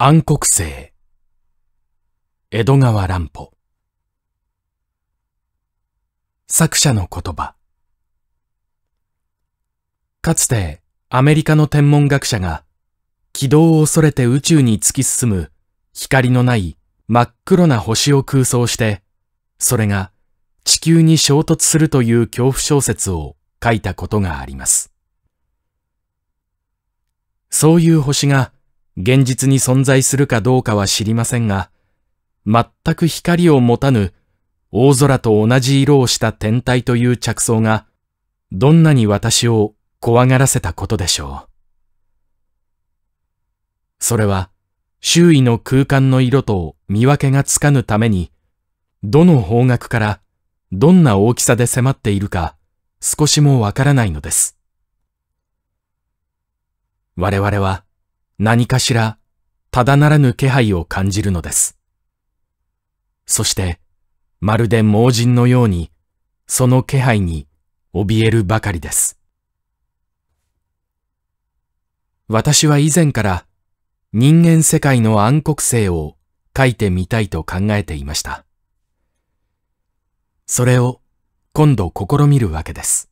暗黒星。江戸川乱歩。作者の言葉。かつてアメリカの天文学者が軌道を恐れて宇宙に突き進む光のない真っ黒な星を空想してそれが地球に衝突するという恐怖小説を書いたことがあります。そういう星が現実に存在するかどうかは知りませんが、全く光を持たぬ大空と同じ色をした天体という着想が、どんなに私を怖がらせたことでしょう。それは、周囲の空間の色と見分けがつかぬために、どの方角からどんな大きさで迫っているか少しもわからないのです。我々は何かしらただならぬ気配を感じるのです。そして、まるで盲人のように、その気配に怯えるばかりです。私は以前から人間世界の暗黒星を書いてみたいと考えていました。それを今度試みるわけです。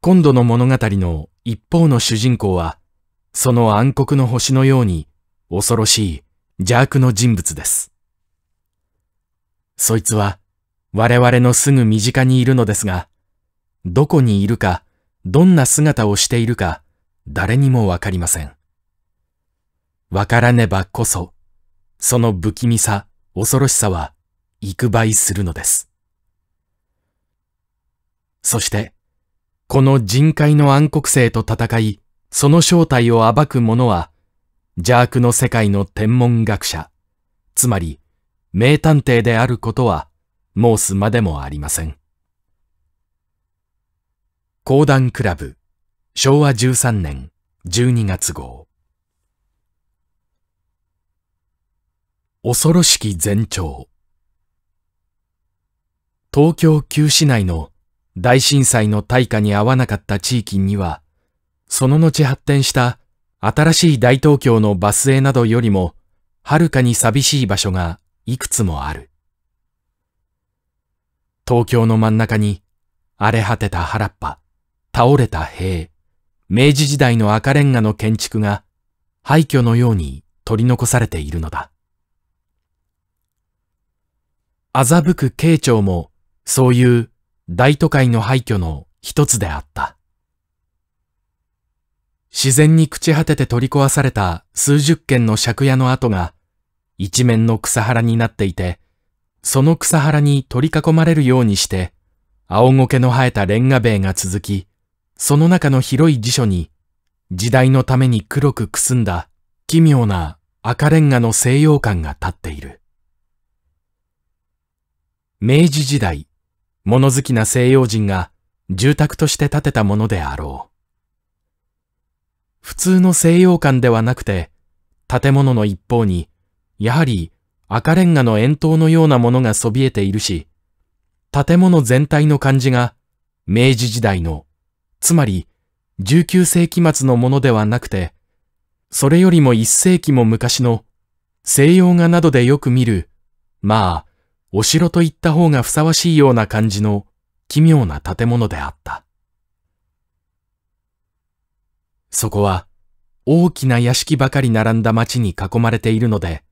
今度の物語の一方の主人公はその暗黒の星のように恐ろしい邪悪の人物です。そいつは我々のすぐ身近にいるのですが、どこにいるか、どんな姿をしているか、誰にもわかりません。わからねばこそ、その不気味さ、恐ろしさは、幾倍するのです。そして、この人海の暗黒星と戦い、その正体を暴く者は、邪悪の世界の天文学者、つまり名探偵であることは申すまでもありません。講談クラブ、昭和13年12月号。恐ろしき前兆。東京旧市内の大震災の大火に合わなかった地域には、その後発展した新しい大東京のバス停などよりも、はるかに寂しい場所がいくつもある。東京の真ん中に荒れ果てた原っぱ、倒れた塀、明治時代の赤レンガの建築が廃墟のように取り残されているのだ。欺く慶長もそういう大都会の廃墟の一つであった。自然に朽ち果てて取り壊された数十軒の借家の跡が一面の草原になっていて、その草原に取り囲まれるようにして、青苔の生えたレンガ塀が続き、その中の広い辞書に、時代のために黒くくすんだ奇妙な赤レンガの西洋感が立っている。明治時代、物好きな西洋人が住宅として建てたものであろう。普通の西洋館ではなくて、建物の一方に、やはり赤レンガの円筒のようなものがそびえているし、建物全体の感じが明治時代の、つまり19世紀末のものではなくて、それよりも1世紀も昔の西洋画などでよく見る、まあ、お城といった方がふさわしいような感じの奇妙な建物であった。そこは大きな屋敷ばかり並んだ町に囲まれているので、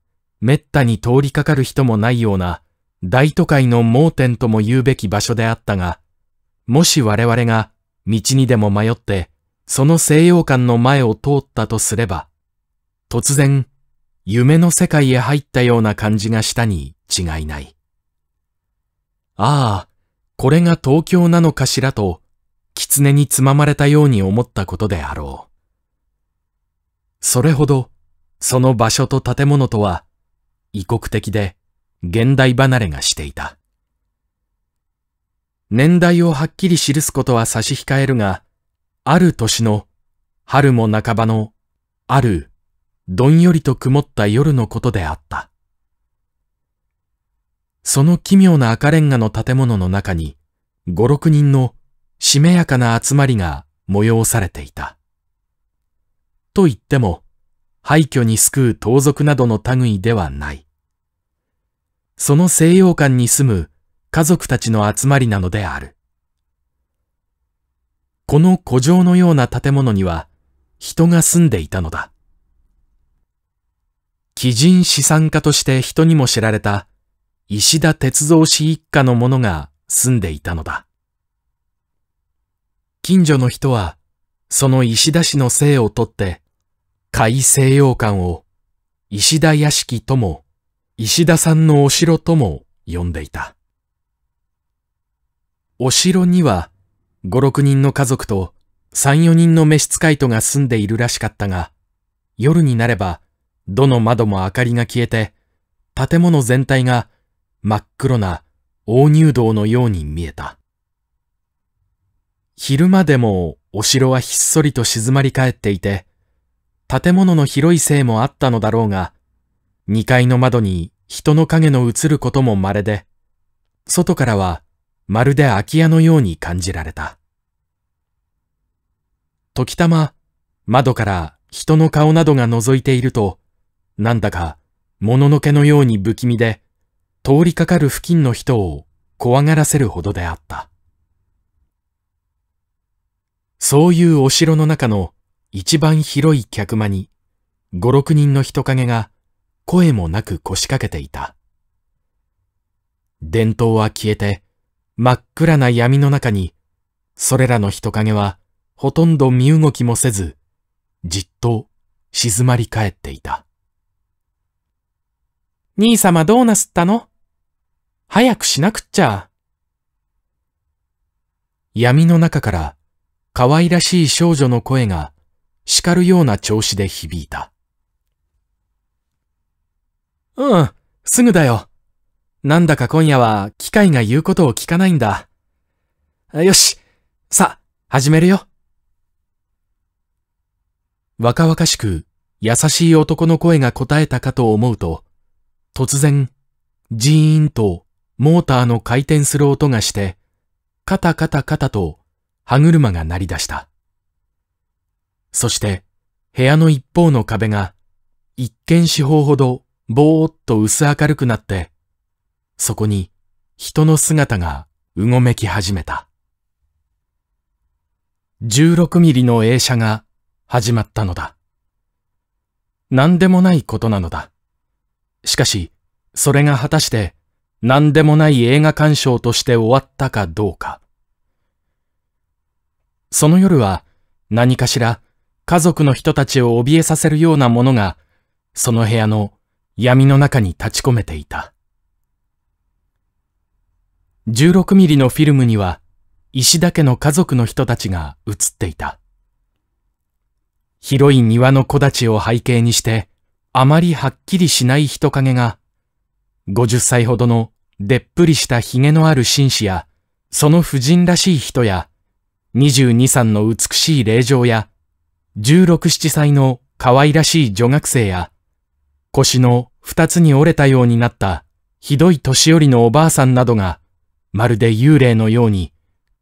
めったに通りかかる人もないような大都会の盲点とも言うべき場所であったが、もし我々が道にでも迷って、その西洋館の前を通ったとすれば、突然、夢の世界へ入ったような感じがしたに違いない。ああ、これが東京なのかしらと、狐につままれたように思ったことであろう。それほど、その場所と建物とは、異国的で、現代離れがしていた。年代をはっきり記すことは差し控えるが、ある年の、春も半ばの、ある、どんよりと曇った夜のことであった。その奇妙な赤レンガの建物の中に、五六人のしめやかな集まりが催されていた。と言っても、廃墟に救う盗賊などの類ではない。その西洋館に住む家族たちの集まりなのである。この古城のような建物には人が住んでいたのだ。奇人資産家として人にも知られた石田鉄三氏一家の者が住んでいたのだ。近所の人は、その石田氏の姓をとって、海西洋館を石田屋敷とも、石田さんのお城とも呼んでいた。お城には、五六人の家族と三四人の召使いとが住んでいるらしかったが、夜になれば、どの窓も明かりが消えて、建物全体が真っ黒な大入道のように見えた。昼間でもお城はひっそりと静まり返っていて、建物の広いせいもあったのだろうが、二階の窓に人の影の映ることも稀で、外からはまるで空き家のように感じられた。時たま窓から人の顔などが覗いていると、なんだかもののけのように不気味で、通りかかる付近の人を怖がらせるほどであった。そういうお城の中の一番広い客間に、五六人の人影が声もなく腰掛けていた。伝統は消えて、真っ暗な闇の中に、それらの人影はほとんど身動きもせず、じっと静まり返っていた。兄様どうなすったの？早くしなくっちゃ。闇の中から可愛らしい少女の声が叱るような調子で響いた。うん、すぐだよ。なんだか今夜は機械が言うことを聞かないんだ。よし、さ、始めるよ。若々しく優しい男の声が答えたかと思うと、突然、ジーンとモーターの回転する音がして、カタカタカタと歯車が鳴り出した。そして、部屋の一方の壁が、一見四方ほど、ぼーっと薄明るくなって、そこに、人の姿が、うごめき始めた。16ミリの映写が、始まったのだ。何でもないことなのだ。しかし、それが果たして、何でもない映画鑑賞として終わったかどうか。その夜は、何かしら家族の人たちを怯えさせるようなものが、その部屋の闇の中に立ち込めていた。16ミリのフィルムには、石田家の家族の人たちが映っていた。広い庭の木立を背景にして、あまりはっきりしない人影が、50歳ほどのでっぷりした髭のある紳士や、その婦人らしい人や、22、3の美しい霊場や、16、7歳の可愛らしい女学生や、腰の二つに折れたようになったひどい年寄りのおばあさんなどが、まるで幽霊のように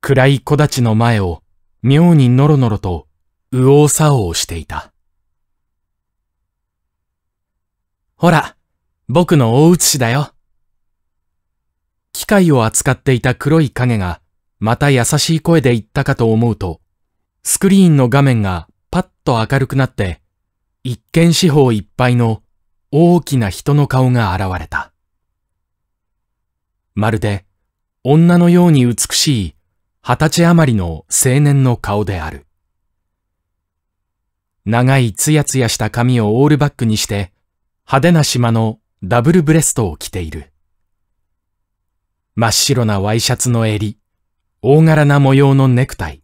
暗い木立の前を妙にのろのろと右往左往していた。ほら、僕の大写しだよ。機械を扱っていた黒い影がまた優しい声で言ったかと思うと、スクリーンの画面がパッと明るくなって、一見四方いっぱいの大きな人の顔が現れた。まるで女のように美しい二十歳余りの青年の顔である。長いツヤツヤした髪をオールバックにして派手な島のダブルブレストを着ている。真っ白なワイシャツの襟、大柄な模様のネクタイ。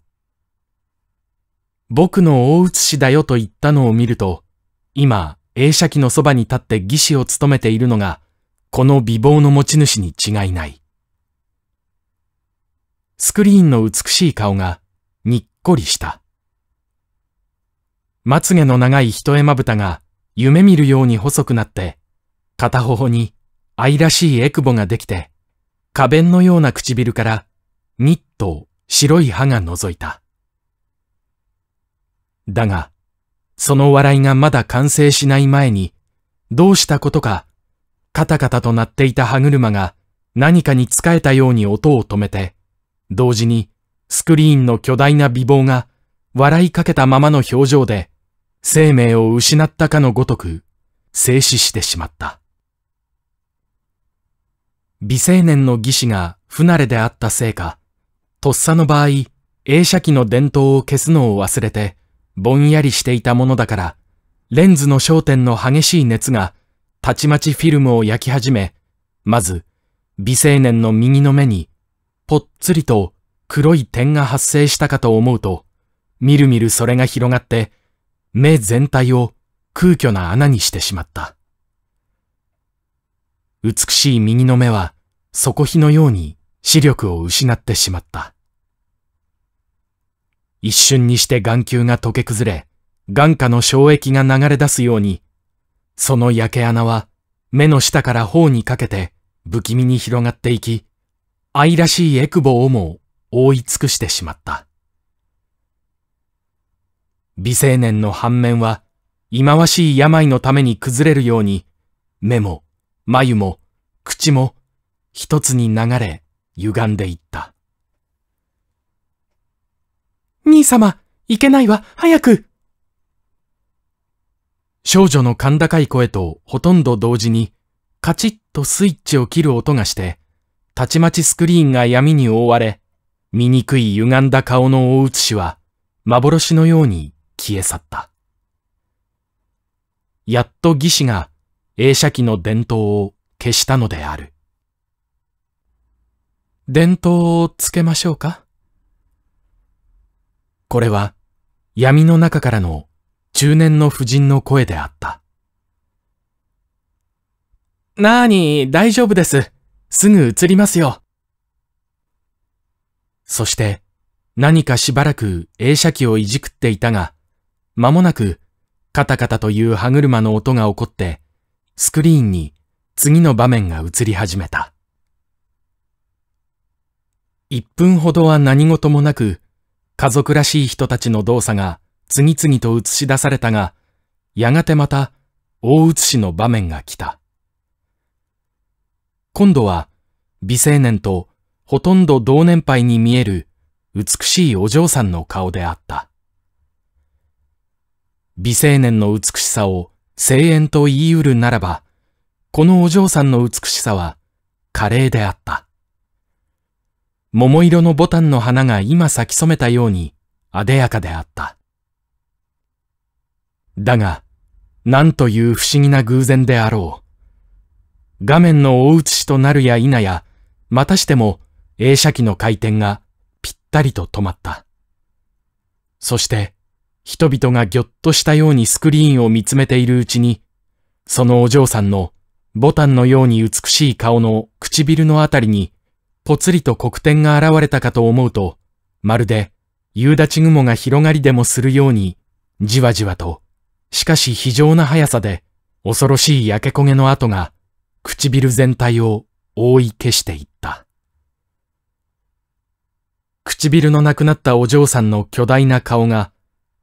僕の大写しだよと言ったのを見ると、今、映写機のそばに立って技師を務めているのが、この美貌の持ち主に違いない。スクリーンの美しい顔が、にっこりした。まつげの長い一重まぶたが、夢見るように細くなって、片頬に愛らしいエクボができて、花弁のような唇から、にっと白い歯が覗いた。だが、その笑いがまだ完成しない前に、どうしたことか、カタカタと鳴っていた歯車が何かに仕えたように音を止めて、同時にスクリーンの巨大な美貌が笑いかけたままの表情で生命を失ったかのごとく静止してしまった。美青年の義士が不慣れであったせいか、とっさの場合、映写機の電灯を消すのを忘れて、ぼんやりしていたものだから、レンズの焦点の激しい熱が、たちまちフィルムを焼き始め、まず、美青年の右の目に、ぽっつりと黒い点が発生したかと思うと、みるみるそれが広がって、目全体を空虚な穴にしてしまった。美しい右の目は底火のように視力を失ってしまった。一瞬にして眼球が溶け崩れ、眼下の衝液が流れ出すように、その焼け穴は目の下から頬にかけて不気味に広がっていき、愛らしいエクボをも覆い尽くしてしまった。美青年の反面は、忌まわしい病のために崩れるように、目も、眉も、口も、一つに流れ、歪んでいった。兄様、いけないわ、早く少女の甲高い声とほとんど同時に、カチッとスイッチを切る音がして、たちまちスクリーンが闇に覆われ、醜い歪んだ顔の大写しは、幻のように消え去った。やっと義士が映写機の電灯を消したのである。電灯をつけましょうか？これは闇の中からの中年の婦人の声であった。なーに、大丈夫です。すぐ映りますよ。そして、何かしばらく映写機をいじくっていたが、間もなく、カタカタという歯車の音が起こって、スクリーンに次の場面が映り始めた。一分ほどは何事もなく、家族らしい人たちの動作が次々と映し出されたが、やがてまた大写しの場面が来た。今度は美青年とほとんど同年配に見える美しいお嬢さんの顔であった。美青年の美しさを声援と言い得るならば、このお嬢さんの美しさは華麗であった。桃色のボタンの花が今咲き染めたように艶やかであった。だが、なんという不思議な偶然であろう。画面の大写しとなるや否や、またしても映写機の回転がぴったりと止まった。そして、人々がぎょっとしたようにスクリーンを見つめているうちに、そのお嬢さんのボタンのように美しい顔の唇のあたりに、ぽつりと黒点が現れたかと思うと、まるで夕立雲が広がりでもするように、じわじわとしかし非常な速さで、恐ろしい焼け焦げの跡が、唇全体を覆い消していった。唇のなくなったお嬢さんの巨大な顔が、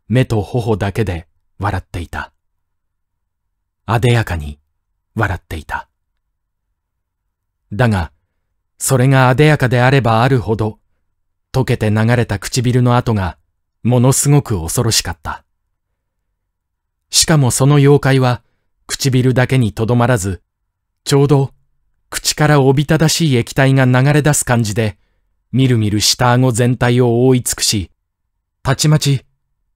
目と頬だけで笑っていた。あでやかに笑っていた。だが、それがあでやかであればあるほど、溶けて流れた唇の跡が、ものすごく恐ろしかった。しかもその妖怪は唇だけにとどまらず、ちょうど口からおびただしい液体が流れ出す感じで、みるみる下顎全体を覆い尽くし、たちまち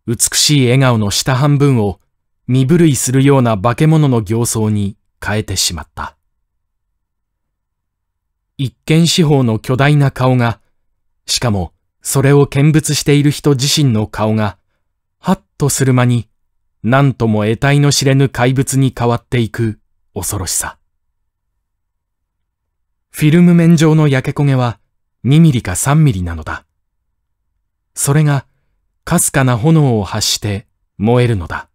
美しい笑顔の下半分を身震いするような化け物の形相に変えてしまった。一見四方の巨大な顔が、しかもそれを見物している人自身の顔が、はっとする間に何とも得体の知れぬ怪物に変わっていく恐ろしさ。フィルム面上の焼け焦げは2ミリか3ミリなのだ。それがかすかな炎を発して燃えるのだ。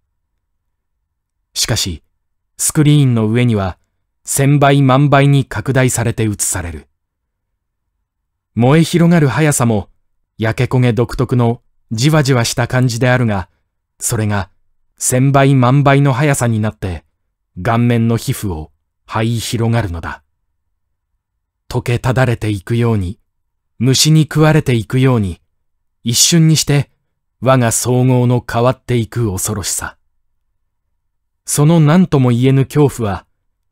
しかし、スクリーンの上には千倍万倍に拡大されて映される。燃え広がる速さも焼け焦げ独特のじわじわした感じであるが、それが千倍万倍の速さになって顔面の皮膚を這い広がるのだ。溶けただれていくように、虫に食われていくように、一瞬にして我が総合の変わっていく恐ろしさ。その何とも言えぬ恐怖は、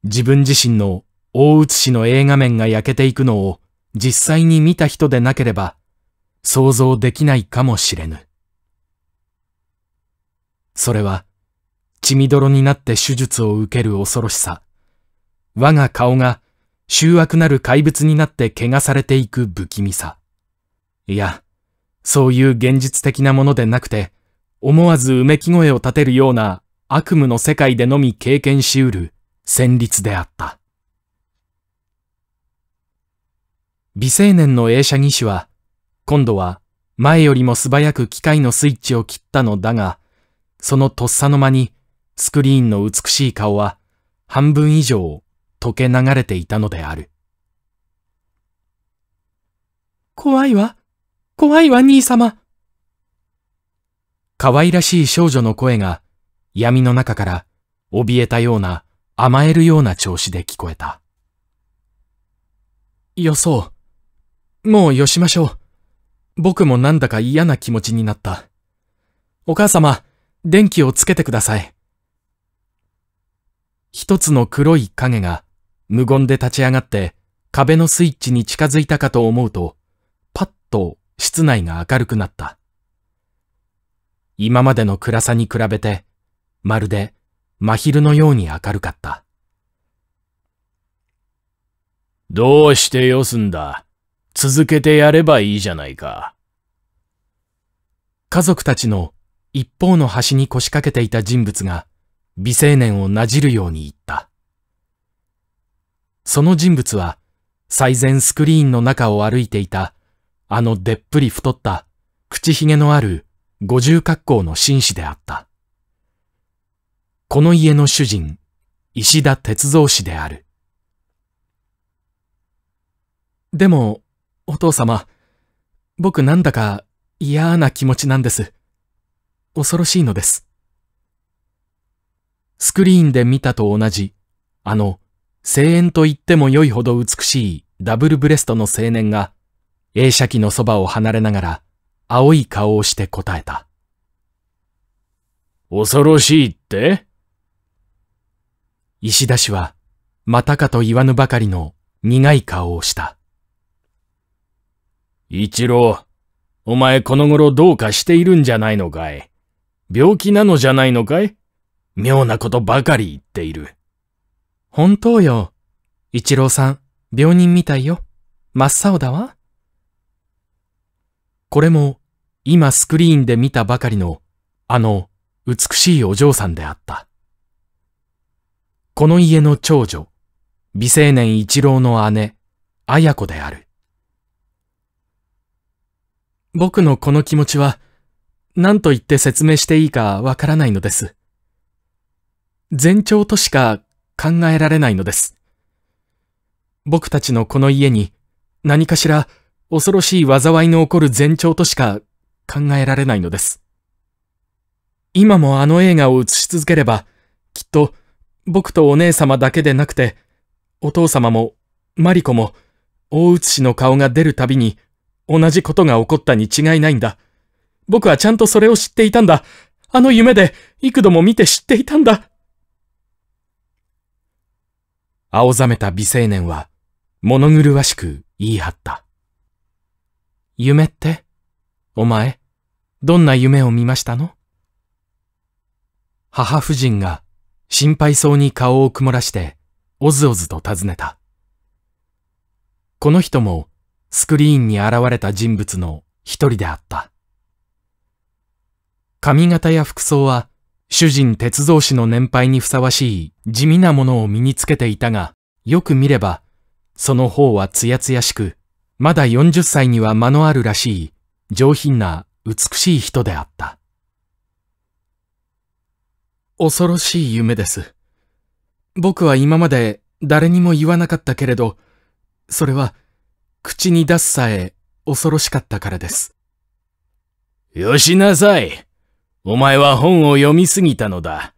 自分自身の大写しの映画面が焼けていくのを実際に見た人でなければ想像できないかもしれぬ。それは血みどろになって手術を受ける恐ろしさ。我が顔が醜悪なる怪物になって怪我されていく不気味さ。いや、そういう現実的なものでなくて、思わずうめき声を立てるような悪夢の世界でのみ経験しうる戦慄であった。美青年の映写技師は、今度は前よりも素早く機械のスイッチを切ったのだが、そのとっさの間にスクリーンの美しい顔は半分以上溶け流れていたのである。怖いわ。怖いわ、兄様。可愛らしい少女の声が闇の中から怯えたような甘えるような調子で聞こえた。よそう。もうよしましょう。僕もなんだか嫌な気持ちになった。お母様、電気をつけてください。一つの黒い影が無言で立ち上がって壁のスイッチに近づいたかと思うと、パッと室内が明るくなった。今までの暗さに比べて、まるで真昼のように明るかった。どうしてよすんだ続けてやればいいじゃないか。家族たちの一方の端に腰掛けていた人物が美青年をなじるように言った。その人物は最前スクリーンの中を歩いていたあのでっぷり太った口ひげのある五重格好の紳士であった。この家の主人、石田哲三氏である。でも、お父様、僕なんだか嫌な気持ちなんです。恐ろしいのです。スクリーンで見たと同じ、あの、声援と言っても良いほど美しいダブルブレストの青年が、映写機のそばを離れながら、青い顔をして答えた。恐ろしいって？石田氏は、またかと言わぬばかりの苦い顔をした。一郎、お前この頃どうかしているんじゃないのかい？病気なのじゃないのかい？妙なことばかり言っている。本当よ。一郎さん、病人みたいよ。真っ青だわ。これも、今スクリーンで見たばかりの、あの、美しいお嬢さんであった。この家の長女、美青年一郎の姉、綾子である。僕のこの気持ちは、何と言って説明していいかわからないのです。前兆としか考えられないのです。僕たちのこの家に何かしら恐ろしい災いの起こる前兆としか考えられないのです。今もあの映画を映し続ければ、きっと僕とお姉様だけでなくて、お父様もマリコも大写しの顔が出るたびに同じことが起こったに違いないんだ。僕はちゃんとそれを知っていたんだ。あの夢で幾度も見て知っていたんだ。青ざめた美青年は物狂わしく言い張った。夢ってお前、どんな夢を見ましたの？母夫人が心配そうに顔を曇らしておずおずと尋ねた。この人もスクリーンに現れた人物の一人であった。髪型や服装は、主人鉄造氏の年配にふさわしい地味なものを身につけていたが、よく見れば、その方はつやつやしく、まだ40歳には間のあるらしい、上品な美しい人であった。恐ろしい夢です。僕は今まで誰にも言わなかったけれど、それは口に出すさえ恐ろしかったからです。よしなさい。お前は本を読みすぎたのだ。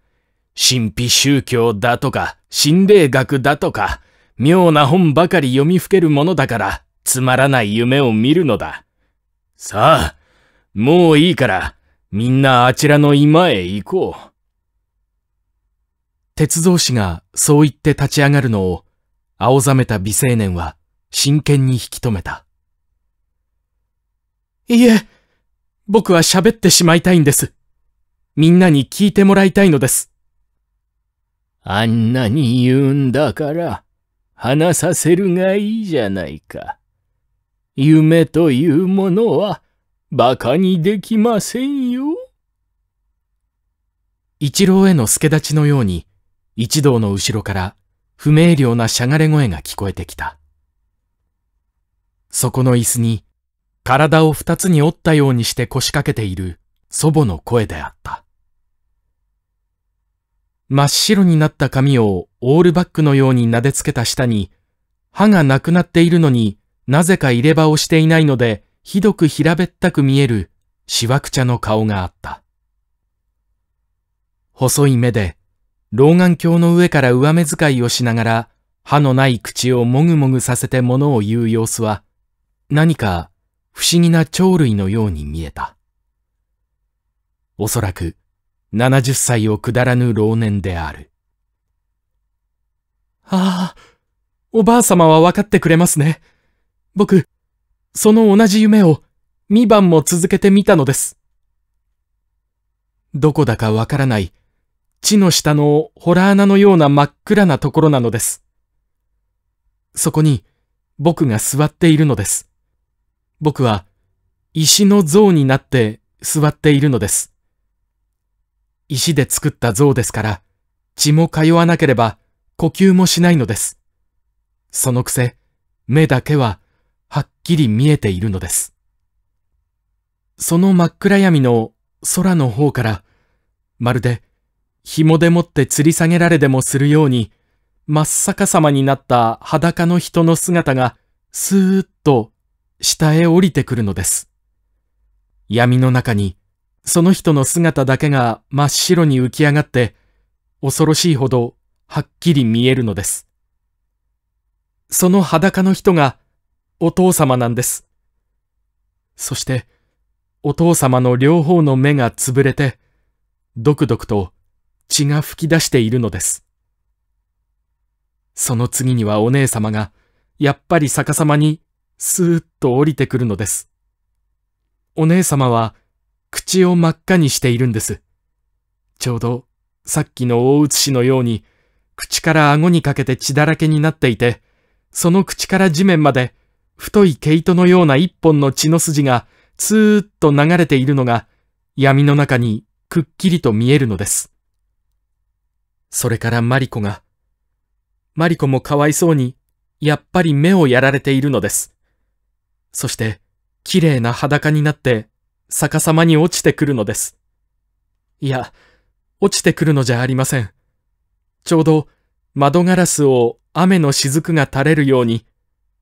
神秘宗教だとか、心霊学だとか、妙な本ばかり読みふけるものだから、つまらない夢を見るのだ。さあ、もういいから、みんなあちらの居間へ行こう。鉄道士がそう言って立ち上がるのを、青ざめた美青年は真剣に引き止めた。いいえ、僕は喋ってしまいたいんです。みんなに聞いてもらいたいのです。あんなに言うんだから、話させるがいいじゃないか。夢というものは、馬鹿にできませんよ。一郎への助立ちのように、一同の後ろから不明瞭なしゃがれ声が聞こえてきた。そこの椅子に、体を二つに折ったようにして腰掛けている祖母の声であった。真っ白になった髪をオールバックのように撫でつけた下に、歯がなくなっているのになぜか入れ歯をしていないので、ひどく平べったく見えるしわくちゃの顔があった。細い目で、老眼鏡の上から上目遣いをしながら、歯のない口をもぐもぐさせて物を言う様子は、何か不思議な鳥類のように見えた。おそらく、70歳を下らぬ老年である。ああ、おばあ様は分かってくれますね。僕、その同じ夢を2番も続けてみたのです。どこだかわからない地の下のホラー穴のような真っ暗なところなのです。そこに僕が座っているのです。僕は石の像になって座っているのです。石で作った像ですから、血も通わなければ呼吸もしないのです。そのくせ、目だけははっきり見えているのです。その真っ暗闇の空の方から、まるで紐でもって吊り下げられでもするように、真っ逆さまになった裸の人の姿が、スーッと下へ降りてくるのです。闇の中にその人の姿だけが真っ白に浮き上がって、恐ろしいほどはっきり見えるのです。その裸の人がお父様なんです。そして、お父様の両方の目がつぶれて、ドクドクと血が吹き出しているのです。その次にはお姉様が、やっぱり逆さまにスーッと降りてくるのです。お姉様は、口を真っ赤にしているんです。ちょうどさっきの大写しのように、口から顎にかけて血だらけになっていて、その口から地面まで太い毛糸のような一本の血の筋がツーッと流れているのが闇の中にくっきりと見えるのです。それからマリコが、マリコもかわいそうに、やっぱり目をやられているのです。そして、綺麗な裸になって逆さまに落ちてくるのです。いや、落ちてくるのじゃありません。ちょうど窓ガラスを雨の雫が垂れるように、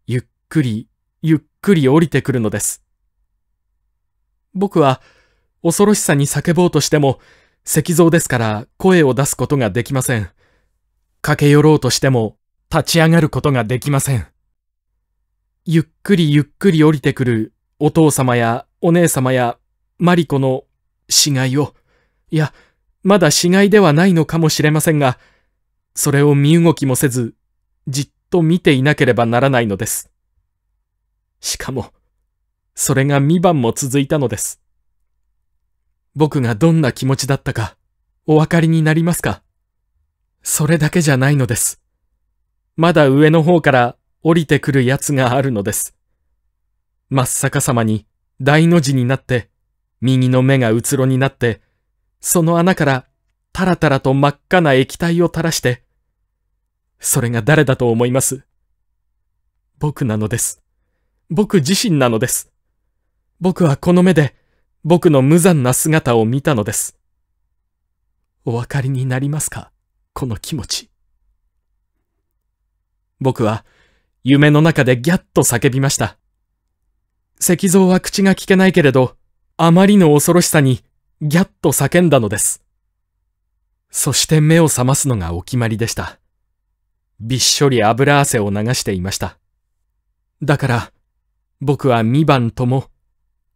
ゆっくり、ゆっくり降りてくるのです。僕は恐ろしさに叫ぼうとしても、石像ですから声を出すことができません。駆け寄ろうとしても立ち上がることができません。ゆっくりゆっくり降りてくるお父様やお姉様やマリコの死骸を、いや、まだ死骸ではないのかもしれませんが、それを身動きもせず、じっと見ていなければならないのです。しかも、それが2番も続いたのです。僕がどんな気持ちだったか、お分かりになりますか？それだけじゃないのです。まだ上の方から降りてくるやつがあるのです。真っ逆さまに大の字になって、右の目がうつろになって、その穴からタラタラと真っ赤な液体を垂らして、それが誰だと思います？僕なのです。僕自身なのです。僕はこの目で僕の無残な姿を見たのです。お分かりになりますか？この気持ち。僕は夢の中でギャッと叫びました。石像は口が聞けないけれど、あまりの恐ろしさにギャッと叫んだのです。そして目を覚ますのがお決まりでした。びっしょり油汗を流していました。だから、僕は2番とも、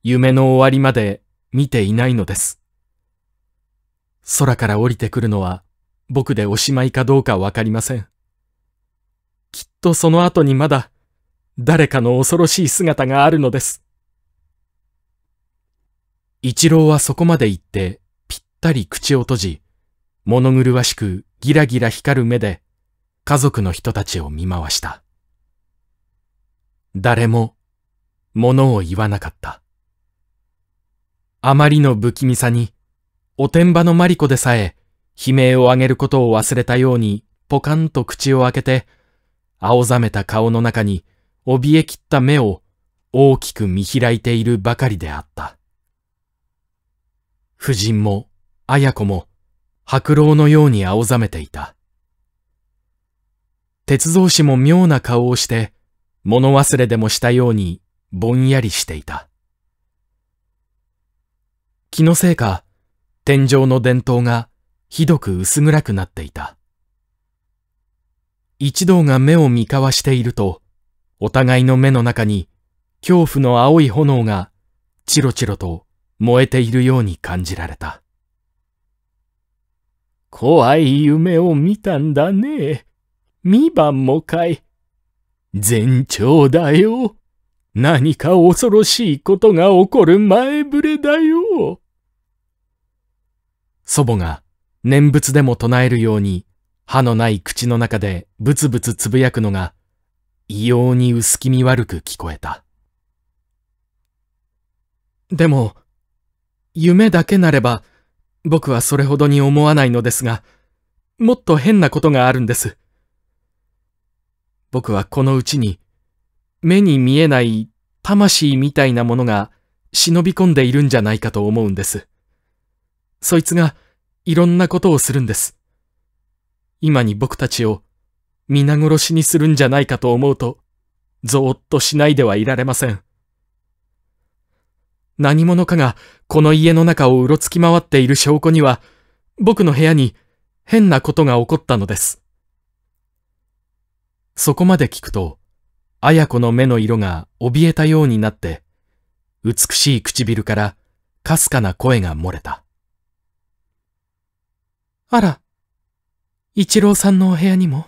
夢の終わりまで見ていないのです。空から降りてくるのは、僕でおしまいかどうかわかりません。きっとその後にまだ、誰かの恐ろしい姿があるのです。一郎はそこまで言って、ぴったり口を閉じ、物狂わしくギラギラ光る目で、家族の人たちを見回した。誰も、物を言わなかった。あまりの不気味さに、おてんばのマリコでさえ、悲鳴を上げることを忘れたように、ポカンと口を開けて、青ざめた顔の中に、怯えきった目を大きく見開いているばかりであった。夫人も、綾子も、白老のように青ざめていた。鉄道士も妙な顔をして、物忘れでもしたようにぼんやりしていた。気のせいか、天井の電灯がひどく薄暗くなっていた。一同が目を見交わしていると、お互いの目の中に恐怖の青い炎がチロチロと燃えているように感じられた。怖い夢を見たんだね。二番もかい。前兆だよ。何か恐ろしいことが起こる前触れだよ。祖母が念仏でも唱えるように歯のない口の中でブツブツつぶやくのが異様に薄気味悪く聞こえた。でも、夢だけなれば僕はそれほどに思わないのですが、もっと変なことがあるんです。僕はこのうちに、目に見えない魂みたいなものが忍び込んでいるんじゃないかと思うんです。そいつがいろんなことをするんです。今に僕たちを皆殺しにするんじゃないかと思うと、ぞーっとしないではいられません。何者かがこの家の中をうろつき回っている証拠には、僕の部屋に変なことが起こったのです。そこまで聞くと、綾子の目の色が怯えたようになって、美しい唇からかすかな声が漏れた。あら、一郎さんのお部屋にも？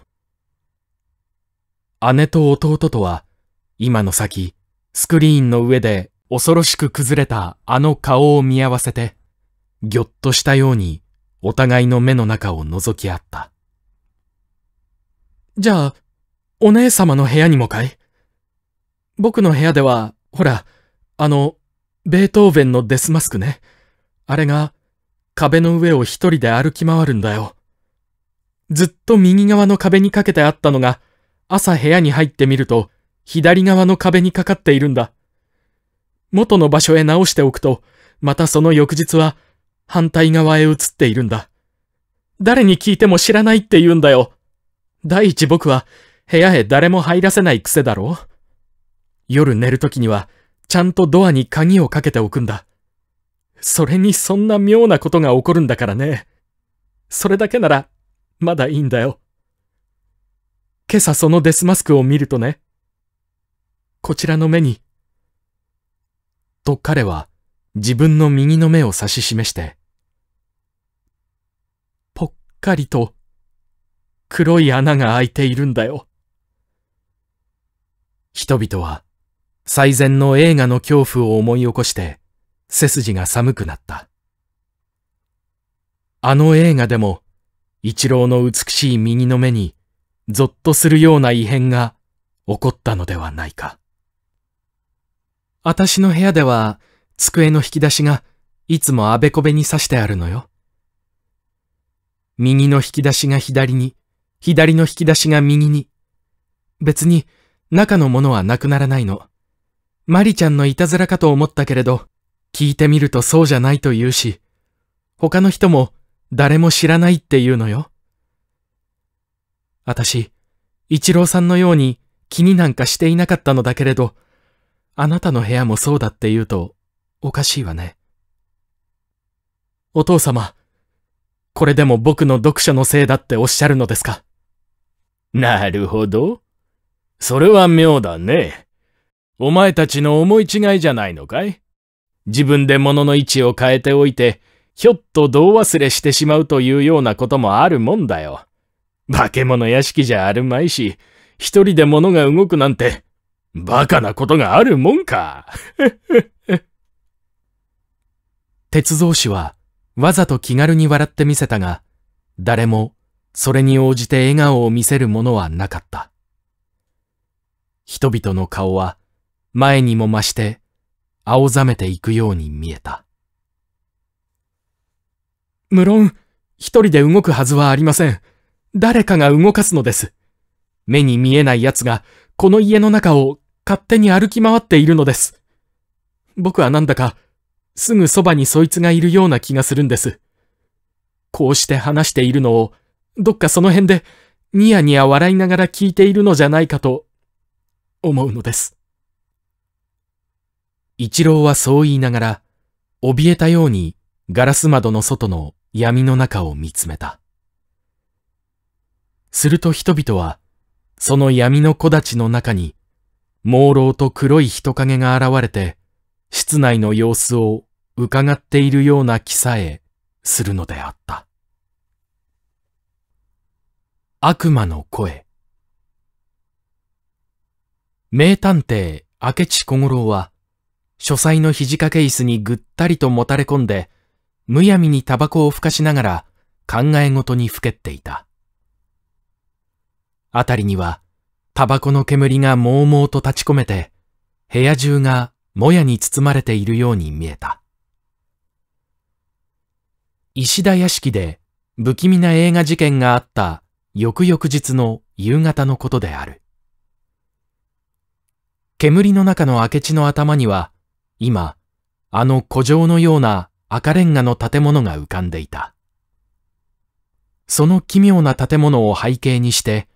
姉と弟とは、今の先、スクリーンの上で恐ろしく崩れたあの顔を見合わせて、ぎょっとしたようにお互いの目の中を覗き合った。じゃあ、お姉様の部屋にもかい？僕の部屋では、ほら、あの、ベートーベンのデスマスクね。あれが、壁の上を一人で歩き回るんだよ。ずっと右側の壁にかけてあったのが、朝部屋に入ってみると、左側の壁にかかっているんだ。元の場所へ直しておくと、またその翌日は、反対側へ移っているんだ。誰に聞いても知らないって言うんだよ。第一僕は、部屋へ誰も入らせない癖だろう夜寝るときには、ちゃんとドアに鍵をかけておくんだ。それにそんな妙なことが起こるんだからね。それだけなら、まだいいんだよ。今朝そのデスマスクを見るとね、こちらの目に、と彼は自分の右の目を指し示して、ぽっかりと黒い穴が開いているんだよ。人々は最善の映画の恐怖を思い起こして背筋が寒くなった。あの映画でも一郎の美しい右の目にゾッとするような異変が起こったのではないか。私の部屋では机の引き出しがいつもあべこべに刺してあるのよ。右の引き出しが左に、左の引き出しが右に。別に中のものはなくならないの。マリちゃんのいたずらかと思ったけれど、聞いてみるとそうじゃないと言うし、他の人も誰も知らないって言うのよ。あたし、一郎さんのように気になんかしていなかったのだけれど、あなたの部屋もそうだって言うと、おかしいわね。お父様、これでも僕の読書のせいだっておっしゃるのですか？なるほど。それは妙だね。お前たちの思い違いじゃないのかい？自分で物の位置を変えておいて、ひょっと同忘れしてしまうというようなこともあるもんだよ。化け物屋敷じゃあるまいし、一人で物が動くなんて、バカなことがあるもんか。鉄道士は、わざと気軽に笑ってみせたが、誰もそれに応じて笑顔を見せるものはなかった。人々の顔は前にも増して青ざめていくように見えた。無論、一人で動くはずはありません。誰かが動かすのです。目に見えない奴がこの家の中を勝手に歩き回っているのです。僕はなんだかすぐそばにそいつがいるような気がするんです。こうして話しているのをどっかその辺でニヤニヤ笑いながら聞いているのじゃないかと思うのです。一郎はそう言いながら、怯えたようにガラス窓の外の闇の中を見つめた。すると人々は、その闇の木立の中に、朦朧と黒い人影が現れて、室内の様子を伺っているような気さえするのであった。悪魔の声名探偵明智小五郎は書斎の肘掛け椅子にぐったりともたれ込んでむやみにタバコをふかしながら考え事にふけっていた。あたりにはタバコの煙がもうもうと立ち込めて部屋中がもやに包まれているように見えた。石田屋敷で不気味な映画事件があった翌々日の夕方のことである。煙の中の明智の頭には、今、あの古城のような赤レンガの建物が浮かんでいた。その奇妙な建物を背景にして、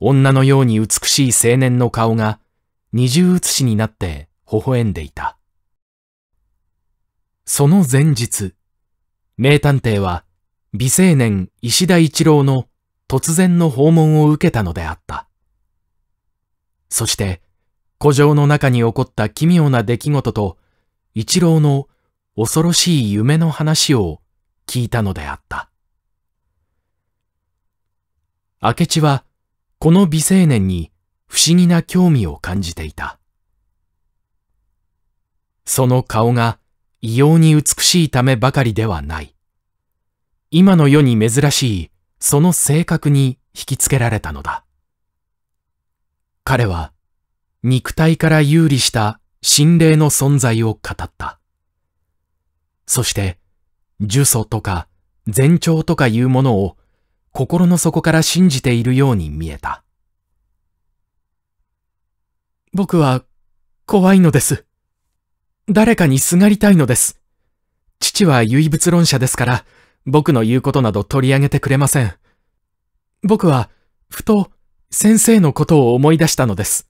女のように美しい青年の顔が二重写しになって微笑んでいた。その前日、名探偵は美青年石田一郎の突然の訪問を受けたのであった。そして、古城の中に起こった奇妙な出来事と、一郎の恐ろしい夢の話を聞いたのであった。明智は、この美青年に不思議な興味を感じていた。その顔が異様に美しいためばかりではない。今の世に珍しいその性格に引きつけられたのだ。彼は肉体から有利した心霊の存在を語った。そして、呪詛とか前兆とかいうものを心の底から信じているように見えた。僕は怖いのです。誰かにすがりたいのです。父は唯物論者ですから、僕の言うことなど取り上げてくれません。僕は、ふと、先生のことを思い出したのです。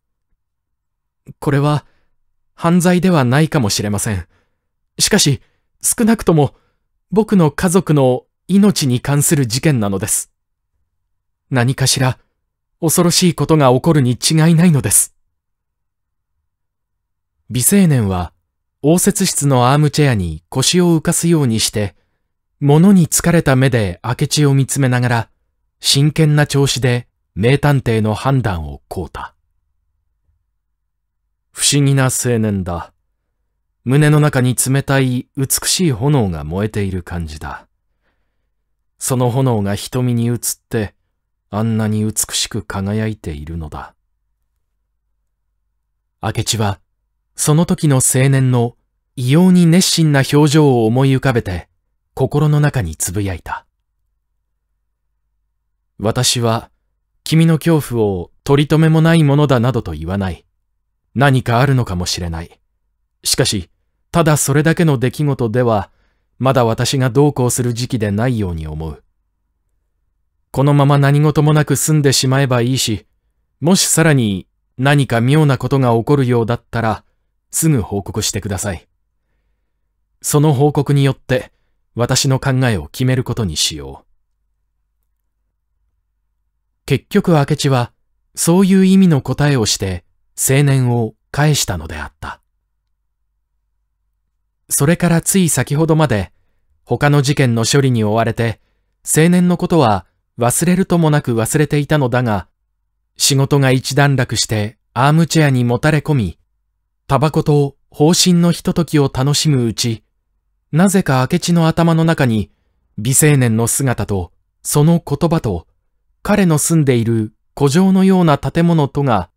これは、犯罪ではないかもしれません。しかし、少なくとも、僕の家族の命に関する事件なのです。何かしら、恐ろしいことが起こるに違いないのです。美青年は、応接室のアームチェアに腰を浮かすようにして、物に疲れた目で明智を見つめながら、真剣な調子で名探偵の判断をこうた。不思議な青年だ。胸の中に冷たい美しい炎が燃えている感じだ。その炎が瞳に映って、あんなに美しく輝いているのだ。明智は、その時の青年の異様に熱心な表情を思い浮かべて、心の中につぶやいた。私は、君の恐怖を取り留めもないものだなどと言わない。何かあるのかもしれない。しかし、ただそれだけの出来事では、まだ私がどうこうする時期でないように思う。このまま何事もなく済んでしまえばいいし、もしさらに何か妙なことが起こるようだったら、すぐ報告してください。その報告によって、私の考えを決めることにしよう。結局明智は、そういう意味の答えをして青年を返したのであった。それからつい先ほどまで他の事件の処理に追われて青年のことは忘れるともなく忘れていたのだが、仕事が一段落してアームチェアにもたれ込み、タバコと方針のひとときを楽しむうち、なぜか明智の頭の中に美青年の姿とその言葉と彼の住んでいる古城のような建物とが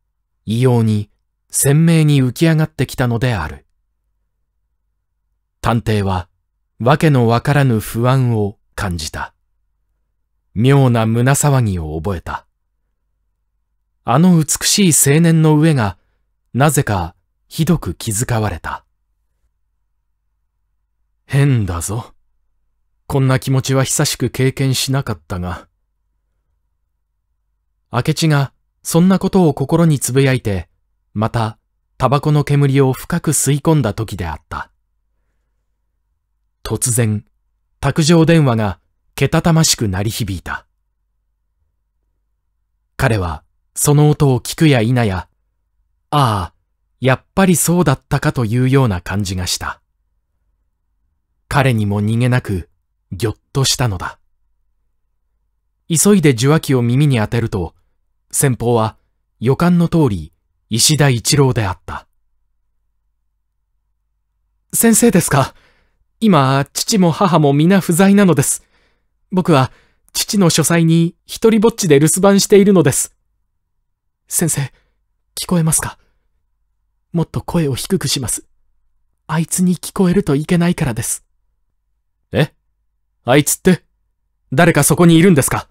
異様に鮮明に浮き上がってきたのである。探偵はわけのわからぬ不安を感じた。妙な胸騒ぎを覚えた。あの美しい青年の上が、なぜかひどく気遣われた。変だぞ。こんな気持ちは久しく経験しなかったが。明智がそんなことを心につぶやいて、またタバコの煙を深く吸い込んだ時であった。突然、卓上電話がけたたましく鳴り響いた。彼はその音を聞くや否や、ああ、やっぱりそうだったかというような感じがした。彼にも逃げなく、ぎょっとしたのだ。急いで受話器を耳に当てると、先方は予感の通り石田一郎であった。先生ですか？今、父も母も皆不在なのです。僕は、父の書斎に一人ぼっちで留守番しているのです。先生、聞こえますか？もっと声を低くします。あいつに聞こえるといけないからです。え？あいつって、誰かそこにいるんですか？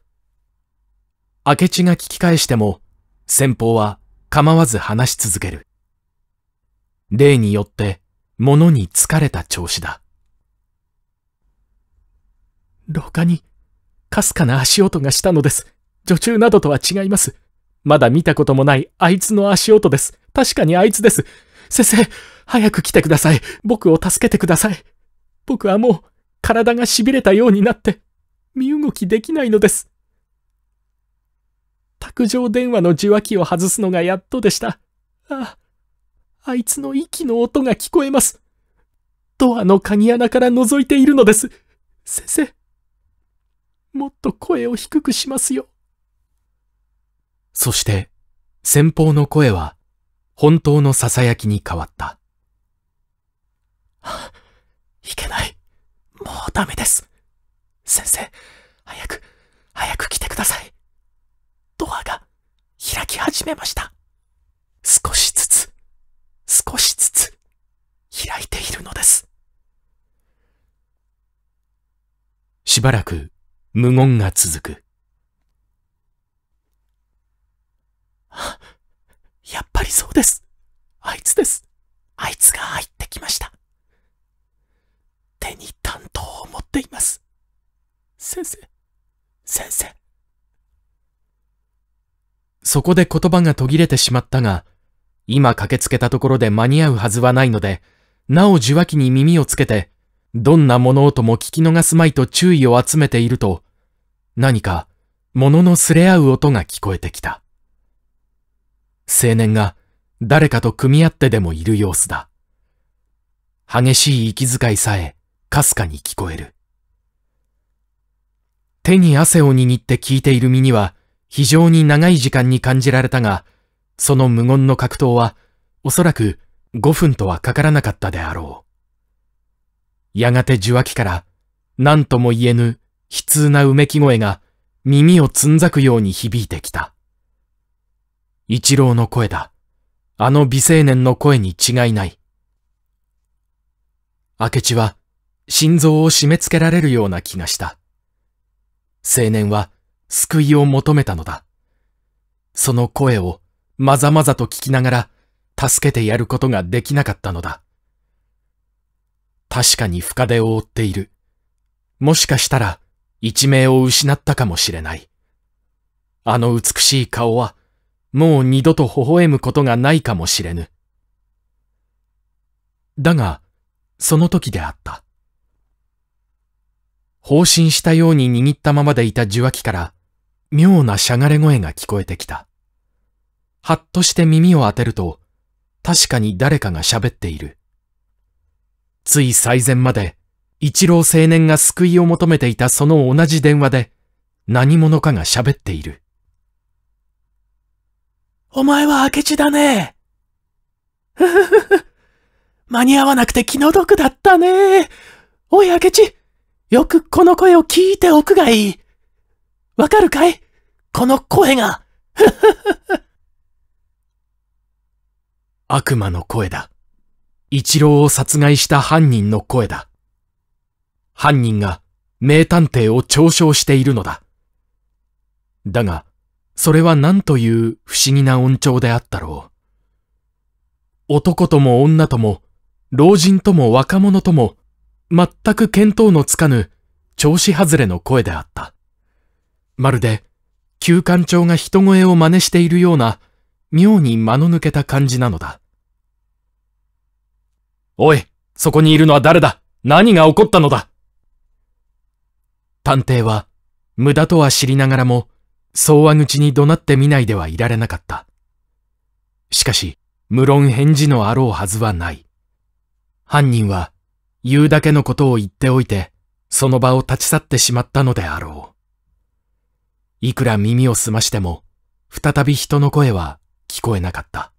明智が聞き返しても、先方は構わず話し続ける。例によって、物に疲れた調子だ。廊下に、かすかな足音がしたのです。女中などとは違います。まだ見たこともないあいつの足音です。確かにあいつです。先生、早く来てください。僕を助けてください。僕はもう、体が痺れたようになって、身動きできないのです。卓上電話の受話器を外すのがやっとでした。ああ、あいつの息の音が聞こえます。ドアの鍵穴から覗いているのです。先生、もっと声を低くしますよ。そして、先方の声は、本当の囁きに変わった。いけない。もうダメです。先生、早く、早く来てください。ドアが開き始めました。少しずつ、少しずつ、開いているのです。しばらく無言が続く。やっぱりそうです。あいつです。あいつが入ってきました。手に担当を持っています。先生、先生。そこで言葉が途切れてしまったが、今駆けつけたところで間に合うはずはないので、なお受話器に耳をつけて、どんな物音も聞き逃すまいと注意を集めていると、何か物のすれ合う音が聞こえてきた。青年が誰かと組み合ってでもいる様子だ。激しい息遣いさえかすかに聞こえる。手に汗を握って聞いている身には非常に長い時間に感じられたが、その無言の格闘はおそらく5分とはかからなかったであろう。やがて受話器から何とも言えぬ悲痛なうめき声が耳をつんざくように響いてきた。一郎の声だ。あの美青年の声に違いない。明智は心臓を締め付けられるような気がした。青年は救いを求めたのだ。その声をまざまざと聞きながら助けてやることができなかったのだ。確かに深手を負っている。もしかしたら一命を失ったかもしれない。あの美しい顔は、もう二度と微笑むことがないかもしれぬ。だが、その時であった。放心したように握ったままでいた受話器から、妙なしゃがれ声が聞こえてきた。はっとして耳を当てると、確かに誰かが喋っている。つい最前まで、一郎青年が救いを求めていたその同じ電話で、何者かが喋っている。お前は明智だね。ふふふふ。間に合わなくて気の毒だったね。おい明智、よくこの声を聞いておくがいい。わかるかい？この声が。悪魔の声だ。一郎を殺害した犯人の声だ。犯人が名探偵を嘲笑しているのだ。だが、それは何という不思議な音調であったろう。男とも女とも、老人とも若者とも、全く見当のつかぬ、調子外れの声であった。まるで、旧館長が人声を真似しているような、妙に間の抜けた感じなのだ。おい、そこにいるのは誰だ？何が起こったのだ？探偵は、無駄とは知りながらも、総話口に怒鳴ってみないではいられなかった。しかし、無論返事のあろうはずはない。犯人は、言うだけのことを言っておいて、その場を立ち去ってしまったのであろう。いくら耳を澄ましても、再び人の声は聞こえなかった。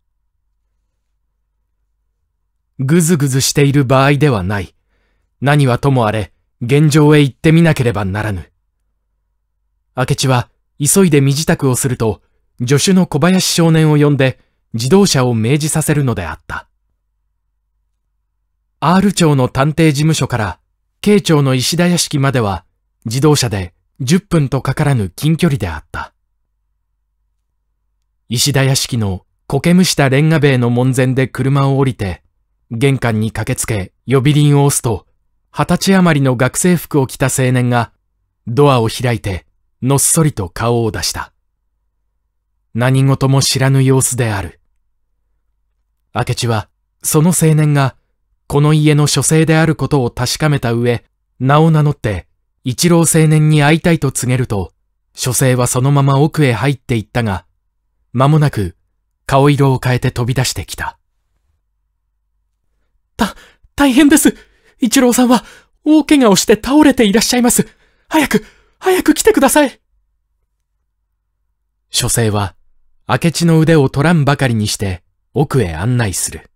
ぐずぐずしている場合ではない。何はともあれ、現状へ行ってみなければならぬ。明智は、急いで身支度をすると、助手の小林少年を呼んで、自動車を命じさせるのであった。R 町の探偵事務所から、K 町の石田屋敷までは、自動車で10分とかからぬ近距離であった。石田屋敷の苔むしたレンガ塀の門前で車を降りて、玄関に駆けつけ呼び鈴を押すと、二十歳余りの学生服を着た青年が、ドアを開いて、のっそりと顔を出した。何事も知らぬ様子である。明智は、その青年が、この家の書生であることを確かめた上、名を名乗って、一郎青年に会いたいと告げると、書生はそのまま奥へ入っていったが、間もなく、顔色を変えて飛び出してきた。た、大変です。一郎さんは、大怪我をして倒れていらっしゃいます。早く、早く来てください。書生は、明智の腕を取らんばかりにして、奥へ案内する。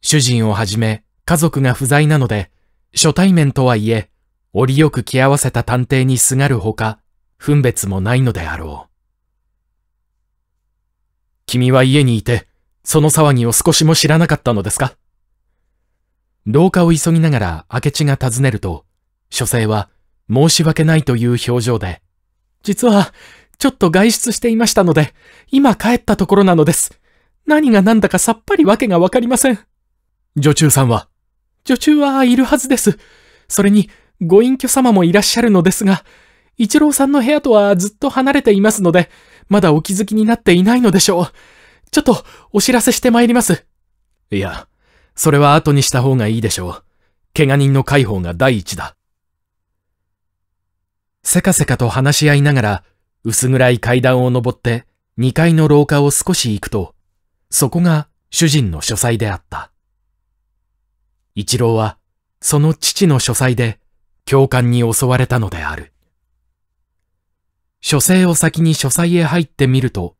主人をはじめ、家族が不在なので、初対面とはいえ、折よく気合わせた探偵にすがるほか、分別もないのであろう。君は家にいて、その騒ぎを少しも知らなかったのですか？廊下を急ぎながら明智が尋ねると、書生は申し訳ないという表情で、実は、ちょっと外出していましたので、今帰ったところなのです。何が何だかさっぱりわけがわかりません。女中さんは女中はいるはずです。それに、ご隠居様もいらっしゃるのですが、一郎さんの部屋とはずっと離れていますので、まだお気づきになっていないのでしょう。ちょっと、お知らせして参ります。いや、それは後にした方がいいでしょう。怪我人の解放が第一だ。せかせかと話し合いながら、薄暗い階段を登って2階の廊下を少し行くと、そこが主人の書斎であった。一郎は、その父の書斎で、教官に襲われたのである。書生を先に書斎へ入ってみると、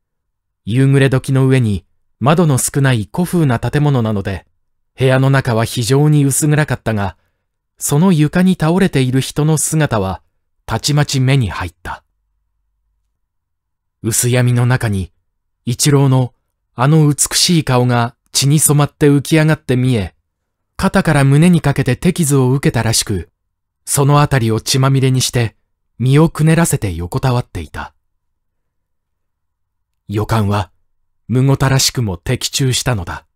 夕暮れ時の上に窓の少ない古風な建物なので、部屋の中は非常に薄暗かったが、その床に倒れている人の姿は、たちまち目に入った。薄闇の中に、一郎のあの美しい顔が血に染まって浮き上がって見え、肩から胸にかけて手傷を受けたらしく、そのあたりを血まみれにして、身をくねらせて横たわっていた。予感は、むごたらしくも的中したのだ。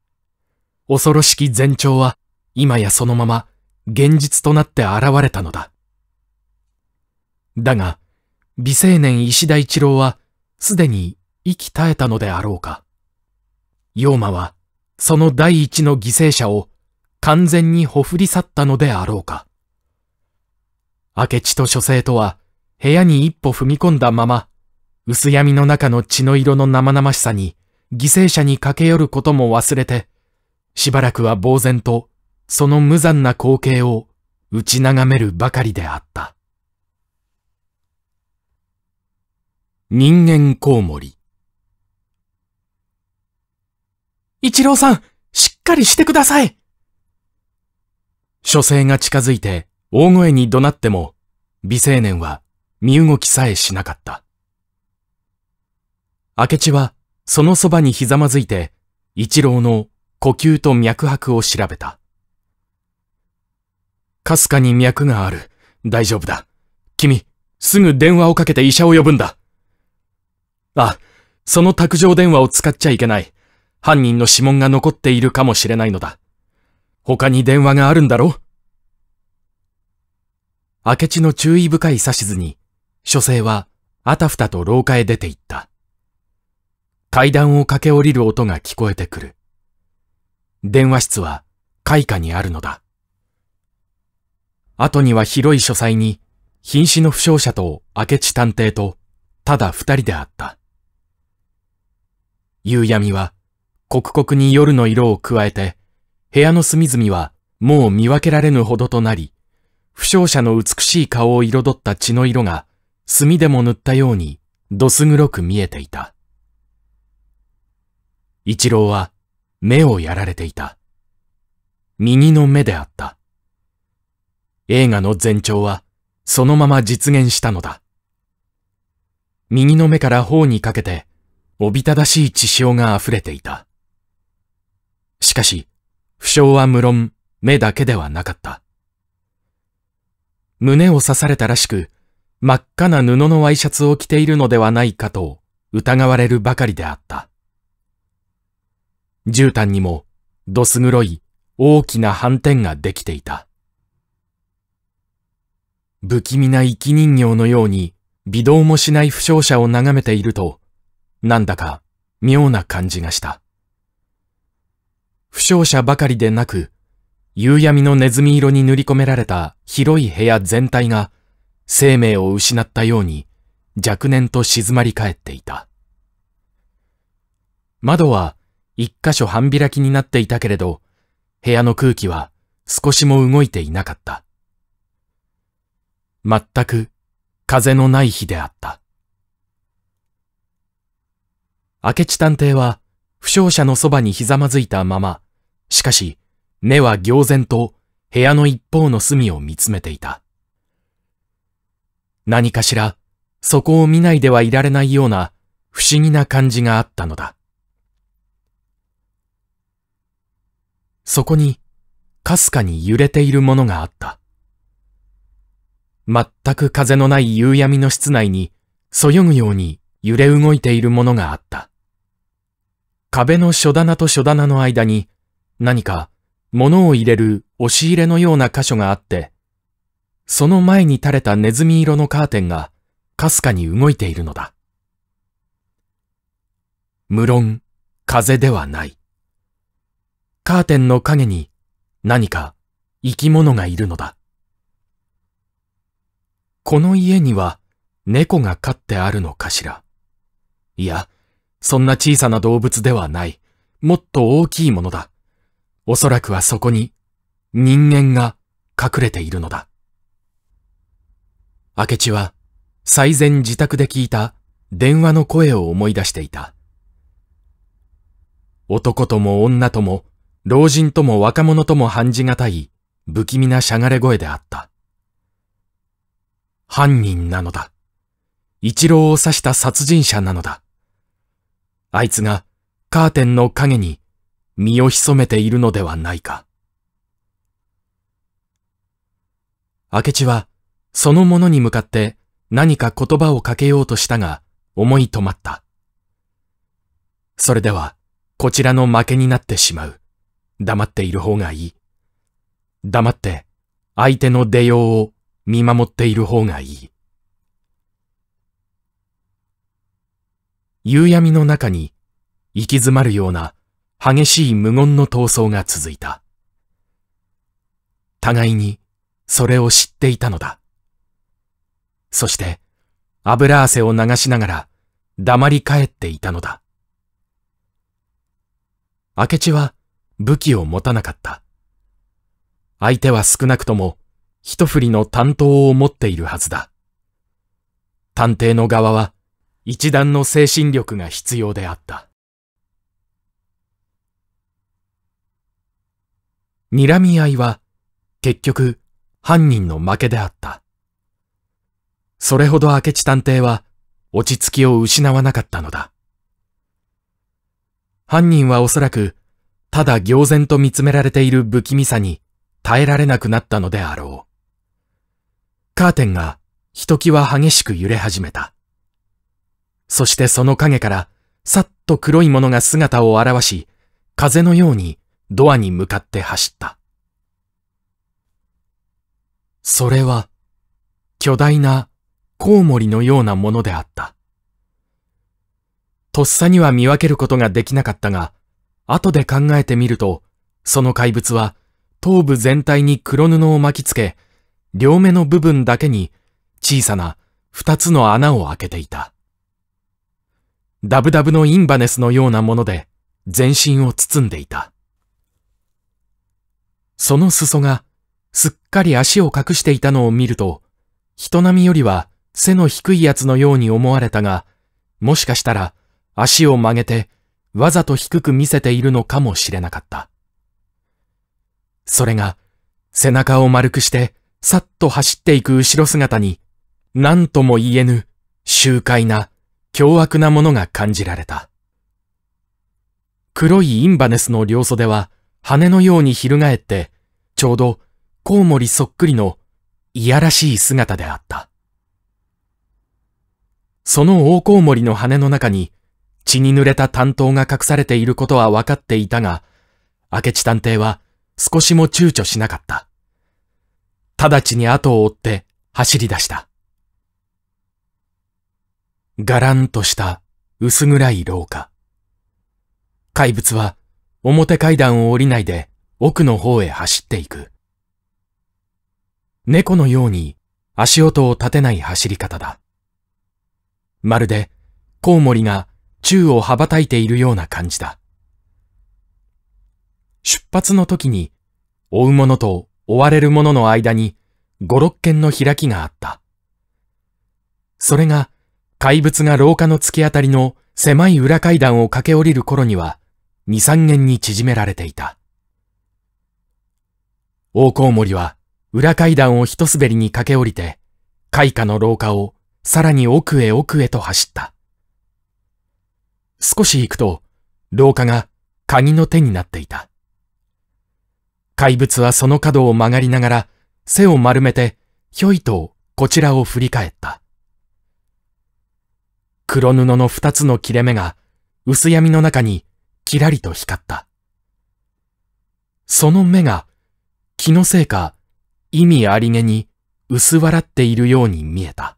恐ろしき前兆は、今やそのまま現実となって現れたのだ。だが、美青年石田一郎は、すでに息絶えたのであろうか。陽馬は、その第一の犠牲者を完全にほふり去ったのであろうか。明智と書生とは部屋に一歩踏み込んだまま、薄闇の中の血の色の生々しさに犠牲者に駆け寄ることも忘れて、しばらくは呆然とその無残な光景を打ち眺めるばかりであった。人間コウモリ一郎さん、しっかりしてください書生が近づいて大声に怒鳴っても、美青年は身動きさえしなかった。明智はそのそばにひざまずいて、一郎の呼吸と脈拍を調べた。かすかに脈がある。大丈夫だ。君、すぐ電話をかけて医者を呼ぶんだ。あ、その卓上電話を使っちゃいけない。犯人の指紋が残っているかもしれないのだ。他に電話があるんだろ明智の注意深い指図に、書生はあたふたと廊下へ出て行った。階段を駆け下りる音が聞こえてくる。電話室は開花にあるのだ。後には広い書斎に、瀕死の負傷者と明智探偵と、ただ二人であった。夕闇は、刻々に夜の色を加えて、部屋の隅々はもう見分けられぬほどとなり、負傷者の美しい顔を彩った血の色が、墨でも塗ったように、どす黒く見えていた。一郎は、目をやられていた。右の目であった。映画の前兆は、そのまま実現したのだ。右の目から頬にかけて、おびただしい血潮が溢れていた。しかし、負傷は無論、目だけではなかった。胸を刺されたらしく、真っ赤な布のワイシャツを着ているのではないかと疑われるばかりであった。絨毯にも、どす黒い大きな斑点ができていた。不気味な生き人形のように微動もしない負傷者を眺めていると、なんだか妙な感じがした。負傷者ばかりでなく、夕闇のネズミ色に塗り込められた広い部屋全体が生命を失ったように若年と静まり返っていた。窓は一箇所半開きになっていたけれど、部屋の空気は少しも動いていなかった。全く風のない日であった。明智探偵は負傷者のそばにひざまずいたまま、しかし目は凝然と部屋の一方の隅を見つめていた。何かしらそこを見ないではいられないような不思議な感じがあったのだ。そこにかすかに揺れているものがあった。全く風のない夕闇の室内に、そよぐように揺れ動いているものがあった。壁の書棚と書棚の間に、何か物を入れる押し入れのような箇所があって、その前に垂れたネズミ色のカーテンが、かすかに動いているのだ。無論、風ではない。カーテンの影に何か生き物がいるのだ。この家には猫が飼ってあるのかしら。いや、そんな小さな動物ではない。もっと大きいものだ。おそらくはそこに人間が隠れているのだ。明智は最前自宅で聞いた電話の声を思い出していた。男とも女とも老人とも若者とも判じがたい不気味なしゃがれ声であった。犯人なのだ。一郎を刺した殺人者なのだ。あいつがカーテンの影に身を潜めているのではないか。明智はその者に向かって何か言葉をかけようとしたが思い止まった。それではこちらの負けになってしまう。黙っている方がいい。黙って相手の出ようを見守っている方がいい。夕闇の中に行き詰まるような激しい無言の闘争が続いた。互いにそれを知っていたのだ。そして油汗を流しながら黙り返っていたのだ。明智は武器を持たなかった。相手は少なくとも一振りの担当を持っているはずだ。探偵の側は一段の精神力が必要であった。睨み合いは結局犯人の負けであった。それほど明智探偵は落ち着きを失わなかったのだ。犯人はおそらくただ行然と見つめられている不気味さに耐えられなくなったのであろう。カーテンがひときわ激しく揺れ始めた。そしてその影からさっと黒いものが姿を現し、風のようにドアに向かって走った。それは巨大なコウモリのようなものであった。とっさには見分けることができなかったが、後で考えてみると、その怪物は頭部全体に黒布を巻きつけ、両目の部分だけに小さな二つの穴を開けていた。ダブダブのインバネスのようなもので全身を包んでいた。その裾がすっかり足を隠していたのを見ると、人並みよりは背の低いやつのように思われたが、もしかしたら足を曲げてわざと低く見せているのかもしれなかった。それが背中を丸くしてさっと走っていく後ろ姿に何とも言えぬ周快な凶悪なものが感じられた。黒いインバネスの両袖は羽のように翻って、ちょうどコウモリそっくりのいやらしい姿であった。その大コウモリの羽の中に血に濡れた担当が隠されていることは分かっていたが、明智探偵は少しも躊躇しなかった。直ちに後を追って走り出した。がらんとした薄暗い廊下。怪物は表階段を降りないで奥の方へ走っていく。猫のように足音を立てない走り方だ。まるでコウモリが宙を羽ばたいているような感じだ。出発の時に追う者と追われる者の間に五六軒の開きがあった。それが怪物が廊下の突き当たりの狭い裏階段を駆け下りる頃には二三軒に縮められていた。大コウモリは裏階段を一滑りに駆け下りて、開花の廊下をさらに奥へ奥へと走った。少し行くと、廊下が鍵の手になっていた。怪物はその角を曲がりながら、背を丸めて、ひょいとこちらを振り返った。黒布の二つの切れ目が、薄闇の中にキラリと光った。その目が、気のせいか、意味ありげに薄笑っているように見えた。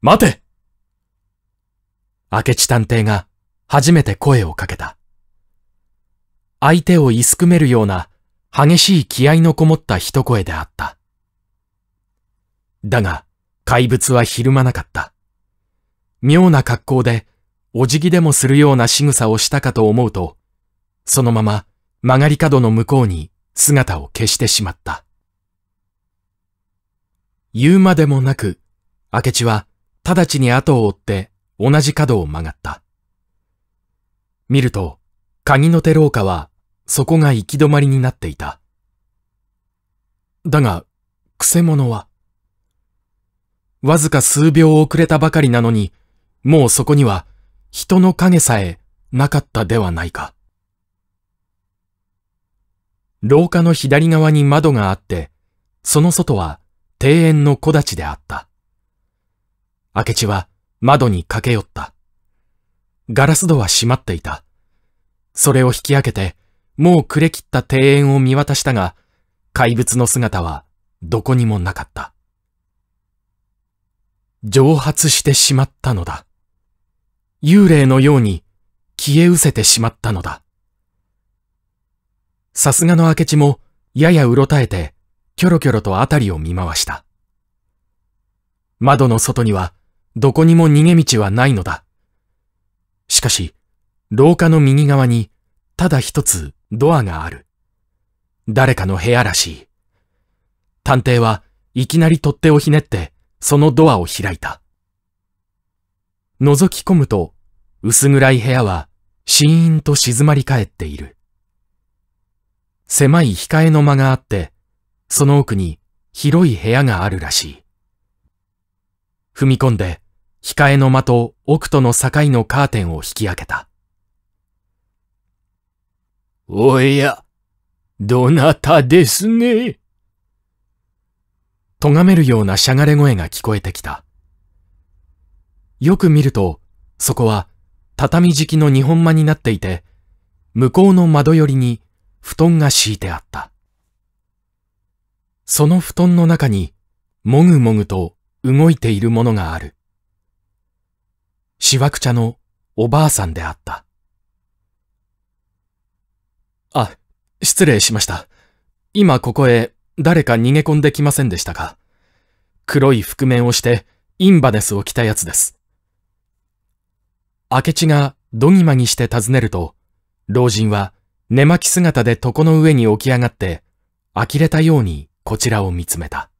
待て明智探偵が初めて声をかけた。相手をいすくめるような激しい気合のこもった一声であった。だが、怪物はひるまなかった。妙な格好で、お辞儀でもするような仕草をしたかと思うと、そのまま曲がり角の向こうに姿を消してしまった。言うまでもなく、明智は直ちに後を追って同じ角を曲がった。見ると、鍵の手廊下は、そこが行き止まりになっていた。だが、くせ者は、わずか数秒遅れたばかりなのに、もうそこには人の影さえなかったではないか。廊下の左側に窓があって、その外は庭園の木立であった。明智は窓に駆け寄った。ガラス戸は閉まっていた。それを引き開けて、もう暮れ切った庭園を見渡したが、怪物の姿はどこにもなかった。蒸発してしまったのだ。幽霊のように消え失せてしまったのだ。さすがの明智もややうろたえて、キョロキョロと辺りを見回した。窓の外にはどこにも逃げ道はないのだ。しかし、廊下の右側にただ一つドアがある。誰かの部屋らしい。探偵はいきなり取っ手をひねってそのドアを開いた。覗き込むと薄暗い部屋はシーンと静まり返っている。狭い控えの間があって、その奥に広い部屋があるらしい。踏み込んで、控えの間と奥との境のカーテンを引き開けた。おや、どなたですね。咎めるようなしゃがれ声が聞こえてきた。よく見ると、そこは畳敷きの日本間になっていて、向こうの窓寄りに布団が敷いてあった。その布団の中に、もぐもぐと動いているものがある。しわくちゃのおばあさんであった。あ、失礼しました。今ここへ誰か逃げ込んできませんでしたか？黒い覆面をしてインバネスを着たやつです。明智がどぎまぎして尋ねると、老人は寝巻き姿で床の上に起き上がって、呆れたようにこちらを見つめた。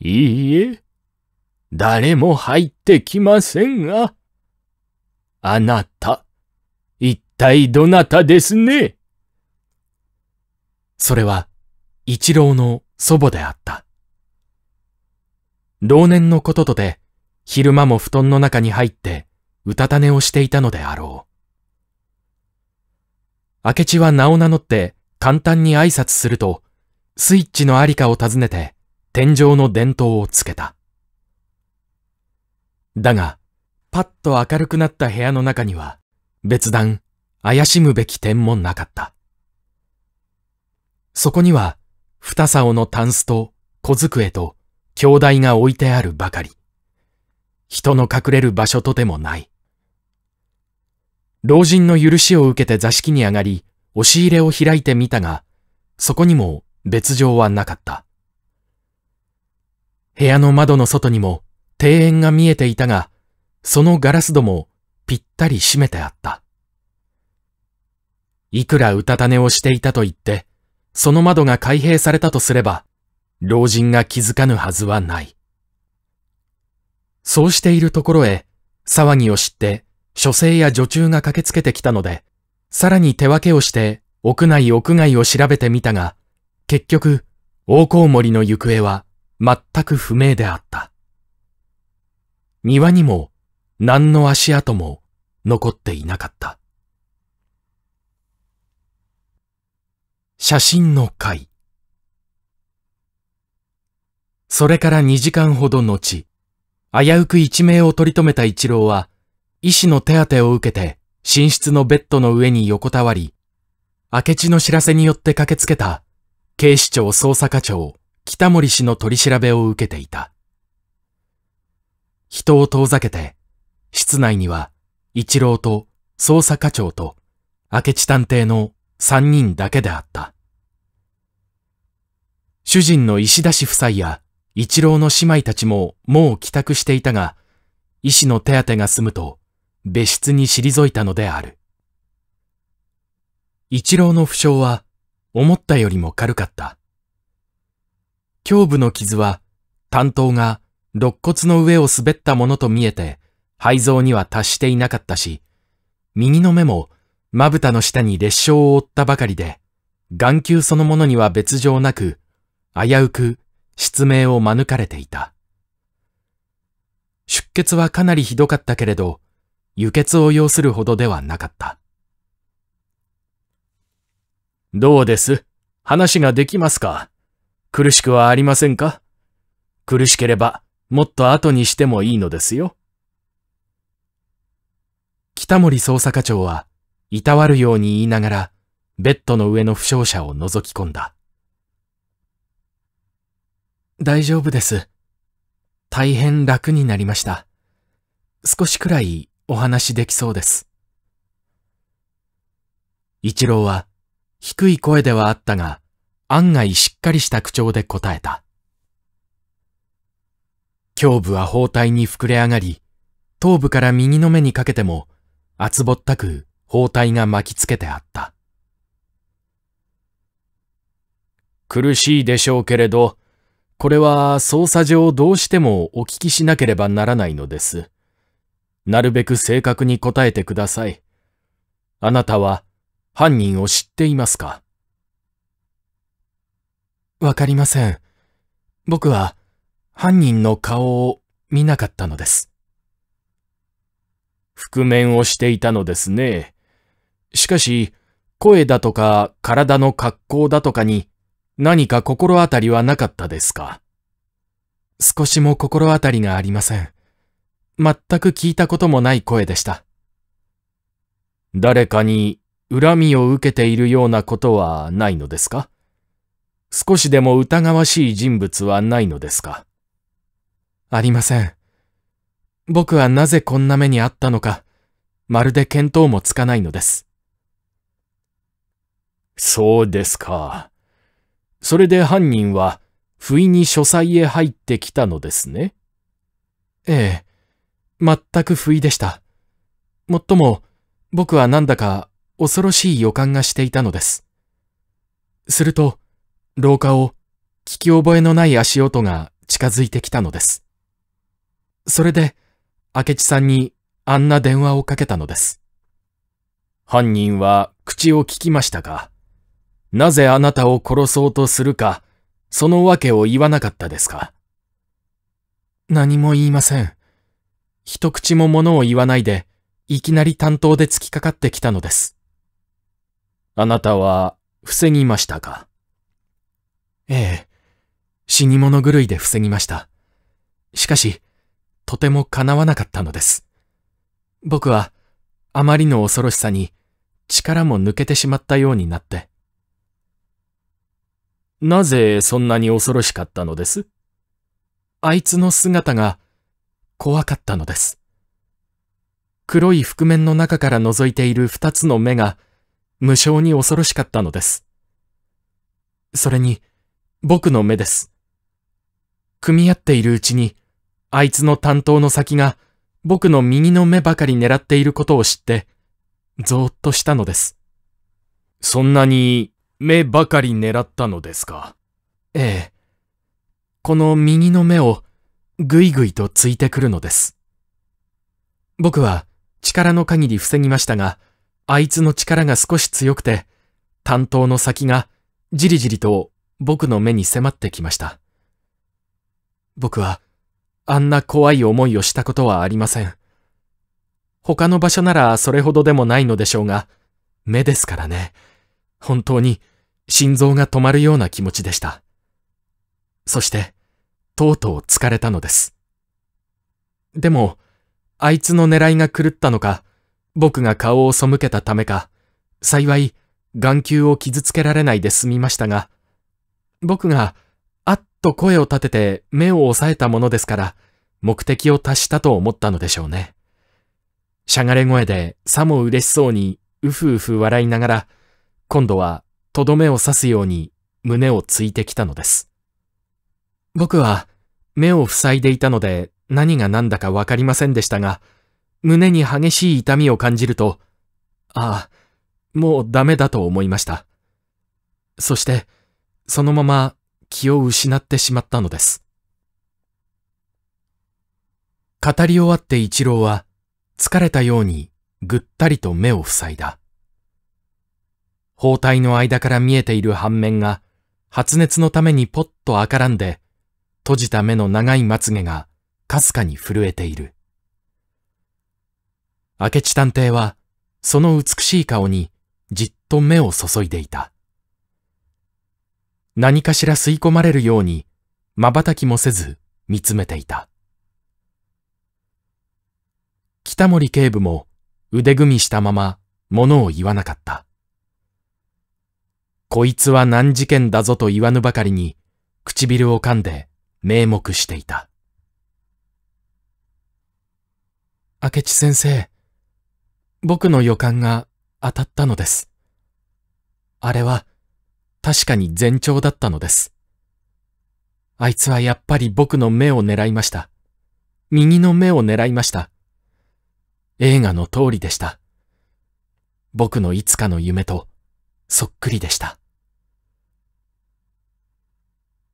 いいえ、誰も入ってきませんが。あなた、一体どなたですね？それは、一郎の祖母であった。老年のこととて、昼間も布団の中に入って、うたた寝をしていたのであろう。明智は名を名乗って簡単に挨拶すると、スイッチのありかを尋ねて、天井の電灯をつけた。だが、パッと明るくなった部屋の中には、別段、怪しむべき点もなかった。そこには、二竿のタンスと小机と兄弟が置いてあるばかり。人の隠れる場所とてもない。老人の許しを受けて座敷に上がり、押し入れを開いてみたが、そこにも別状はなかった。部屋の窓の外にも庭園が見えていたが、そのガラス戸もぴったり閉めてあった。いくらうたた寝をしていたと言って、その窓が開閉されたとすれば、老人が気づかぬはずはない。そうしているところへ、騒ぎを知って、書生や女中が駆けつけてきたので、さらに手分けをして、屋内屋外を調べてみたが、結局、大コウモリの行方は全く不明であった。庭にも何の足跡も残っていなかった。写真の回それから2時間ほど後、危うく一命を取り留めた一郎は、医師の手当てを受けて、寝室のベッドの上に横たわり、明智の知らせによって駆けつけた、警視庁捜査課長、北森氏の取り調べを受けていた。人を遠ざけて、室内には、一郎と捜査課長と、明智探偵の三人だけであった。主人の石田氏夫妻や一郎の姉妹たちももう帰宅していたが、医師の手当てが済むと、別室に退いたのである。一郎の負傷は、思ったよりも軽かった。胸部の傷は、担当が肋骨の上を滑ったものと見えて、肺臓には達していなかったし、右の目もまぶたの下に裂傷を負ったばかりで、眼球そのものには別状なく、危うく失明を免れていた。出血はかなりひどかったけれど、輸血を要するほどではなかった。どうです？話ができますか？苦しくはありませんか？苦しければ、もっと後にしてもいいのですよ。北森捜査課長は、いたわるように言いながら、ベッドの上の負傷者を覗き込んだ。大丈夫です。大変楽になりました。少しくらいお話できそうです。一郎は低い声ではあったが、案外しっかりした口調で答えた。胸部は包帯に膨れ上がり、頭部から右の目にかけても、厚ぼったく包帯が巻きつけてあった。苦しいでしょうけれど、これは捜査上どうしてもお聞きしなければならないのです。なるべく正確に答えてください。あなたは犯人を知っていますか？わかりません。僕は犯人の顔を見なかったのです。覆面をしていたのですね。しかし、声だとか体の格好だとかに何か心当たりはなかったですか？少しも心当たりがありません。全く聞いたこともない声でした。誰かに恨みを受けているようなことはないのですか？少しでも疑わしい人物はないのですか？ありません。僕はなぜこんな目にあったのか、まるで見当もつかないのです。そうですか。それで犯人は、不意に書斎へ入ってきたのですね。ええ、全く不意でした。もっとも、僕はなんだか恐ろしい予感がしていたのです。すると、廊下を聞き覚えのない足音が近づいてきたのです。それで、明智さんにあんな電話をかけたのです。犯人は口を聞きましたかなぜあなたを殺そうとするか、その訳を言わなかったですか？何も言いません。一口も物を言わないで、いきなり担当で突きかかってきたのです。あなたは、防ぎましたか？ええ、死に物狂いで防ぎました。しかし、とても叶わなかったのです。僕は、あまりの恐ろしさに、力も抜けてしまったようになって。なぜそんなに恐ろしかったのです？あいつの姿が怖かったのです。黒い覆面の中から覗いている二つの目が無性に恐ろしかったのです。それに僕の目です。組み合っているうちにあいつの担当の先が僕の右の目ばかり狙っていることを知ってぞーっとしたのです。そんなに目ばかり狙ったのですか？ええ。この右の目をぐいぐいとついてくるのです。僕は力の限り防ぎましたが、あいつの力が少し強くて、担当の先がじりじりと僕の目に迫ってきました。僕はあんな怖い思いをしたことはありません。他の場所ならそれほどでもないのでしょうが、目ですからね。本当に心臓が止まるような気持ちでした。そして、とうとう疲れたのです。でも、あいつの狙いが狂ったのか、僕が顔を背けたためか、幸い眼球を傷つけられないで済みましたが、僕があっと声を立てて目を押さえたものですから、目的を達したと思ったのでしょうね。しゃがれ声でさも嬉しそうにうふうふ笑いながら、今度はとどめを刺すように胸をついてきたのです。僕は目を塞いでいたので何が何だかわかりませんでしたが、胸に激しい痛みを感じると、ああ、もうダメだと思いました。そして、そのまま気を失ってしまったのです。語り終わって一郎は、疲れたようにぐったりと目を塞いだ。包帯の間から見えている半面が発熱のためにポッと赤らんで、閉じた目の長いまつげがかすかに震えている。明智探偵はその美しい顔にじっと目を注いでいた。何かしら吸い込まれるように瞬きもせず見つめていた。北森警部も腕組みしたまま物を言わなかった。こいつは難事件だぞと言わぬばかりに、唇を噛んで名目していた。明智先生、僕の予感が当たったのです。あれは確かに前兆だったのです。あいつはやっぱり僕の目を狙いました。右の目を狙いました。映画の通りでした。僕のいつかの夢とそっくりでした。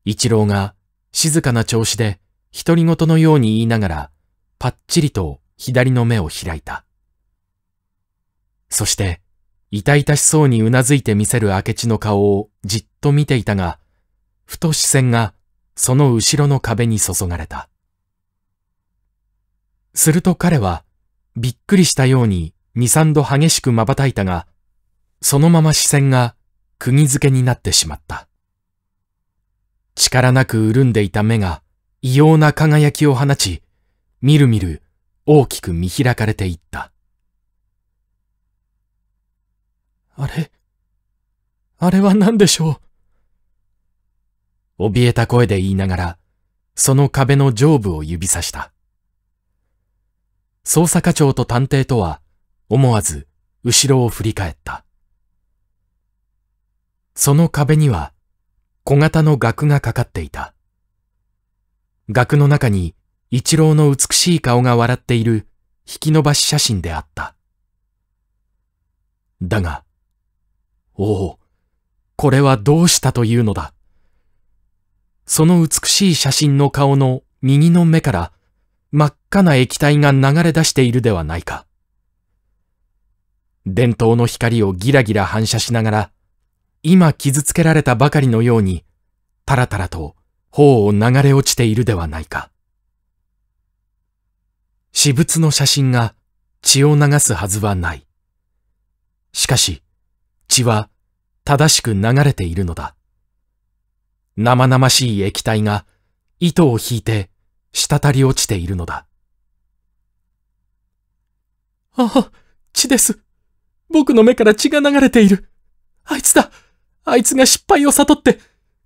一郎が静かな調子で独り言のように言いながらパッチリと左の目を開いた。そして痛々しそうにうなずいて見せる明智の顔をじっと見ていたが、ふと視線がその後ろの壁に注がれた。すると彼はびっくりしたように二三度激しく瞬いたが、そのまま視線が釘付けになってしまった。力なく潤んでいた目が異様な輝きを放ち、みるみる大きく見開かれていった。あれ？あれは何でしょう？怯えた声で言いながら、その壁の上部を指さした。捜査課長と探偵とは、思わず後ろを振り返った。その壁には、小型の額がかかっていた。額の中に、一郎の美しい顔が笑っている引き伸ばし写真であった。だが、おお、これはどうしたというのだ。その美しい写真の顔の右の目から真っ赤な液体が流れ出しているではないか。伝統の光をギラギラ反射しながら、今傷つけられたばかりのように、タラタラと頬を流れ落ちているではないか。私物の写真が血を流すはずはない。しかし、血は正しく流れているのだ。生々しい液体が糸を引いて滴り落ちているのだ。ああ、血です。僕の目から血が流れている。あいつだ。あいつが失敗を悟って、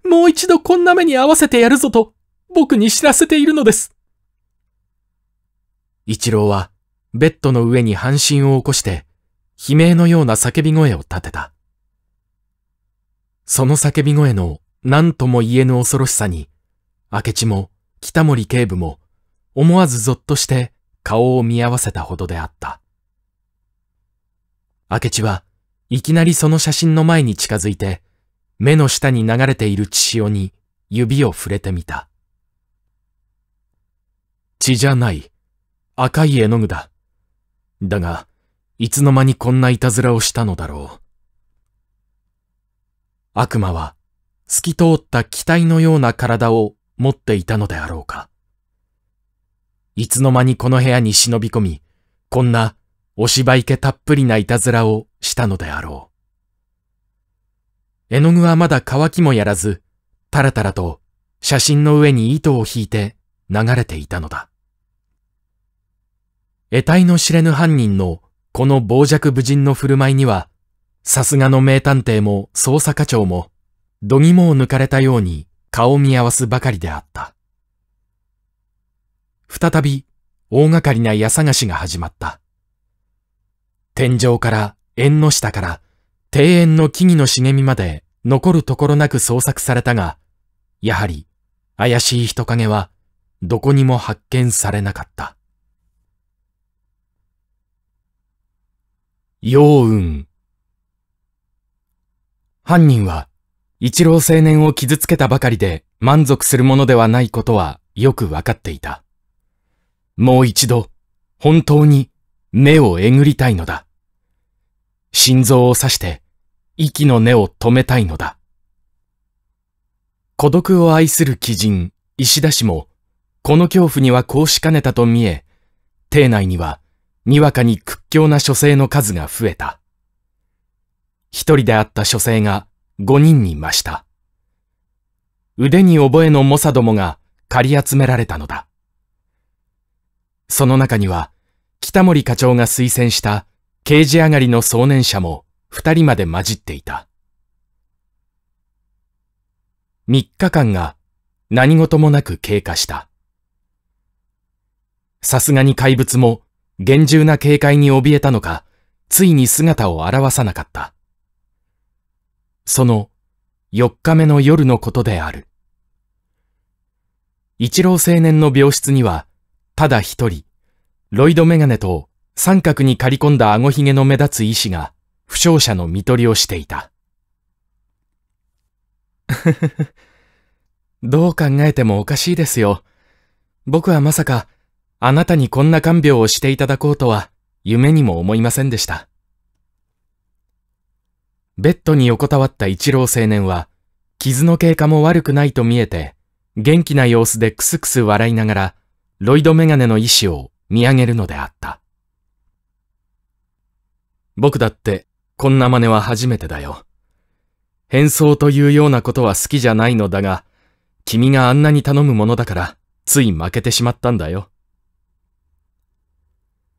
もう一度こんな目に合わせてやるぞと、僕に知らせているのです。一郎は、ベッドの上に半身を起こして、悲鳴のような叫び声を立てた。その叫び声の何とも言えぬ恐ろしさに、明智も北森警部も思わずぞっとして顔を見合わせたほどであった。明智はいきなりその写真の前に近づいて、目の下に流れている血潮に指を触れてみた。血じゃない。赤い絵の具だ。だが、いつの間にこんないたずらをしたのだろう。悪魔は透き通った機体のような体を持っていたのであろうか。いつの間にこの部屋に忍び込み、こんなお芝居気たっぷりないたずらをしたのであろう。絵の具はまだ乾きもやらず、たらたらと写真の上に糸を引いて流れていたのだ。得体の知れぬ犯人のこの傍若無人の振る舞いには、さすがの名探偵も捜査課長も、度肝を抜かれたように顔を見合わすばかりであった。再び大掛かりな矢探しが始まった。天井から縁の下から庭園の木々の茂みまで残るところなく捜索されたが、やはり怪しい人影はどこにも発見されなかった。陽雲犯人は、一郎青年を傷つけたばかりで満足するものではないことはよくわかっていた。もう一度、本当に目をえぐりたいのだ。心臓を刺して息の根を止めたいのだ。孤独を愛する鬼人、石田氏も、この恐怖にはこうしかねたと見え、邸内には、にわかに屈強な書生の数が増えた。一人であった書生が五人に増した。腕に覚えの猛者どもが借り集められたのだ。その中には、北森課長が推薦した刑事上がりの壮年者も二人まで混じっていた。三日間が何事もなく経過した。さすがに怪物も厳重な警戒に怯えたのか、ついに姿を現さなかった。その4日目の夜のことである。一郎青年の病室には、ただ一人、ロイドメガネと三角に刈り込んだ顎ひげの目立つ医師が、負傷者の見取りをしていた。どう考えてもおかしいですよ。僕はまさか、あなたにこんな看病をしていただこうとは、夢にも思いませんでした。ベッドに横たわった一郎青年は、傷の経過も悪くないと見えて、元気な様子でクスクス笑いながら、ロイドメガネの意志を見上げるのであった。僕だって、こんな真似は初めてだよ。変装というようなことは好きじゃないのだが、君があんなに頼むものだから、つい負けてしまったんだよ。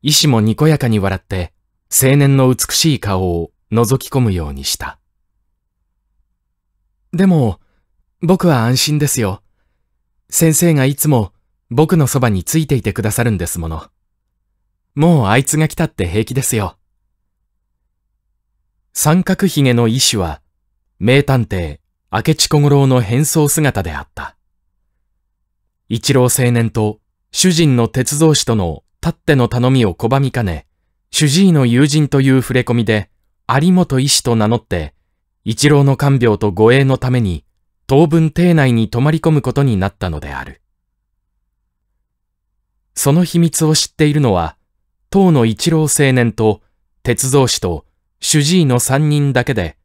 医師もにこやかに笑って、青年の美しい顔を覗き込むようにした。でも、僕は安心ですよ。先生がいつも僕のそばについていてくださるんですもの。もうあいつが来たって平気ですよ。三角ひげの医師は、名探偵、明智小五郎の変装姿であった。一郎青年と主人の鉄道士とのたっての頼みを拒みかね、主治医の友人という触れ込みで、有本医師と名乗って、一郎の看病と護衛のために、当分邸内に泊まり込むことになったのである。その秘密を知っているのは、当の一郎青年と、鉄道士と、主治医の三人だけで、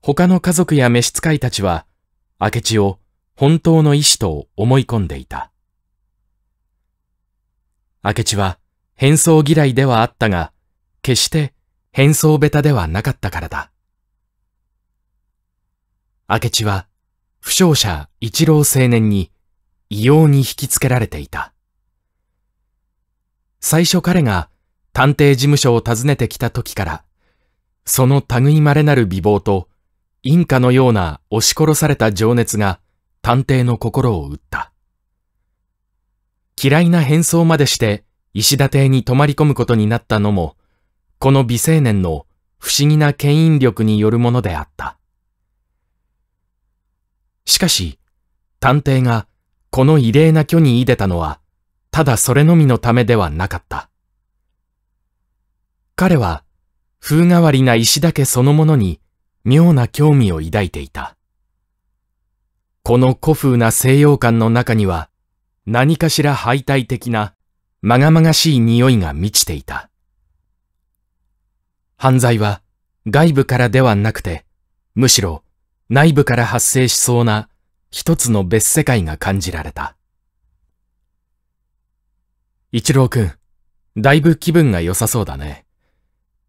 他の家族や召使いたちは、明智を本当の医師と思い込んでいた。明智は変装嫌いではあったが、決して変装ベタではなかったからだ。明智は、負傷者一郎青年に異様に引きつけられていた。最初彼が探偵事務所を訪ねてきた時から、その類まれなる美貌と、インカのような押し殺された情熱が探偵の心を打った。嫌いな変装までして石田邸に泊まり込むことになったのも、この美青年の不思議な牽引力によるものであった。しかし、探偵がこの異例な虚に出たのは、ただそれのみのためではなかった。彼は、風変わりな石田家そのものに妙な興味を抱いていた。この古風な西洋館の中には、何かしら敗退的な、まがまがしい匂いが満ちていた。犯罪は外部からではなくて、むしろ内部から発生しそうな一つの別世界が感じられた。一郎くん、だいぶ気分が良さそうだね。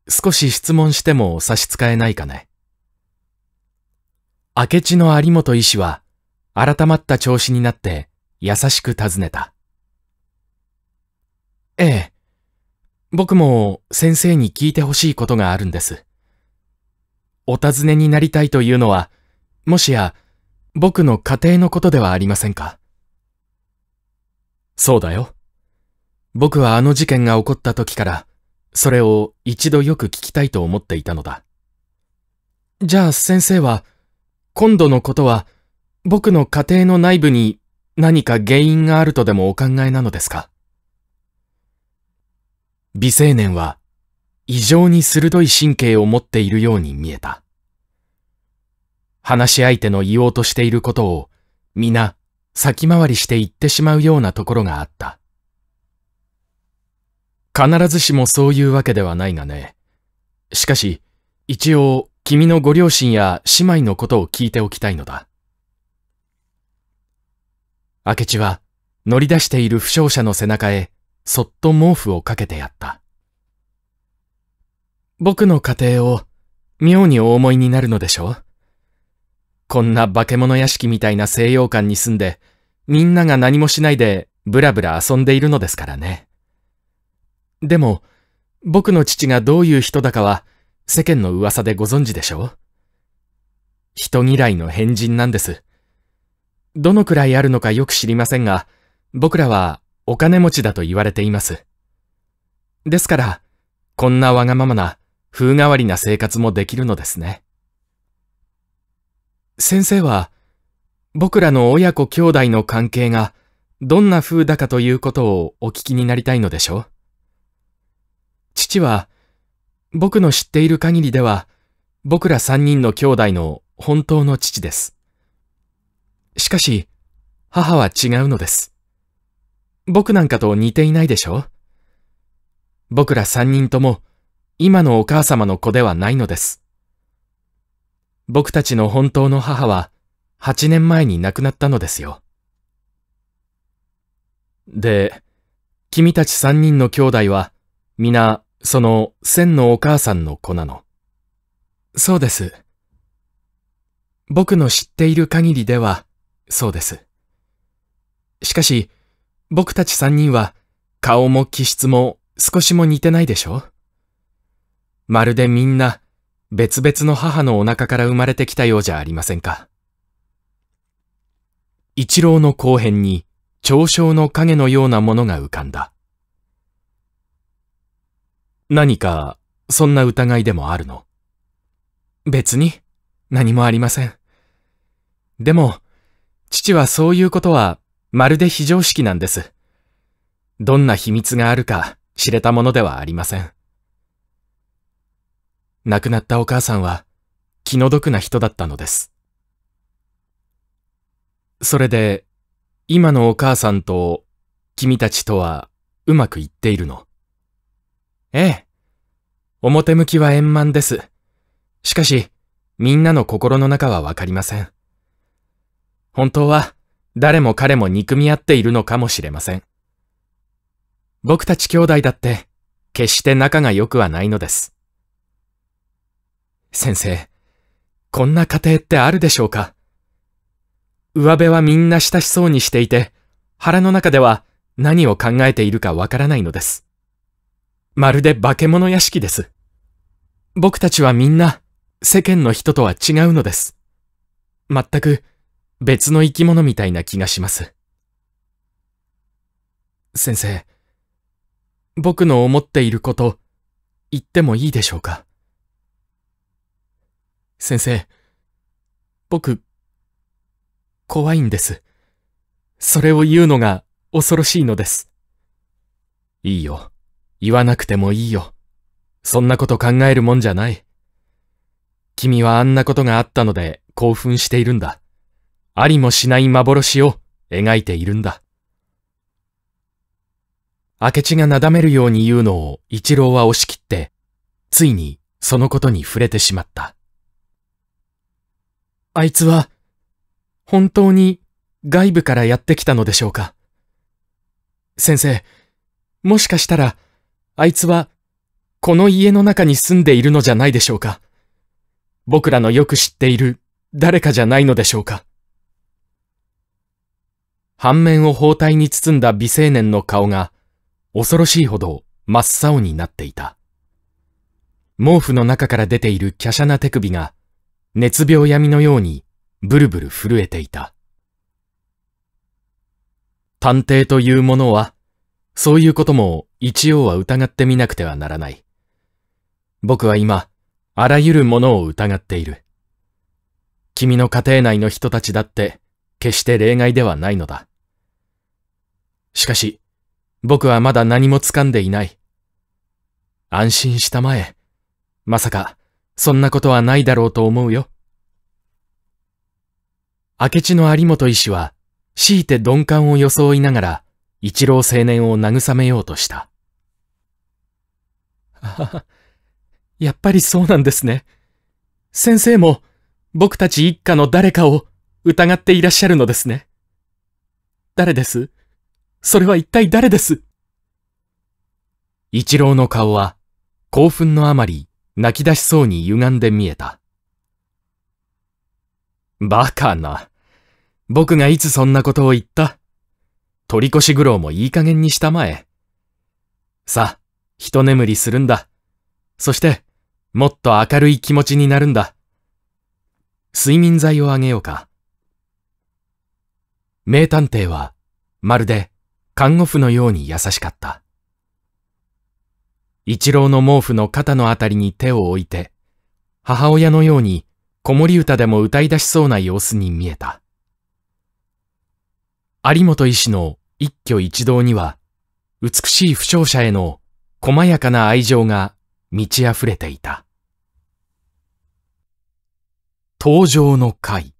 少し質問しても差し支えないかね。明智の有本医師は、改まった調子になって優しく尋ねた。ええ。僕も先生に聞いてほしいことがあるんです。お尋ねになりたいというのは、もしや僕の家庭のことではありませんか？そうだよ。僕はあの事件が起こった時から、それを一度よく聞きたいと思っていたのだ。じゃあ先生は、今度のことは僕の家庭の内部に何か原因があるとでもお考えなのですか？美青年は異常に鋭い神経を持っているように見えた。話し相手の言おうとしていることを皆先回りして言ってしまうようなところがあった。必ずしもそういうわけではないがね。しかし、一応君のご両親や姉妹のことを聞いておきたいのだ。明智は乗り出している負傷者の背中へそっと毛布をかけてやった。僕の家庭を妙にお思いになるのでしょう？こんな化け物屋敷みたいな西洋館に住んで、みんなが何もしないでブラブラ遊んでいるのですからね。でも、僕の父がどういう人だかは世間の噂でご存知でしょう？人嫌いの変人なんです。どのくらいあるのかよく知りませんが、僕らはお金持ちだと言われています。ですから、こんなわがままな風変わりな生活もできるのですね。先生は、僕らの親子兄弟の関係がどんな風だかということをお聞きになりたいのでしょう？父は、僕の知っている限りでは、僕ら三人の兄弟の本当の父です。しかし、母は違うのです。僕なんかと似ていないでしょ？僕ら三人とも、今のお母様の子ではないのです。僕たちの本当の母は、八年前に亡くなったのですよ。で、君たち三人の兄弟は、皆、その、千のお母さんの子なの。そうです。僕の知っている限りでは、そうです。しかし、僕たち三人は、顔も気質も少しも似てないでしょ？まるでみんな、別々の母のお腹から生まれてきたようじゃありませんか。一郎の後編に、嘲笑の影のようなものが浮かんだ。何か、そんな疑いでもあるの？別に、何もありません。でも、父はそういうことは、まるで非常識なんです。どんな秘密があるか知れたものではありません。亡くなったお母さんは気の毒な人だったのです。それで、今のお母さんと君たちとはうまくいっているの？ええ。表向きは円満です。しかし、みんなの心の中はわかりません。本当は、誰も彼も憎み合っているのかもしれません。僕たち兄弟だって、決して仲が良くはないのです。先生、こんな家庭ってあるでしょうか？上辺はみんな親しそうにしていて、腹の中では何を考えているかわからないのです。まるで化け物屋敷です。僕たちはみんな世間の人とは違うのです。全く別の生き物みたいな気がします。先生、僕の思っていること、言ってもいいでしょうか？先生、僕、怖いんです。それを言うのが恐ろしいのです。いいよ。言わなくてもいいよ。そんなこと考えるもんじゃない。君はあんなことがあったので興奮しているんだ。ありもしない幻を描いているんだ。明智がなだめるように言うのを一郎は押し切って、ついにそのことに触れてしまった。あいつは、本当に外部からやってきたのでしょうか？先生、もしかしたら、あいつは、この家の中に住んでいるのじゃないでしょうか僕らのよく知っている誰かじゃないのでしょうか半面を包帯に包んだ美青年の顔が恐ろしいほど真っ青になっていた。毛布の中から出ている華奢な手首が熱病闇のようにブルブル震えていた。探偵というものは、そういうことも一応は疑ってみなくてはならない。僕は今、あらゆるものを疑っている。君の家庭内の人たちだって決して例外ではないのだ。しかし、僕はまだ何も掴んでいない。安心したまえ。まさか、そんなことはないだろうと思うよ。明智の有本医師は、強いて鈍感を装いながら、一郎青年を慰めようとした。あやっぱりそうなんですね。先生も、僕たち一家の誰かを疑っていらっしゃるのですね。誰です？それは一体誰です？一郎の顔は興奮のあまり泣き出しそうに歪んで見えた。バカな。僕がいつそんなことを言った？取り越し苦労もいい加減にしたまえ。さあ、一眠りするんだ。そして、もっと明るい気持ちになるんだ。睡眠剤をあげようか。名探偵は、まるで看護婦のように優しかった。一郎の毛布の肩のあたりに手を置いて、母親のように子守歌でも歌い出しそうな様子に見えた。有本医師の一挙一動には、美しい負傷者への細やかな愛情が満ち溢れていた。登場の会。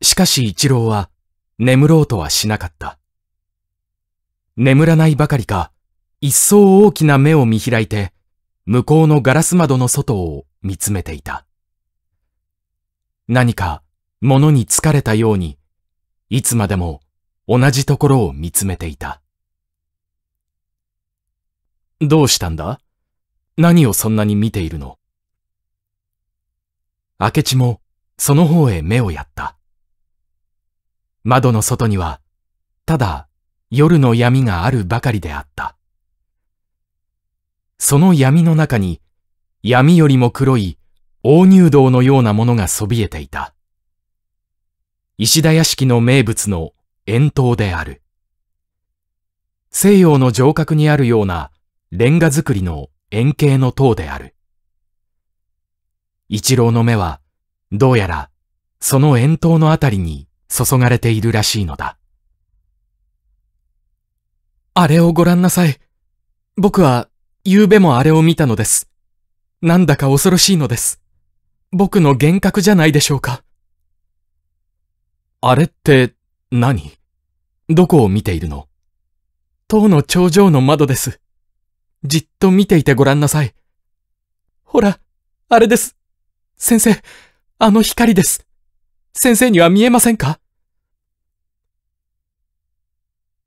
しかし一郎は眠ろうとはしなかった。眠らないばかりか、一層大きな目を見開いて、向こうのガラス窓の外を見つめていた。何か物に疲れたように、いつまでも同じところを見つめていた。どうしたんだ？何をそんなに見ているの？明智もその方へ目をやった。窓の外には、ただ夜の闇があるばかりであった。その闇の中に、闇よりも黒い大入道のようなものがそびえていた。石田屋敷の名物の円筒である。西洋の城郭にあるようなレンガ造りの円形の塔である。一郎の目は、どうやら、その円筒のあたりに注がれているらしいのだ。あれをご覧なさい。僕は、夕べもあれを見たのです。なんだか恐ろしいのです。僕の幻覚じゃないでしょうか。あれって何、どこを見ているの？塔の頂上の窓です。じっと見ていてごらんなさい。ほら、あれです。先生、あの光です。先生には見えませんか？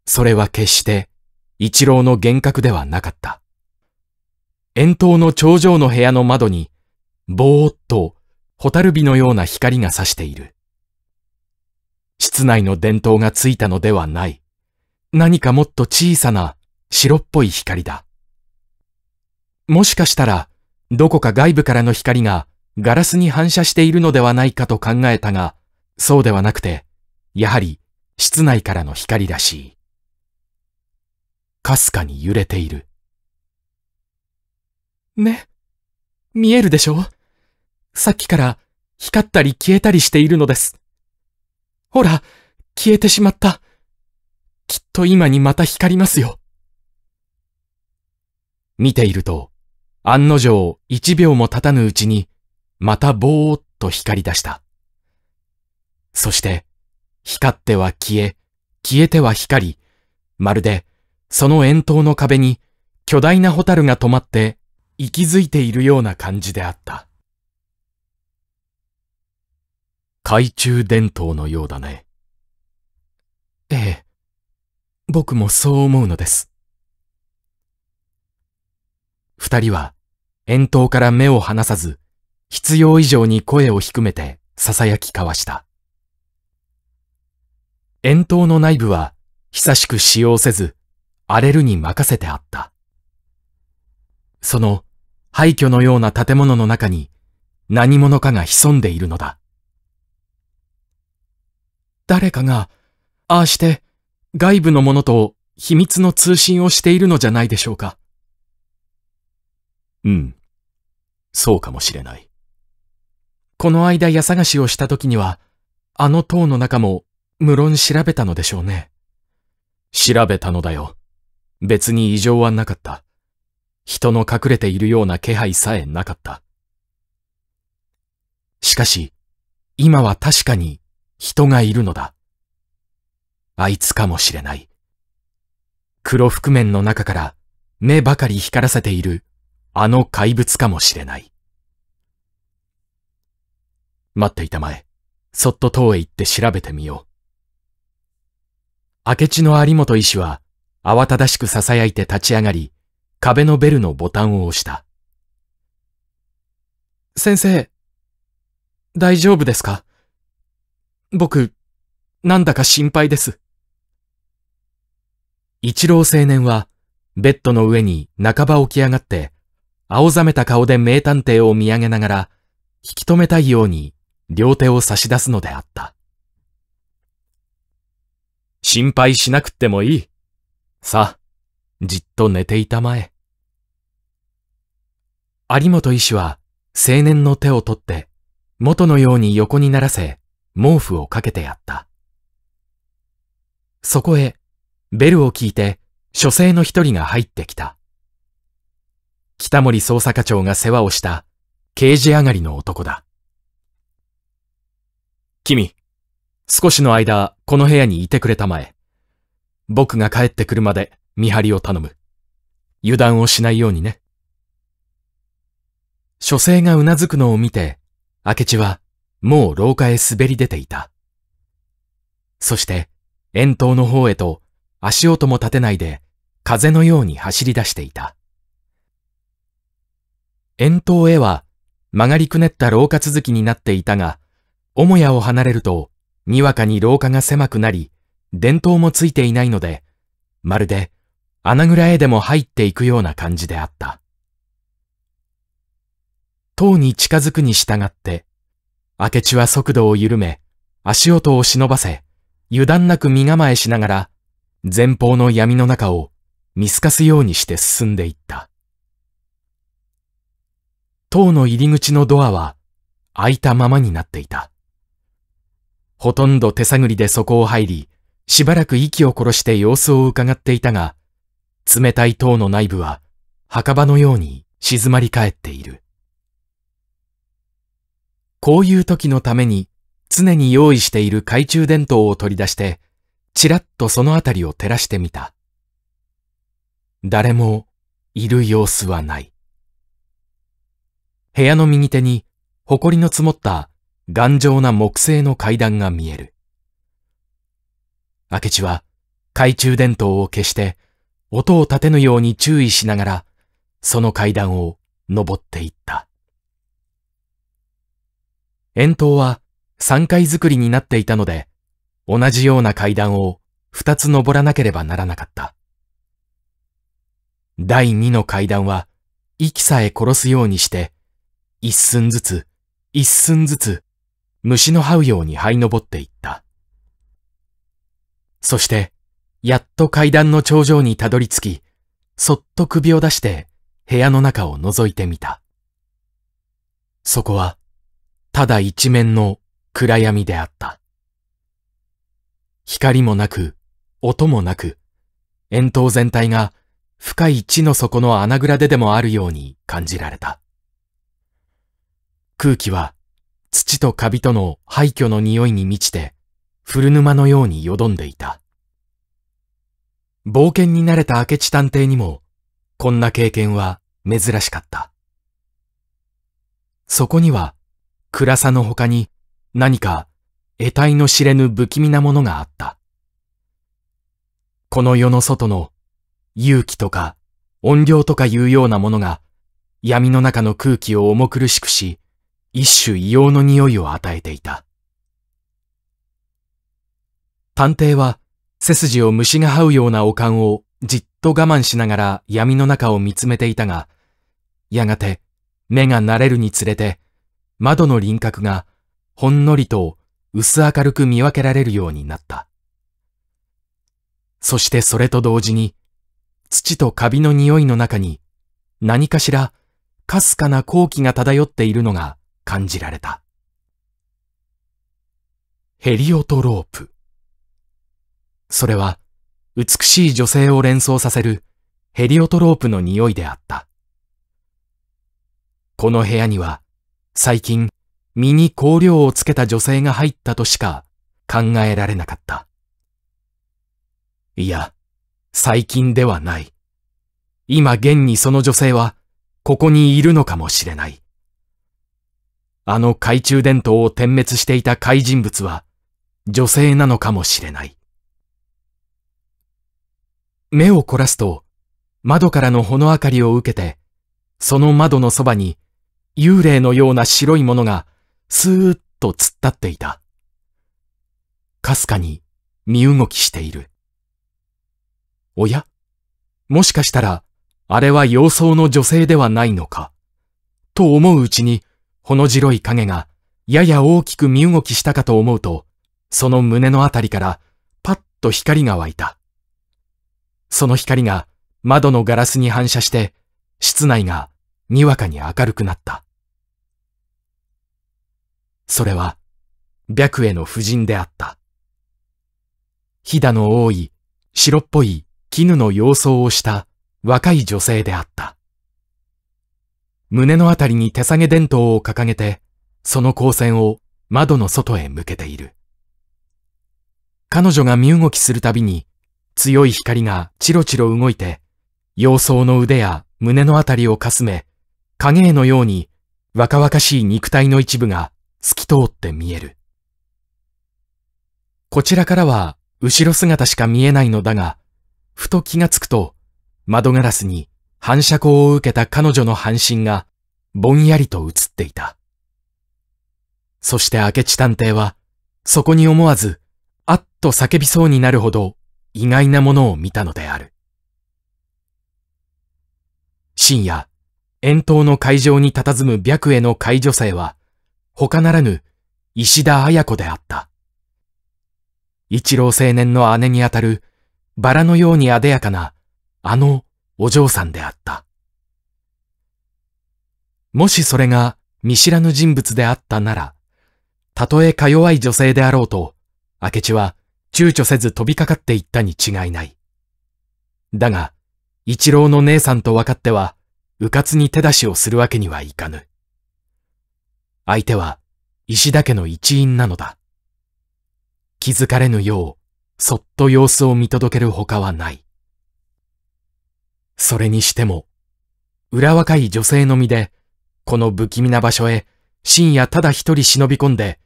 それは決して一郎の幻覚ではなかった。円筒の頂上の部屋の窓に、ぼーっと蛍火のような光が差している。室内の電灯がついたのではない。何かもっと小さな白っぽい光だ。もしかしたら、どこか外部からの光がガラスに反射しているのではないかと考えたが、そうではなくて、やはり室内からの光らしい。かすかに揺れている。ね、見えるでしょ？さっきから光ったり消えたりしているのです。ほら、消えてしまった。きっと今にまた光りますよ。見ていると、案の定一秒も経たぬうちに、またぼーっと光り出した。そして、光っては消え、消えては光り、まるで、その円筒の壁に巨大なホタルが止まって息づいているような感じであった。懐中電灯のようだね。ええ、僕もそう思うのです。二人は、円筒から目を離さず、必要以上に声を低めて囁き交わした。円筒の内部は久しく使用せず、荒れるに任せてあった。その廃墟のような建物の中に何者かが潜んでいるのだ。誰かが、ああして外部のものと秘密の通信をしているのじゃないでしょうか。うん。そうかもしれない。この間家探しをした時には、あの塔の中も無論調べたのでしょうね。調べたのだよ。別に異常はなかった。人の隠れているような気配さえなかった。しかし、今は確かに人がいるのだ。あいつかもしれない。黒覆面の中から目ばかり光らせているあの怪物かもしれない。待っていたまえ、そっと塔へ行って調べてみよう。明智の有本医師は、慌ただしく囁いて立ち上がり、壁のベルのボタンを押した。先生、大丈夫ですか？僕、なんだか心配です。一郎青年は、ベッドの上に半ば起き上がって、青ざめた顔で名探偵を見上げながら、引き止めたいように両手を差し出すのであった。心配しなくってもいい。さあ、じっと寝ていたまえ。有本医師は青年の手を取って、元のように横にならせ、毛布をかけてやった。そこへ、ベルを聞いて、書生の一人が入ってきた。北森捜査課長が世話をした刑事上がりの男だ。君、少しの間、この部屋にいてくれたまえ。僕が帰ってくるまで見張りを頼む。油断をしないようにね。書生がうなずくのを見て、明智はもう廊下へ滑り出ていた。そして、遠投の方へと足音も立てないで風のように走り出していた。遠投へは曲がりくねった廊下続きになっていたが、母屋を離れると、にわかに廊下が狭くなり、電灯もついていないので、まるで穴蔵へでも入っていくような感じであった。塔に近づくに従って、明智は速度を緩め、足音を忍ばせ、油断なく身構えしながら、前方の闇の中を見透かすようにして進んでいった。塔の入り口のドアは開いたままになっていた。ほとんど手探りでそこを入り、しばらく息を殺して様子を伺っていたが、冷たい塔の内部は墓場のように静まり返っている。こういう時のために常に用意している懐中電灯を取り出して、ちらっとそのあたりを照らしてみた。誰もいる様子はない。部屋の右手に埃の積もった頑丈な木製の階段が見える。明智は懐中電灯を消して音を立てぬように注意しながらその階段を登っていった。円筒は3階作りになっていたので同じような階段を2つ登らなければならなかった。第2の階段は息さえ殺すようにして一寸ずつ一寸ずつ虫の這うように這い登っていった。そして、やっと階段の頂上にたどり着き、そっと首を出して部屋の中を覗いてみた。そこは、ただ一面の暗闇であった。光もなく、音もなく、円筒全体が深い地の底の穴蔵ででもあるように感じられた。空気は土とカビとの廃墟の匂いに満ちて、古沼のようによどんでいた。冒険に慣れた明智探偵にも、こんな経験は珍しかった。そこには、暗さの他に何か得体の知れぬ不気味なものがあった。この世の外の勇気とか音量とかいうようなものが闇の中の空気を重苦しくし、一種異様の匂いを与えていた。探偵は背筋を虫が這うようなおかんをじっと我慢しながら闇の中を見つめていたが、やがて目が慣れるにつれて窓の輪郭がほんのりと薄明るく見分けられるようになった。そしてそれと同時に土とカビの匂いの中に何かしらかすかな好気が漂っているのが感じられた。ヘリオトロープ。それは、美しい女性を連想させるヘリオトロープの匂いであった。この部屋には、最近、身に香料をつけた女性が入ったとしか考えられなかった。いや、最近ではない。今現にその女性は、ここにいるのかもしれない。あの懐中電灯を点滅していた怪人物は女性なのかもしれない。目を凝らすと窓からのほの明かりを受けてその窓のそばに幽霊のような白いものがスーッと突っ立っていた。かすかに身動きしている。おや？もしかしたらあれは様相の女性ではないのか？と思ううちにほの白い影がやや大きく身動きしたかと思うと、その胸のあたりからパッと光が湧いた。その光が窓のガラスに反射して、室内がにわかに明るくなった。それは、白衣の夫人であった。ひだの多い白っぽい絹の様相をした若い女性であった。胸のあたりに手下げ電灯を掲げて、その光線を窓の外へ向けている。彼女が身動きするたびに、強い光がチロチロ動いて、様相の腕や胸のあたりをかすめ、影絵のように若々しい肉体の一部が透き通って見える。こちらからは後ろ姿しか見えないのだが、ふと気がつくと、窓ガラスに反射光を受けた彼女の半身がぼんやりと映っていた。そして明智探偵は、そこに思わず、あっと叫びそうになるほど意外なものを見たのである。深夜、遠東の会場に佇む白への会女性は、他ならぬ石田綾子であった。一郎青年の姉にあたる、バラのように艶やかな、あのお嬢さんであった。もしそれが見知らぬ人物であったなら、たとえか弱い女性であろうと、明智は躊躇せず飛びかかっていったに違いない。だが、一郎の姉さんと分かっては、迂闊に手出しをするわけにはいかぬ。相手は石田家の一員なのだ。気づかれぬよう、そっと様子を見届けるほかはない。それにしても、裏若い女性の身で、この不気味な場所へ深夜ただ一人忍び込んで、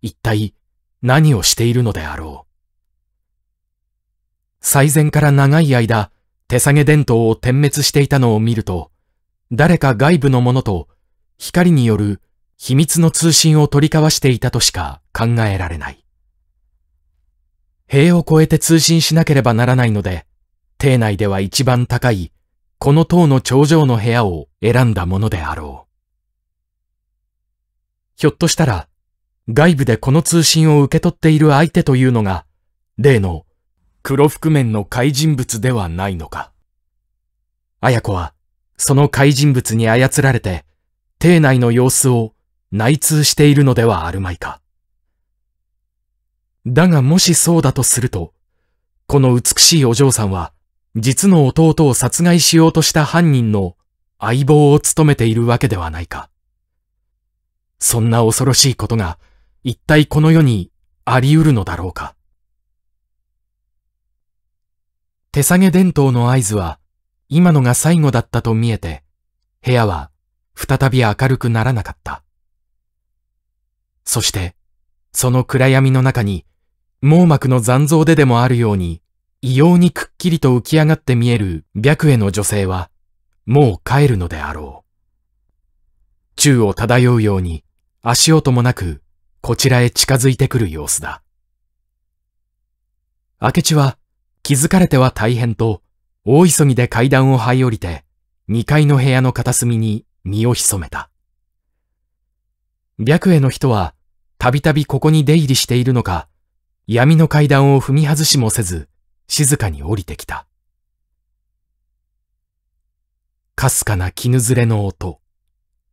一体何をしているのであろう。最前から長い間、手下げ電灯を点滅していたのを見ると、誰か外部の者と光による秘密の通信を取り交わしていたとしか考えられない。塀を越えて通信しなければならないので、邸内では一番高い、この塔の頂上の部屋を選んだものであろう。ひょっとしたら、外部でこの通信を受け取っている相手というのが、例の黒覆面の怪人物ではないのか。綾子は、その怪人物に操られて、邸内の様子を内通しているのではあるまいか。だがもしそうだとすると、この美しいお嬢さんは、実の弟を殺害しようとした犯人の相棒を務めているわけではないか。そんな恐ろしいことが、一体この世にあり得るのだろうか。手下げ伝統の合図は、今のが最後だったと見えて、部屋は再び明るくならなかった。そして、その暗闇の中に網膜の残像ででもあるように、異様にくっきりと浮き上がって見える白への女性は、もう帰るのであろう。宙を漂うように、足音もなく、こちらへ近づいてくる様子だ。明智は、気づかれては大変と、大急ぎで階段を這い降りて、二階の部屋の片隅に身を潜めた。白への人は、たびたびここに出入りしているのか、闇の階段を踏み外しもせず、静かに降りてきた。かすかな絹ずれの音、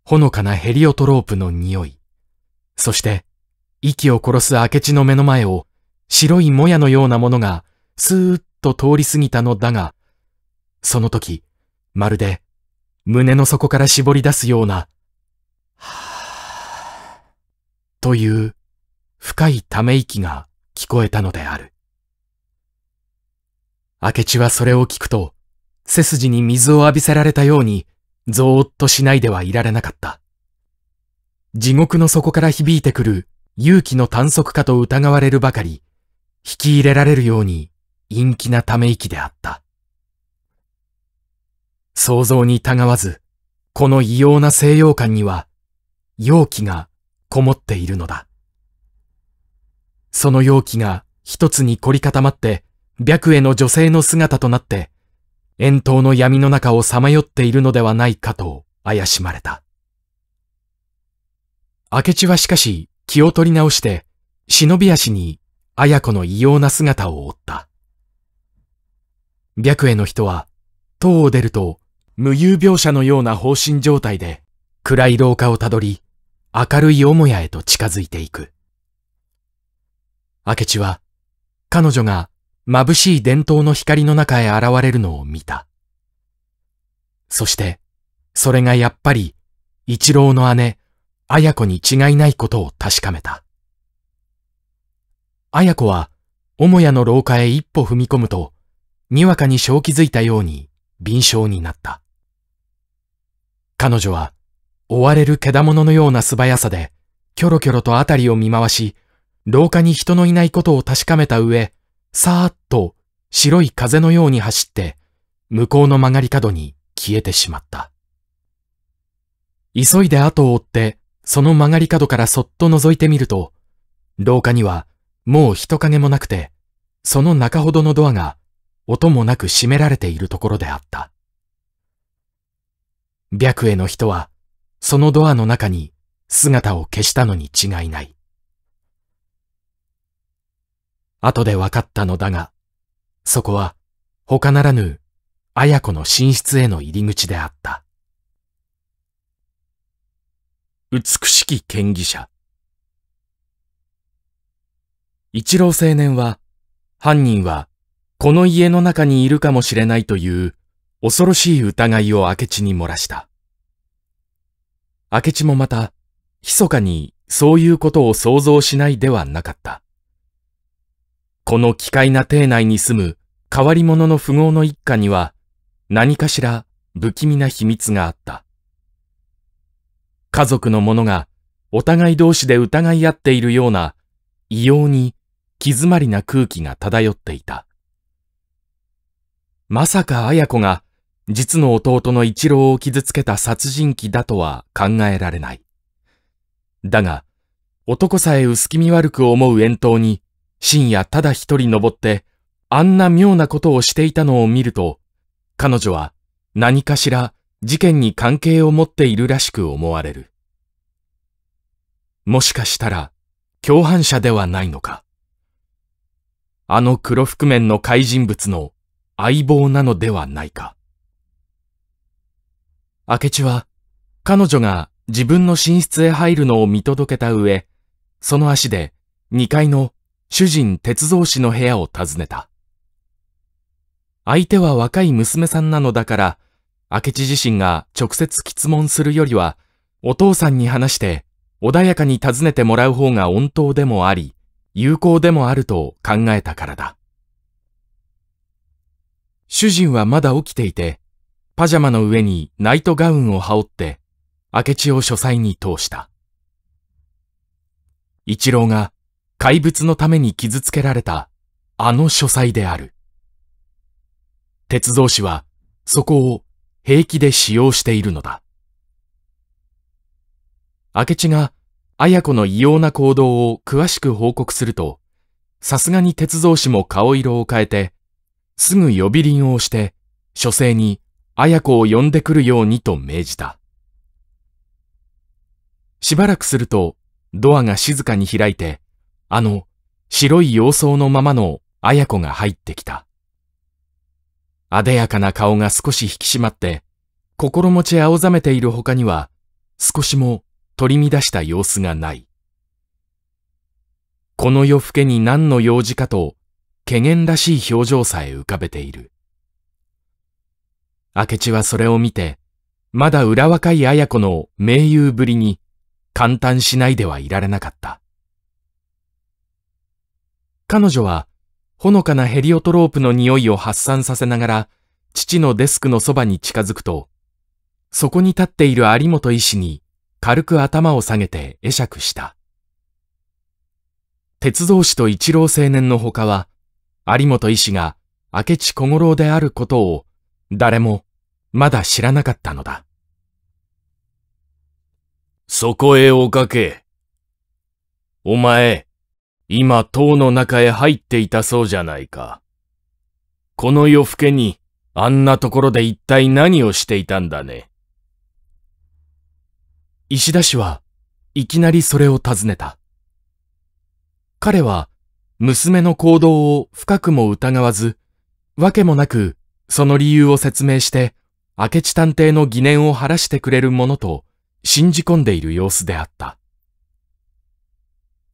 ほのかなヘリオトロープの匂い、そして、息を殺す明智の目の前を、白いもやのようなものが、スーッと通り過ぎたのだが、その時、まるで、胸の底から絞り出すような、はぁ、という、深いため息が聞こえたのである。明智はそれを聞くと、背筋に水を浴びせられたように、ぞーっとしないではいられなかった。地獄の底から響いてくる勇気の短足かと疑われるばかり、引き入れられるように陰気なため息であった。想像にたがわず、この異様な西洋感には、容器がこもっているのだ。その容器が一つに凝り固まって、白への女性の姿となって、遠投の闇の中をさまよっているのではないかと怪しまれた。明智はしかし気を取り直して、忍び足に綾子の異様な姿を追った。白への人は、塔を出ると、無遊病者のような放心状態で、暗い廊下をたどり、明るい母屋へと近づいていく。明智は、彼女が眩しい伝統の光の中へ現れるのを見た。そして、それがやっぱり、一郎の姉、綾子に違いないことを確かめた。綾子は、母屋の廊下へ一歩踏み込むと、にわかに正気づいたように、敏捷になった。彼女は、追われる獣のような素早さで、キョロキョロと辺りを見回し、廊下に人のいないことを確かめた上、さーっと白い風のように走って、向こうの曲がり角に消えてしまった。急いで後を追って、その曲がり角からそっと覗いてみると、廊下にはもう人影もなくて、その中ほどのドアが音もなく閉められているところであった。白への人は、そのドアの中に姿を消したのに違いない。後で分かったのだが、そこは他ならぬ綾子の寝室への入り口であった。美しき剣技者。一郎青年は、犯人はこの家の中にいるかもしれないという恐ろしい疑いを明智に漏らした。明智もまた、密かにそういうことを想像しないではなかった。この奇怪な邸内に住む変わり者の富豪の一家には何かしら不気味な秘密があった。家族の者がお互い同士で疑い合っているような異様に気詰まりな空気が漂っていた。まさか綾子が実の弟の一郎を傷つけた殺人鬼だとは考えられない。だが、男さえ薄気味悪く思う遠投に深夜ただ一人登って、あんな妙なことをしていたのを見ると、彼女は何かしら事件に関係を持っているらしく思われる。もしかしたら、共犯者ではないのか。あの黒覆面の怪人物の相棒なのではないか。明智は、彼女が自分の寝室へ入るのを見届けた上、その足で2階の主人鉄造氏の部屋を訪ねた。相手は若い娘さんなのだから、明智自身が直接質問するよりは、お父さんに話して穏やかに尋ねてもらう方が温当でもあり、有効でもあると考えたからだ。主人はまだ起きていて、パジャマの上にナイトガウンを羽織って、明智を書斎に通した。一郎が怪物のために傷つけられたあの書斎である。鉄道士はそこを平気で使用しているのだ。明智が綾子の異様な行動を詳しく報告すると、さすがに鉄道士も顔色を変えて、すぐ呼び鈴を押して、書生に綾子を呼んでくるようにと命じた。しばらくすると、ドアが静かに開いて、あの、白い様相のままの綾子が入ってきた。あでやかな顔が少し引き締まって、心持ち青ざめている他には、少しも取り乱した様子がない。この夜更けに何の用事かと、怪げらしい表情さえ浮かべている。明智はそれを見て、まだ裏若い綾子の盟友ぶりに、簡単しないではいられなかった。彼女は、ほのかなヘリオトロープの匂いを発散させながら、父のデスクのそばに近づくと、そこに立っている有本医師に軽く頭を下げて会釈した。鉄道士と一郎青年の他は、有本医師が明智小五郎であることを誰もまだ知らなかったのだ。そこへおかけ。お前、今塔の中へ入っていたそうじゃないか。この夜更けにあんなところで一体何をしていたんだね。石田氏はいきなりそれを尋ねた。彼は娘の行動を深くも疑わず、わけもなくその理由を説明して、明智探偵の疑念を晴らしてくれるものと信じ込んでいる様子であった。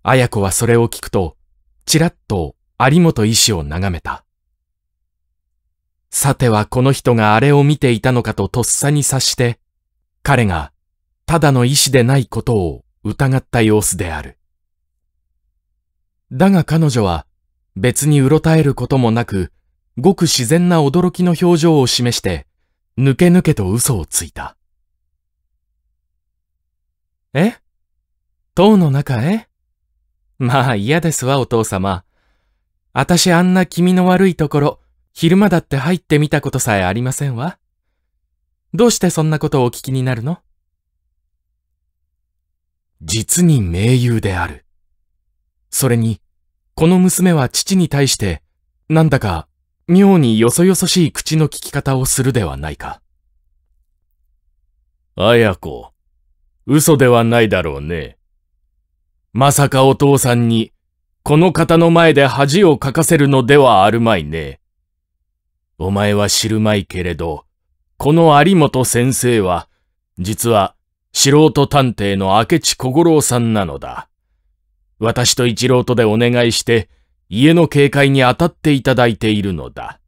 綾子はそれを聞くと、ちらっと有本医師を眺めた。さてはこの人があれを見ていたのかととっさに察して、彼がただの医師でないことを疑った様子である。だが彼女は別にうろたえることもなく、ごく自然な驚きの表情を示して、ぬけぬけと嘘をついた。え？塔の中へ？まあ嫌ですわ、お父様。あたしあんな気味の悪いところ、昼間だって入ってみたことさえありませんわ。どうしてそんなことをお聞きになるの？実に名優である。それに、この娘は父に対して、なんだか妙によそよそしい口の利き方をするではないか。綾子、嘘ではないだろうね。まさかお父さんに、この方の前で恥をかかせるのではあるまいね。お前は知るまいけれど、この有本先生は、実は素人探偵の明智小五郎さんなのだ。私と一郎とでお願いして、家の警戒に当たっていただいているのだ。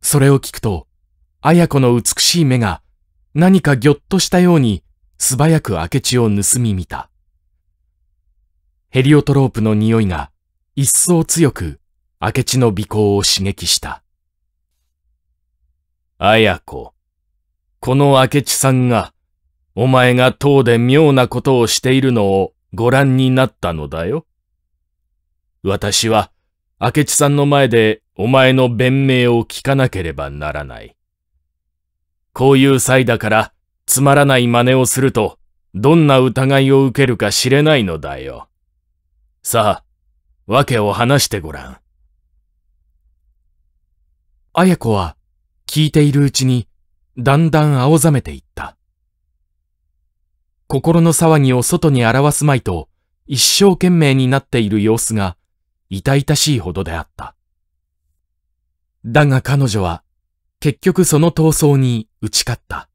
それを聞くと、綾子の美しい目が何かぎょっとしたように素早く明智を盗み見た。ヘリオトロープの匂いが一層強く明智の尾行を刺激した。綾子、この明智さんが、お前が塔で妙なことをしているのをご覧になったのだよ。私は、明智さんの前でお前の弁明を聞かなければならない。こういう際だから、つまらない真似をすると、どんな疑いを受けるか知れないのだよ。さあ、訳を話してごらん。綾子は、聞いているうちに、だんだん青ざめていった。心の騒ぎを外に表すまいと、一生懸命になっている様子が、痛々しいほどであった。だが彼女は、結局その闘争に打ち勝った。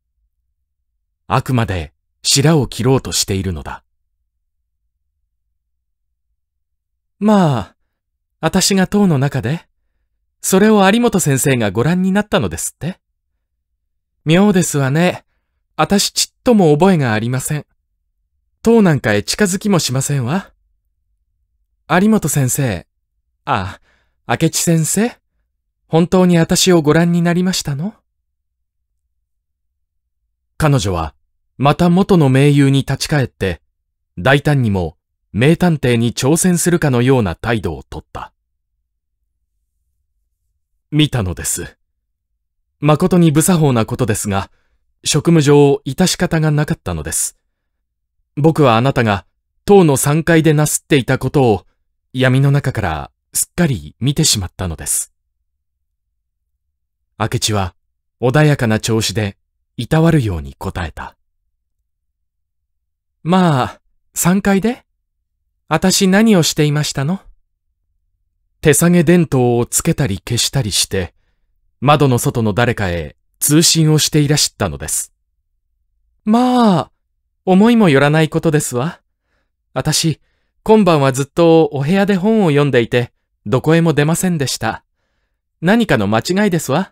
あくまで白を切ろうとしているのだ。まあ、私が塔の中で、それを有本先生がご覧になったのですって？妙ですわね。あたしちっとも覚えがありません。塔なんかへ近づきもしませんわ。有本先生。ああ、明智先生？本当にあたしをご覧になりましたの？彼女は、また元の名優に立ち返って、大胆にも名探偵に挑戦するかのような態度をとった。見たのです。誠に無作法なことですが、職務上致し方がなかったのです。僕はあなたが塔の3階でなすっていたことを闇の中からすっかり見てしまったのです。明智は穏やかな調子でいたわるように答えた。まあ、3階で？私何をしていましたの？手提げ電灯をつけたり消したりして、窓の外の誰かへ通信をしていらしたのです。まあ、思いもよらないことですわ。私、今晩はずっとお部屋で本を読んでいて、どこへも出ませんでした。何かの間違いですわ。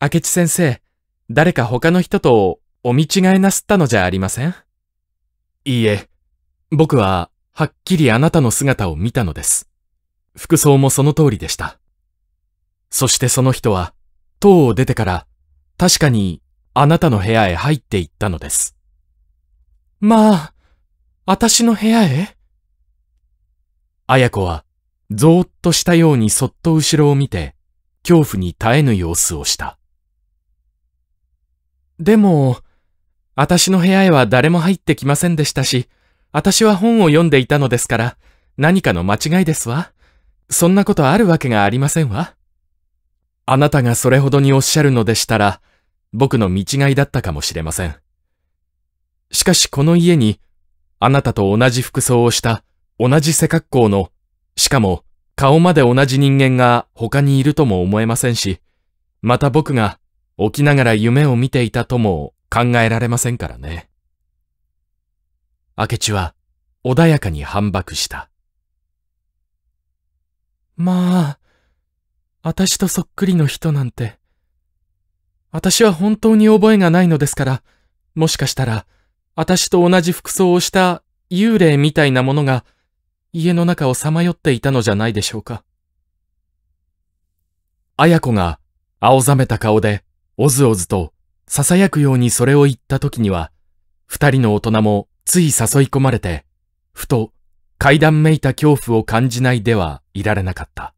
明智先生、誰か他の人とお見違えなすったのじゃありません？いいえ、僕ははっきりあなたの姿を見たのです。服装もその通りでした。そしてその人は、塔を出てから、確かにあなたの部屋へ入っていったのです。まあ、私の部屋へ？綾子は、ぞーっとしたようにそっと後ろを見て、恐怖に耐えぬ様子をした。でも、私の部屋へは誰も入ってきませんでしたし、私は本を読んでいたのですから、何かの間違いですわ。そんなことあるわけがありませんわ。あなたがそれほどにおっしゃるのでしたら、僕の見違いだったかもしれません。しかしこの家に、あなたと同じ服装をした同じ背格好の、しかも顔まで同じ人間が他にいるとも思えませんし、また僕が起きながら夢を見ていたとも考えられませんからね。明智は穏やかに反駁した。まあ、私とそっくりの人なんて。私は本当に覚えがないのですから、もしかしたら、私と同じ服装をした幽霊みたいなものが、家の中をさまよっていたのじゃないでしょうか。綾子が青ざめた顔で、おずおずと、囁くようにそれを言った時には、二人の大人もつい誘い込まれて、ふと階段めいた恐怖を感じないではいられなかった。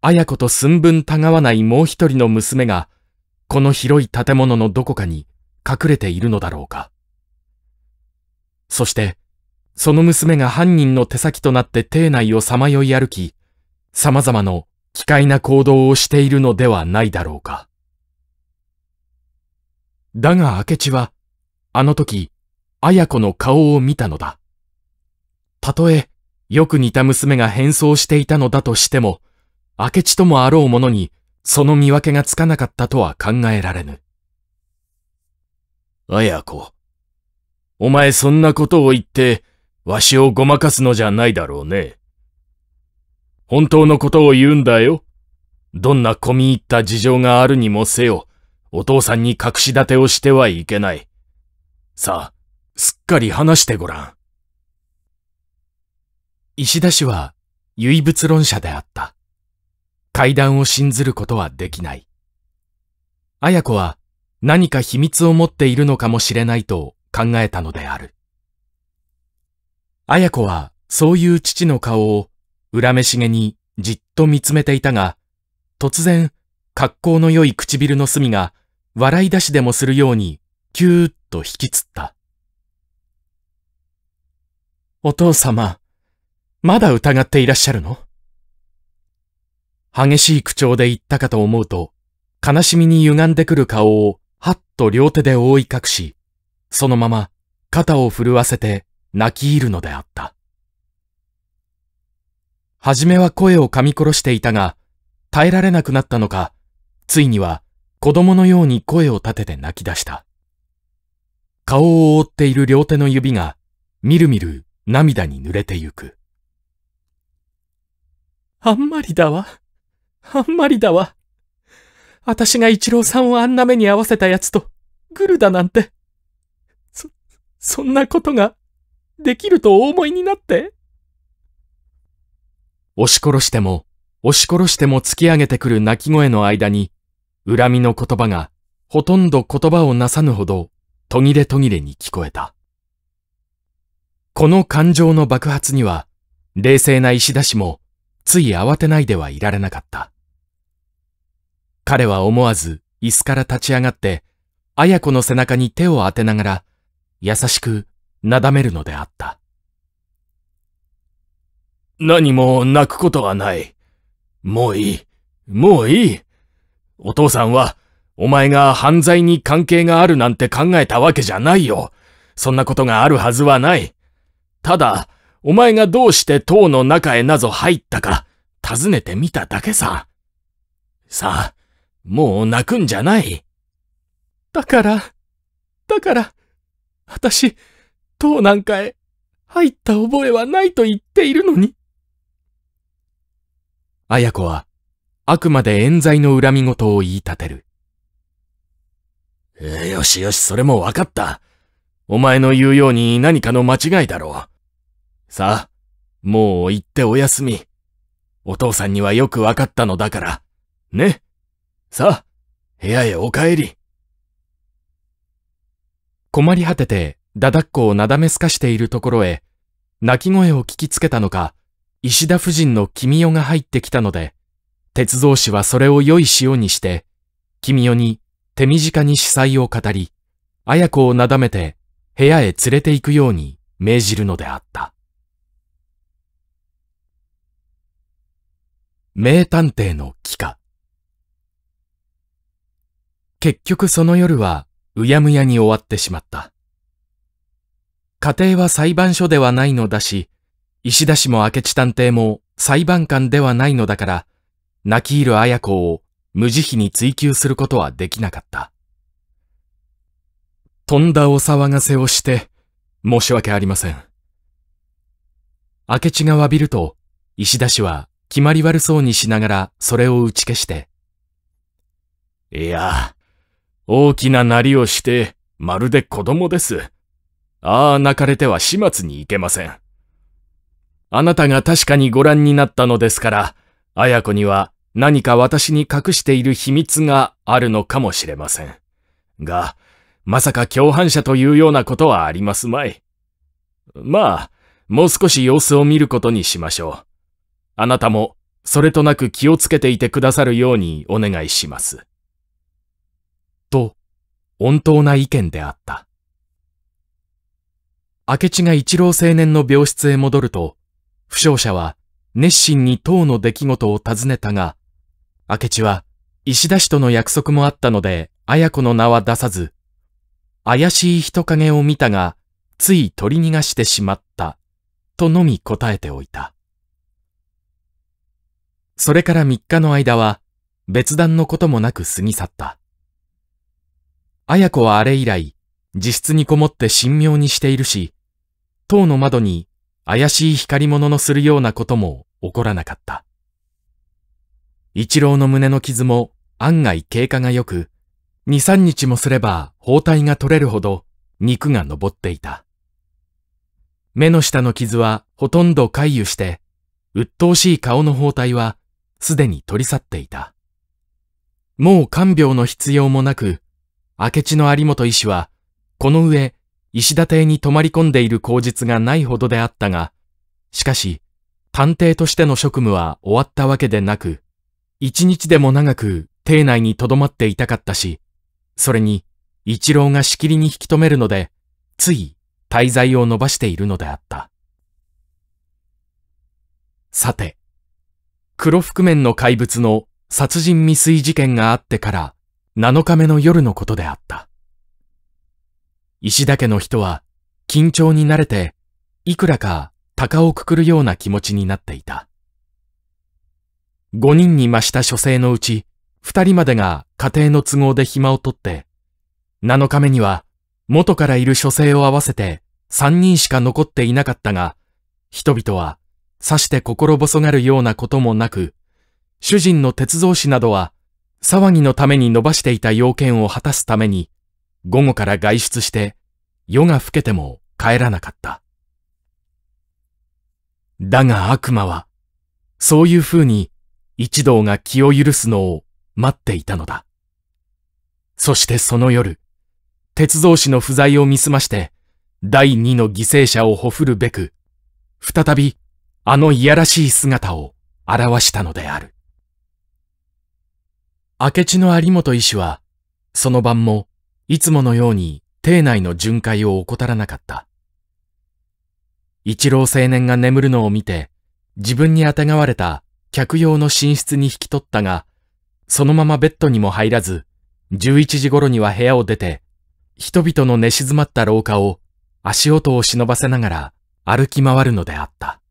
綾子と寸分たがわないもう一人の娘が、この広い建物のどこかに隠れているのだろうか。そして、その娘が犯人の手先となって邸内をさまよい歩き、様々な奇怪な行動をしているのではないだろうか。だが明智は、あの時、綾子の顔を見たのだ。たとえ、よく似た娘が変装していたのだとしても、明智ともあろう者に、その見分けがつかなかったとは考えられぬ。綾子、お前そんなことを言って、わしをごまかすのじゃないだろうね。本当のことを言うんだよ。どんな込み入った事情があるにもせよ、お父さんに隠し立てをしてはいけない。さあ、すっかり話してごらん。石田氏は唯物論者であった。階段を信ずることはできない。綾子は何か秘密を持っているのかもしれないと考えたのである。綾子はそういう父の顔を恨めしげにじっと見つめていたが、突然、格好の良い唇の隅が笑い出しでもするようにキューッと引きつった。お父様、まだ疑っていらっしゃるの？激しい口調で言ったかと思うと、悲しみに歪んでくる顔をはっと両手で覆い隠し、そのまま肩を震わせて泣き入るのであった。はじめは声を噛み殺していたが、耐えられなくなったのか、ついには子供のように声を立てて泣き出した。顔を覆っている両手の指が、みるみる涙に濡れてゆく。あんまりだわ。あんまりだわ。私が一郎さんをあんな目に合わせた奴と、グルだなんて。そ、そんなことが、できるとお思いになって押し殺しても、押し殺しても突き上げてくる泣き声の間に、恨みの言葉が、ほとんど言葉をなさぬほど、途切れ途切れに聞こえた。この感情の爆発には、冷静な石田氏も、つい慌てないではいられなかった。彼は思わず椅子から立ち上がって、綾子の背中に手を当てながら、優しくなだめるのであった。何も泣くことはない。もういい。もういい。お父さんは、お前が犯罪に関係があるなんて考えたわけじゃないよ。そんなことがあるはずはない。ただ、お前がどうして塔の中へなぞ入ったか、尋ねてみただけさ。さあ、もう泣くんじゃない。だから、だから、私、塔なんかへ入った覚えはないと言っているのに。綾子は、あくまで冤罪の恨み事を言い立てる。えー、よしよし、それも分かった。お前の言うように何かの間違いだろう。さあ、もう行っておやすみ。お父さんにはよく分かったのだから。ね。さあ、部屋へお帰り。困り果てて、だだっこをなだめすかしているところへ、泣き声を聞きつけたのか、石田夫人の君代が入ってきたので、鉄道士はそれを良い塩にして、君代に手短に司祭を語り、綾子をなだめて部屋へ連れて行くように命じるのであった。名探偵の帰化。結局その夜はうやむやに終わってしまった。家庭は裁判所ではないのだし、石田氏も明智探偵も裁判官ではないのだから、泣き入る綾子を無慈悲に追求することはできなかった。とんだお騒がせをして、申し訳ありません。明智が詫びると、石田氏は決まり悪そうにしながらそれを打ち消して、いや、大きななりをして、まるで子供です。ああ泣かれては始末に行けません。あなたが確かにご覧になったのですから、綾子には何か私に隠している秘密があるのかもしれません。が、まさか共犯者というようなことはありますまい。まあ、もう少し様子を見ることにしましょう。あなたも、それとなく気をつけていてくださるようにお願いします。と、温当な意見であった。明智が一郎青年の病室へ戻ると、負傷者は熱心に当の出来事を尋ねたが、明智は石田氏との約束もあったので、綾子の名は出さず、怪しい人影を見たが、つい取り逃がしてしまった、とのみ答えておいた。それから三日の間は、別段のこともなく過ぎ去った。綾子はあれ以来、自室にこもって神妙にしているし、塔の窓に怪しい光り物のするようなことも起こらなかった。一郎の胸の傷も案外経過が良く、二三日もすれば包帯が取れるほど肉が昇っていた。目の下の傷はほとんど回遊して、鬱陶しい顔の包帯はすでに取り去っていた。もう看病の必要もなく、明智の有本医師は、この上石田邸に泊まり込んでいる口実がないほどであったが、しかし、探偵としての職務は終わったわけでなく、一日でも長く邸内に留まっていたかったし、それに一郎がしきりに引き止めるので、つい滞在を伸ばしているのであった。さて、黒覆面の怪物の殺人未遂事件があってから7日目の夜のことであった。石田家の人は緊張に慣れて、いくらか鷹をくくるような気持ちになっていた。五人に増した書生のうち、二人までが家庭の都合で暇を取って、七日目には元からいる書生を合わせて三人しか残っていなかったが、人々はさして心細がるようなこともなく、主人の鉄造師などは騒ぎのために伸ばしていた要件を果たすために午後から外出して夜が更けても帰らなかった。だが悪魔は、そういう風に一同が気を許すのを待っていたのだ。そしてその夜、鉄道士の不在を見すまして、第二の犠牲者をほふるべく、再びあのいやらしい姿を表したのである。明智の有本医師は、その晩もいつものように邸内の巡回を怠らなかった。一郎青年が眠るのを見て、自分にあてがわれた客用の寝室に引き取ったが、そのままベッドにも入らず、11時頃には部屋を出て、人々の寝静まった廊下を足音を忍ばせながら歩き回るのであった。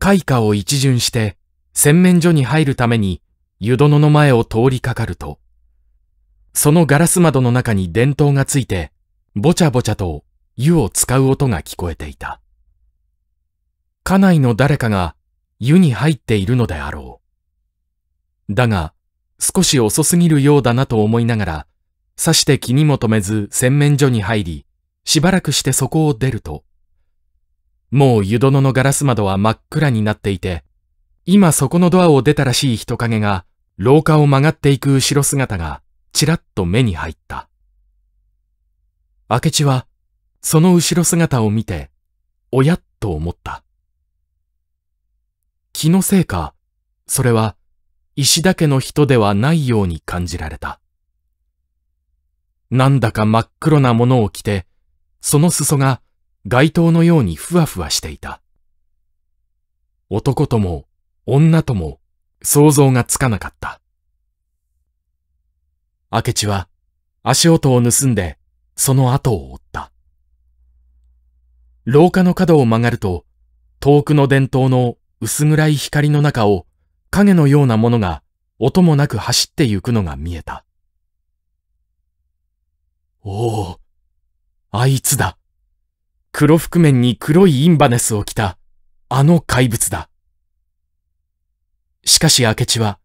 開花を一巡して洗面所に入るために湯殿の前を通りかかると、そのガラス窓の中に電灯がついて、ぼちゃぼちゃと湯を使う音が聞こえていた。家内の誰かが湯に入っているのであろう。だが、少し遅すぎるようだなと思いながら、さして気にも留めず洗面所に入り、しばらくしてそこを出ると、もう湯殿のガラス窓は真っ暗になっていて、今そこのドアを出たらしい人影が、廊下を曲がっていく後ろ姿が、ちらっと目に入った。明智は、その後ろ姿を見て、おやっと思った。気のせいか、それは、石田家の人ではないように感じられた。なんだか真っ黒なものを着て、その裾が街灯のようにふわふわしていた。男とも女とも想像がつかなかった。明智は足音を盗んでその後を追った。廊下の角を曲がると遠くの電灯の薄暗い光の中を影のようなものが音もなく走ってゆくのが見えた。おお、あいつだ。黒覆面に黒いインバネスを着た、あの怪物だ。しかし明智は、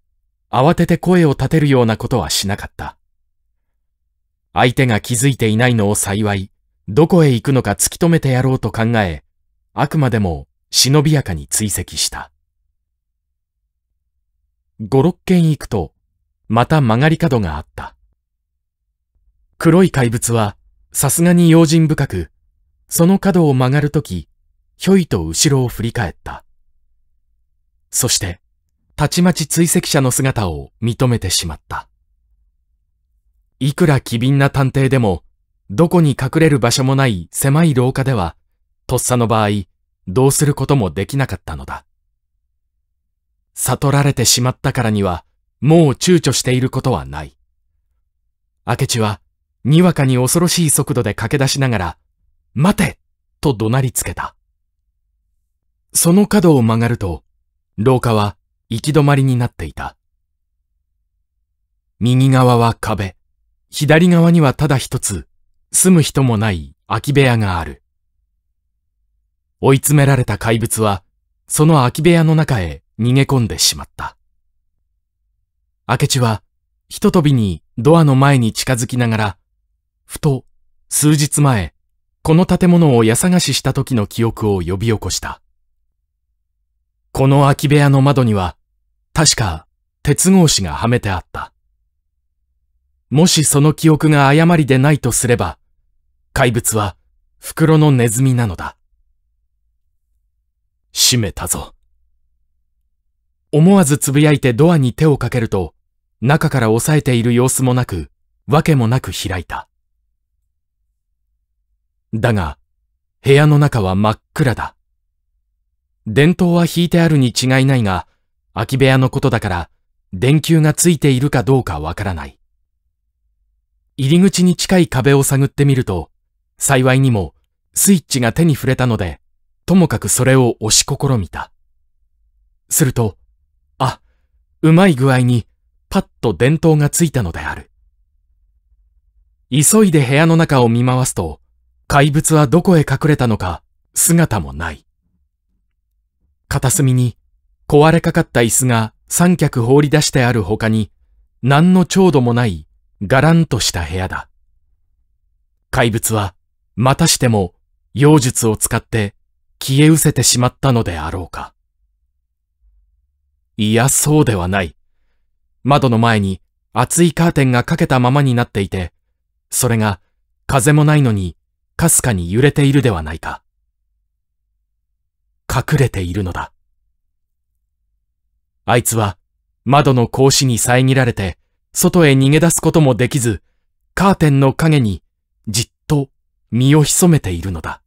慌てて声を立てるようなことはしなかった。相手が気づいていないのを幸い、どこへ行くのか突き止めてやろうと考え、あくまでも忍びやかに追跡した。五六軒行くと、また曲がり角があった。黒い怪物は、さすがに用心深く、その角を曲がるとき、ひょいと後ろを振り返った。そして、たちまち追跡者の姿を認めてしまった。いくら機敏な探偵でも、どこに隠れる場所もない狭い廊下では、とっさの場合、どうすることもできなかったのだ。悟られてしまったからには、もう躊躇していることはない。明智は、にわかに恐ろしい速度で駆け出しながら、待てと怒鳴りつけた。その角を曲がると、廊下は行き止まりになっていた。右側は壁、左側にはただ一つ、住む人もない空き部屋がある。追い詰められた怪物は、その空き部屋の中へ逃げ込んでしまった。明智は、ひと飛びにドアの前に近づきながら、ふと、数日前、この建物を家探しした時の記憶を呼び起こした。この空き部屋の窓には、確か、鉄格子がはめてあった。もしその記憶が誤りでないとすれば、怪物は袋のネズミなのだ。閉めたぞ。思わず呟いてドアに手をかけると、中から押さえている様子もなく、わけもなく開いた。だが、部屋の中は真っ暗だ。電灯は引いてあるに違いないが、空き部屋のことだから、電球がついているかどうかわからない。入り口に近い壁を探ってみると、幸いにもスイッチが手に触れたので、ともかくそれを押し試みた。すると、あ、うまい具合にパッと電灯がついたのである。急いで部屋の中を見回すと、怪物はどこへ隠れたのか姿もない。片隅に壊れかかった椅子が三脚放り出してある他に何の調度もないガランとした部屋だ。怪物はまたしても妖術を使って消え失せてしまったのであろうか。いや、そうではない。窓の前に厚いカーテンがかけたままになっていて、それが風もないのにかすかに揺れているではないか。隠れているのだ。あいつは窓の格子に遮られて外へ逃げ出すこともできず、カーテンの影にじっと身を潜めているのだ。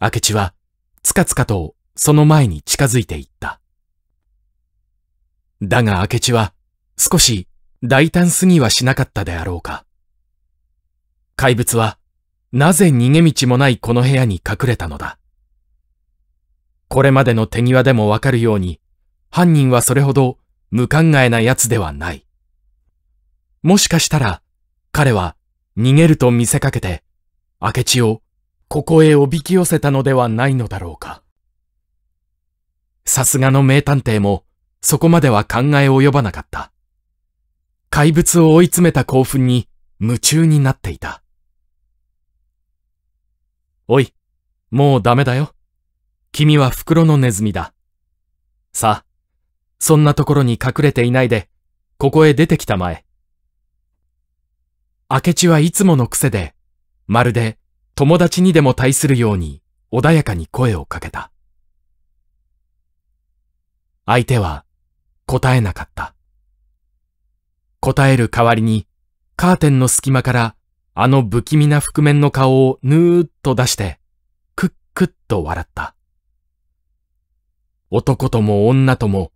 明智はつかつかとその前に近づいていった。だが明智は少し大胆すぎはしなかったであろうか。怪物はなぜ逃げ道もないこの部屋に隠れたのだ。これまでの手際でもわかるように、犯人はそれほど無考えな奴ではない。もしかしたら、彼は逃げると見せかけて、明智をここへおびき寄せたのではないのだろうか。さすがの名探偵も、そこまでは考え及ばなかった。怪物を追い詰めた興奮に夢中になっていた。おい、もうダメだよ。君は袋のネズミだ。さあ、そんなところに隠れていないで、ここへ出てきたまえ。明智はいつもの癖で、まるで友達にでも対するように穏やかに声をかけた。相手は答えなかった。答える代わりに、カーテンの隙間からあの不気味な覆面の顔をぬーっと出して、くっくっと笑った。男とも女とも、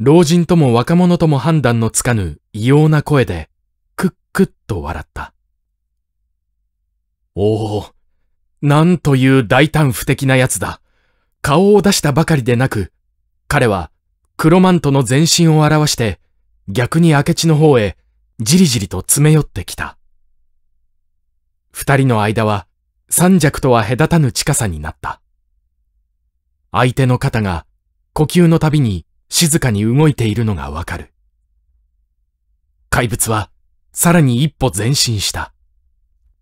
老人とも若者とも判断のつかぬ異様な声で、くっくっと笑った。おお、なんという大胆不敵な奴だ。顔を出したばかりでなく、彼は黒マントの全身を表して、逆に明智の方へじりじりと詰め寄ってきた。二人の間は三尺とは隔たぬ近さになった。相手の肩が呼吸のたびに静かに動いているのがわかる。怪物はさらに一歩前進した。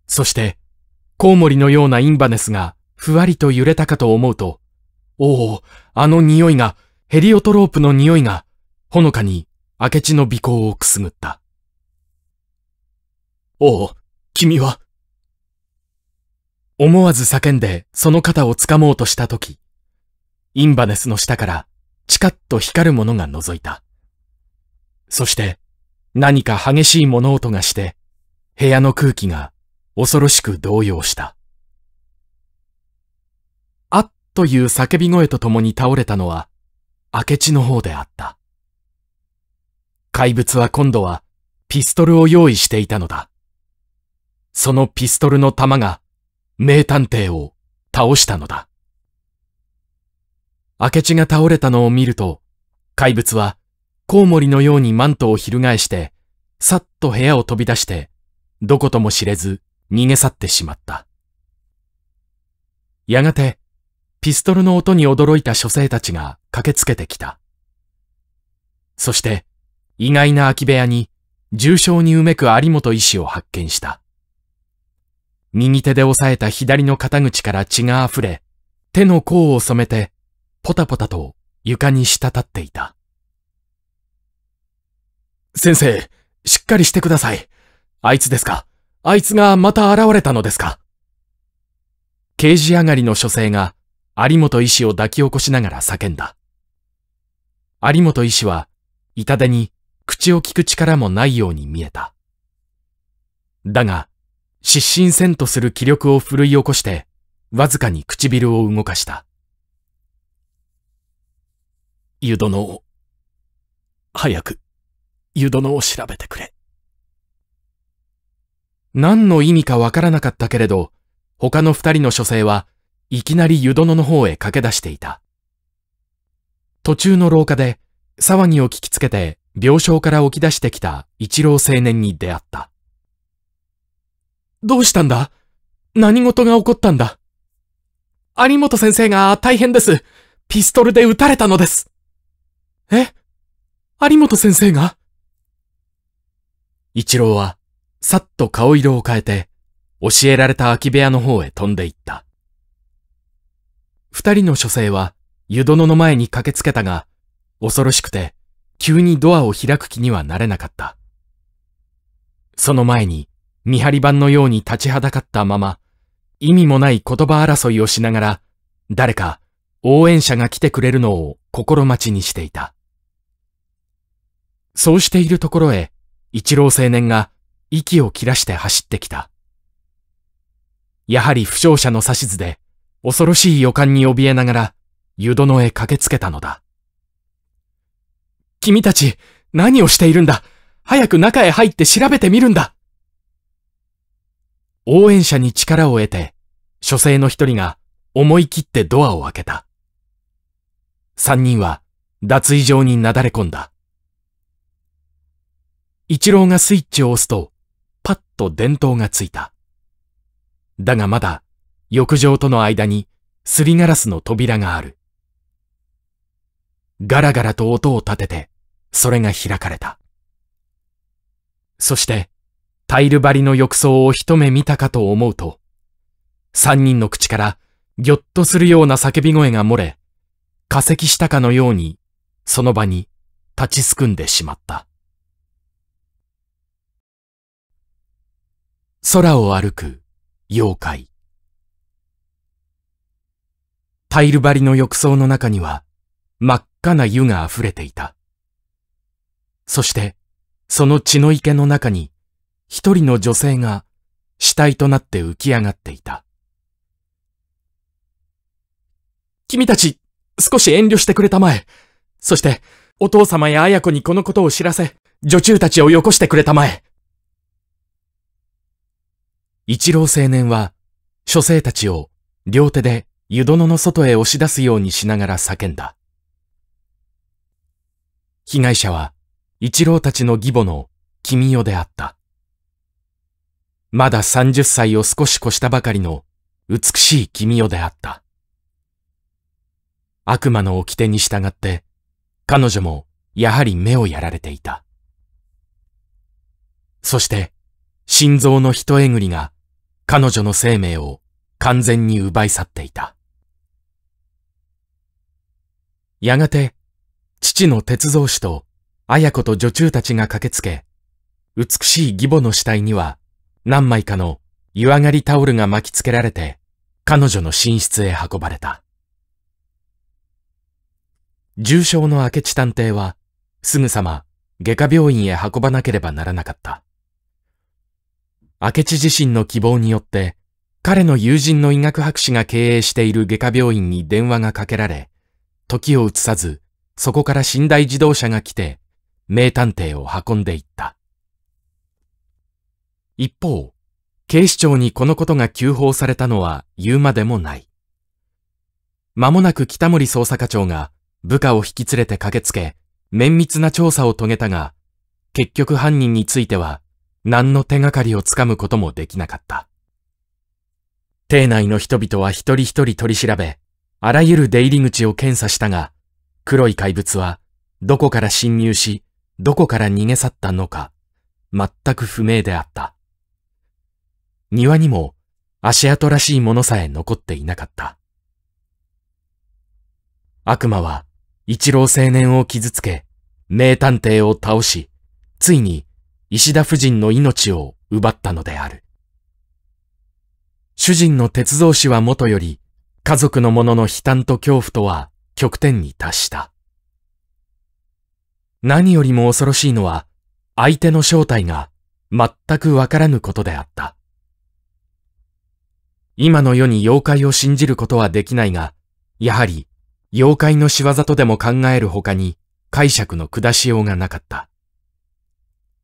そして、コウモリのようなインバネスがふわりと揺れたかと思うと、おお、あの匂いが、ヘリオトロープの匂いが、ほのかに明智の尾行をくすぐった。おお、君は？思わず叫んでその肩を掴もうとしたとき、インバネスの下からチカッと光るものが覗いた。そして何か激しい物音がして、部屋の空気が恐ろしく動揺した。あっという叫び声とともに倒れたのは、明智の方であった。怪物は今度はピストルを用意していたのだ。そのピストルの弾が名探偵を倒したのだ。明智が倒れたのを見ると、怪物はコウモリのようにマントを翻して、さっと部屋を飛び出して、どことも知れず逃げ去ってしまった。やがて、ピストルの音に驚いた女性たちが駆けつけてきた。そして、意外な空き部屋に重傷にうめく有本医師を発見した。右手で押さえた左の肩口から血が溢れ、手の甲を染めて、ポタポタと床に滴っていた。先生、しっかりしてください。あいつですか？あいつがまた現れたのですか？刑事上がりの書生が有本医師を抱き起こしながら叫んだ。有本医師は痛手に口を聞く力もないように見えた。だが、失神せんとする気力を奮い起こして、わずかに唇を動かした。湯殿を、早く、湯殿を調べてくれ。何の意味かわからなかったけれど、他の二人の書生はいきなり湯殿の方へ駆け出していた。途中の廊下で騒ぎを聞きつけて病床から起き出してきた一郎青年に出会った。どうしたんだ？何事が起こったんだ？有本先生が大変です。ピストルで撃たれたのです。え？有本先生が？一郎はさっと顔色を変えて、教えられた空き部屋の方へ飛んで行った。二人の書生は、湯殿の前に駆けつけたが、恐ろしくて、急にドアを開く気にはなれなかった。その前に、見張り板のように立ちはだかったまま、意味もない言葉争いをしながら、誰か応援者が来てくれるのを心待ちにしていた。そうしているところへ、一郎青年が息を切らして走ってきた。やはり負傷者の指図で、恐ろしい予感に怯えながら、湯殿へ駆けつけたのだ。君たち、何をしているんだ？早く中へ入って調べてみるんだ応援者に力を得て、書生の一人が思い切ってドアを開けた。三人は脱衣場になだれ込んだ。一郎がスイッチを押すと、パッと電灯がついた。だがまだ、浴場との間に、すりガラスの扉がある。ガラガラと音を立てて、それが開かれた。そして、タイル張りの浴槽を一目見たかと思うと、三人の口からぎょっとするような叫び声が漏れ、化石したかのように、その場に立ちすくんでしまった。空を歩く妖怪。タイル張りの浴槽の中には真っ赤な湯が溢れていた。そして、その血の池の中に一人の女性が死体となって浮き上がっていた。君たち、少し遠慮してくれたまえ。そして、お父様や綾子にこのことを知らせ、女中たちをよこしてくれたまえ。一郎青年は、書生たちを両手で湯殿の外へ押し出すようにしながら叫んだ。被害者は、一郎たちの義母の君代であった。まだ三十歳を少し越したばかりの美しい君代であった。悪魔の掟に従って、彼女もやはり目をやられていた。そして、心臓の一えぐりが彼女の生命を完全に奪い去っていた。やがて、父の鉄造師と綾子と女中たちが駆けつけ、美しい義母の死体には何枚かの湯上がりタオルが巻きつけられて、彼女の寝室へ運ばれた。重症の明智探偵は、すぐさま外科病院へ運ばなければならなかった。明智自身の希望によって、彼の友人の医学博士が経営している外科病院に電話がかけられ、時を移さず、そこから寝台自動車が来て、名探偵を運んでいった。一方、警視庁にこのことが急報されたのは言うまでもない。間もなく北森捜査課長が部下を引き連れて駆けつけ、綿密な調査を遂げたが、結局犯人については何の手がかりをつかむこともできなかった。邸内の人々は一人一人取り調べ、あらゆる出入り口を検査したが、黒い怪物はどこから侵入し、どこから逃げ去ったのか、全く不明であった。庭にも足跡らしいものさえ残っていなかった。悪魔は一郎青年を傷つけ、名探偵を倒し、ついに石田夫人の命を奪ったのである。主人の鉄道師はもとより、家族の者の悲嘆と恐怖とは極点に達した。何よりも恐ろしいのは、相手の正体が全くわからぬことであった。今の世に妖怪を信じることはできないが、やはり妖怪の仕業とでも考える他に解釈の下しようがなかった。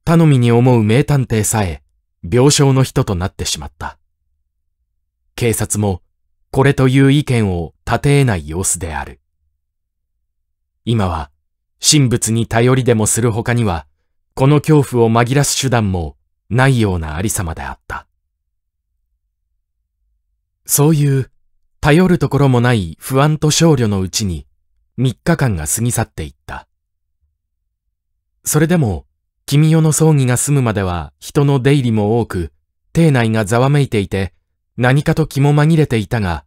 頼みに思う名探偵さえ、病床の人となってしまった。警察も、これという意見を立て得ない様子である。今は、神仏に頼りでもする他には、この恐怖を紛らす手段もないようなありさまであった。そういう頼るところもない不安と少慮のうちに3日間が過ぎ去っていった。それでも君代の葬儀が済むまでは人の出入りも多く、邸内がざわめいていて、何かと気も紛れていたが、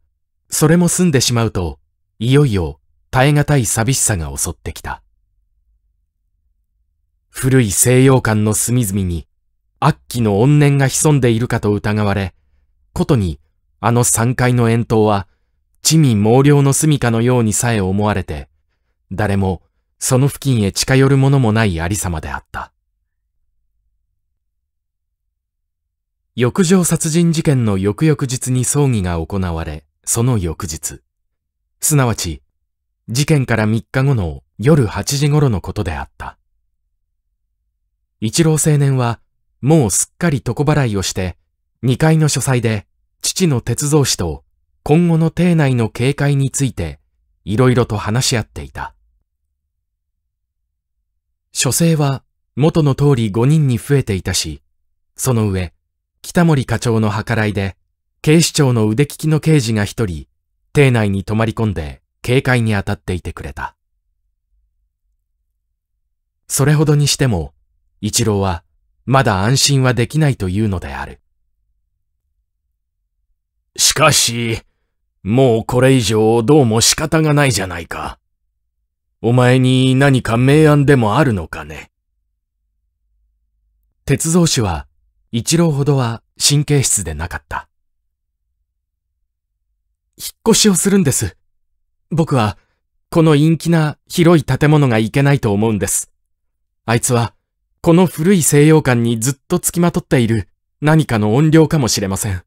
それも済んでしまうと、いよいよ耐え難い寂しさが襲ってきた。古い西洋館の隅々に、悪鬼の怨念が潜んでいるかと疑われ、ことに、あの三階の円筒は、地味猛量の住処のようにさえ思われて、誰もその付近へ近寄るものもないありさまであった。浴場殺人事件の翌々日に葬儀が行われ、その翌日。すなわち、事件から3日後の夜8時頃のことであった。一郎青年は、もうすっかり床払いをして、2階の書斎で、父の鉄造師と、今後の邸内の警戒について、いろいろと話し合っていた。書生は、元の通り5人に増えていたし、その上、北森課長の計らいで、警視庁の腕利きの刑事が一人、邸内に泊まり込んで警戒に当たっていてくれた。それほどにしても、一郎はまだ安心はできないというのである。しかし、もうこれ以上どうも仕方がないじゃないか。お前に何か明暗でもあるのかね。鉄道士は一郎ほどは神経質でなかった。引っ越しをするんです。僕は、この陰気な広い建物がいけないと思うんです。あいつは、この古い西洋館にずっと付きまとっている何かの音量かもしれません。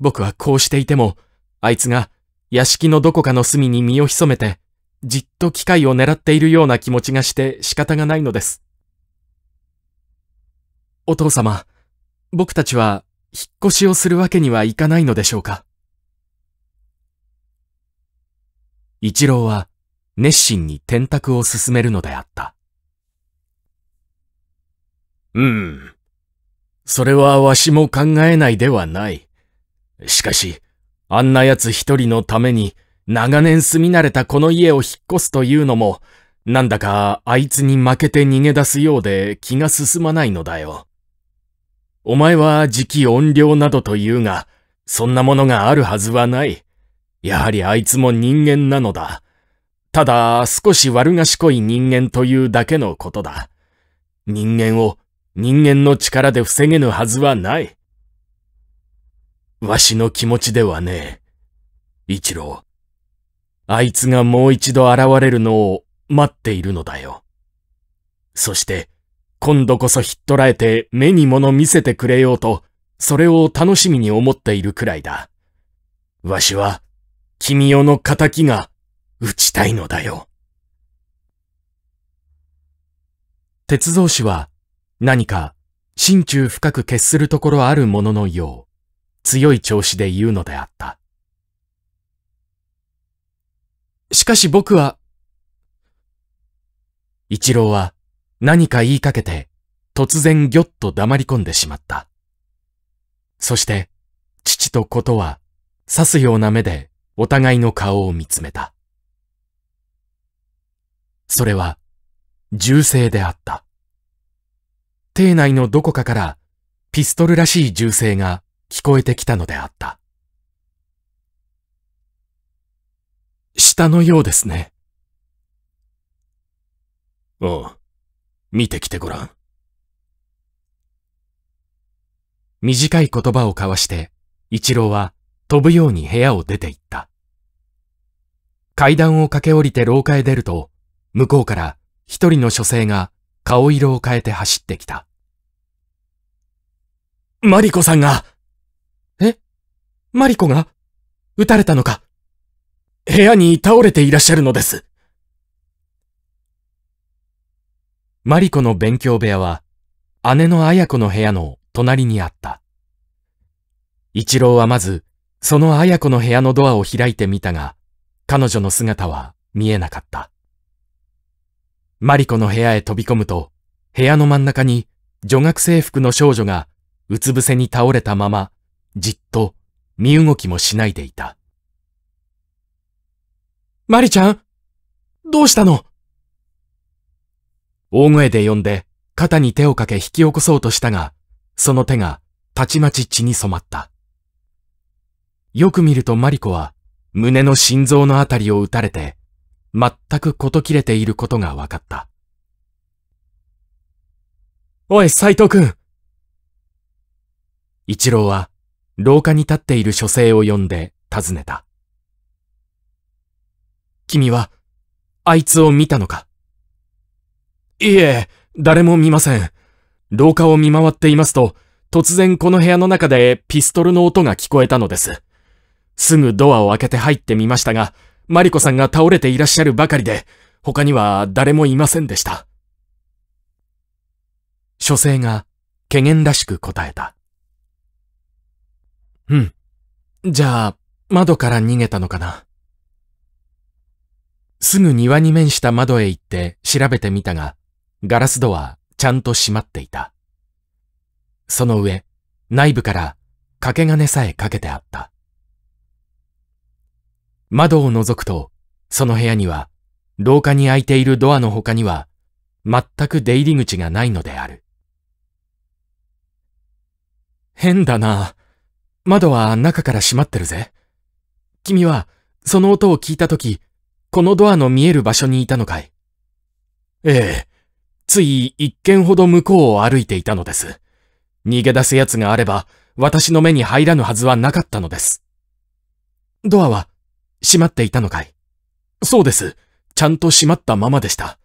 僕はこうしていても、あいつが屋敷のどこかの隅に身を潜めて、じっと機械を狙っているような気持ちがして仕方がないのです。お父様、僕たちは引っ越しをするわけにはいかないのでしょうか？一郎は熱心に電卓を進めるのであった。うん。それはわしも考えないではない。しかし、あんな奴一人のために長年住み慣れたこの家を引っ越すというのも、なんだかあいつに負けて逃げ出すようで気が進まないのだよ。お前は時期怨霊などと言うが、そんなものがあるはずはない。やはりあいつも人間なのだ。ただ少し悪賢い人間というだけのことだ。人間を人間の力で防げぬはずはない。わしの気持ちではねえ。一郎。あいつがもう一度現れるのを待っているのだよ。そして、今度こそひっ捕らえて目に物見せてくれようと、それを楽しみに思っているくらいだ。わしは、君よの仇が打ちたいのだよ。鉄造氏は何か心中深く決するところあるもののよう、強い調子で言うのであった。しかし僕は、一郎は何か言いかけて突然ぎょっと黙り込んでしまった。そして父とことは刺すような目でお互いの顔を見つめた。それは銃声であった。邸内のどこかからピストルらしい銃声が聞こえてきたのであった。下のようですね。おう。見てきてごらん。短い言葉を交わして、一郎は飛ぶように部屋を出て行った。階段を駆け下りて廊下へ出ると、向こうから一人の女性が顔色を変えて走ってきた。マリコさんがえ？マリコが撃たれたのか部屋に倒れていらっしゃるのです。マリコの勉強部屋は、姉の綾子の部屋の隣にあった。一郎はまず、その綾子の部屋のドアを開いてみたが、彼女の姿は見えなかった。マリコの部屋へ飛び込むと、部屋の真ん中に女学生服の少女がうつ伏せに倒れたまま、じっと身動きもしないでいた。マリちゃんどうしたの？大声で呼んで肩に手をかけ引き起こそうとしたが、その手がたちまち血に染まった。よく見るとマリコは胸の心臓のあたりを撃たれて、全くこと切れていることが分かった。おい、斎藤くん。一郎は廊下に立っている書生を呼んで尋ねた。君は、あいつを見たのか？いえ、誰も見ません。廊下を見回っていますと、突然この部屋の中でピストルの音が聞こえたのです。すぐドアを開けて入ってみましたが、マリコさんが倒れていらっしゃるばかりで、他には誰もいませんでした。書生が、怪言らしく答えた。うん。じゃあ、窓から逃げたのかな。すぐ庭に面した窓へ行って調べてみたが、ガラス戸はちゃんと閉まっていた。その上、内部から掛け金さえかけてあった。窓を覗くと、その部屋には、廊下に開いているドアの他には、全く出入り口がないのである。変だな。窓は中から閉まってるぜ。君は、その音を聞いたとき、このドアの見える場所にいたのかい？ええ。つい一軒ほど向こうを歩いていたのです。逃げ出す奴があれば、私の目に入らぬはずはなかったのです。ドアは閉まっていたのかい？そうです。ちゃんと閉まったままでした。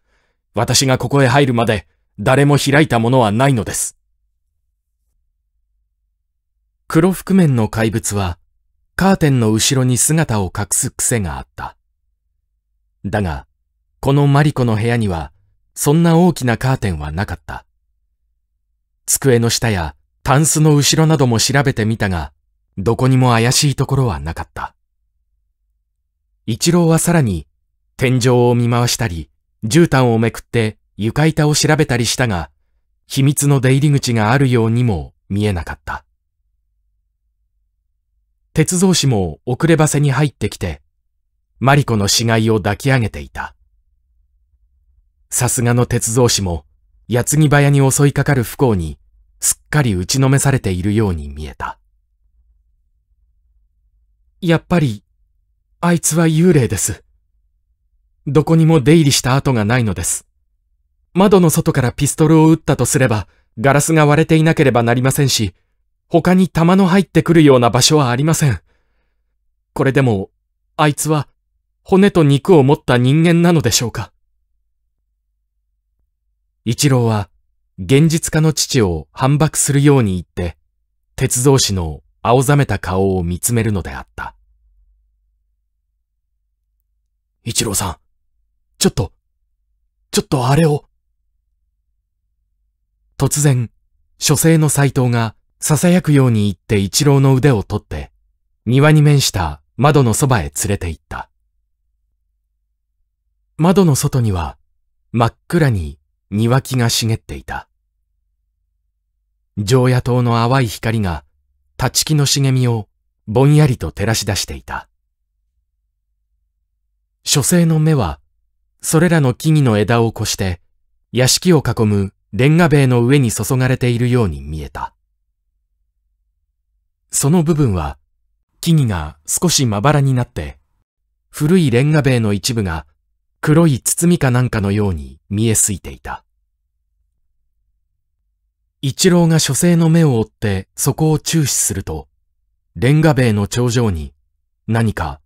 私がここへ入るまで、誰も開いたものはないのです。黒覆面の怪物は、カーテンの後ろに姿を隠す癖があった。だが、このマリコの部屋には、そんな大きなカーテンはなかった。机の下やタンスの後ろなども調べてみたが、どこにも怪しいところはなかった。一郎はさらに、天井を見回したり、絨毯をめくって床板を調べたりしたが、秘密の出入り口があるようにも見えなかった。鉄道士も遅ればせに入ってきて、マリコの死骸を抱き上げていた。さすがの鉄造師も、矢継ぎ早に襲いかかる不幸に、すっかり打ちのめされているように見えた。やっぱり、あいつは幽霊です。どこにも出入りした跡がないのです。窓の外からピストルを撃ったとすれば、ガラスが割れていなければなりませんし、他に弾の入ってくるような場所はありません。これでも、あいつは、骨と肉を持った人間なのでしょうか一郎は、現実家の父を反駁するように言って、鉄道師の青ざめた顔を見つめるのであった。一郎さん、ちょっと、ちょっとあれを。突然、書生の斎藤が囁くように言って一郎の腕を取って、庭に面した窓のそばへ連れて行った。窓の外には真っ暗に庭木が茂っていた。常夜灯の淡い光が立ち木の茂みをぼんやりと照らし出していた。書生の目は、それらの木々の枝を越して、屋敷を囲むレンガ塀の上に注がれているように見えた。その部分は、木々が少しまばらになって、古いレンガ塀の一部が黒い包みかなんかのように見えすいていた。一郎が書生の目を追ってそこを注視すると、レンガ塀の頂上に何か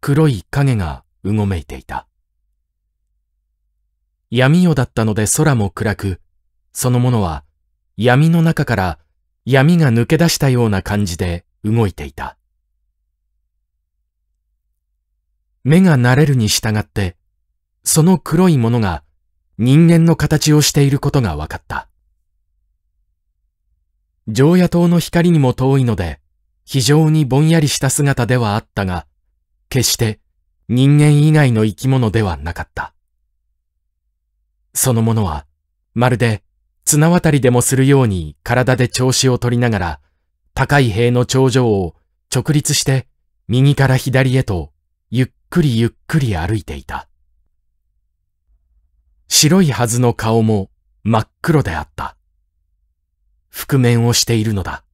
黒い影がうごめいていた。闇夜だったので空も暗く、そのものは闇の中から闇が抜け出したような感じで動いていた。目が慣れるに従ってその黒いものが人間の形をしていることが分かった。常夜灯の光にも遠いので、非常にぼんやりした姿ではあったが、決して人間以外の生き物ではなかった。そのものは、まるで綱渡りでもするように体で調子を取りながら、高い塀の頂上を直立して右から左へとゆっくりゆっくり歩いていた。白いはずの顔も真っ黒であった。覆面をしているのだ。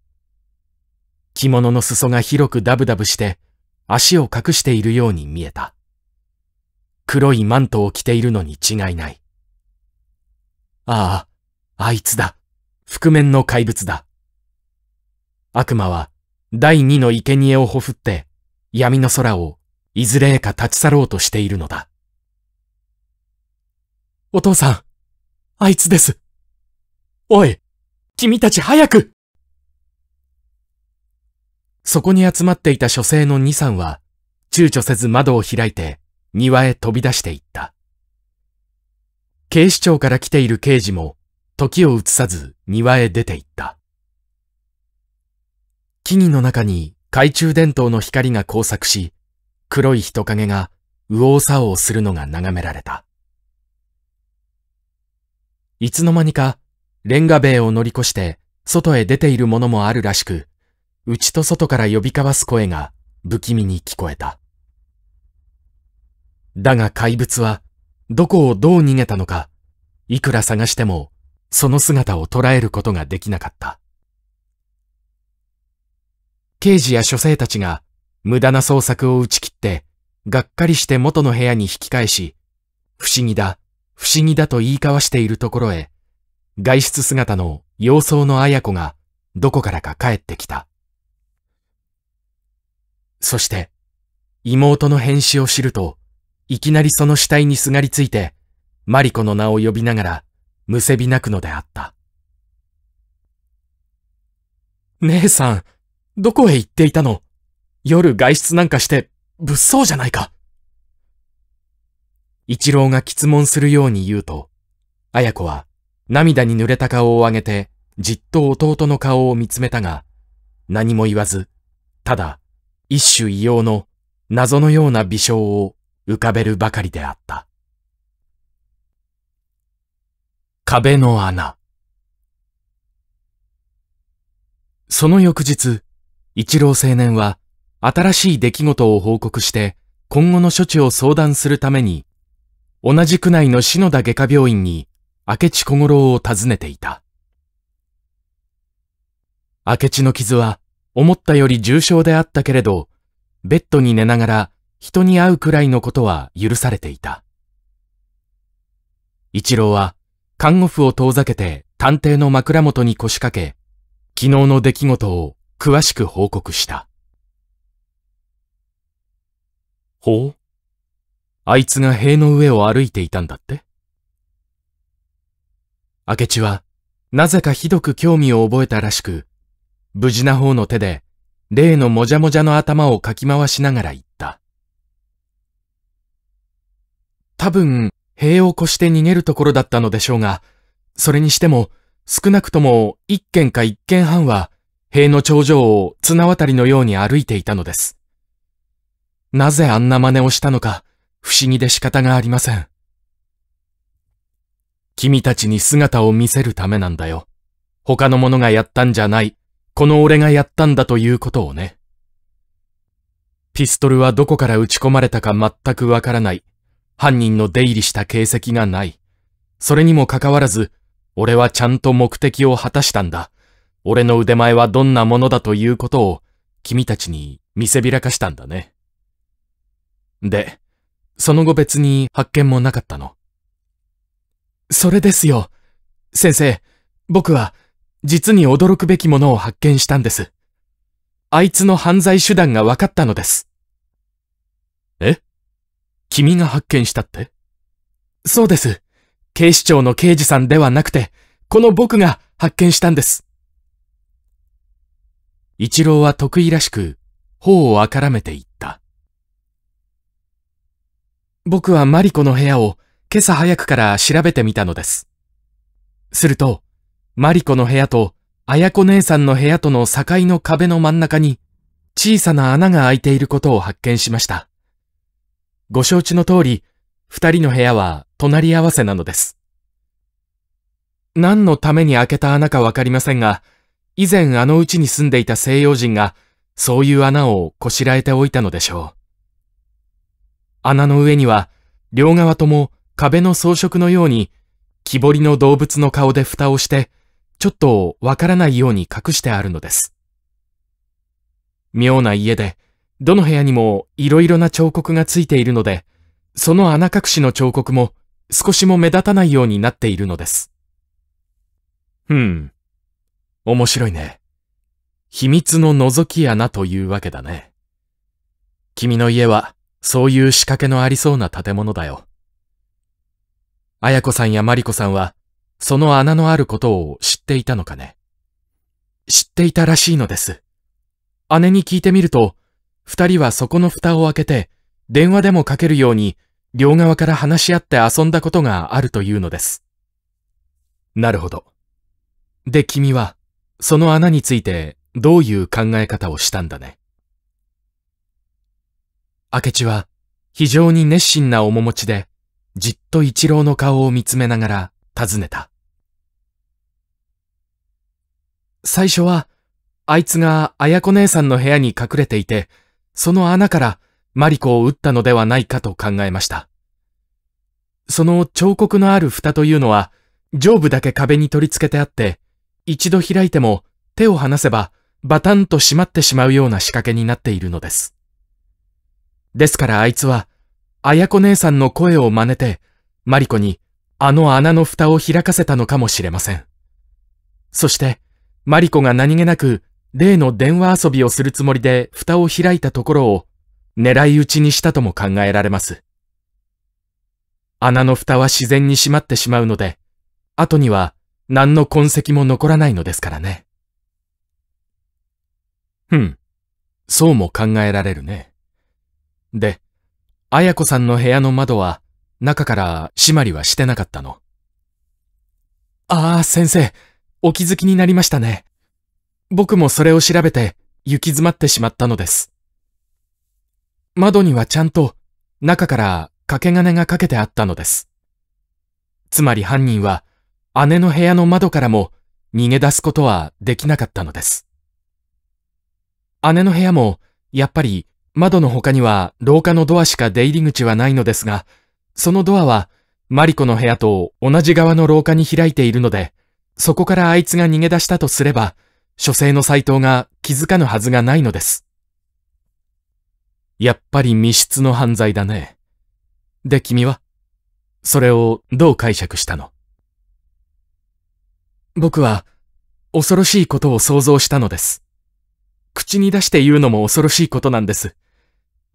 着物の裾が広くダブダブして足を隠しているように見えた。黒いマントを着ているのに違いない。ああ、あいつだ。覆面の怪物だ。悪魔は第二の生贄をほふって闇の空をいずれへか立ち去ろうとしているのだ。お父さん、あいつです。おい、君たち早くそこに集まっていた書生の二三は、躊躇せず窓を開いて庭へ飛び出していった。警視庁から来ている刑事も、時を移さず庭へ出て行った。木々の中に懐中電灯の光が交錯し、黒い人影が右往左往するのが眺められた。いつの間にか、レンガ塀を乗り越して、外へ出ているものもあるらしく、内と外から呼び交わす声が不気味に聞こえた。だが怪物は、どこをどう逃げたのか、いくら探しても、その姿を捉えることができなかった。刑事や書生たちが、無駄な捜索を打ち切って、がっかりして元の部屋に引き返し、不思議だ、不思議だと言い交わしているところへ、外出姿の様相の綾子がどこからか帰ってきた。そして、妹の変死を知ると、いきなりその死体にすがりついて、マリコの名を呼びながら、むせび泣くのであった。姉さん、どこへ行っていたの？夜外出なんかして、物騒じゃないか。一郎が質問するように言うと、綾子は涙に濡れた顔を上げて、じっと弟の顔を見つめたが、何も言わず、ただ、一種異様の謎のような微笑を浮かべるばかりであった。壁の穴。その翌日、一郎青年は新しい出来事を報告して今後の処置を相談するために、同じ区内の篠田外科病院に明智小五郎を訪ねていた。明智の傷は思ったより重傷であったけれど、ベッドに寝ながら人に会うくらいのことは許されていた。一郎は看護婦を遠ざけて探偵の枕元に腰掛け、昨日の出来事を詳しく報告した。ほうあいつが塀の上を歩いていたんだって？明智は、なぜかひどく興味を覚えたらしく、無事な方の手で、例のもじゃもじゃの頭をかき回しながら言った。多分、塀を越して逃げるところだったのでしょうが、それにしても、少なくとも一軒か一軒半は、塀の頂上を綱渡りのように歩いていたのです。なぜあんな真似をしたのか、不思議で仕方がありません。君たちに姿を見せるためなんだよ。他の者がやったんじゃない、この俺がやったんだということをね。ピストルはどこから撃ち込まれたか全くわからない。犯人の出入りした形跡がない。それにもかかわらず、俺はちゃんと目的を果たしたんだ。俺の腕前はどんなものだということを、君たちに見せびらかしたんだね。で、その後別に発見もなかったの。それですよ。先生、僕は実に驚くべきものを発見したんです。あいつの犯罪手段が分かったのです。え？君が発見したって？そうです。警視庁の刑事さんではなくて、この僕が発見したんです。一郎は得意らしく、頬をあからめて言った。僕はマリコの部屋を今朝早くから調べてみたのです。すると、マリコの部屋と綾子姉さんの部屋との境の壁の真ん中に小さな穴が開いていることを発見しました。ご承知の通り、二人の部屋は隣り合わせなのです。何のために開けた穴かわかりませんが、以前あのうちに住んでいた西洋人が、そういう穴をこしらえておいたのでしょう。穴の上には、両側とも壁の装飾のように、木彫りの動物の顔で蓋をして、ちょっとわからないように隠してあるのです。妙な家で、どの部屋にも色々な彫刻がついているので、その穴隠しの彫刻も少しも目立たないようになっているのです。ふん。面白いね。秘密の覗き穴というわけだね。君の家はそういう仕掛けのありそうな建物だよ。綾子さんやマリコさんは、その穴のあることを知っていたのかね？知っていたらしいのです。姉に聞いてみると、二人はそこの蓋を開けて、電話でもかけるように、両側から話し合って遊んだことがあるというのです。なるほど。で、君は、その穴について、どういう考え方をしたんだね？明智は非常に熱心な面持ちで、じっと一郎の顔を見つめながら尋ねた。最初は、あいつが綾子姉さんの部屋に隠れていて、その穴からマリコを撃ったのではないかと考えました。その彫刻のある蓋というのは、上部だけ壁に取り付けてあって、一度開いても手を離せばバタンと閉まってしまうような仕掛けになっているのです。ですからあいつは、綾子姉さんの声を真似て、マリコにあの穴の蓋を開かせたのかもしれません。そして、マリコが何気なく例の電話遊びをするつもりで蓋を開いたところを狙い撃ちにしたとも考えられます。穴の蓋は自然に閉まってしまうので、後には何の痕跡も残らないのですからね。ふん、そうも考えられるね。で、綾子さんの部屋の窓は中から閉まりはしてなかったの。ああ、先生、お気づきになりましたね。僕もそれを調べて行き詰まってしまったのです。窓にはちゃんと中から掛け金がかけてあったのです。つまり犯人は姉の部屋の窓からも逃げ出すことはできなかったのです。姉の部屋もやっぱり窓の他には廊下のドアしか出入り口はないのですが、そのドアはマリコの部屋と同じ側の廊下に開いているので、そこからあいつが逃げ出したとすれば、書生の斎藤が気づかぬはずがないのです。やっぱり密室の犯罪だね。で、君はそれをどう解釈したの？僕は恐ろしいことを想像したのです。口に出して言うのも恐ろしいことなんです。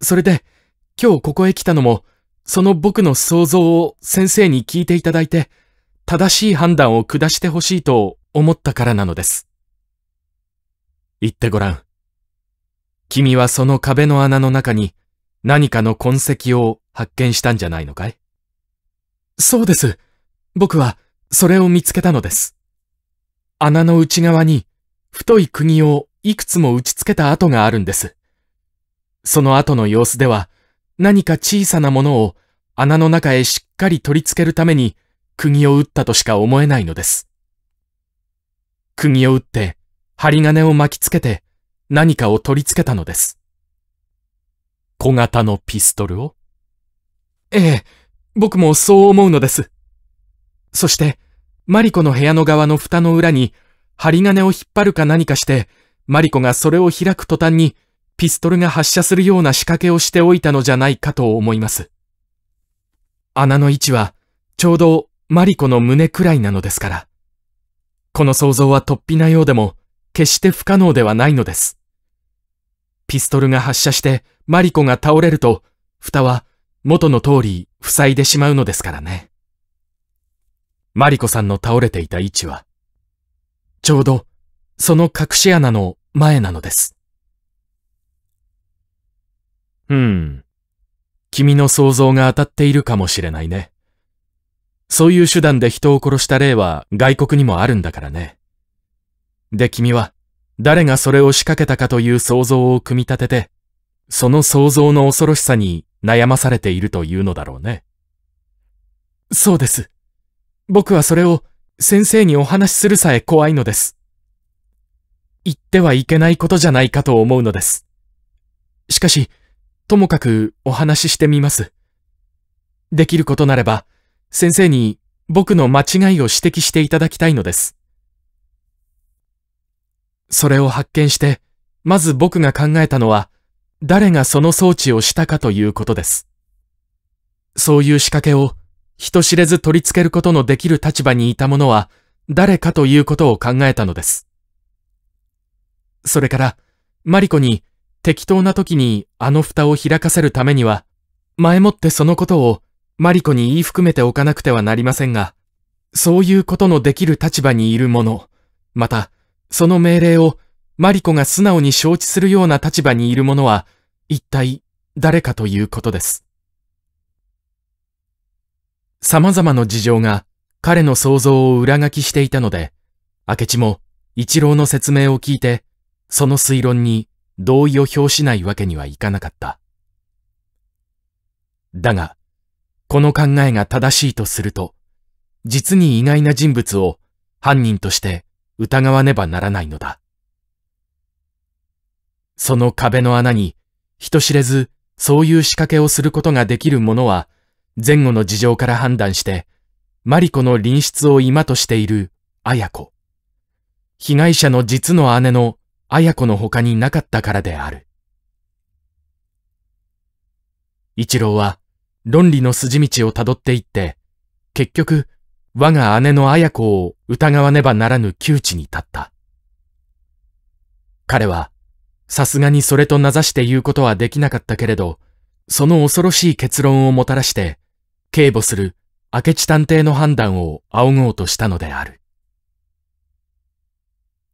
それで、今日ここへ来たのも、その僕の想像を先生に聞いていただいて、正しい判断を下してほしいと思ったからなのです。言ってごらん。君はその壁の穴の中に何かの痕跡を発見したんじゃないのかい？そうです。僕はそれを見つけたのです。穴の内側に太い釘をいくつも打ち付けた跡があるんです。その後の様子では何か小さなものを穴の中へしっかり取り付けるために釘を打ったとしか思えないのです。釘を打って針金を巻きつけて何かを取り付けたのです。小型のピストルを？ええ、僕もそう思うのです。そして、マリコの部屋の側の蓋の裏に、針金を引っ張るか何かして、マリコがそれを開く途端に、ピストルが発射するような仕掛けをしておいたのじゃないかと思います。穴の位置は、ちょうどマリコの胸くらいなのですから。この想像は突飛なようでも、決して不可能ではないのです。ピストルが発射してマリコが倒れると、蓋は元の通り塞いでしまうのですからね。マリコさんの倒れていた位置は、ちょうどその隠し穴の前なのです。うん。君の想像が当たっているかもしれないね。そういう手段で人を殺した例は外国にもあるんだからね。で、君は誰がそれを仕掛けたかという想像を組み立てて、その想像の恐ろしさに悩まされているというのだろうね。そうです。僕はそれを先生にお話しするさえ怖いのです。言ってはいけないことじゃないかと思うのです。しかし、ともかくお話ししてみます。できることなれば、先生に僕の間違いを指摘していただきたいのです。それを発見して、まず僕が考えたのは、誰がその装置をしたかということです。そういう仕掛けを人知れず取り付けることのできる立場にいた者は誰かということを考えたのです。それから、マリコに適当な時にあの蓋を開かせるためには、前もってそのことをマリコに言い含めておかなくてはなりませんが、そういうことのできる立場にいる者、また、その命令をマリコが素直に承知するような立場にいる者は、一体誰かということです。様々な事情が彼の想像を裏書きしていたので、明智も一郎の説明を聞いて、その推論に同意を表しないわけにはいかなかった。だが、この考えが正しいとすると、実に意外な人物を犯人として疑わねばならないのだ。その壁の穴に人知れずそういう仕掛けをすることができる者は前後の事情から判断してマリコの隣室を今としている綾子。被害者の実の姉の綾子の他になかったからである。一郎は論理の筋道をたどっていって、結局、我が姉の綾子を疑わねばならぬ窮地に立った。彼は、さすがにそれと名指して言うことはできなかったけれど、その恐ろしい結論をもたらして、警護する明智探偵の判断を仰ごうとしたのである。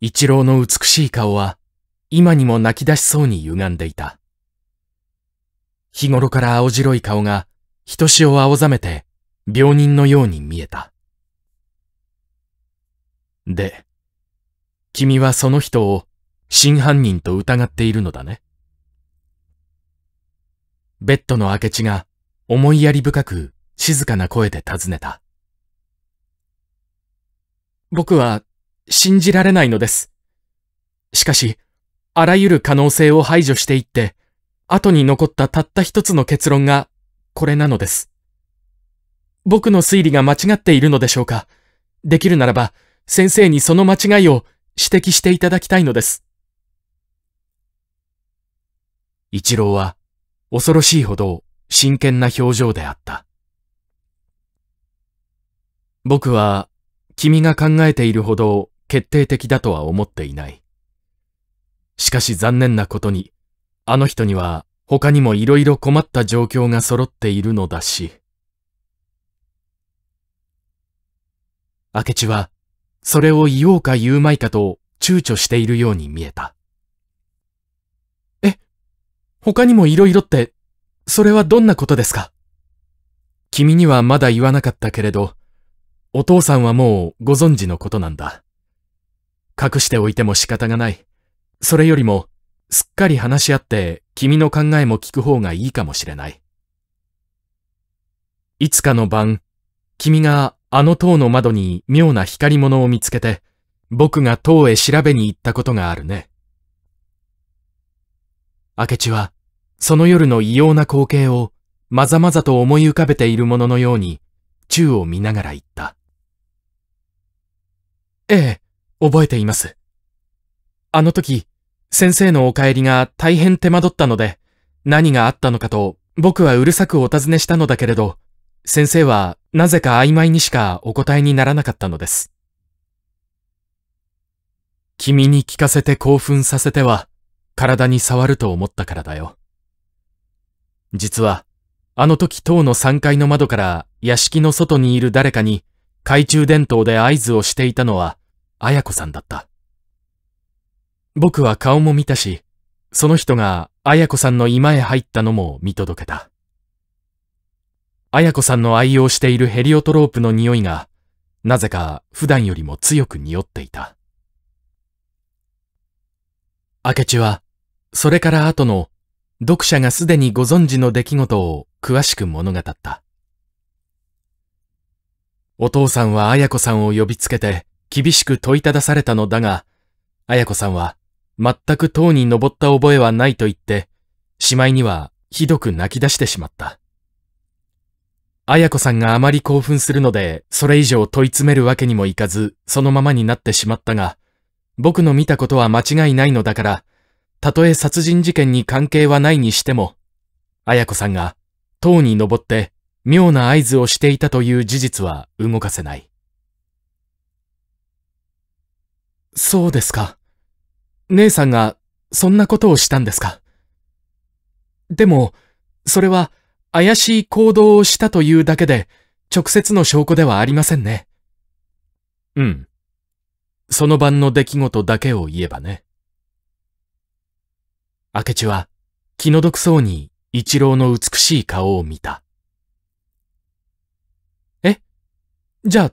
一郎の美しい顔は、今にも泣き出しそうに歪んでいた。日頃から青白い顔が、ひとしを青ざめて、病人のように見えた。で、君はその人を真犯人と疑っているのだね。ベッドの明智が思いやり深く静かな声で尋ねた。僕は信じられないのです。しかし、あらゆる可能性を排除していって、後に残ったたった一つの結論が、これなのです。僕の推理が間違っているのでしょうかできるならば、先生にその間違いを指摘していただきたいのです。一郎は、恐ろしいほど真剣な表情であった。僕は、君が考えているほど決定的だとは思っていない。しかし残念なことに、あの人には他にも色々困った状況が揃っているのだし。明智は、それを言おうか言うまいかと躊躇しているように見えた。え、他にも色々って、それはどんなことですか？君にはまだ言わなかったけれど、お父さんはもうご存知のことなんだ。隠しておいても仕方がない。それよりも、すっかり話し合って君の考えも聞く方がいいかもしれない。いつかの晩、君があの塔の窓に妙な光り物を見つけて、僕が塔へ調べに行ったことがあるね。明智は、その夜の異様な光景をまざまざと思い浮かべているもののように、宙を見ながら言った。ええ、覚えています。あの時、先生のお帰りが大変手間取ったので、何があったのかと僕はうるさくお尋ねしたのだけれど、先生はなぜか曖昧にしかお答えにならなかったのです。君に聞かせて興奮させては、体に触ると思ったからだよ。実は、あの時塔の3階の窓から屋敷の外にいる誰かに懐中電灯で合図をしていたのは、綾子さんだった。僕は顔も見たし、その人が綾子さんの居間へ入ったのも見届けた。綾子さんの愛用しているヘリオトロープの匂いが、なぜか普段よりも強く匂っていた。明智は、それから後の読者がすでにご存知の出来事を詳しく物語った。お父さんは綾子さんを呼びつけて厳しく問いただされたのだが、綾子さんは全く塔に登った覚えはないと言って、しまいにはひどく泣き出してしまった。綾子さんがあまり興奮するので、それ以上問い詰めるわけにもいかず、そのままになってしまったが、僕の見たことは間違いないのだから、たとえ殺人事件に関係はないにしても、綾子さんが塔に登って妙な合図をしていたという事実は動かせない。そうですか。姉さんがそんなことをしたんですか。でも、それは怪しい行動をしたというだけで直接の証拠ではありませんね。うん。その晩の出来事だけを言えばね。明智は気の毒そうに一郎の美しい顔を見た。じゃあ、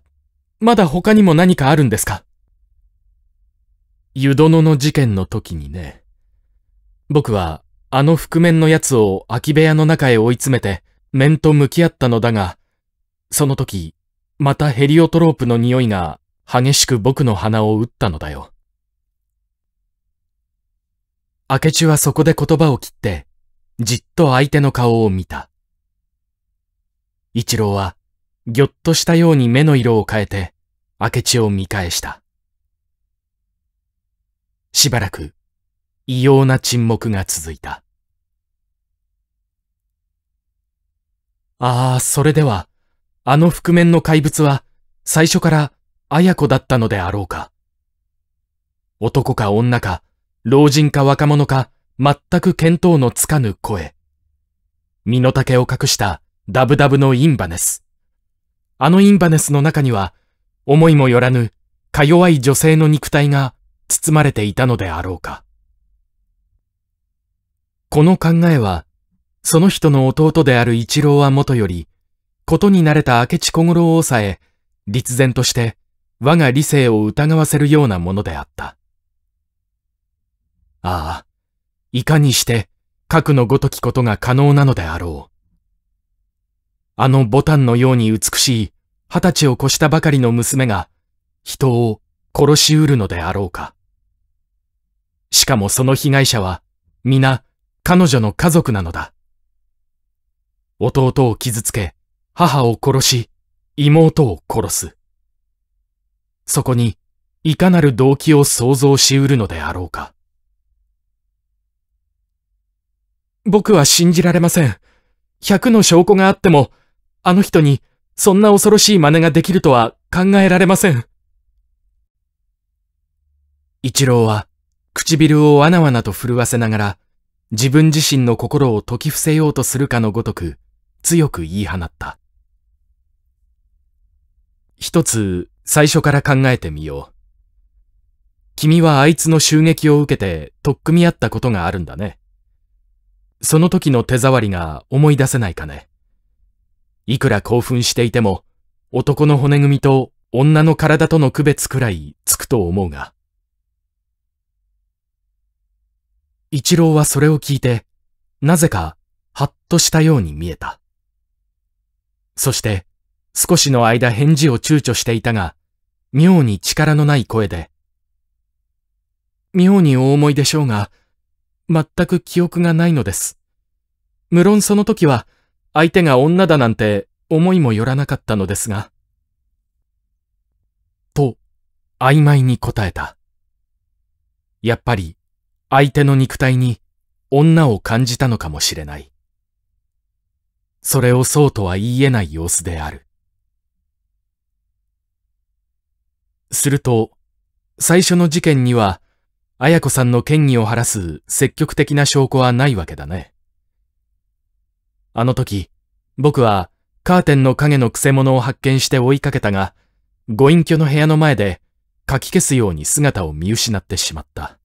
まだ他にも何かあるんですか？湯殿の事件の時にね。僕は、あの覆面の奴を空き部屋の中へ追い詰めて、面と向き合ったのだが、その時、またヘリオトロープの匂いが激しく僕の鼻を打ったのだよ。明智はそこで言葉を切って、じっと相手の顔を見た。一郎は、ぎょっとしたように目の色を変えて、明智を見返した。しばらく、異様な沈黙が続いた。ああ、それでは、あの覆面の怪物は、最初から綾子だったのであろうか。男か女か、老人か若者か、全く見当のつかぬ声。身の丈を隠したダブダブのインバネス。あのインバネスの中には、思いもよらぬ、か弱い女性の肉体が包まれていたのであろうか。この考えは、その人の弟である一郎はもとより、ことに慣れた明智小五郎をさえ、立然として我が理性を疑わせるようなものであった。ああ、いかにして核のごときことが可能なのであろう。あのボタンのように美しい二十歳を越したばかりの娘が人を殺し得るのであろうか。しかもその被害者は皆彼女の家族なのだ。弟を傷つけ、母を殺し、妹を殺す。そこに、いかなる動機を想像しうるのであろうか。僕は信じられません。100の証拠があっても、あの人にそんな恐ろしい真似ができるとは考えられません。一郎は唇をわなわなと震わせながら自分自身の心を解き伏せようとするかのごとく強く言い放った。一つ最初から考えてみよう。君はあいつの襲撃を受けて取っ組み合ったことがあるんだね。その時の手触りが思い出せないかね。いくら興奮していても、男の骨組みと女の体との区別くらいつくと思うが。一郎はそれを聞いて、なぜか、はっとしたように見えた。そして、少しの間返事を躊躇していたが、妙に力のない声で、妙にお思いでしょうが、全く記憶がないのです。無論その時は、相手が女だなんて思いもよらなかったのですが。と、曖昧に答えた。やっぱり、相手の肉体に女を感じたのかもしれない。それをそうとは言い得ない様子である。すると、最初の事件には、綾子さんの権威を晴らす積極的な証拠はないわけだね。あの時、僕はカーテンの影の癖者を発見して追いかけたが、ご隠居の部屋の前でかき消すように姿を見失ってしまった。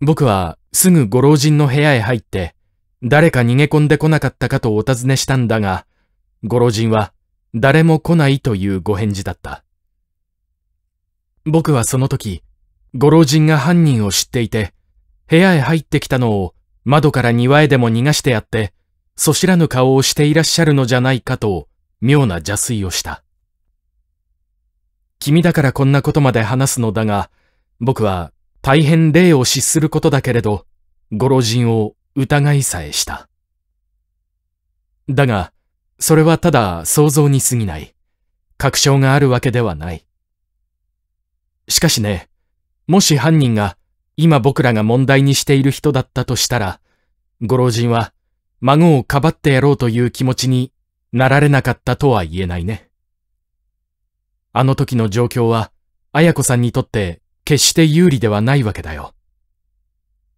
僕はすぐご老人の部屋へ入って、誰か逃げ込んでこなかったかとお尋ねしたんだが、ご老人は誰も来ないというご返事だった。僕はその時、ご老人が犯人を知っていて、部屋へ入ってきたのを窓から庭へでも逃がしてやって、そしらぬ顔をしていらっしゃるのじゃないかと、妙な邪推をした。君だからこんなことまで話すのだが、僕は大変礼を失することだけれど、ご老人を疑いさえした。だが、それはただ想像に過ぎない。確証があるわけではない。しかしね、もし犯人が今僕らが問題にしている人だったとしたら、ご老人は孫をかばってやろうという気持ちになられなかったとは言えないね。あの時の状況は、綾子さんにとって決して有利ではないわけだよ。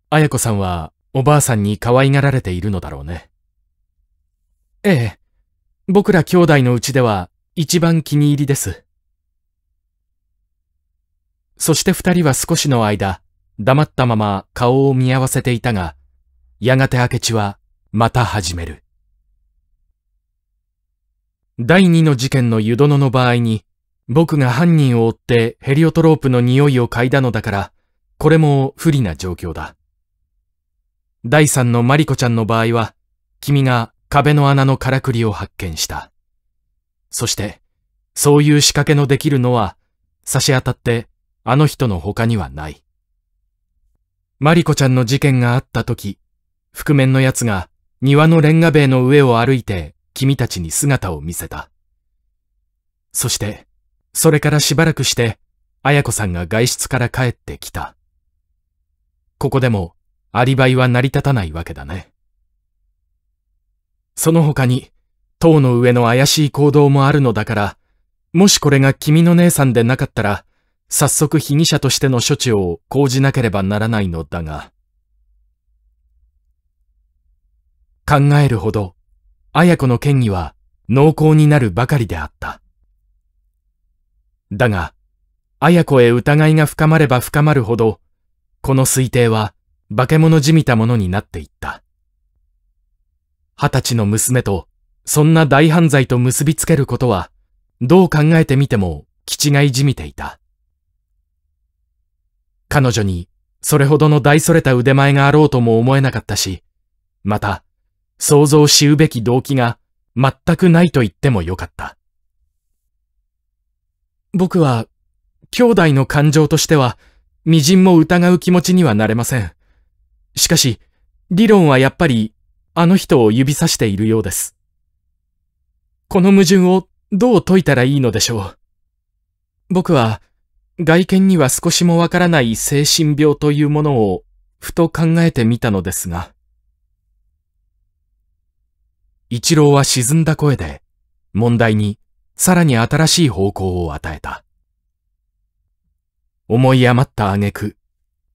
綾子さんはおばあさんに可愛がられているのだろうね。ええ。僕ら兄弟のうちでは一番気に入りです。そして二人は少しの間、黙ったまま顔を見合わせていたが、やがて明智はまた始める。第二の事件の湯殿の場合に、僕が犯人を追ってヘリオトロープの匂いを嗅いだのだから、これも不利な状況だ。第三のマリコちゃんの場合は、君が壁の穴のからくりを発見した。そして、そういう仕掛けのできるのは、差し当たってあの人の他にはない。マリコちゃんの事件があった時、覆面の奴が庭のレンガ塀の上を歩いて君たちに姿を見せた。そして、それからしばらくして、綾子さんが外出から帰ってきた。ここでも、アリバイは成り立たないわけだね。その他に、塔の上の怪しい行動もあるのだから、もしこれが君の姉さんでなかったら、早速被疑者としての処置を講じなければならないのだが、考えるほど、綾子の権威は濃厚になるばかりであった。だが、綾子へ疑いが深まれば深まるほど、この推定は化け物じみたものになっていった。二十歳の娘と、そんな大犯罪と結びつけることは、どう考えてみても、気違いじみていた。彼女にそれほどの大それた腕前があろうとも思えなかったし、また、想像しうべき動機が全くないと言ってもよかった。僕は、兄弟の感情としては、微塵も疑う気持ちにはなれません。しかし、理論はやっぱり、あの人を指さしているようです。この矛盾をどう解いたらいいのでしょう？僕は、外見には少しもわからない精神病というものを、ふと考えてみたのですが。一郎は沈んだ声で、問題にさらに新しい方向を与えた。思い余った挙句、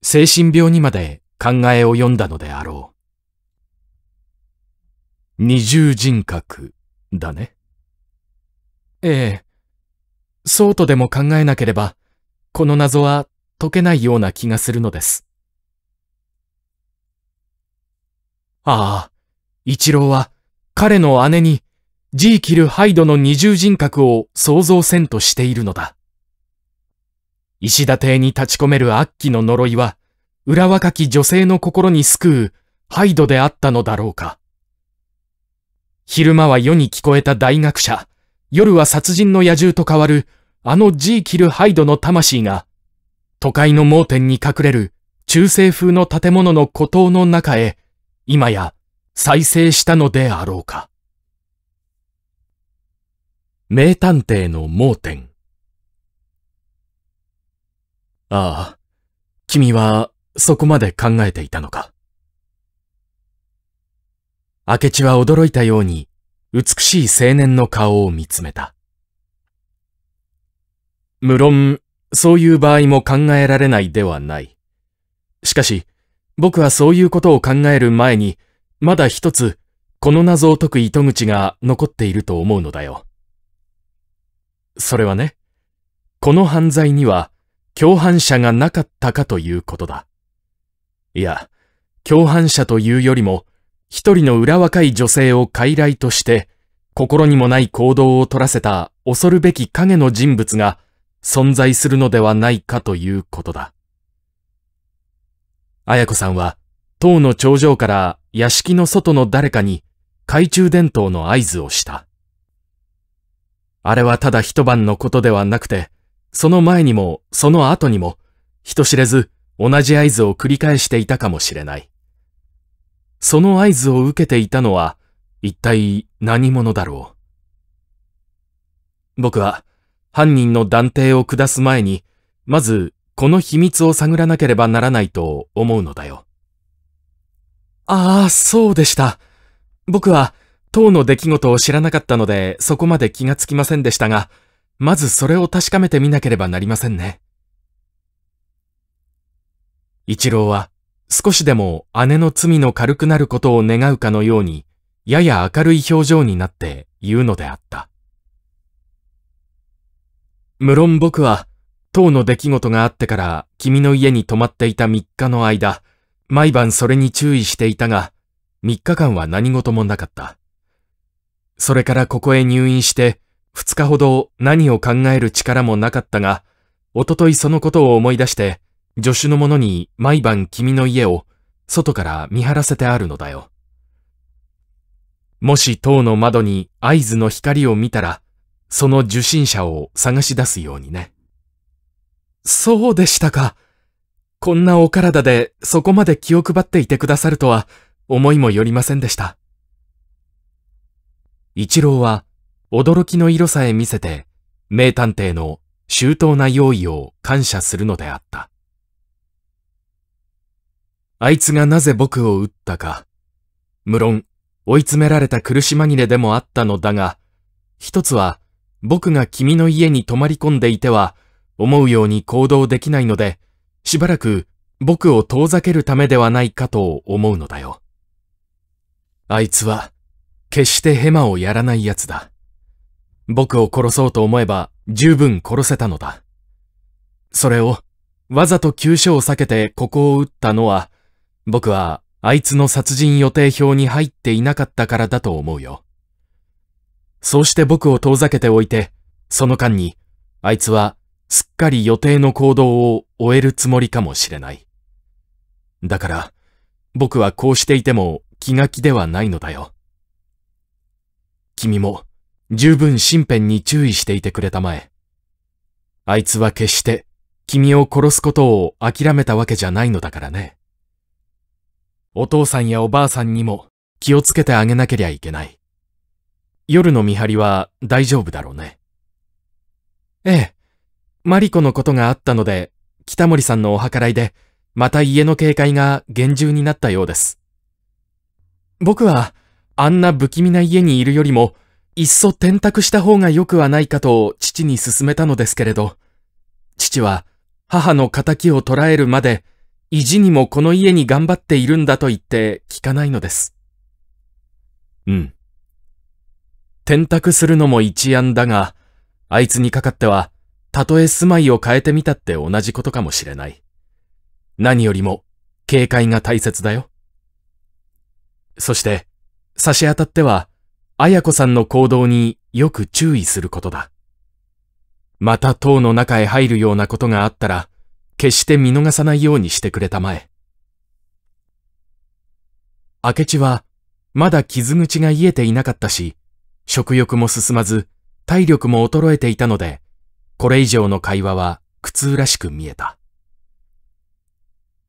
精神病にまで考えを読んだのであろう。二重人格だね。ええ。そうとでも考えなければ、この謎は解けないような気がするのです。ああ、一郎は彼の姉にジーキル・ハイドの二重人格を想像せんとしているのだ。石田邸に立ち込める悪鬼の呪いは、裏若き女性の心に救うハイドであったのだろうか。昼間は世に聞こえた大学者、夜は殺人の野獣と変わるあのジーキル・ハイドの魂が、都会の盲点に隠れる中世風の建物の孤島の中へ、今や再生したのであろうか。名探偵の盲点。ああ、君はそこまで考えていたのか。明智は驚いたように美しい青年の顔を見つめた。無論、そういう場合も考えられないではない。しかし、僕はそういうことを考える前に、まだ一つ、この謎を解く糸口が残っていると思うのだよ。それはね、この犯罪には共犯者がなかったかということだ。いや、共犯者というよりも、一人の裏若い女性を傀儡として、心にもない行動を取らせた恐るべき影の人物が、存在するのではないかということだ。綾子さんは、塔の頂上から屋敷の外の誰かに懐中電灯の合図をした。あれはただ一晩のことではなくて、その前にもその後にも、人知れず同じ合図を繰り返していたかもしれない。その合図を受けていたのは、一体何者だろう。僕は、犯人の断定を下す前に、まず、この秘密を探らなければならないと思うのだよ。ああ、そうでした。僕は、当の出来事を知らなかったので、そこまで気がつきませんでしたが、まずそれを確かめてみなければなりませんね。一郎は、少しでも姉の罪の軽くなることを願うかのように、やや明るい表情になって言うのであった。無論僕は、当の出来事があってから君の家に泊まっていた3日の間、毎晩それに注意していたが、3日間は何事もなかった。それからここへ入院して、2日ほど何を考える力もなかったが、おとといそのことを思い出して、助手の者に毎晩君の家を外から見張らせてあるのだよ。もし塔の窓に合図の光を見たら、その受信者を探し出すようにね。そうでしたか。こんなお体でそこまで気を配っていてくださるとは思いもよりませんでした。一郎は驚きの色さえ見せて名探偵の周到な用意を感謝するのであった。あいつがなぜ僕を撃ったか、無論追い詰められた苦し紛れでもあったのだが、一つは僕が君の家に泊まり込んでいては、思うように行動できないので、しばらく僕を遠ざけるためではないかと思うのだよ。あいつは、決してヘマをやらない奴だ。僕を殺そうと思えば十分殺せたのだ。それを、わざと急所を避けてここを撃ったのは、僕はあいつの殺人予定表に入っていなかったからだと思うよ。そうして僕を遠ざけておいて、その間に、あいつはすっかり予定の行動を終えるつもりかもしれない。だから、僕はこうしていても気が気ではないのだよ。君も十分身辺に注意していてくれたまえ。あいつは決して君を殺すことを諦めたわけじゃないのだからね。お父さんやおばあさんにも気をつけてあげなけりゃいけない。夜の見張りは大丈夫だろうね。ええ。マリコのことがあったので、北森さんのお計らいで、また家の警戒が厳重になったようです。僕は、あんな不気味な家にいるよりも、いっそ転宅した方が良くはないかと父に勧めたのですけれど、父は母の仇を捕らえるまで、意地にもこの家に頑張っているんだと言って聞かないのです。うん。転宅するのも一案だが、あいつにかかっては、たとえ住まいを変えてみたって同じことかもしれない。何よりも、警戒が大切だよ。そして、差し当たっては、綾子さんの行動によく注意することだ。また塔の中へ入るようなことがあったら、決して見逃さないようにしてくれたまえ。明智は、まだ傷口が癒えていなかったし、食欲も進まず、体力も衰えていたので、これ以上の会話は苦痛らしく見えた。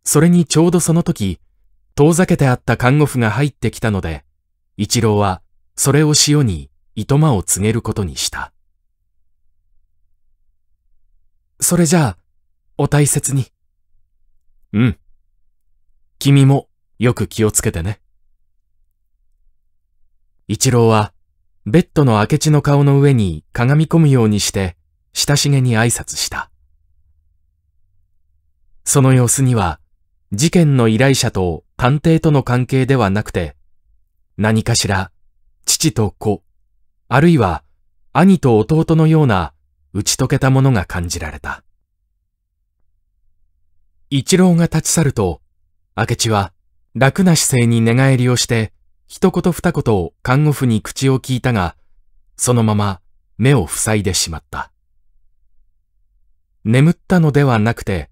それにちょうどその時、遠ざけてあった看護婦が入ってきたので、一郎はそれを塩に糸間を告げることにした。それじゃあ、お大切に。うん。君もよく気をつけてね。一郎は、ベッドの明智の顔の上にかがみ込むようにして、親しげに挨拶した。その様子には、事件の依頼者と探偵との関係ではなくて、何かしら、父と子、あるいは兄と弟のような打ち解けたものが感じられた。一郎が立ち去ると、明智は楽な姿勢に寝返りをして、一言二言を看護婦に口を聞いたが、そのまま目を塞いでしまった。眠ったのではなくて、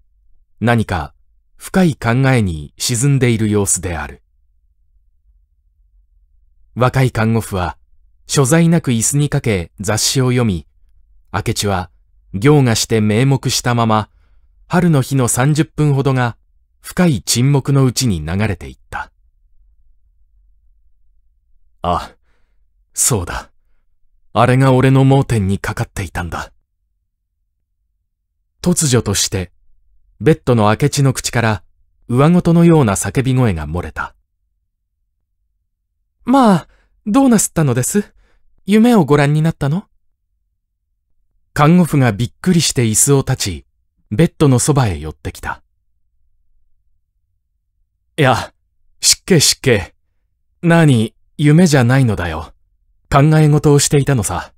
何か深い考えに沈んでいる様子である。若い看護婦は、所在なく椅子にかけ雑誌を読み、明智は、行がして名目したまま、春の日の30分ほどが、深い沈黙のうちに流れていった。あ、そうだ。あれが俺の盲点にかかっていたんだ。突如として、ベッドの明智の口から、上ごとのような叫び声が漏れた。まあ、どうなすったのです？夢をご覧になったの？看護婦がびっくりして椅子を立ち、ベッドのそばへ寄ってきた。いや、失敬失敬。何、夢じゃないのだよ。考え事をしていたのさ。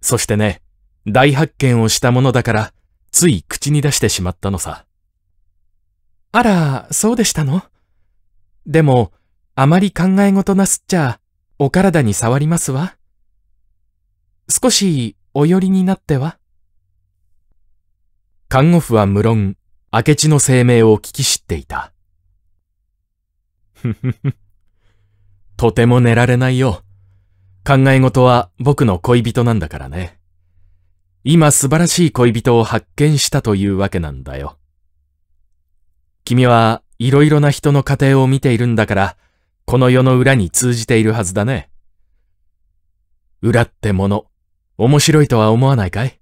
そしてね、大発見をしたものだから、つい口に出してしまったのさ。あら、そうでしたの？でも、あまり考え事なすっちゃ、お体に触りますわ。少しお寄りになっては？看護婦は無論、明智の声明を聞き知っていた。ふふふ。とても寝られないよ。考え事は僕の恋人なんだからね。今素晴らしい恋人を発見したというわけなんだよ。君はいろいろな人の家庭を見ているんだから、この世の裏に通じているはずだね。裏ってもの、面白いとは思わないかい？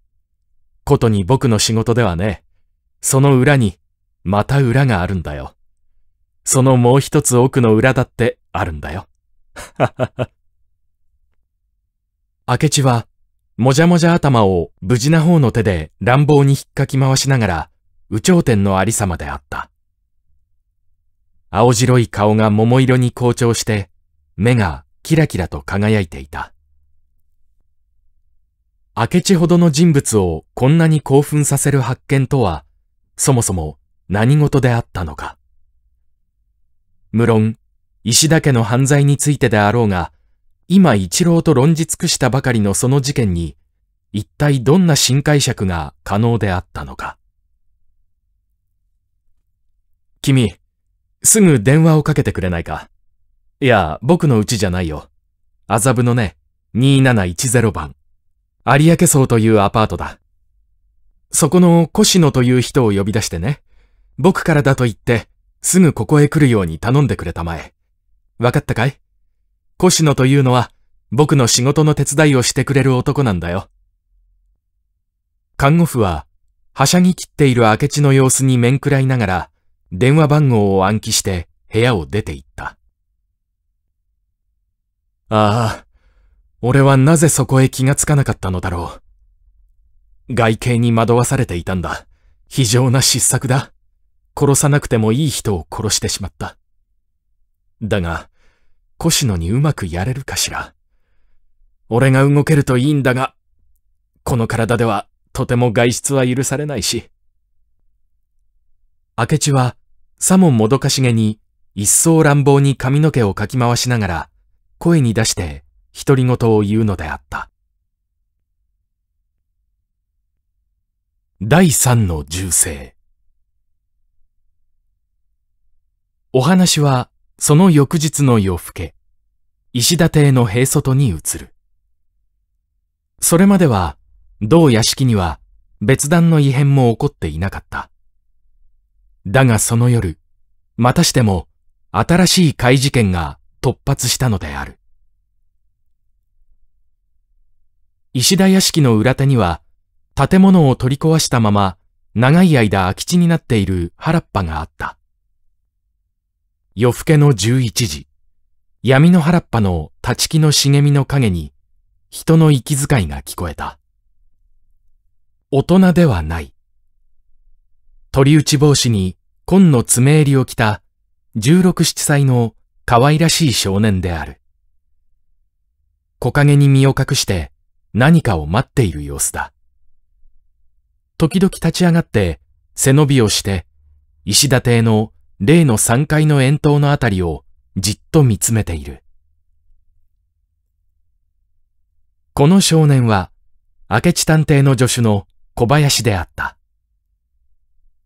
ことに僕の仕事ではね、その裏に、また裏があるんだよ。そのもう一つ奥の裏だってあるんだよ。ははは。明智は、もじゃもじゃ頭を無事な方の手で乱暴に引っかき回しながら、有頂天のありさまであった。青白い顔が桃色に紅潮して、目がキラキラと輝いていた。明智ほどの人物をこんなに興奮させる発見とは、そもそも何事であったのか。無論、石田家の犯罪についてであろうが、今一郎と論じ尽くしたばかりのその事件に、一体どんな新解釈が可能であったのか。君、すぐ電話をかけてくれないかいや、僕の家じゃないよ。麻布のね、2710番。有明荘というアパートだ。そこの越野という人を呼び出してね。僕からだと言って、すぐここへ来るように頼んでくれたまえ。わかったかい？越野というのは、僕の仕事の手伝いをしてくれる男なんだよ。看護婦は、はしゃぎ切っている明智の様子に面食らいながら、電話番号を暗記して部屋を出て行った。ああ、俺はなぜそこへ気がつかなかったのだろう。外形に惑わされていたんだ。非常な失策だ。殺さなくてもいい人を殺してしまった。だが、越野にうまくやれるかしら。俺が動けるといいんだが、この体ではとても外出は許されないし。明智は、さももどかしげに、一層乱暴に髪の毛をかき回しながら、声に出して独り言を言うのであった。第三の銃声。お話は、その翌日の夜更け、石田邸の塀外に移る。それまでは、同屋敷には別段の異変も起こっていなかった。だがその夜、またしても新しい怪事件が突発したのである。石田屋敷の裏手には、建物を取り壊したまま長い間空き地になっている原っぱがあった。夜更けの11時、闇の原っぱの立ち木の茂みの陰に、人の息遣いが聞こえた。大人ではない。鳥打ち帽子に紺の爪襟を着た16、7歳の可愛らしい少年である。木陰に身を隠して何かを待っている様子だ。時々立ち上がって背伸びをして石田邸の例の3階の円筒のあたりをじっと見つめている。この少年は、明智探偵の助手の小林であった。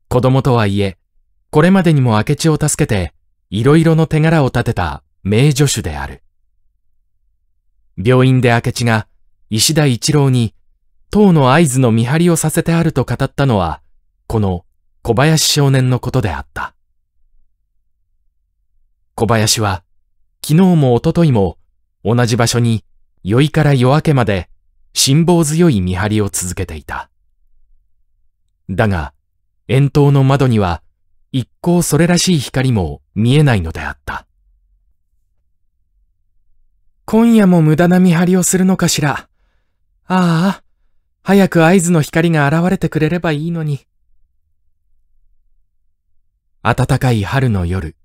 子供とはいえ、これまでにも明智を助けて、いろいろの手柄を立てた名助手である。病院で明智が石田一郎に、党の合図の見張りをさせてあると語ったのは、この小林少年のことであった。小林は、昨日も一昨日も同じ場所に酔いから夜明けまで辛抱強い見張りを続けていた。だが、円筒の窓には一向それらしい光も見えないのであった。今夜も無駄な見張りをするのかしら。ああ、早く合図の光が現れてくれればいいのに。暖かい春の夜、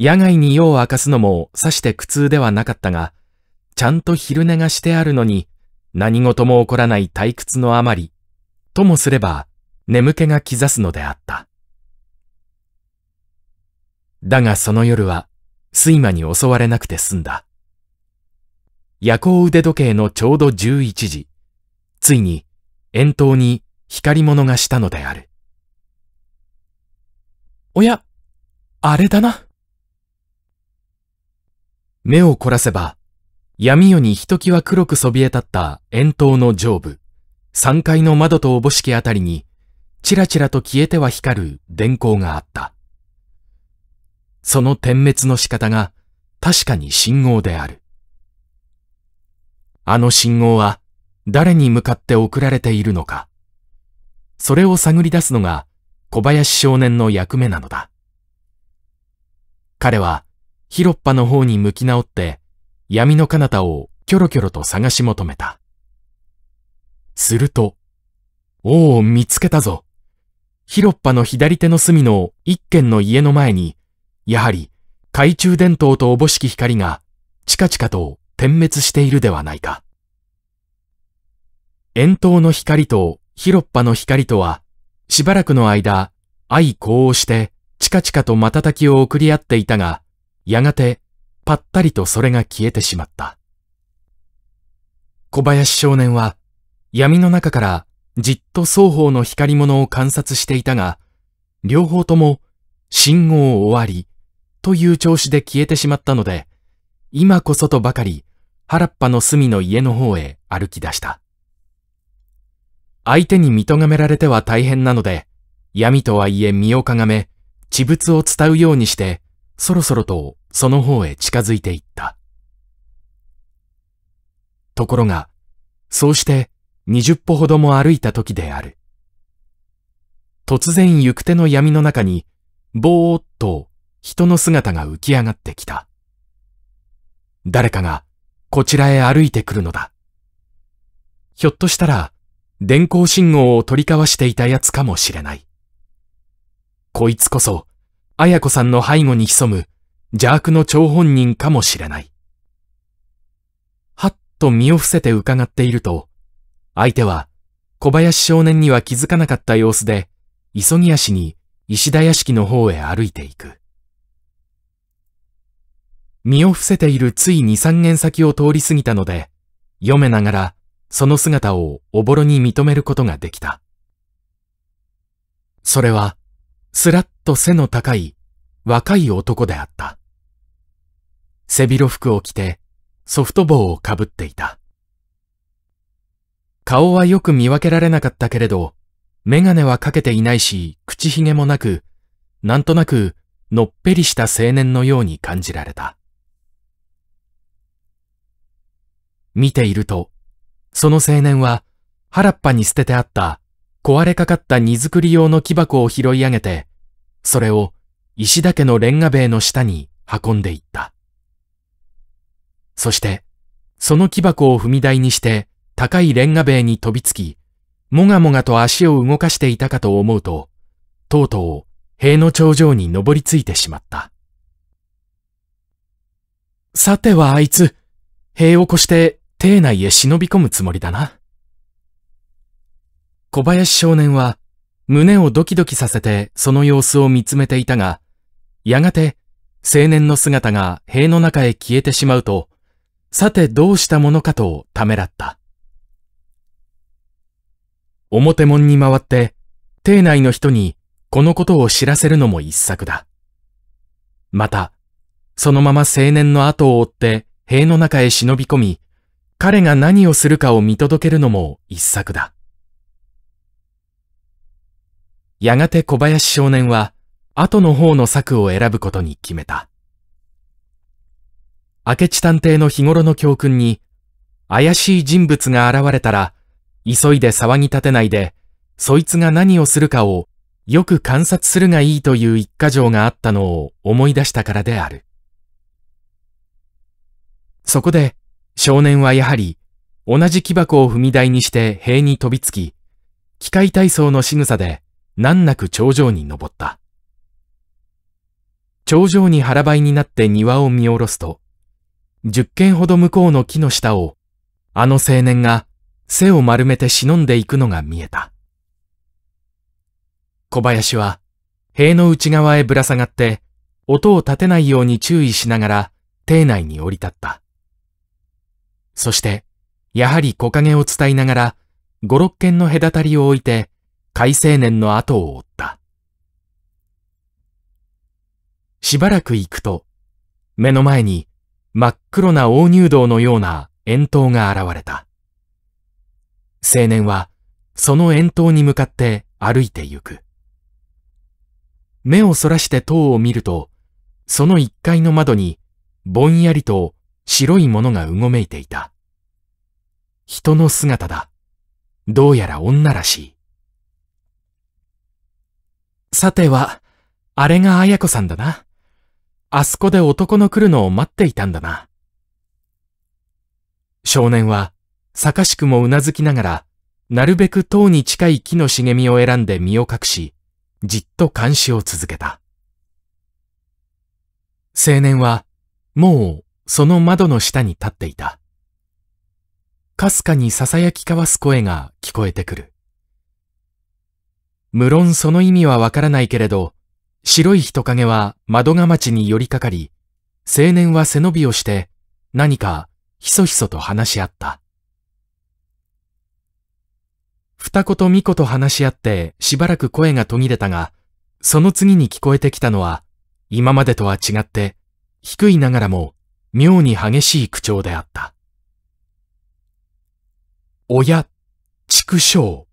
野外に夜を明かすのもさして苦痛ではなかったが、ちゃんと昼寝がしてあるのに、何事も起こらない退屈のあまり、ともすれば眠気が刻すのであった。だがその夜は、睡魔に襲われなくて済んだ。夜行腕時計のちょうど11時、ついに、遠灯に光り物がしたのである。おや、あれだな。目を凝らせば、闇夜にひときわ黒くそびえ立った円筒の上部、3階の窓とおぼしきあたりに、ちらちらと消えては光る電光があった。その点滅の仕方が確かに信号である。あの信号は誰に向かって送られているのか。それを探り出すのが小林少年の役目なのだ。彼は広っ端の方に向き直って、闇の彼方をキョロキョロと探し求めた。すると、おお、見つけたぞ。広っ端の左手の隅の一軒の家の前に、やはり懐中電灯とおぼしき光が、チカチカと点滅しているではないか。円筒の光と広っ端の光とは、しばらくの間、相呼応して、チカチカと瞬きを送り合っていたが、やがて、ぱったりとそれが消えてしまった。小林少年は、闇の中からじっと双方の光物を観察していたが、両方とも信号終わりという調子で消えてしまったので、今こそとばかり原っぱの隅の家の方へ歩き出した。相手に見とがめられては大変なので、闇とはいえ身をかがめ、地物を伝うようにして、そろそろとその方へ近づいていった。ところが、そうして二十歩ほども歩いた時である。突然行く手の闇の中に、ぼーっと人の姿が浮き上がってきた。誰かがこちらへ歩いてくるのだ。ひょっとしたら、電光信号を取り交わしていた奴かもしれない。こいつこそ、綾子さんの背後に潜む邪悪の張本人かもしれない。はっと身を伏せて伺っていると、相手は小林少年には気づかなかった様子で、急ぎ足に石田屋敷の方へ歩いていく。身を伏せているつい二三軒先を通り過ぎたので、読めながらその姿をおぼろに認めることができた。それは、すらっと背の高い若い男であった。背広服を着てソフト帽をかぶっていた。顔はよく見分けられなかったけれど、メガネはかけていないし、口ひげもなく、なんとなくのっぺりした青年のように感じられた。見ていると、その青年は原っぱに捨ててあった壊れかかった荷造り用の木箱を拾い上げて、それを石田家のレンガ塀の下に運んでいった。そして、その木箱を踏み台にして高いレンガ塀に飛びつき、もがもがと足を動かしていたかと思うと、とうとう塀の頂上に登りついてしまった。さてはあいつ、塀を越して邸内へ忍び込むつもりだな。小林少年は胸をドキドキさせてその様子を見つめていたが、やがて青年の姿が塀の中へ消えてしまうと、さてどうしたものかとためらった。表門に回って邸内の人にこのことを知らせるのも一策だ。また、そのまま青年の後を追って塀の中へ忍び込み、彼が何をするかを見届けるのも一策だ。やがて小林少年は、後の方の策を選ぶことに決めた。明智探偵の日頃の教訓に、怪しい人物が現れたら、急いで騒ぎ立てないで、そいつが何をするかをよく観察するがいいという一箇条があったのを思い出したからである。そこで、少年はやはり、同じ木箱を踏み台にして塀に飛びつき、機械体操の仕草で難なく頂上に登った。頂上に腹ばいになって庭を見下ろすと、十軒ほど向こうの木の下を、あの青年が背を丸めて忍んでいくのが見えた。小林は、塀の内側へぶら下がって、音を立てないように注意しながら、邸内に降り立った。そして、やはり木陰を伝いながら、五六軒の隔たりを置いて、海青年の後を追った。しばらく行くと、目の前に真っ黒な大入道のような円筒が現れた。青年は、その円筒に向かって歩いて行く。目をそらして塔を見ると、その一階の窓に、ぼんやりと白いものがうごめいていた。人の姿だ。どうやら女らしい。さては、あれが綾子さんだな。あそこで男の来るのを待っていたんだな。少年は、坂しくもうなずきながら、なるべく塔に近い木の茂みを選んで身を隠し、じっと監視を続けた。青年は、もうその窓の下に立っていた。かすかに囁き交わす声が聞こえてくる。無論その意味はわからないけれど、白い人影は窓が町に寄りかかり、青年は背伸びをして何かひそひそと話し合った。二言三言話し合ってしばらく声が途切れたが、その次に聞こえてきたのは、今までとは違って、低いながらも妙に激しい口調であった。親、畜生。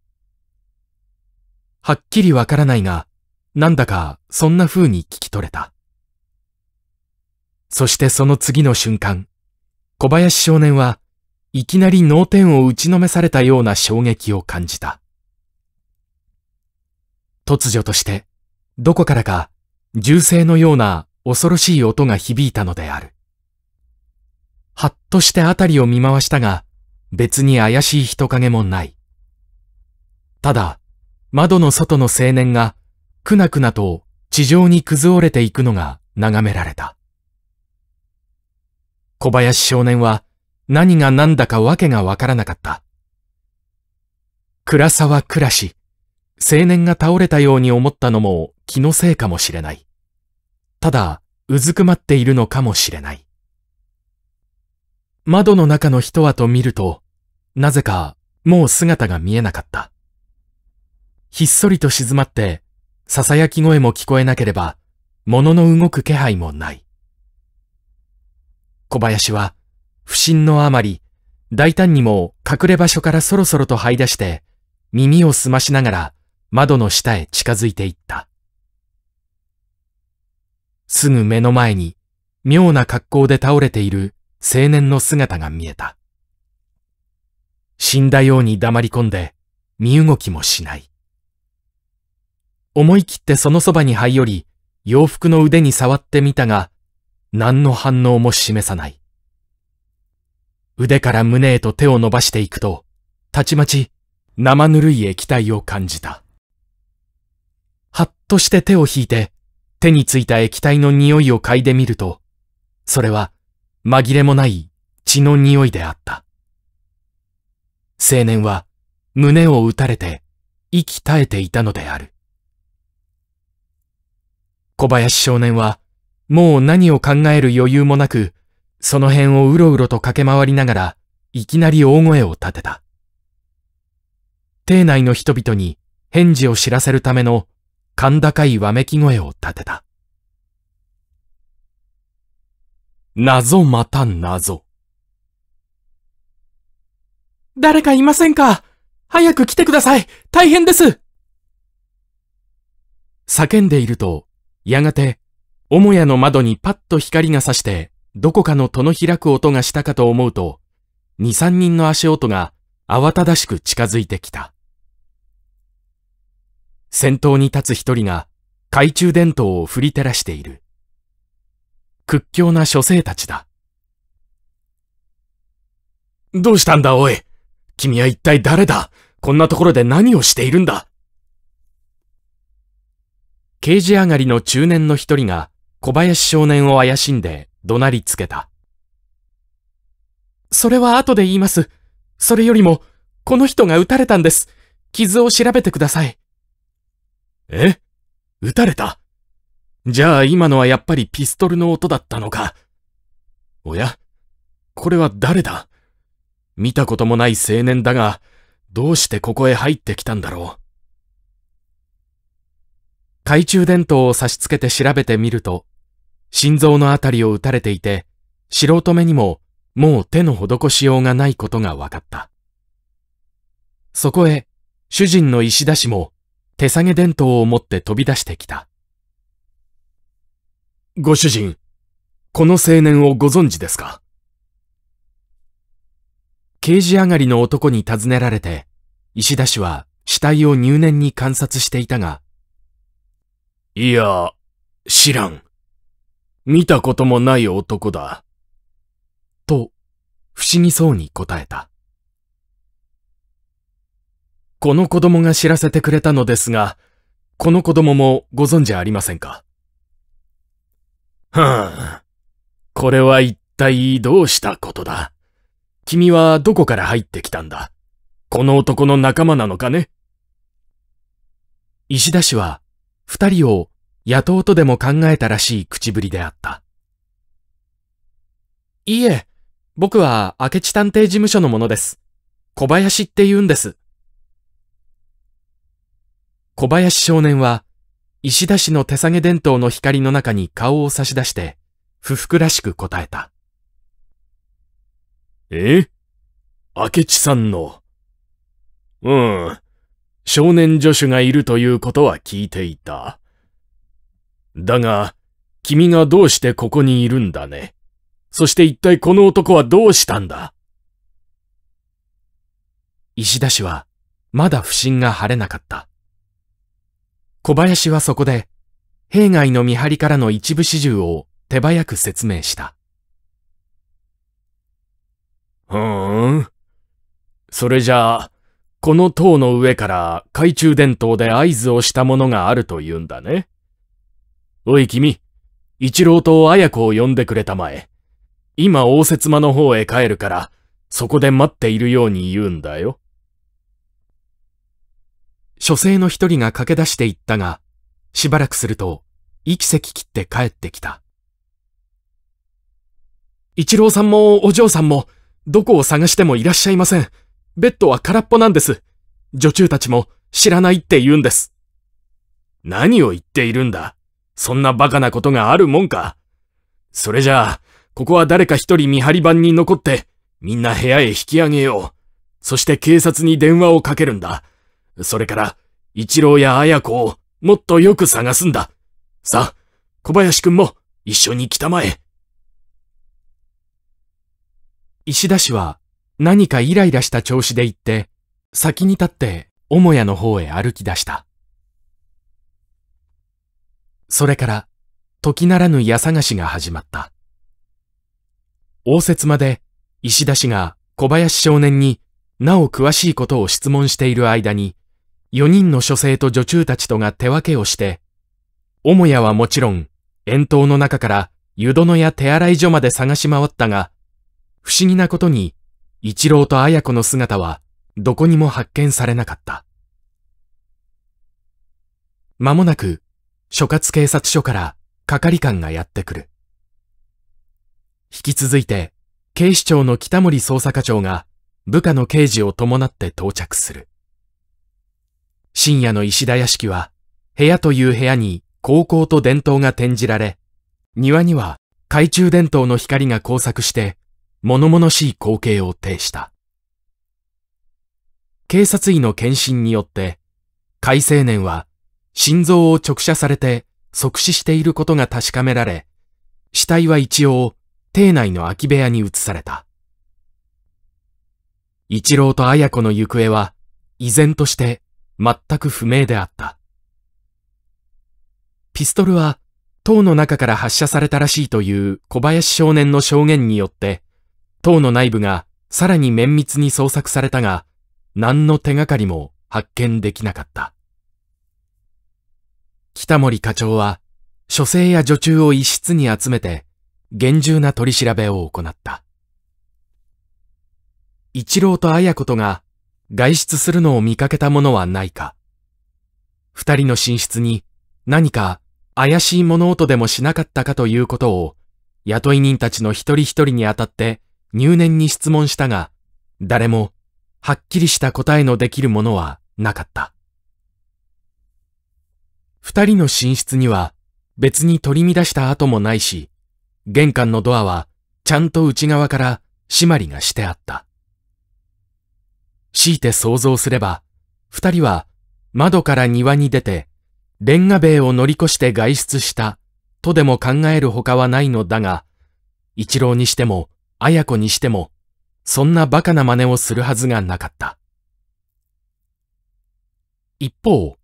はっきりわからないが、なんだかそんな風に聞き取れた。そしてその次の瞬間、小林少年はいきなり脳天を打ちのめされたような衝撃を感じた。突如として、どこからか銃声のような恐ろしい音が響いたのである。はっとしてあたりを見回したが、別に怪しい人影もない。ただ、窓の外の青年が、くなくなと地上に崩れていくのが眺められた。小林少年は何が何だかわけがわからなかった。倉沢倉し、青年が倒れたように思ったのも気のせいかもしれない。ただ、うずくまっているのかもしれない。窓の中の一跡見ると、なぜかもう姿が見えなかった。ひっそりと静まって、囁き声も聞こえなければ、物の動く気配もない。小林は、不審のあまり、大胆にも隠れ場所からそろそろと這い出して、耳を澄ましながら窓の下へ近づいていった。すぐ目の前に、妙な格好で倒れている青年の姿が見えた。死んだように黙り込んで、身動きもしない。思い切ってそのそばに這い寄り、洋服の腕に触ってみたが、何の反応も示さない。腕から胸へと手を伸ばしていくと、たちまち生ぬるい液体を感じた。はっとして手を引いて、手についた液体の匂いを嗅いでみると、それは紛れもない血の匂いであった。青年は胸を打たれて息絶えていたのである。小林少年はもう何を考える余裕もなく、その辺をうろうろと駆け回りながら、いきなり大声を立てた。邸内の人々に返事を知らせるための甲高いわめき声を立てた。謎また謎。誰かいませんか？早く来てください大変です叫んでいると、やがて母屋の窓にパッと光が差して、どこかの戸の開く音がしたかと思うと、二三人の足音が慌ただしく近づいてきた。先頭に立つ一人が懐中電灯を振り照らしている。屈強な書生たちだ。どうしたんだおい君は一体誰だ？こんなところで何をしているんだ？刑事上がりの中年の一人が小林少年を怪しんで怒鳴りつけた。それは後で言います。それよりも、この人が撃たれたんです。傷を調べてください。え？撃たれた？じゃあ今のはやっぱりピストルの音だったのか。おや？これは誰だ？見たこともない青年だが、どうしてここへ入ってきたんだろう？懐中電灯を差し付けて調べてみると、心臓のあたりを撃たれていて、素人目にももう手の施しようがないことが分かった。そこへ、主人の石田氏も手提げ電灯を持って飛び出してきた。ご主人、この青年をご存知ですか？刑事上がりの男に尋ねられて、石田氏は死体を入念に観察していたが、いや、知らん。見たこともない男だ。と、不思議そうに答えた。この子供が知らせてくれたのですが、この子供もご存知ありませんか？はあ、これは一体どうしたことだ？君はどこから入ってきたんだ？この男の仲間なのかね？石田氏は、二人を雇うとでも考えたらしい口ぶりであった。いいえ、僕は明智探偵事務所の者です。小林って言うんです。小林少年は、石田氏の手提げ電灯の光の中に顔を差し出して、不服らしく答えた。え？明智さんの？うん。少年助手がいるということは聞いていた。だが、君がどうしてここにいるんだね？そして一体この男はどうしたんだ？石田氏は、まだ不審が晴れなかった。小林はそこで、弊害の見張りからの一部始終を手早く説明した。ふーん。それじゃあ、この塔の上から懐中電灯で合図をしたものがあると言うんだね。おい君、一郎と綾子を呼んでくれたまえ。今応接間の方へ帰るから、そこで待っているように言うんだよ。書生の一人が駆け出していったが、しばらくすると、息せき切って帰ってきた。一郎さんもお嬢さんも、どこを探してもいらっしゃいません。ベッドは空っぽなんです。女中たちも知らないって言うんです。何を言っているんだそんな馬鹿なことがあるもんかそれじゃあ、ここは誰か一人見張り番に残って、みんな部屋へ引き上げよう。そして警察に電話をかけるんだ。それから、一郎や綾子をもっとよく探すんだ。さあ、小林くんも一緒に来たまえ。石田氏は何かイライラした調子で行って、先に立って母屋の方へ歩き出した。それから、時ならぬ家探しが始まった。応接まで石田氏が小林少年になお詳しいことを質問している間に、四人の書生と女中たちとが手分けをして、母屋はもちろん、遠島の中から湯殿や手洗い所まで探し回ったが、不思議なことに、一郎と綾子の姿はどこにも発見されなかった。間もなく、所轄警察署から係官がやってくる。引き続いて、警視庁の北森捜査課長が部下の刑事を伴って到着する。深夜の石田屋敷は、部屋という部屋に高校と伝統が展示られ、庭には懐中電灯の光が交錯して物々しい光景を呈した。警察医の検診によって、海青年は心臓を直射されて即死していることが確かめられ、死体は一応、邸内の空き部屋に移された。一郎と綾子の行方は、依然として全く不明であった。ピストルは、塔の中から発射されたらしいという小林少年の証言によって、塔の内部がさらに綿密に捜索されたが、何の手がかりも発見できなかった。北森課長は、書生や女中を一室に集めて、厳重な取り調べを行った。一郎と綾子とが外出するのを見かけたものはないか。二人の寝室に何か怪しい物音でもしなかったかということを、雇い人たちの一人一人にあたって入念に質問したが、誰もはっきりした答えのできるものはなかった。二人の寝室には別に取り乱した跡もないし、玄関のドアはちゃんと内側から締まりがしてあった。強いて想像すれば、二人は窓から庭に出て、レンガ塀を乗り越して外出したとでも考えるほかはないのだが、一郎にしても綾子にしても、そんな馬鹿な真似をするはずがなかった。一方、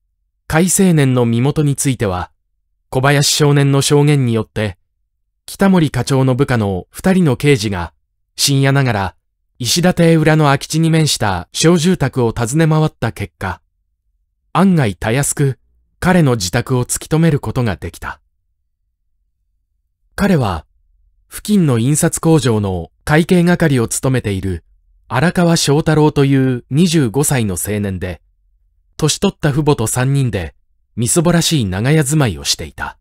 海青年の身元については、小林少年の証言によって、北森課長の部下の二人の刑事が、深夜ながら、石田邸裏の空き地に面した小住宅を訪ね回った結果、案外たやすく彼の自宅を突き止めることができた。彼は付近の印刷工場の会計係を務めている荒川翔太郎という25歳の青年で、年取った父母と3人でみそぼらしい長屋住まいをしていた。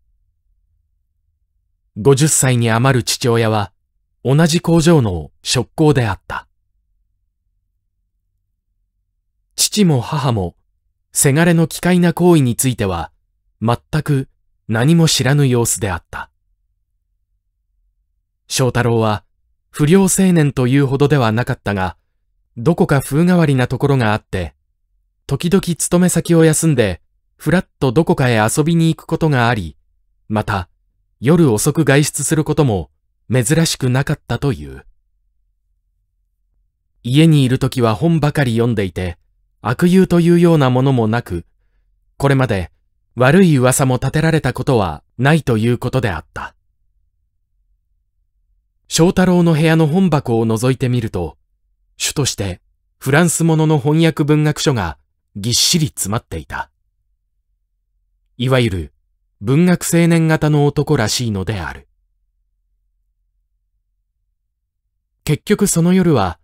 50歳に余る父親は同じ工場の職工であった。父も母も、せがれの奇怪な行為については、全く何も知らぬ様子であった。翔太郎は不良青年というほどではなかったが、どこか風変わりなところがあって、時々勤め先を休んで、ふらっとどこかへ遊びに行くことがあり、また、夜遅く外出することも珍しくなかったという。家にいる時は本ばかり読んでいて、悪友というようなものもなく、これまで悪い噂も立てられたことはないということであった。翔太郎の部屋の本箱を覗いてみると、主としてフランスものの翻訳文学書がぎっしり詰まっていた。いわゆる文学青年型の男らしいのである。結局その夜は、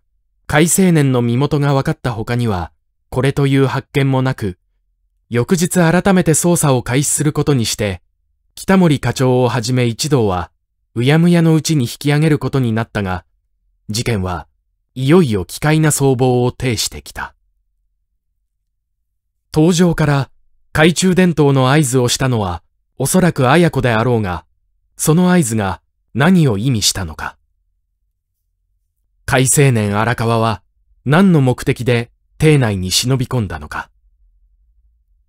海青年の身元が分かった他には、これという発見もなく、翌日改めて捜査を開始することにして、北森課長をはじめ一同は、うやむやのうちに引き上げることになったが、事件はいよいよ奇怪な僧帽を呈してきた。登場から懐中電灯の合図をしたのは、おそらく綾子であろうが、その合図が何を意味したのか。海青年荒川は何の目的で邸内に忍び込んだのか。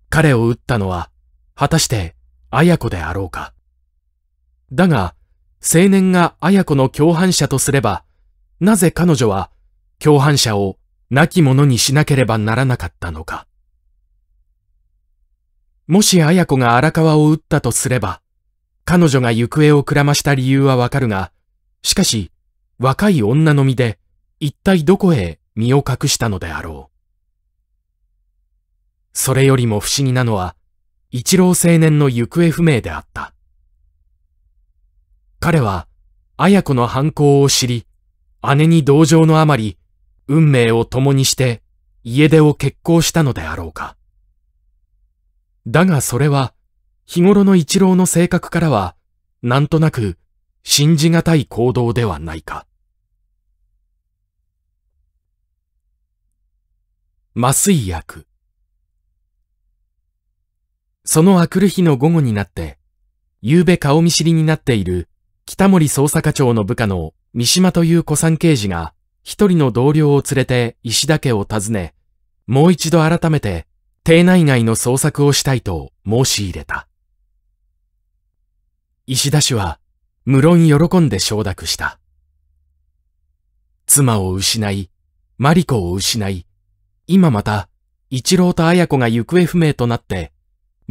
彼を撃ったのは、果たして綾子であろうか。だが、青年が綾子の共犯者とすれば、なぜ彼女は共犯者を亡き者にしなければならなかったのか。もし綾子が荒川を撃ったとすれば、彼女が行方をくらました理由はわかるが、しかし、若い女の身で、一体どこへ身を隠したのであろう。それよりも不思議なのは、一郎青年の行方不明であった。彼は、綾子の犯行を知り、姉に同情のあまり、運命を共にして、家出を決行したのであろうか。だがそれは、日頃の一郎の性格からは、なんとなく、信じがたい行動ではないか。麻酔薬。そのあくる日の午後になって、夕べ顔見知りになっている北森捜査課長の部下の三島という古参刑事が一人の同僚を連れて石田家を訪ね、もう一度改めて邸内外の捜索をしたいと申し入れた。石田氏は無論喜んで承諾した。妻を失い、マリコを失い、今また一郎と綾子が行方不明となって、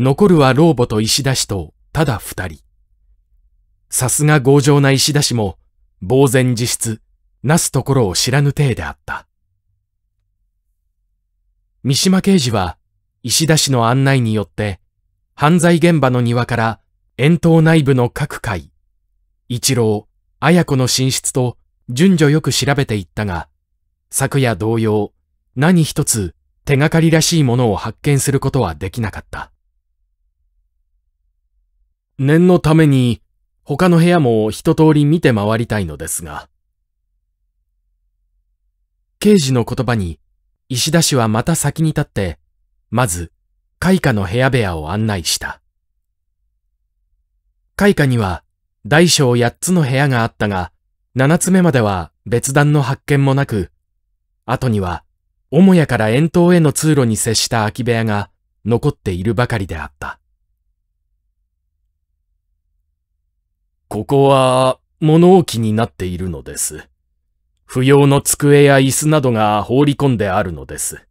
残るは老母と石田氏とただ二人。さすが強情な石田氏も、呆然自失、なすところを知らぬ体であった。三島刑事は、石田氏の案内によって、犯罪現場の庭から遠島内部の各階、一郎、綾子の寝室と順序よく調べていったが、昨夜同様、何一つ手がかりらしいものを発見することはできなかった。念のために他の部屋も一通り見て回りたいのですが。刑事の言葉に、石田氏はまた先に立って、まず、開花の部屋部屋を案内した。開花には、大小八つの部屋があったが、七つ目までは別段の発見もなく、後には、母屋から遠島への通路に接した空き部屋が残っているばかりであった。ここは物置になっているのです。不要の机や椅子などが放り込んであるのです。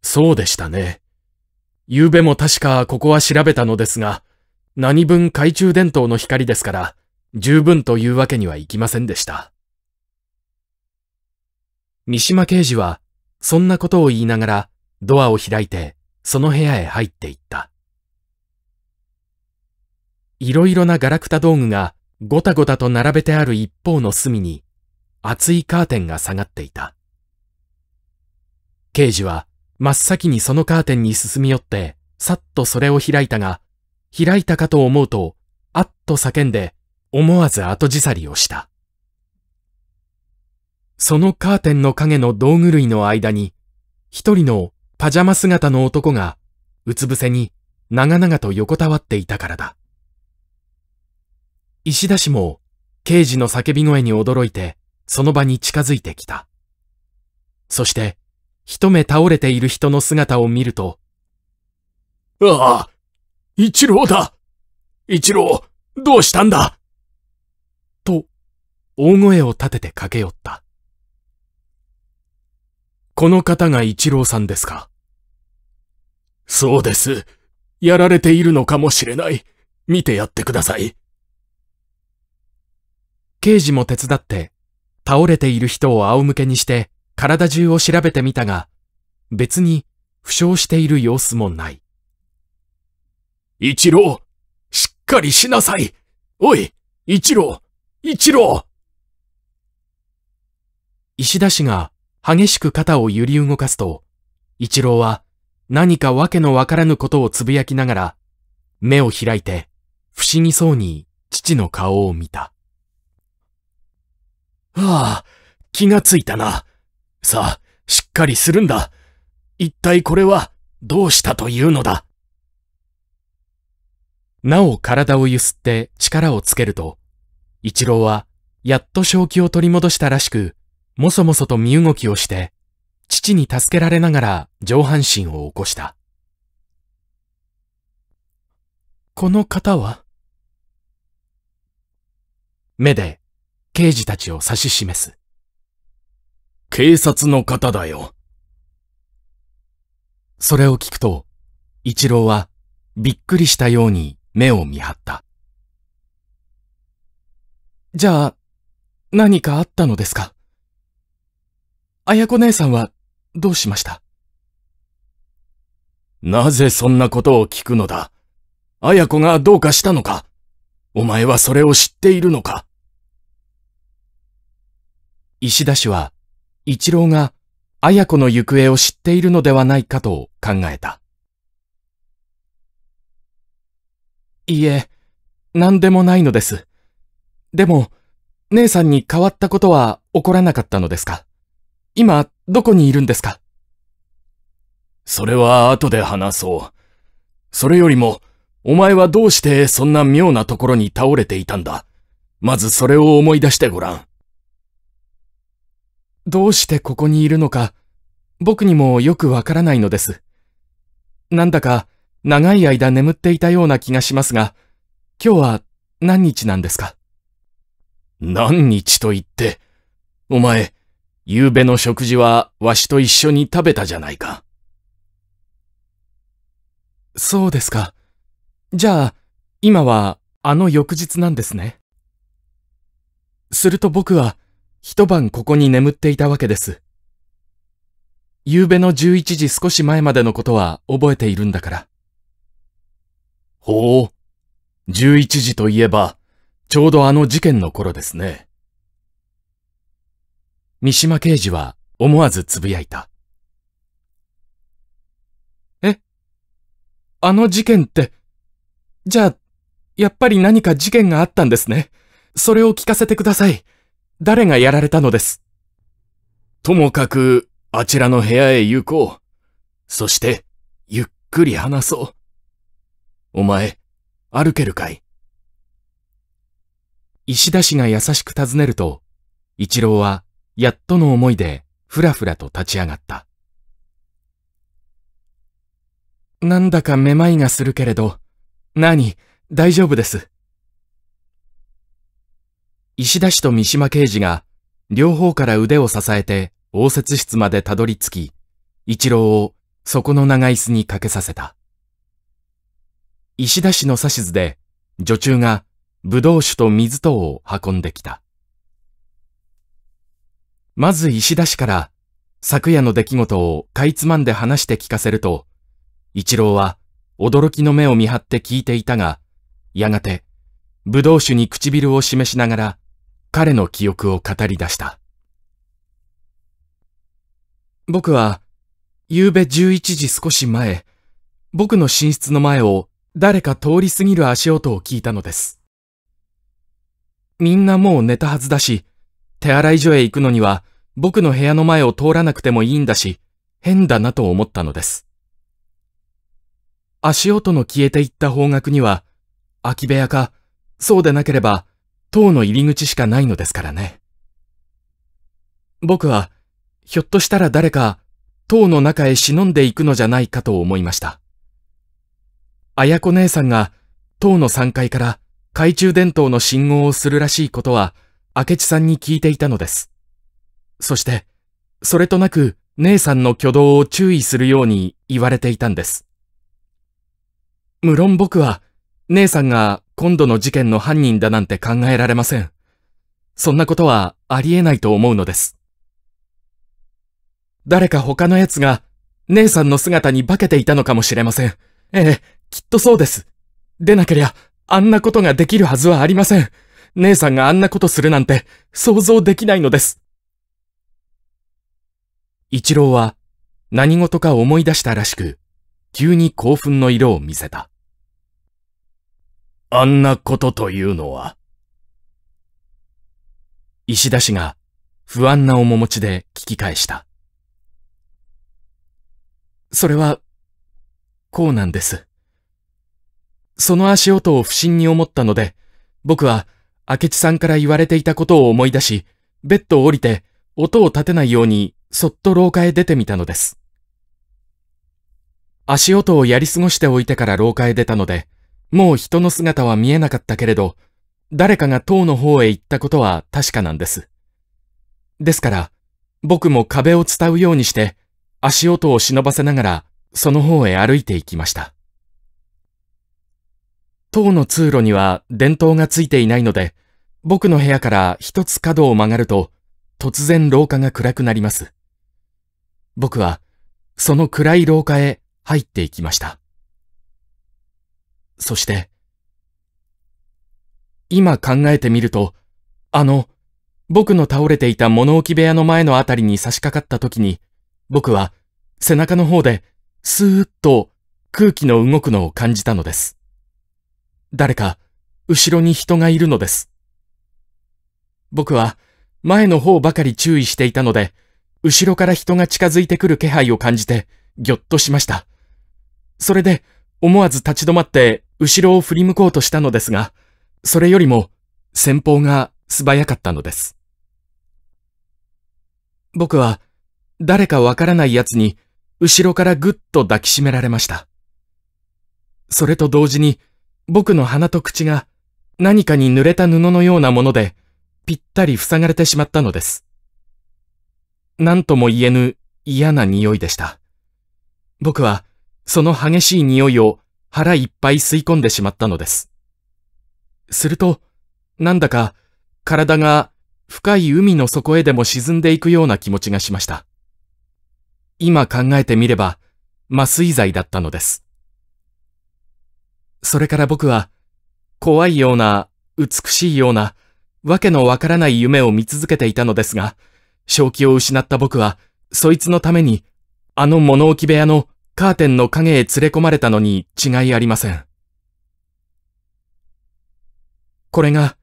そうでしたね。昨べも確かここは調べたのですが、何分懐中電灯の光ですから、十分というわけにはいきませんでした。三島刑事は、そんなことを言いながら、ドアを開いて、その部屋へ入っていった。いろいろなガラクタ道具がごたごたと並べてある一方の隅に厚いカーテンが下がっていた。刑事は真っ先にそのカーテンに進み寄ってさっとそれを開いたが、開いたかと思うと、あっと叫んで思わず後じさりをした。そのカーテンの影の道具類の間に、一人のパジャマ姿の男がうつ伏せに長々と横たわっていたからだ。石田氏も、刑事の叫び声に驚いて、その場に近づいてきた。そして、一目倒れている人の姿を見ると、ああ一郎だ一郎、どうしたんだ？と、大声を立てて駆け寄った。この方が一郎さんですか？そうです。やられているのかもしれない。見てやってください。刑事も手伝って、倒れている人を仰向けにして体中を調べてみたが、別に負傷している様子もない。一郎、しっかりしなさい。おい、一郎、一郎。石田氏が激しく肩を揺り動かすと、一郎は何かわけのわからぬことをつぶやきながら、目を開いて、不思議そうに父の顔を見た。ああ、気がついたな。さあ、しっかりするんだ。一体これはどうしたというのだ。なお体をゆすって力をつけると、一郎はやっと正気を取り戻したらしく、もそもそと身動きをして、父に助けられながら上半身を起こした。この方は？目で刑事たちを指し示す。警察の方だよ。それを聞くと、一郎はびっくりしたように目を見張った。じゃあ、何かあったのですか？綾子姉さんはどうしました？なぜそんなことを聞くのだ？綾子がどうかしたのか？お前はそれを知っているのか？石田氏は、一郎が綾子の行方を知っているのではないかと考えた。いいえ、何でもないのです。でも、姉さんに変わったことは起こらなかったのですか？今、どこにいるんですか？それは後で話そう。それよりも、お前はどうしてそんな妙なところに倒れていたんだ？まずそれを思い出してごらん。どうしてここにいるのか、僕にもよくわからないのです。なんだか長い間眠っていたような気がしますが、今日は何日なんですか？何日と言って、お前、夕べの食事はわしと一緒に食べたじゃないか。そうですか。じゃあ、今はあの翌日なんですね。すると僕は、一晩ここに眠っていたわけです。夕べの11時少し前までのことは覚えているんだから。ほう。11時といえば、ちょうどあの事件の頃ですね。三島刑事は思わずつぶやいた。え？あの事件って、じゃあ、やっぱり何か事件があったんですね。それを聞かせてください。誰がやられたのです。ともかく、あちらの部屋へ行こう。そして、ゆっくり話そう。お前、歩けるかい？石田氏が優しく尋ねると、一郎は、やっとの思いで、ふらふらと立ち上がった。なんだかめまいがするけれど、何、大丈夫です。石田氏と三島刑事が、両方から腕を支えて応接室までたどり着き、一郎をそこの長椅子にかけさせた。石田氏の指図で、女中が葡萄酒と水等を運んできた。まず石田氏から昨夜の出来事をかいつまんで話して聞かせると、一郎は驚きの目を見張って聞いていたが、やがて、葡萄酒に唇を示しながら、彼の記憶を語り出した。僕は、夕べ11時少し前、僕の寝室の前を誰か通り過ぎる足音を聞いたのです。みんなもう寝たはずだし、手洗い所へ行くのには僕の部屋の前を通らなくてもいいんだし、変だなと思ったのです。足音の消えていった方角には、空き部屋か、そうでなければ、塔の入り口しかないのですからね。僕は、ひょっとしたら誰か、塔の中へ忍んでいくのじゃないかと思いました。綾子姉さんが塔の3階から懐中電灯の信号をするらしいことは明智さんに聞いていたのです。そして、それとなく姉さんの挙動を注意するように言われていたんです。無論僕は姉さんが今度の事件の犯人だなんて考えられません。そんなことはありえないと思うのです。誰か他の奴が姉さんの姿に化けていたのかもしれません。ええ、きっとそうです。でなけりゃ、あんなことができるはずはありません。姉さんがあんなことするなんて想像できないのです。一郎は何事か思い出したらしく、急に興奮の色を見せた。あんなことというのは石田氏が不安な面持ちで聞き返した。それは、こうなんです。その足音を不審に思ったので、僕は明智さんから言われていたことを思い出し、ベッドを降りて音を立てないようにそっと廊下へ出てみたのです。足音をやり過ごしておいてから廊下へ出たので、もう人の姿は見えなかったけれど、誰かが塔の方へ行ったことは確かなんです。ですから、僕も壁を伝うようにして、足音を忍ばせながら、その方へ歩いて行きました。塔の通路には電灯がついていないので、僕の部屋から一つ角を曲がると、突然廊下が暗くなります。僕は、その暗い廊下へ入っていきました。そして、今考えてみると、あの、僕の倒れていた物置部屋の前のあたりに差し掛かった時に、僕は背中の方でスーッと空気の動くのを感じたのです。誰か後ろに人がいるのです。僕は前の方ばかり注意していたので、後ろから人が近づいてくる気配を感じてぎょっとしました。それで思わず立ち止まって後ろを振り向こうとしたのですが、それよりも先方が素早かったのです。僕は誰かわからない奴に、後ろからぐっと抱きしめられました。それと同時に、僕の鼻と口が何かに濡れた布のようなもので、ぴったり塞がれてしまったのです。何とも言えぬ嫌な匂いでした。僕は、その激しい匂いを腹いっぱい吸い込んでしまったのです。すると、なんだか体が深い海の底へでも沈んでいくような気持ちがしました。今考えてみれば、麻酔剤だったのです。それから僕は、怖いような、美しいような、わけのわからない夢を見続けていたのですが、正気を失った僕は、そいつのために、あの物置部屋のカーテンの影へ連れ込まれたのに違いありません。これが、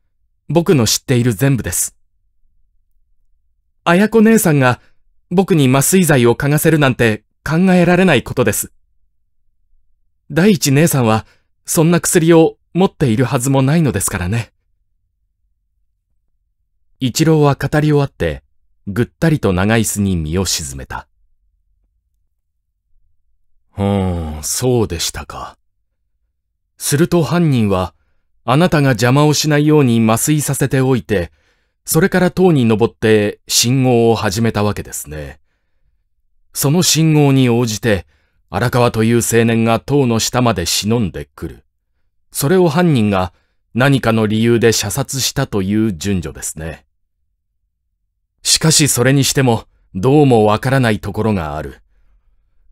僕の知っている全部です。綾子姉さんが僕に麻酔剤を嗅がせるなんて考えられないことです。第一姉さんは、そんな薬を持っているはずもないのですからね。一郎は語り終わって、ぐったりと長椅子に身を沈めた。うーん、そうでしたか。すると犯人は、あなたが邪魔をしないように麻酔させておいて、それから塔に登って信号を始めたわけですね。その信号に応じて、荒川という青年が塔の下まで忍んでくる。それを犯人が何かの理由で射殺したという順序ですね。しかしそれにしても、どうもわからないところがある。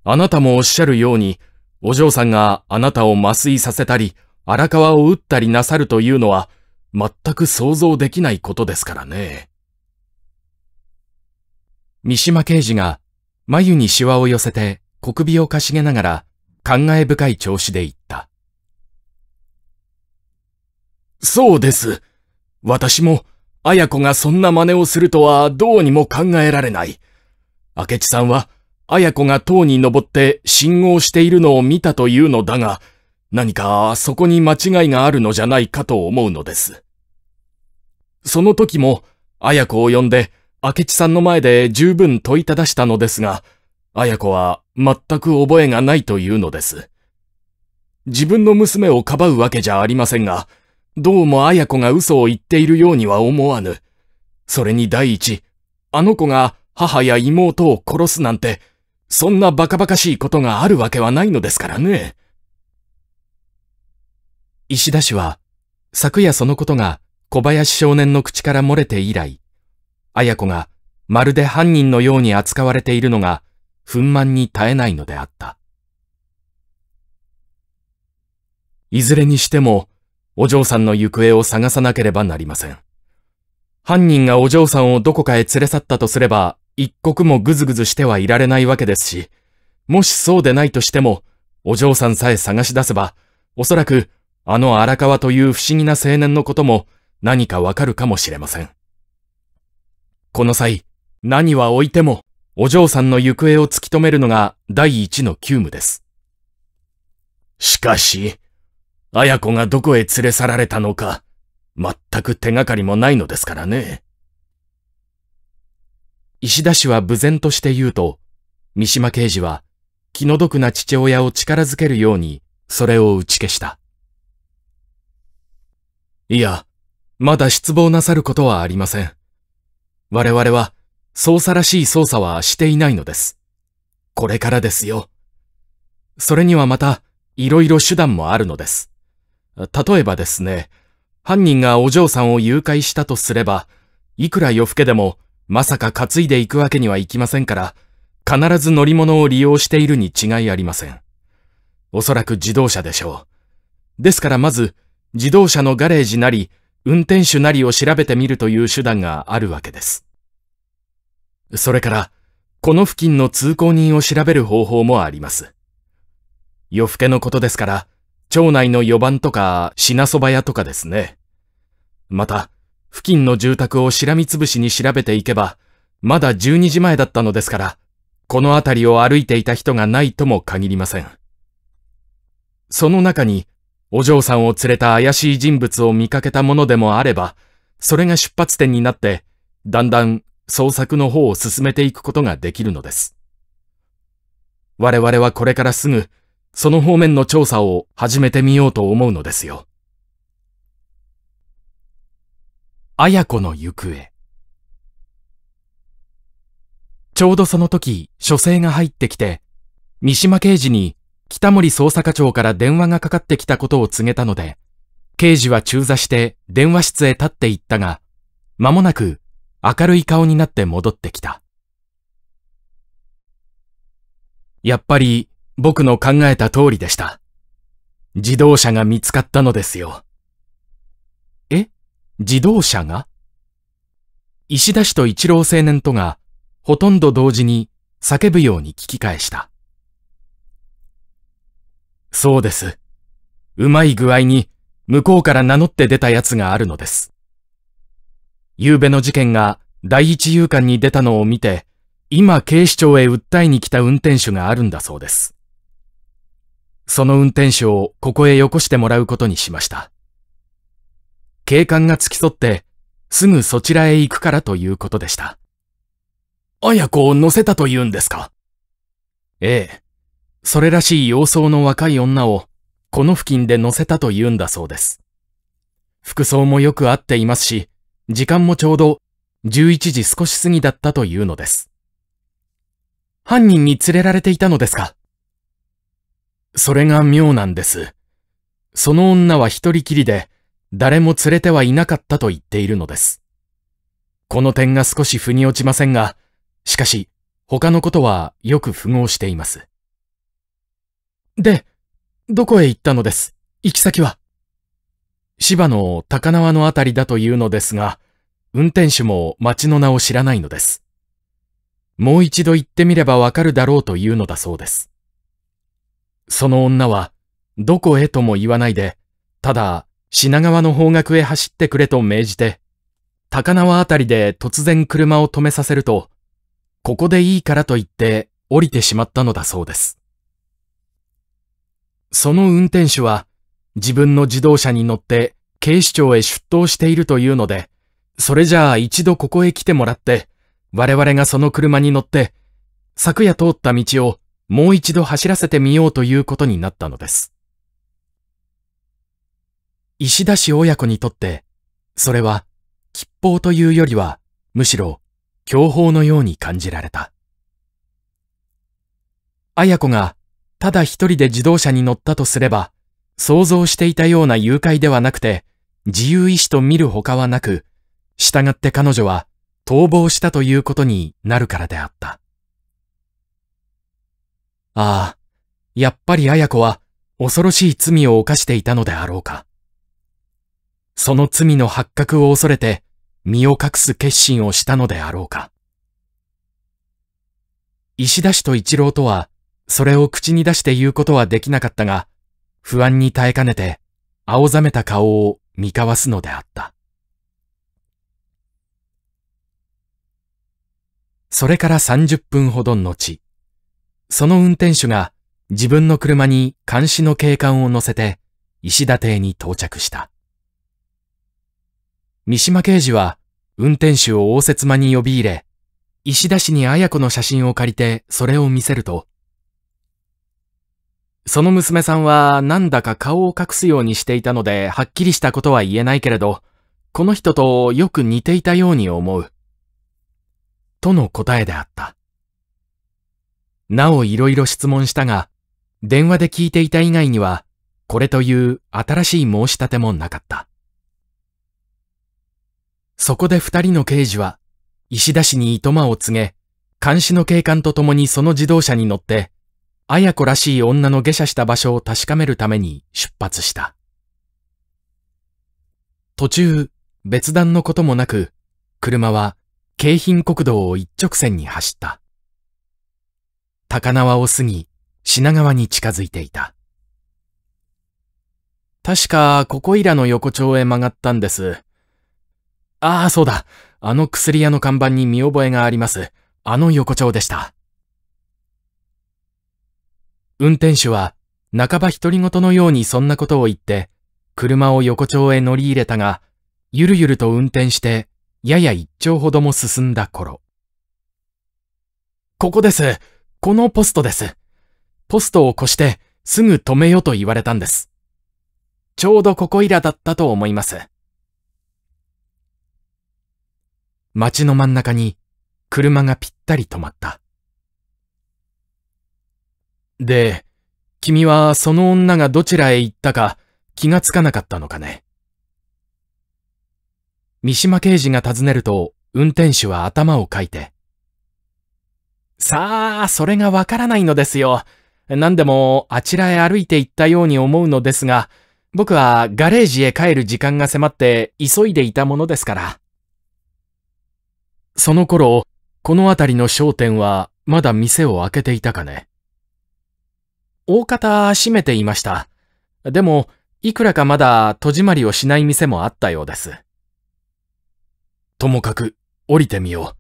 あなたもおっしゃるように、お嬢さんがあなたを麻酔させたり、荒川を撃ったりなさるというのは、全く想像できないことですからね。三島刑事が眉にシワを寄せて小首をかしげながら感慨深い調子で言った。そうです。私も、綾子がそんな真似をするとはどうにも考えられない。明智さんは、綾子が塔に登って信号しているのを見たというのだが、何かそこに間違いがあるのじゃないかと思うのです。その時も、綾子を呼んで、明智さんの前で十分問いただしたのですが、綾子は全く覚えがないというのです。自分の娘をかばうわけじゃありませんが、どうも綾子が嘘を言っているようには思わぬ。それに第一、あの子が母や妹を殺すなんて、そんなバカバカしいことがあるわけはないのですからね。石田氏は、昨夜そのことが小林少年の口から漏れて以来、綾子がまるで犯人のように扱われているのが、憤懣に耐えないのであった。いずれにしても、お嬢さんの行方を探さなければなりません。犯人がお嬢さんをどこかへ連れ去ったとすれば、一刻もぐずぐずしてはいられないわけですし、もしそうでないとしても、お嬢さんさえ探し出せば、おそらく、あの荒川という不思議な青年のことも何かわかるかもしれません。この際、何は置いても、お嬢さんの行方を突き止めるのが第一の急務です。しかし、綾子がどこへ連れ去られたのか、全く手がかりもないのですからね。石田氏は無然として言うと、三島刑事は気の毒な父親を力づけるように、それを打ち消した。いや、まだ失望なさることはありません。我々は捜査らしい捜査はしていないのです。これからですよ。それにはまた、いろいろ手段もあるのです。例えばですね、犯人がお嬢さんを誘拐したとすれば、いくら夜更けでも、まさか担いでいくわけにはいきませんから、必ず乗り物を利用しているに違いありません。おそらく自動車でしょう。ですからまず、自動車のガレージなり、運転手なりを調べてみるという手段があるわけです。それから、この付近の通行人を調べる方法もあります。夜更けのことですから、町内の4番とか品蕎麦屋とかですね。また、付近の住宅をしらみつぶしに調べていけば、まだ12時前だったのですから、この辺りを歩いていた人がないとも限りません。その中に、お嬢さんを連れた怪しい人物を見かけたものでもあれば、それが出発点になって、だんだん捜索の方を進めていくことができるのです。我々はこれからすぐ、その方面の調査を始めてみようと思うのですよ。綾子の行方。ちょうどその時、書生が入ってきて、三島刑事に北森捜査課長から電話がかかってきたことを告げたので、刑事は中座して電話室へ立って行ったが、間もなく明るい顔になって戻ってきた。やっぱり僕の考えた通りでした。自動車が見つかったのですよ。自動車が？石田氏と一郎青年とがほとんど同時に叫ぶように聞き返した。そうです。うまい具合に向こうから名乗って出たやつがあるのです。夕べの事件が第一勇敢に出たのを見て、今警視庁へ訴えに来た運転手があるんだそうです。その運転手をここへよこしてもらうことにしました。警官が付き添って、すぐそちらへ行くからということでした。綾子を乗せたと言うんですか？ええ。それらしい様相の若い女を、この付近で乗せたと言うんだそうです。服装もよく合っていますし、時間もちょうど11時少し過ぎだったというのです。犯人に連れられていたのですか？それが妙なんです。その女は一人きりで、誰も連れてはいなかったと言っているのです。この点が少し腑に落ちませんが、しかし、他のことはよく符合しています。で、どこへ行ったのです？行き先は？芝の高輪のあたりだというのですが、運転手も町の名を知らないのです。もう一度行ってみればわかるだろうというのだそうです。その女は、どこへとも言わないで、ただ、品川の方角へ走ってくれと命じて、高輪あたりで突然車を止めさせると、ここでいいからと言って降りてしまったのだそうです。その運転手は、自分の自動車に乗って警視庁へ出頭しているというので、それじゃあ一度ここへ来てもらって、我々がその車に乗って、昨夜通った道をもう一度走らせてみようということになったのです。石田氏親子にとって、それは、吉報というよりは、むしろ、強法のように感じられた。綾子が、ただ一人で自動車に乗ったとすれば、想像していたような誘拐ではなくて、自由意志と見るほかはなく、従って彼女は逃亡したということになるからであった。ああ、やっぱり綾子は恐ろしい罪を犯していたのであろうか。その罪の発覚を恐れて身を隠す決心をしたのであろうか。石田氏と一郎とは、それを口に出して言うことはできなかったが、不安に耐えかねて、青ざめた顔を見交わすのであった。それから30分ほど後、その運転手が自分の車に監視の警官を乗せて石田邸に到着した。三島刑事は運転手を応接間に呼び入れ、石田氏に綾子の写真を借りてそれを見せると、その娘さんはなんだか顔を隠すようにしていたのではっきりしたことは言えないけれど、この人とよく似ていたように思う。との答えであった。なおいろいろ質問したが、電話で聞いていた以外には、これという新しい申し立てもなかった。そこで二人の刑事は、石田氏に糸間を告げ、監視の警官と共にその自動車に乗って、綾子らしい女の下車した場所を確かめるために出発した。途中、別段のこともなく、車は京浜国道を一直線に走った。高輪を過ぎ、品川に近づいていた。確か、ここいらの横丁へ曲がったんです。ああ、そうだ。あの薬屋の看板に見覚えがあります。あの横丁でした。運転手は、半ば独り言のようにそんなことを言って、車を横丁へ乗り入れたが、ゆるゆると運転して、やや一丁ほども進んだ頃。ここです。このポストです。ポストを越して、すぐ止めよと言われたんです。ちょうどここいらだったと思います。街の真ん中に車がぴったり止まった。で、君はその女がどちらへ行ったか気がつかなかったのかね。三島刑事が尋ねると、運転手は頭をかいて。さあ、それがわからないのですよ。何でも、あちらへ歩いて行ったように思うのですが、僕はガレージへ帰る時間が迫って急いでいたものですから。その頃、この辺りの商店はまだ店を開けていたかね？大方閉めていました。でも、いくらかまだ戸締まりをしない店もあったようです。ともかく、降りてみよう。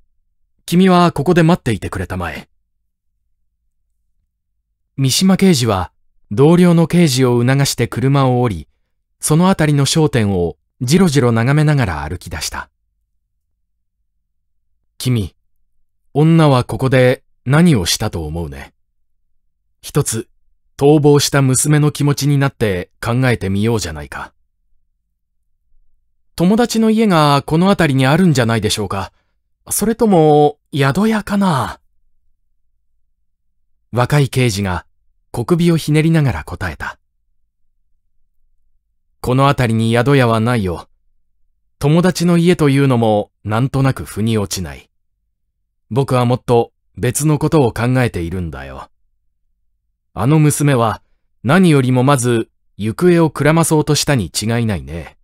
君はここで待っていてくれたまえ。三島刑事は、同僚の刑事を促して車を降り、その辺りの商店をじろじろ眺めながら歩き出した。君、女はここで何をしたと思うね？一つ、逃亡した娘の気持ちになって考えてみようじゃないか。友達の家がこの辺りにあるんじゃないでしょうか。それとも、宿屋かな？若い刑事が小首をひねりながら答えた。この辺りに宿屋はないよ。友達の家というのもなんとなく腑に落ちない。僕はもっと別のことを考えているんだよ。あの娘は何よりもまず行方をくらまそうとしたに違いないね。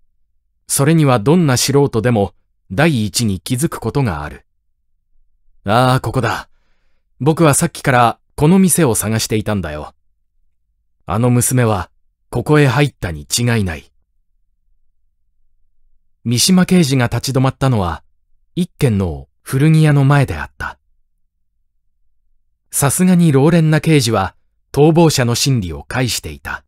それにはどんな素人でも第一に気づくことがある。ああ、ここだ。僕はさっきからこの店を探していたんだよ。あの娘はここへ入ったに違いない。三島刑事が立ち止まったのは、一軒の古着屋の前であった。さすがに老練な刑事は、逃亡者の心理を介していた。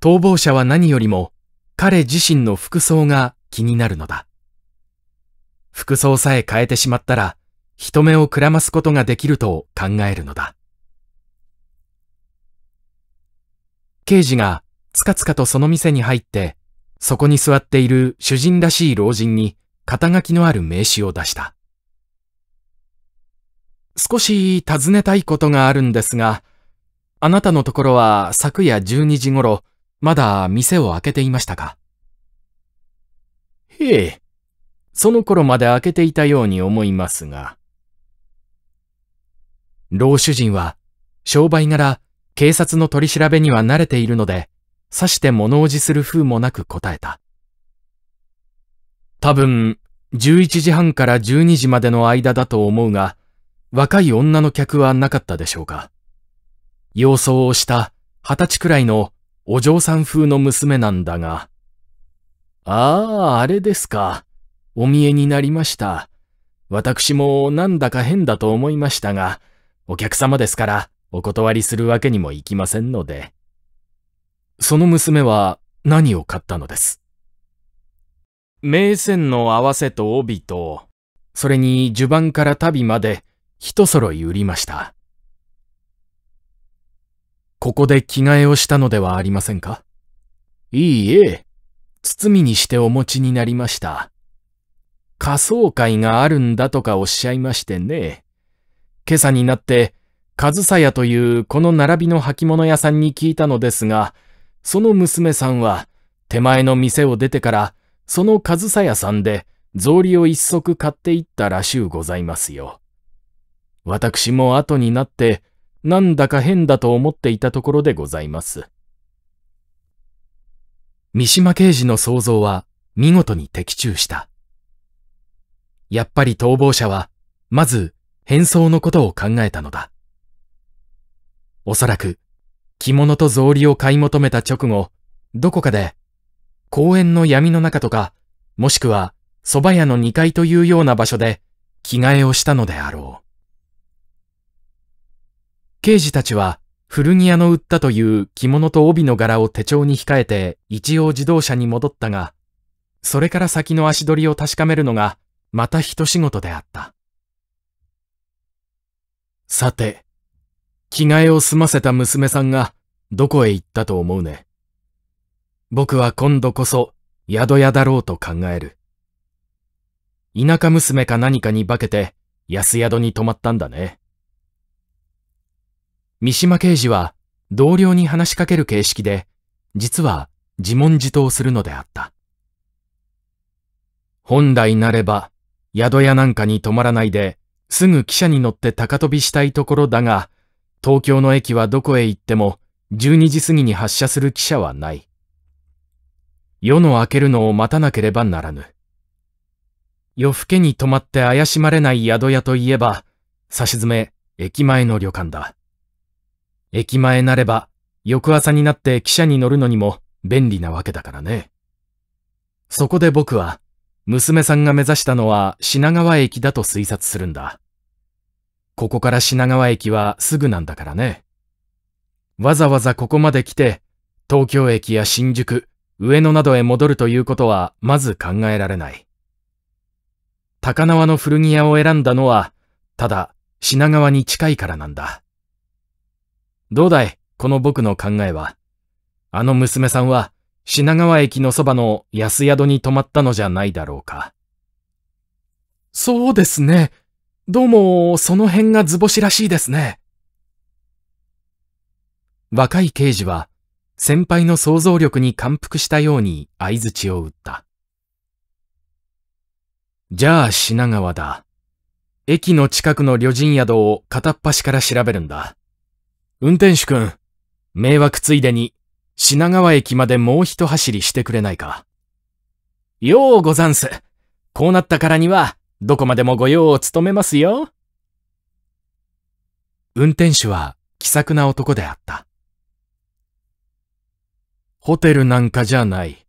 逃亡者は何よりも、彼自身の服装が気になるのだ。服装さえ変えてしまったら、人目をくらますことができると考えるのだ。刑事がつかつかとその店に入って、そこに座っている主人らしい老人に肩書きのある名刺を出した。少し尋ねたいことがあるんですが、あなたのところは昨夜12時頃、まだ店を開けていましたか？へえ、その頃まで開けていたように思いますが。老主人は、商売柄、警察の取り調べには慣れているので、さして物おじする風もなく答えた。多分、11時半から12時までの間だと思うが、若い女の客はなかったでしょうか。様相をした二十歳くらいのお嬢さん風の娘なんだが。ああ、あれですか。お見えになりました。私もなんだか変だと思いましたが、お客様ですからお断りするわけにもいきませんので。その娘は何を買ったのです？名線の合わせと帯と、それに襦袢から旅まで一揃い売りました。ここで着替えをしたのではありませんか？いいえ、包みにしてお持ちになりました。仮装会があるんだとかおっしゃいましてね。今朝になって、上総屋というこの並びの履物屋さんに聞いたのですが、その娘さんは、手前の店を出てから、その上総屋さんで、草履を一足買っていったらしゅうございますよ。私も後になって、なんだか変だと思っていたところでございます。三島刑事の想像は見事に的中した。やっぱり逃亡者は、まず変装のことを考えたのだ。おそらく、着物と草履を買い求めた直後、どこかで、公園の闇の中とか、もしくは蕎麦屋の2階というような場所で着替えをしたのであろう。刑事たちは古着屋の売ったという着物と帯の柄を手帳に控えて一応自動車に戻ったが、それから先の足取りを確かめるのがまた一仕事であった。さて、着替えを済ませた娘さんがどこへ行ったと思うね？僕は今度こそ宿屋だろうと考える。田舎娘か何かに化けて安宿に泊まったんだね。三島刑事は同僚に話しかける形式で、実は自問自答するのであった。本来なれば宿屋なんかに泊まらないで、すぐ汽車に乗って高飛びしたいところだが、東京の駅はどこへ行っても12時過ぎに発車する汽車はない。夜の明けるのを待たなければならぬ。夜更けに泊まって怪しまれない宿屋といえば、差し詰め、駅前の旅館だ。駅前なれば、翌朝になって汽車に乗るのにも便利なわけだからね。そこで僕は、娘さんが目指したのは品川駅だと推察するんだ。ここから品川駅はすぐなんだからね。わざわざここまで来て、東京駅や新宿、上野などへ戻るということはまず考えられない。高輪の古着屋を選んだのは、ただ品川に近いからなんだ。どうだい、この僕の考えは。あの娘さんは品川駅のそばの安宿に泊まったのじゃないだろうか。そうですね。どうも、その辺が図星らしいですね。若い刑事は、先輩の想像力に感服したように相槌を打った。じゃあ品川だ。駅の近くの旅人宿を片っ端から調べるんだ。運転手くん、迷惑ついでに品川駅までもう一走りしてくれないか。ようござんす。こうなったからにはどこまでもご用を務めますよ。運転手は気さくな男であった。ホテルなんかじゃない。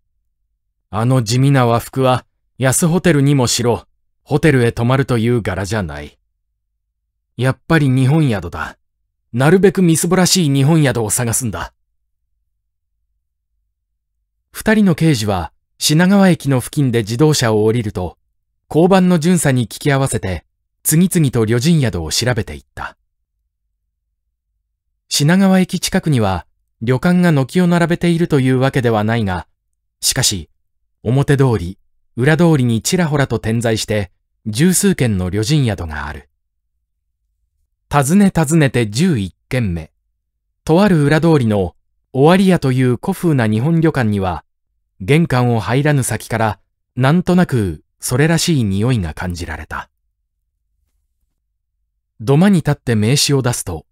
あの地味な和服は安ホテルにもしろ、ホテルへ泊まるという柄じゃない。やっぱり日本宿だ。なるべくみすぼらしい日本宿を探すんだ。二人の刑事は品川駅の付近で自動車を降りると、交番の巡査に聞き合わせて、次々と旅人宿を調べていった。品川駅近くには、旅館が軒を並べているというわけではないが、しかし、表通り、裏通りにちらほらと点在して、十数軒の旅人宿がある。尋ね尋ねて十一軒目。とある裏通りの終わり屋という古風な日本旅館には、玄関を入らぬ先から、なんとなくそれらしい匂いが感じられた。土間に立って名刺を出すと、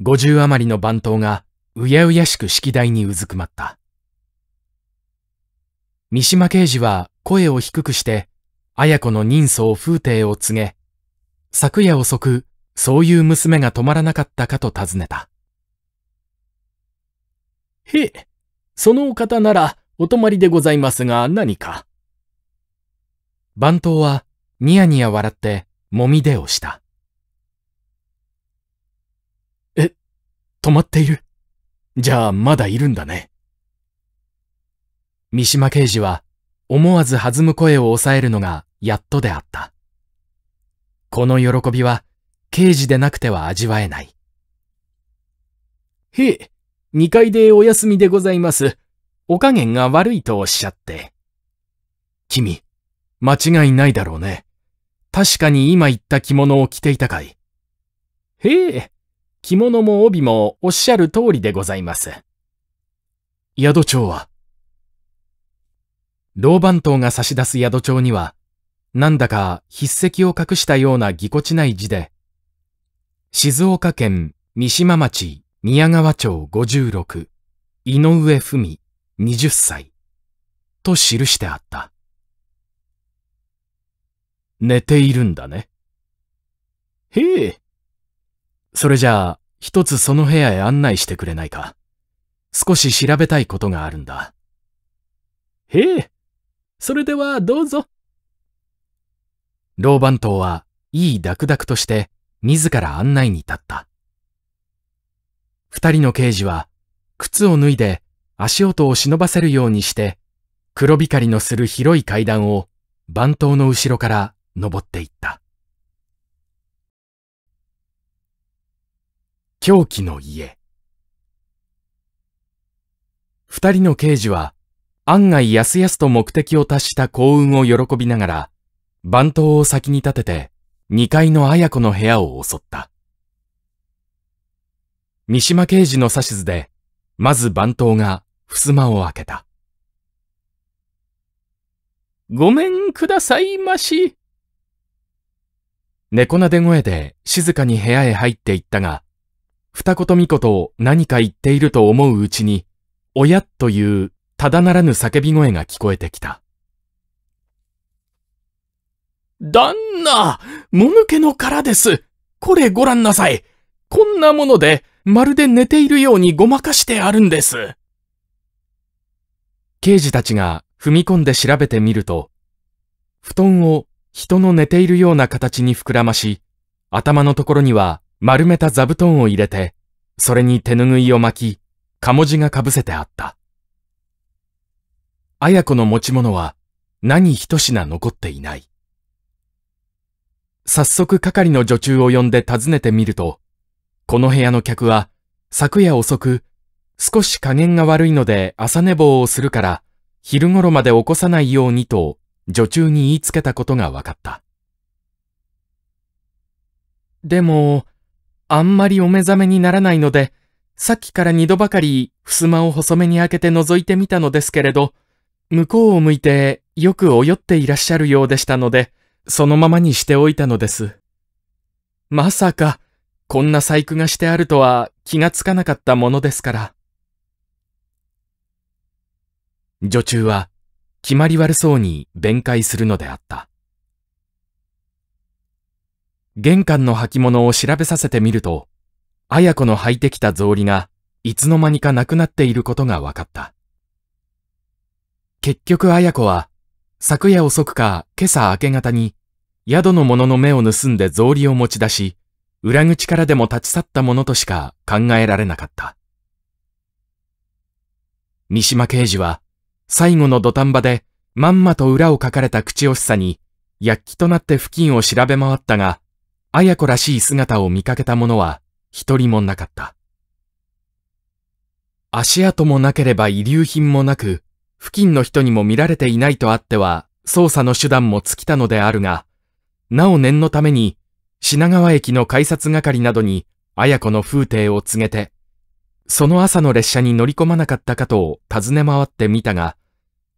五十余りの番頭がうやうやしく式台にうずくまった。三島刑事は声を低くして、綾子の人相風体を告げ、昨夜遅く、そういう娘が止まらなかったかと尋ねた。へえ、そのお方ならお泊まりでございますが何か？番頭はニヤニヤ笑ってもみ出をした。え、止まっている。じゃあまだいるんだね。三島刑事は思わず弾む声を抑えるのがやっとであった。この喜びは刑事でなくては味わえない。へえ、二階でお休みでございます。お加減が悪いとおっしゃって。君、間違いないだろうね。確かに今言った着物を着ていたかい。へえ、着物も帯もおっしゃる通りでございます。宿帳は老番頭が差し出す宿帳には、なんだか筆跡を隠したようなぎこちない字で、静岡県三島町宮川町56、井上文、20歳、と記してあった。寝ているんだね。へえ。それじゃあ、一つその部屋へ案内してくれないか。少し調べたいことがあるんだ。へえ。それではどうぞ。老番頭はいいダクダクとして自ら案内に立った。二人の刑事は靴を脱いで足音を忍ばせるようにして黒光りのする広い階段を番頭の後ろから登っていった。狂気の家。二人の刑事は案外やすやすと目的を達した幸運を喜びながら、番頭を先に立てて、二階の綾子の部屋を襲った。三島刑事の指図で、まず番頭が襖を開けた。ごめんくださいまし。猫なで声で静かに部屋へ入っていったが、二言三言を何か言っていると思ううちに、親というただならぬ叫び声が聞こえてきた。旦那もぬけの殻です。これご覧なさい。こんなもので、まるで寝ているようにごまかしてあるんです。刑事たちが踏み込んで調べてみると、布団を人の寝ているような形に膨らまし、頭のところには丸めた座布団を入れて、それに手ぬぐいを巻き、かもじがかぶせてあった。綾子の持ち物は何一品残っていない。早速係の女中を呼んで訪ねてみると、この部屋の客は昨夜遅く少し加減が悪いので朝寝坊をするから昼頃まで起こさないようにと女中に言いつけたことが分かった。でも、あんまりお目覚めにならないので、さっきから二度ばかり襖を細めに開けて覗いてみたのですけれど、向こうを向いてよく泳っていらっしゃるようでしたので、そのままにしておいたのです。まさか、こんな細工がしてあるとは気がつかなかったものですから。女中は、決まり悪そうに弁解するのであった。玄関の履物を調べさせてみると、綾子の履いてきた草履がいつの間にかなくなっていることが分かった。結局綾子は、昨夜遅くか今朝明け方に、宿の者の目を盗んで草履を持ち出し、裏口からでも立ち去ったものとしか考えられなかった。三島刑事は、最後の土壇場で、まんまと裏をかかれた口惜しさに、躍起となって付近を調べ回ったが、綾子らしい姿を見かけた者は一人もなかった。足跡もなければ遺留品もなく、付近の人にも見られていないとあっては、捜査の手段も尽きたのであるが、なお念のために、品川駅の改札係などに、綾子の風景を告げて、その朝の列車に乗り込まなかったかと尋ね回ってみたが、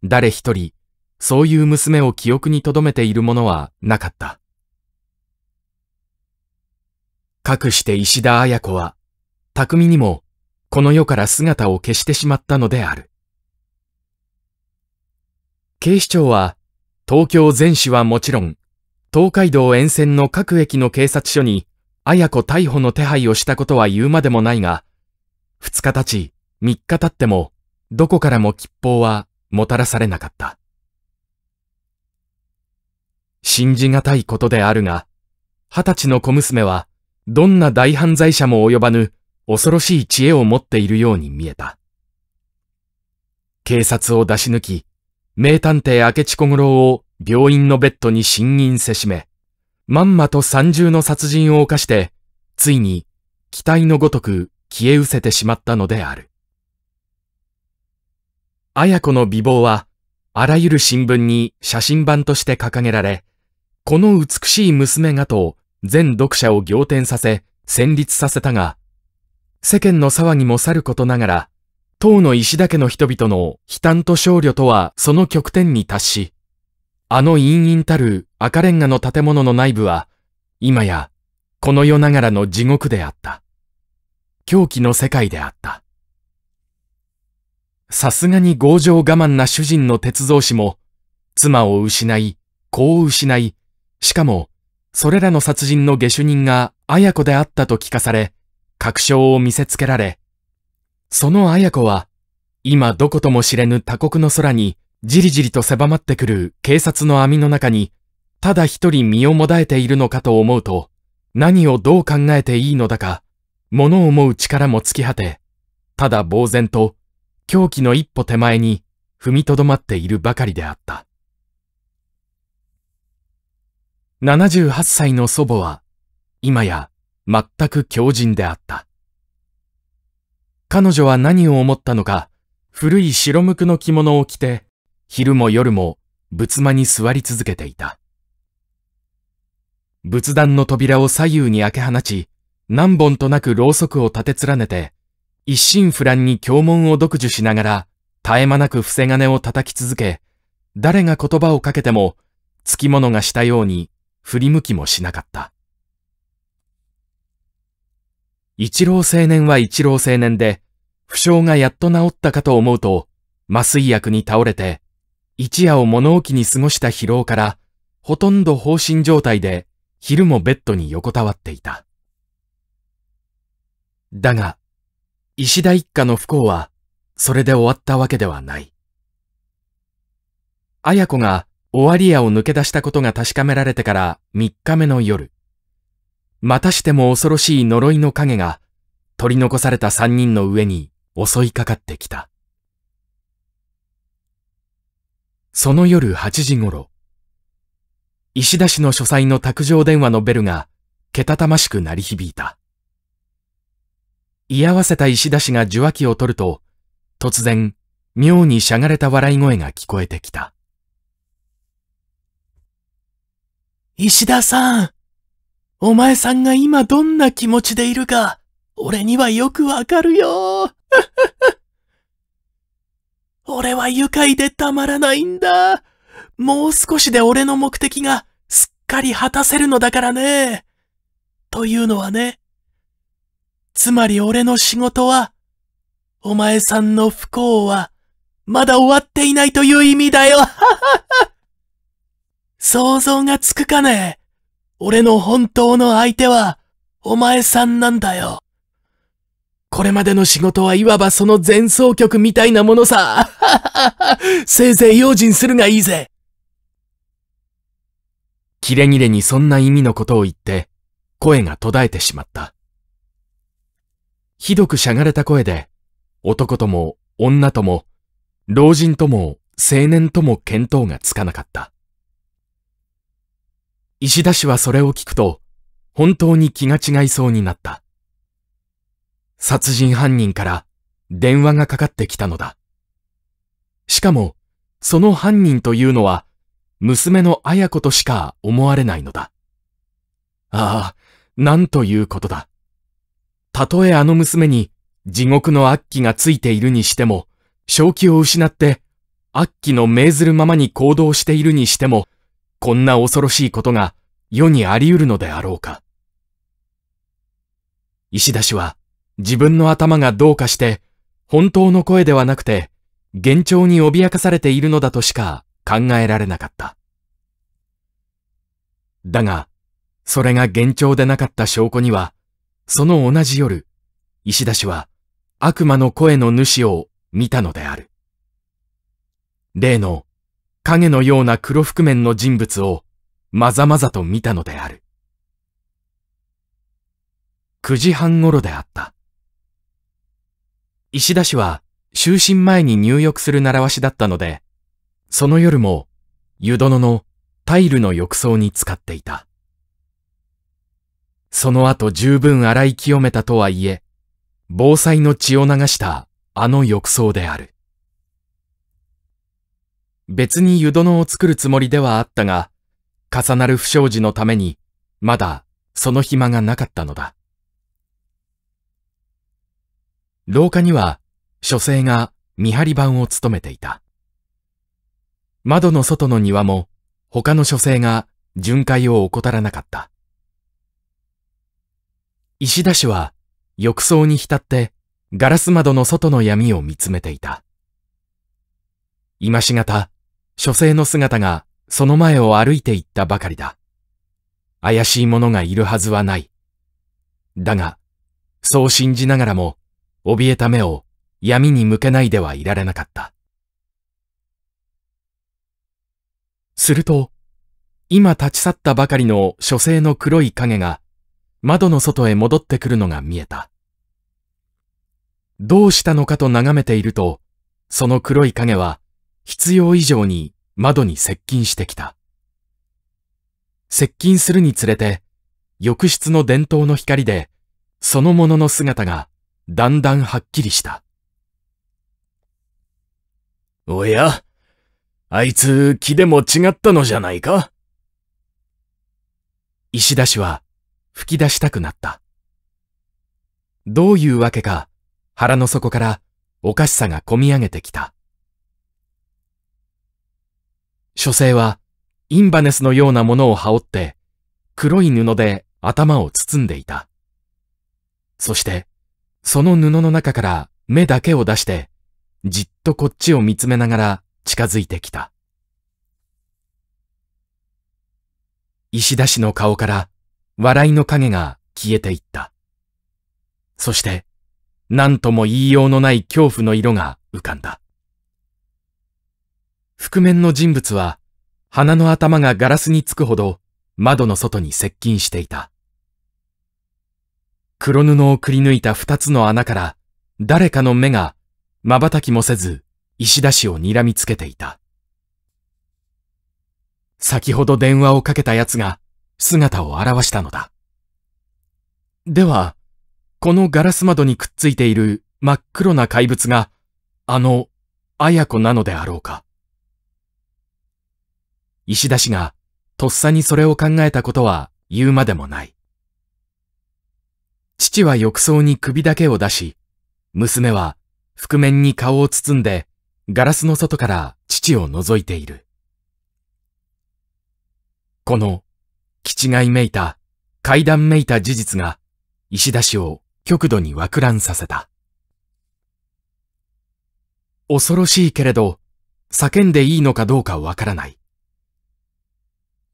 誰一人、そういう娘を記憶に留めているものはなかった。かくして石田綾子は、匠にも、この世から姿を消してしまったのである。警視庁は、東京全市はもちろん、東海道沿線の各駅の警察署に、綾子逮捕の手配をしたことは言うまでもないが、二日経ち、三日経っても、どこからも吉報はもたらされなかった。信じがたいことであるが、二十歳の小娘は、どんな大犯罪者も及ばぬ恐ろしい知恵を持っているように見えた。警察を出し抜き、名探偵明智小五郎を病院のベッドに審任せしめ、まんまと三重の殺人を犯して、ついに、期待のごとく消え失せてしまったのである。綾子の美貌は、あらゆる新聞に写真版として掲げられ、この美しい娘がと全読者を仰天させ、戦慄させたが、世間の騒ぎもさることながら、当の石田家の人々の悲嘆と少慮とはその極点に達し、あの陰々たる赤レンガの建物の内部は、今やこの世ながらの地獄であった。狂気の世界であった。さすがに強情我慢な主人の鉄造師も、妻を失い、子を失い、しかも、それらの殺人の下手人が綾子であったと聞かされ、確証を見せつけられ、その綾子は、今どことも知れぬ他国の空に、じりじりと狭まってくる警察の網の中に、ただ一人身をもだえているのかと思うと、何をどう考えていいのだか、物を思う力も尽き果て、ただ呆然と、狂気の一歩手前に踏みとどまっているばかりであった。78歳の祖母は、今や全く強靭であった。彼女は何を思ったのか、古い白無垢の着物を着て、昼も夜も仏間に座り続けていた。仏壇の扉を左右に開け放ち、何本となくろうそくを立て連ねて、一心不乱に経文を読受しながら、絶え間なく伏せ金を叩き続け、誰が言葉をかけても、つきものがしたように振り向きもしなかった。一郎青年は一郎青年で、負傷がやっと治ったかと思うと、麻酔薬に倒れて、一夜を物置に過ごした疲労から、ほとんど放心状態で、昼もベッドに横たわっていた。だが、石田一家の不幸は、それで終わったわけではない。綾子が終わり屋を抜け出したことが確かめられてから3日目の夜、またしても恐ろしい呪いの影が取り残された3人の上に襲いかかってきた。その夜8時頃、石田氏の書斎の卓上電話のベルがけたたましく鳴り響いた。居合わせた石田氏が受話器を取ると、突然、妙にしゃがれた笑い声が聞こえてきた。石田さん、お前さんが今どんな気持ちでいるか、俺にはよくわかるよ。俺は愉快でたまらないんだ。もう少しで俺の目的がすっかり果たせるのだからね。というのはね、つまり俺の仕事は、お前さんの不幸は、まだ終わっていないという意味だよ。想像がつくかね？俺の本当の相手は、お前さんなんだよ。これまでの仕事はいわばその前奏曲みたいなものさ。せいぜい用心するがいいぜ。キレギレにそんな意味のことを言って、声が途絶えてしまった。ひどくしゃがれた声で、男とも女とも、老人とも青年とも見当がつかなかった。石田氏はそれを聞くと、本当に気が違いそうになった。殺人犯人から電話がかかってきたのだ。しかも、その犯人というのは、娘の綾子としか思われないのだ。ああ、なんということだ。たとえあの娘に地獄の悪鬼がついているにしても、正気を失って悪鬼の命ずるままに行動しているにしても、こんな恐ろしいことが世にあり得るのであろうか。石田氏は自分の頭がどうかして本当の声ではなくて幻聴に脅かされているのだとしか考えられなかった。だが、それが幻聴でなかった証拠には、その同じ夜、石田氏は悪魔の声の主を見たのである。例の影のような黒覆面の人物をまざまざと見たのである。9時半頃であった。石田氏は就寝前に入浴する習わしだったので、その夜も湯殿のタイルの浴槽に使っていた。その後十分洗い清めたとはいえ、防災の血を流したあの浴槽である。別に湯殿を作るつもりではあったが、重なる不祥事のために、まだその暇がなかったのだ。廊下には、書生が見張り番を務めていた。窓の外の庭も、他の書生が巡回を怠らなかった。石田氏は、浴槽に浸って、ガラス窓の外の闇を見つめていた。今しがた、書生の姿がその前を歩いていったばかりだ。怪しい者がいるはずはない。だが、そう信じながらも、怯えた目を闇に向けないではいられなかった。すると、今立ち去ったばかりの書生の黒い影が窓の外へ戻ってくるのが見えた。どうしたのかと眺めていると、その黒い影は必要以上に窓に接近してきた。接近するにつれて、浴室の伝統の光で、そのものの姿がだんだんはっきりした。おや、あいつ気でも違ったのじゃないか？石田氏は吹き出したくなった。どういうわけか腹の底からおかしさがこみ上げてきた。書生は、インバネスのようなものを羽織って、黒い布で頭を包んでいた。そして、その布の中から目だけを出して、じっとこっちを見つめながら近づいてきた。石田氏の顔から笑いの影が消えていった。そして、何とも言いようのない恐怖の色が浮かんだ。覆面の人物は、鼻の頭がガラスにつくほど窓の外に接近していた。黒布をくり抜いた二つの穴から誰かの目が瞬きもせず石田氏を睨みつけていた。先ほど電話をかけた奴が姿を現したのだ。では、このガラス窓にくっついている真っ黒な怪物が、あの、綾子なのであろうか。石田氏がとっさにそれを考えたことは言うまでもない。父は浴槽に首だけを出し、娘は覆面に顔を包んでガラスの外から父を覗いている。この、気違いめいた、階段めいた事実が、石田氏を極度に枠乱させた。恐ろしいけれど、叫んでいいのかどうかわからない。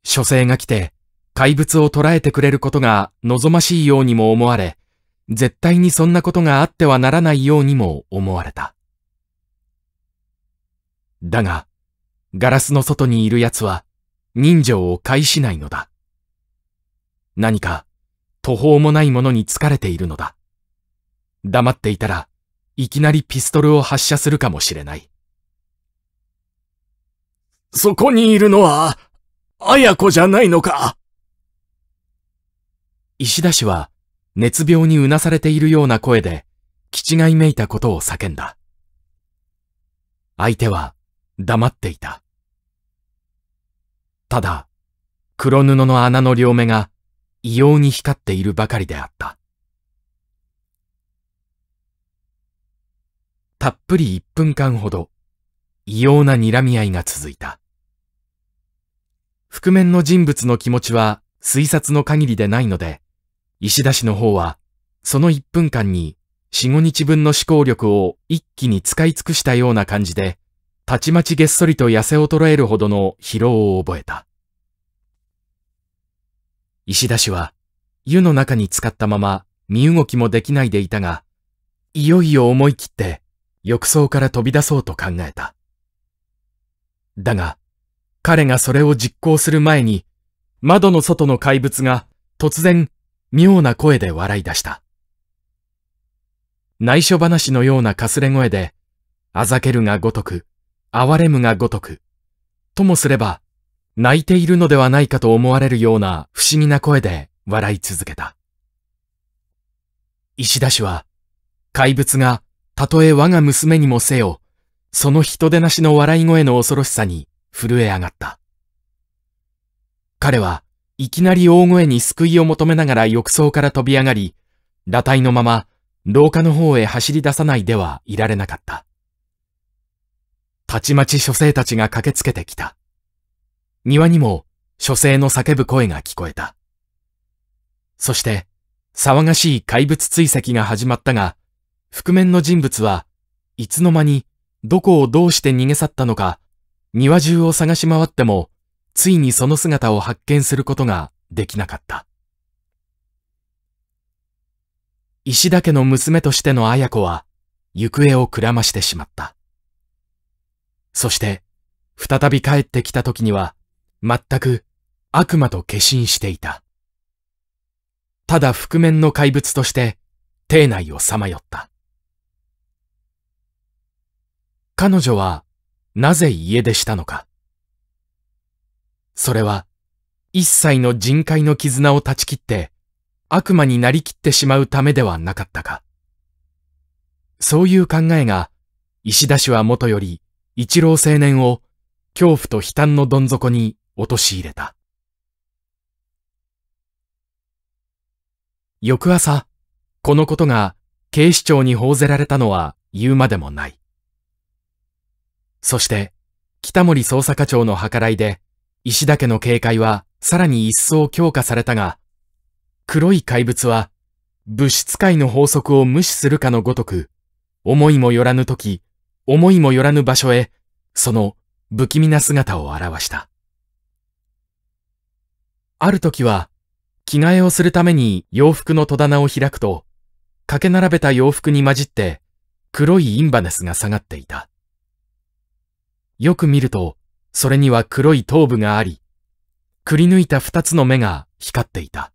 書生が来て、怪物を捕らえてくれることが望ましいようにも思われ、絶対にそんなことがあってはならないようにも思われた。だが、ガラスの外にいる奴は、人情を介しないのだ。何か、途方もないものに疲れているのだ。黙っていたら、いきなりピストルを発射するかもしれない。そこにいるのは、綾子じゃないのか石田氏は熱病にうなされているような声で気違いめいたことを叫んだ。相手は黙っていた。ただ、黒布の穴の両目が異様に光っているばかりであった。たっぷり一分間ほど、異様な睨み合いが続いた。覆面の人物の気持ちは推察の限りでないので、石田氏の方は、その一分間に四五日分の思考力を一気に使い尽くしたような感じで、たちまちげっそりと痩せ衰えるほどの疲労を覚えた。石田氏は湯の中に浸かったまま身動きもできないでいたが、いよいよ思い切って浴槽から飛び出そうと考えた。だが、彼がそれを実行する前に、窓の外の怪物が突然妙な声で笑い出した。内緒話のようなかすれ声で、あざけるがごとく、哀れむがごとく、ともすれば、泣いているのではないかと思われるような不思議な声で笑い続けた。石田氏は、怪物がたとえ我が娘にもせよ、その人でなしの笑い声の恐ろしさに震え上がった。彼はいきなり大声に救いを求めながら浴槽から飛び上がり、裸体のまま廊下の方へ走り出さないではいられなかった。たちまち書生たちが駆けつけてきた。庭にも書生の叫ぶ声が聞こえた。そして、騒がしい怪物追跡が始まったが、覆面の人物はいつの間にどこをどうして逃げ去ったのか、庭中を探し回っても、ついにその姿を発見することができなかった。石田家の娘としての綾子は、行方をくらましてしまった。そして、再び帰ってきた時には、全く悪魔と化身していた。ただ覆面の怪物として邸内をさまよった。彼女はなぜ家出したのか。それは一切の人海の絆を断ち切って悪魔になりきってしまうためではなかったか。そういう考えが石田氏はもとより一郎青年を恐怖と悲嘆のどん底に陥れた。翌朝、このことが警視庁に報ぜられたのは言うまでもない。そして、北森捜査課長の計らいで、石田家の警戒はさらに一層強化されたが、黒い怪物は、物質界の法則を無視するかのごとく、思いもよらぬ時、思いもよらぬ場所へ、その不気味な姿を現した。ある時は、着替えをするために洋服の戸棚を開くと、かけ並べた洋服に混じって黒いインバネスが下がっていた。よく見ると、それには黒い頭部があり、くり抜いた二つの目が光っていた。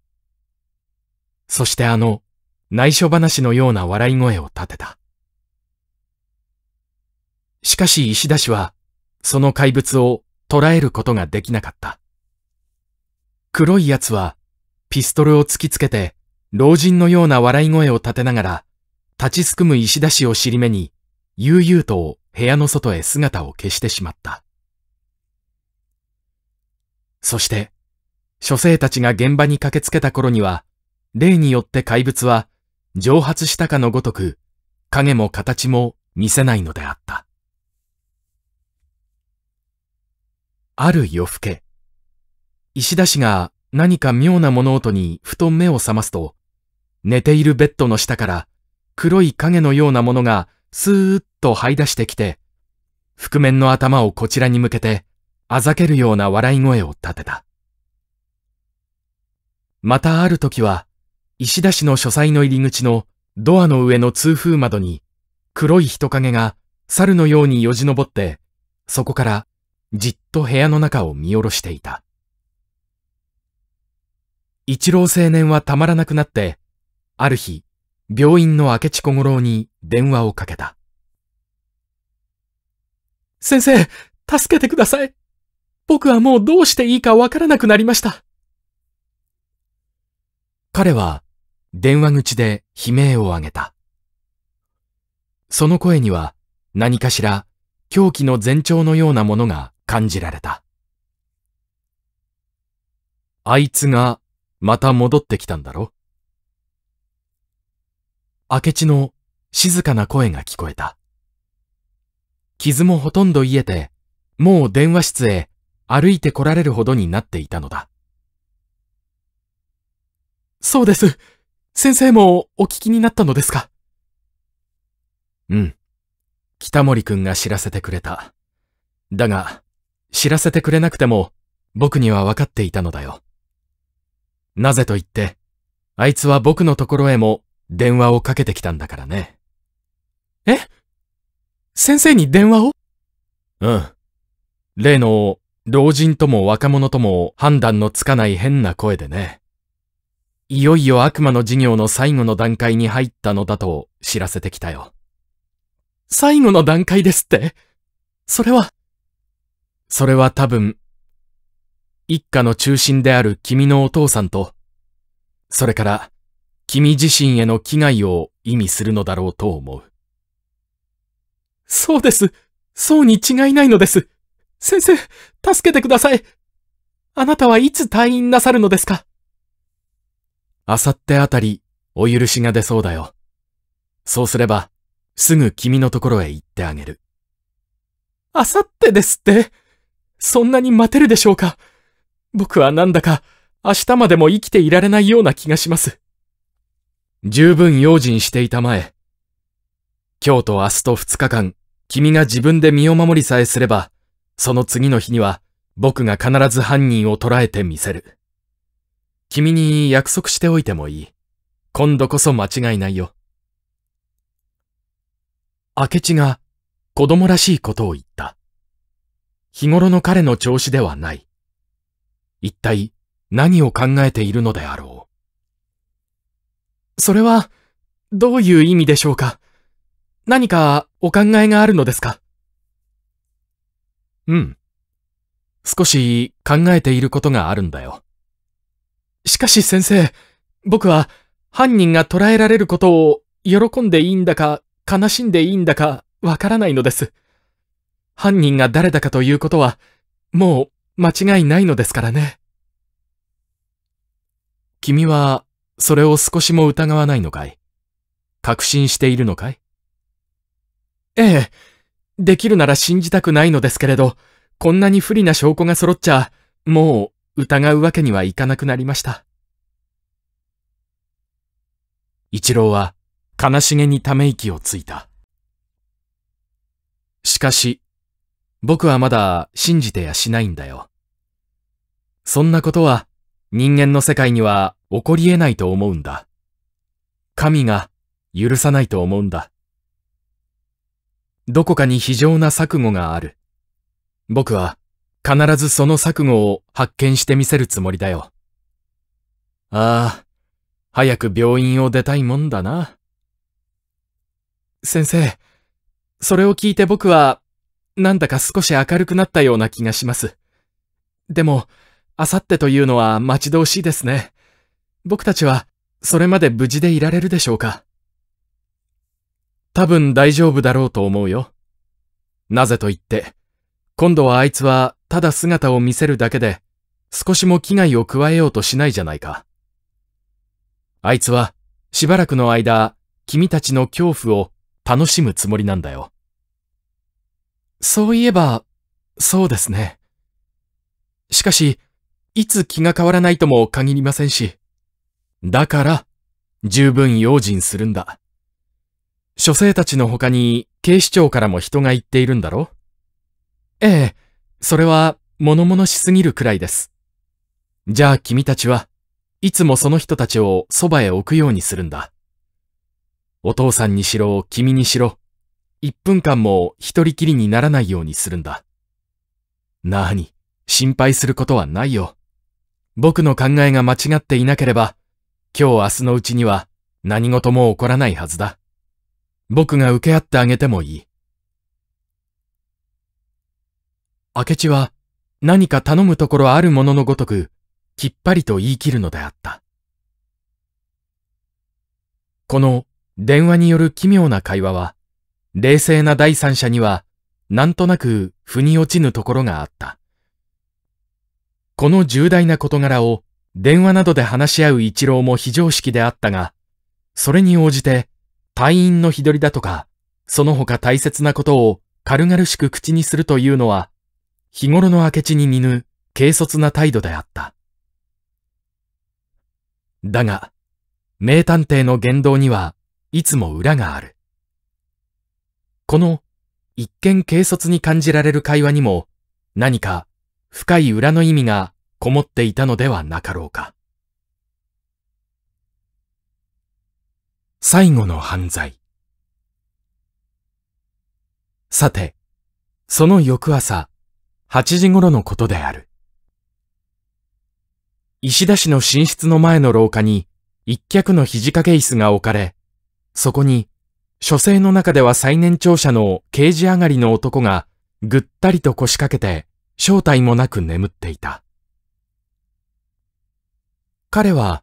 そしてあの、内緒話のような笑い声を立てた。しかし石田氏は、その怪物を捉えることができなかった。黒い奴は、ピストルを突きつけて、老人のような笑い声を立てながら、立ちすくむ石田氏を尻目に、悠々と部屋の外へ姿を消してしまった。そして、書生たちが現場に駆けつけた頃には、例によって怪物は、蒸発したかのごとく、影も形も見せないのであった。ある夜更け、石田氏が何か妙な物音にふと目を覚ますと、寝ているベッドの下から黒い影のようなものがスーッと這い出してきて、覆面の頭をこちらに向けて、あざけるような笑い声を立てた。またある時は、石田氏の書斎の入り口のドアの上の通風窓に、黒い人影が猿のようによじ登って、そこからじっと部屋の中を見下ろしていた。一郎青年はたまらなくなって、ある日、病院の明智小五郎に電話をかけた。先生、助けてください。僕はもうどうしていいかわからなくなりました。彼は電話口で悲鳴を上げた。その声には何かしら狂気の前兆のようなものが感じられた。あいつがまた戻ってきたんだろ明智の静かな声が聞こえた。傷もほとんど癒えて、もう電話室へ歩いて来られるほどになっていたのだ。そうです。先生もお聞きになったのですか？うん。北森くんが知らせてくれた。だが、知らせてくれなくても、僕には分かっていたのだよ。なぜと言って、あいつは僕のところへも電話をかけてきたんだからね。え？先生に電話を？うん。例の、老人とも若者とも判断のつかない変な声でね。いよいよ悪魔の授業の最後の段階に入ったのだと知らせてきたよ。最後の段階ですって？それは？それは多分、一家の中心である君のお父さんと、それから君自身への危害を意味するのだろうと思う。そうです。そうに違いないのです。先生、助けてください。あなたはいつ退院なさるのですか？あさってあたり、お許しが出そうだよ。そうすれば、すぐ君のところへ行ってあげる。あさってですって？そんなに待てるでしょうか？僕はなんだか、明日までも生きていられないような気がします。十分用心していたまえ。今日と明日と二日間、君が自分で身を守りさえすれば、その次の日には、僕が必ず犯人を捕らえてみせる。君に約束しておいてもいい。今度こそ間違いないよ。明智が子供らしいことを言った。日頃の彼の調子ではない。一体何を考えているのであろう。それは、どういう意味でしょうか？何かお考えがあるのですか？うん。少し考えていることがあるんだよ。しかし先生、僕は犯人が捕らえられることを喜んでいいんだか悲しんでいいんだかわからないのです。犯人が誰だかということは、もう間違いないのですからね。君は、それを少しも疑わないのかい？確信しているのかい？ええ、できるなら信じたくないのですけれど、こんなに不利な証拠が揃っちゃ、もう疑うわけにはいかなくなりました。一郎は悲しげにため息をついた。しかし、僕はまだ信じてやしないんだよ。そんなことは人間の世界には起こり得ないと思うんだ。神が許さないと思うんだ。どこかに非常な錯誤がある。僕は必ずその錯誤を発見してみせるつもりだよ。ああ、早く病院を出たいもんだな。先生、それを聞いて僕は、なんだか少し明るくなったような気がします。でも、あさってというのは待ち遠しいですね。僕たちは、それまで無事でいられるでしょうか？多分大丈夫だろうと思うよ。なぜと言って、今度はあいつはただ姿を見せるだけで、少しも危害を加えようとしないじゃないか。あいつは、しばらくの間、君たちの恐怖を楽しむつもりなんだよ。そういえば、そうですね。しかし、いつ気が変わらないとも限りませんし。だから、十分用心するんだ。書生たちの他に警視庁からも人が言っているんだろ？ええ、それは物々しすぎるくらいです。じゃあ君たちはいつもその人たちをそばへ置くようにするんだ。お父さんにしろ、君にしろ、一分間も一人きりにならないようにするんだ。なあに、心配することはないよ。僕の考えが間違っていなければ、今日明日のうちには何事も起こらないはずだ。僕が受け合ってあげてもいい。明智は何か頼むところあるもののごとく、きっぱりと言い切るのであった。この電話による奇妙な会話は、冷静な第三者には、なんとなく腑に落ちぬところがあった。この重大な事柄を電話などで話し合う一郎も非常識であったが、それに応じて隊員の日取りだとか、その他大切なことを軽々しく口にするというのは、日頃の明智に似ぬ軽率な態度であった。だが、名探偵の言動にはいつも裏がある。この一見軽率に感じられる会話にも何か深い裏の意味がこもっていたのではなかろうか。最後の犯罪。さて、その翌朝、8時頃のことである。石田氏の寝室の前の廊下に一脚の肘掛け椅子が置かれ、そこに、書生の中では最年長者の刑事上がりの男がぐったりと腰掛けて正体もなく眠っていた。彼は、